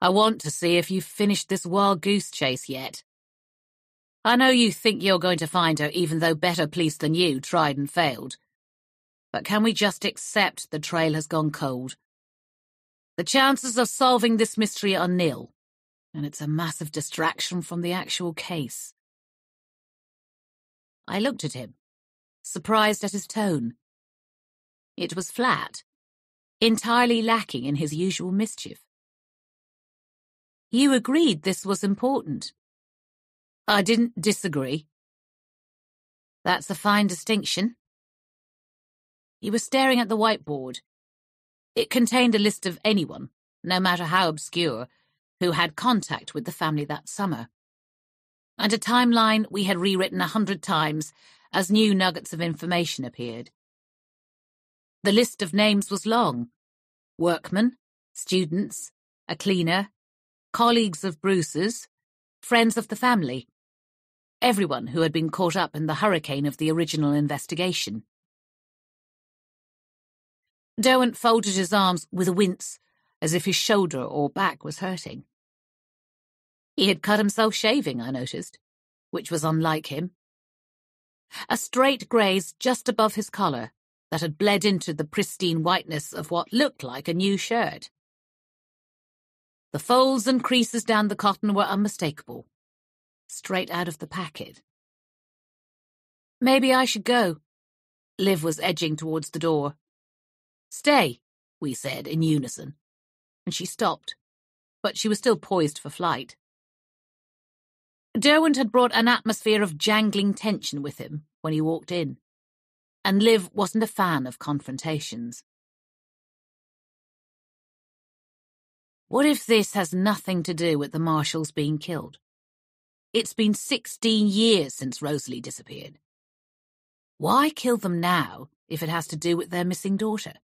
I want to see if you've finished this wild goose chase yet. I know you think you're going to find her even though better police than you tried and failed. But can we just accept the trail has gone cold? The chances of solving this mystery are nil, and it's a massive distraction from the actual case. I looked at him, surprised at his tone. It was flat, entirely lacking in his usual mischief. You agreed this was important. I didn't disagree. That's a fine distinction. He was staring at the whiteboard, it contained a list of anyone, no matter how obscure, who had contact with the family that summer. And a timeline we had rewritten a hundred times as new nuggets of information appeared. The list of names was long. Workmen, students, a cleaner, colleagues of Bruce's, friends of the family. Everyone who had been caught up in the hurricane of the original investigation. Derwent folded his arms with a wince, as if his shoulder or back was hurting. He had cut himself shaving, I noticed, which was unlike him. A straight graze just above his collar that had bled into the pristine whiteness of what looked like a new shirt. The folds and creases down the cotton were unmistakable, straight out of the packet. Maybe I should go. Liv was edging towards the door. Stay, we said in unison, and she stopped, but she was still poised for flight. Derwent had brought an atmosphere of jangling tension with him when he walked in, and Liv wasn't a fan of confrontations. What if this has nothing to do with the Marshalls being killed? It's been 16 years since Rosalie disappeared. Why kill them now if it has to do with their missing daughter?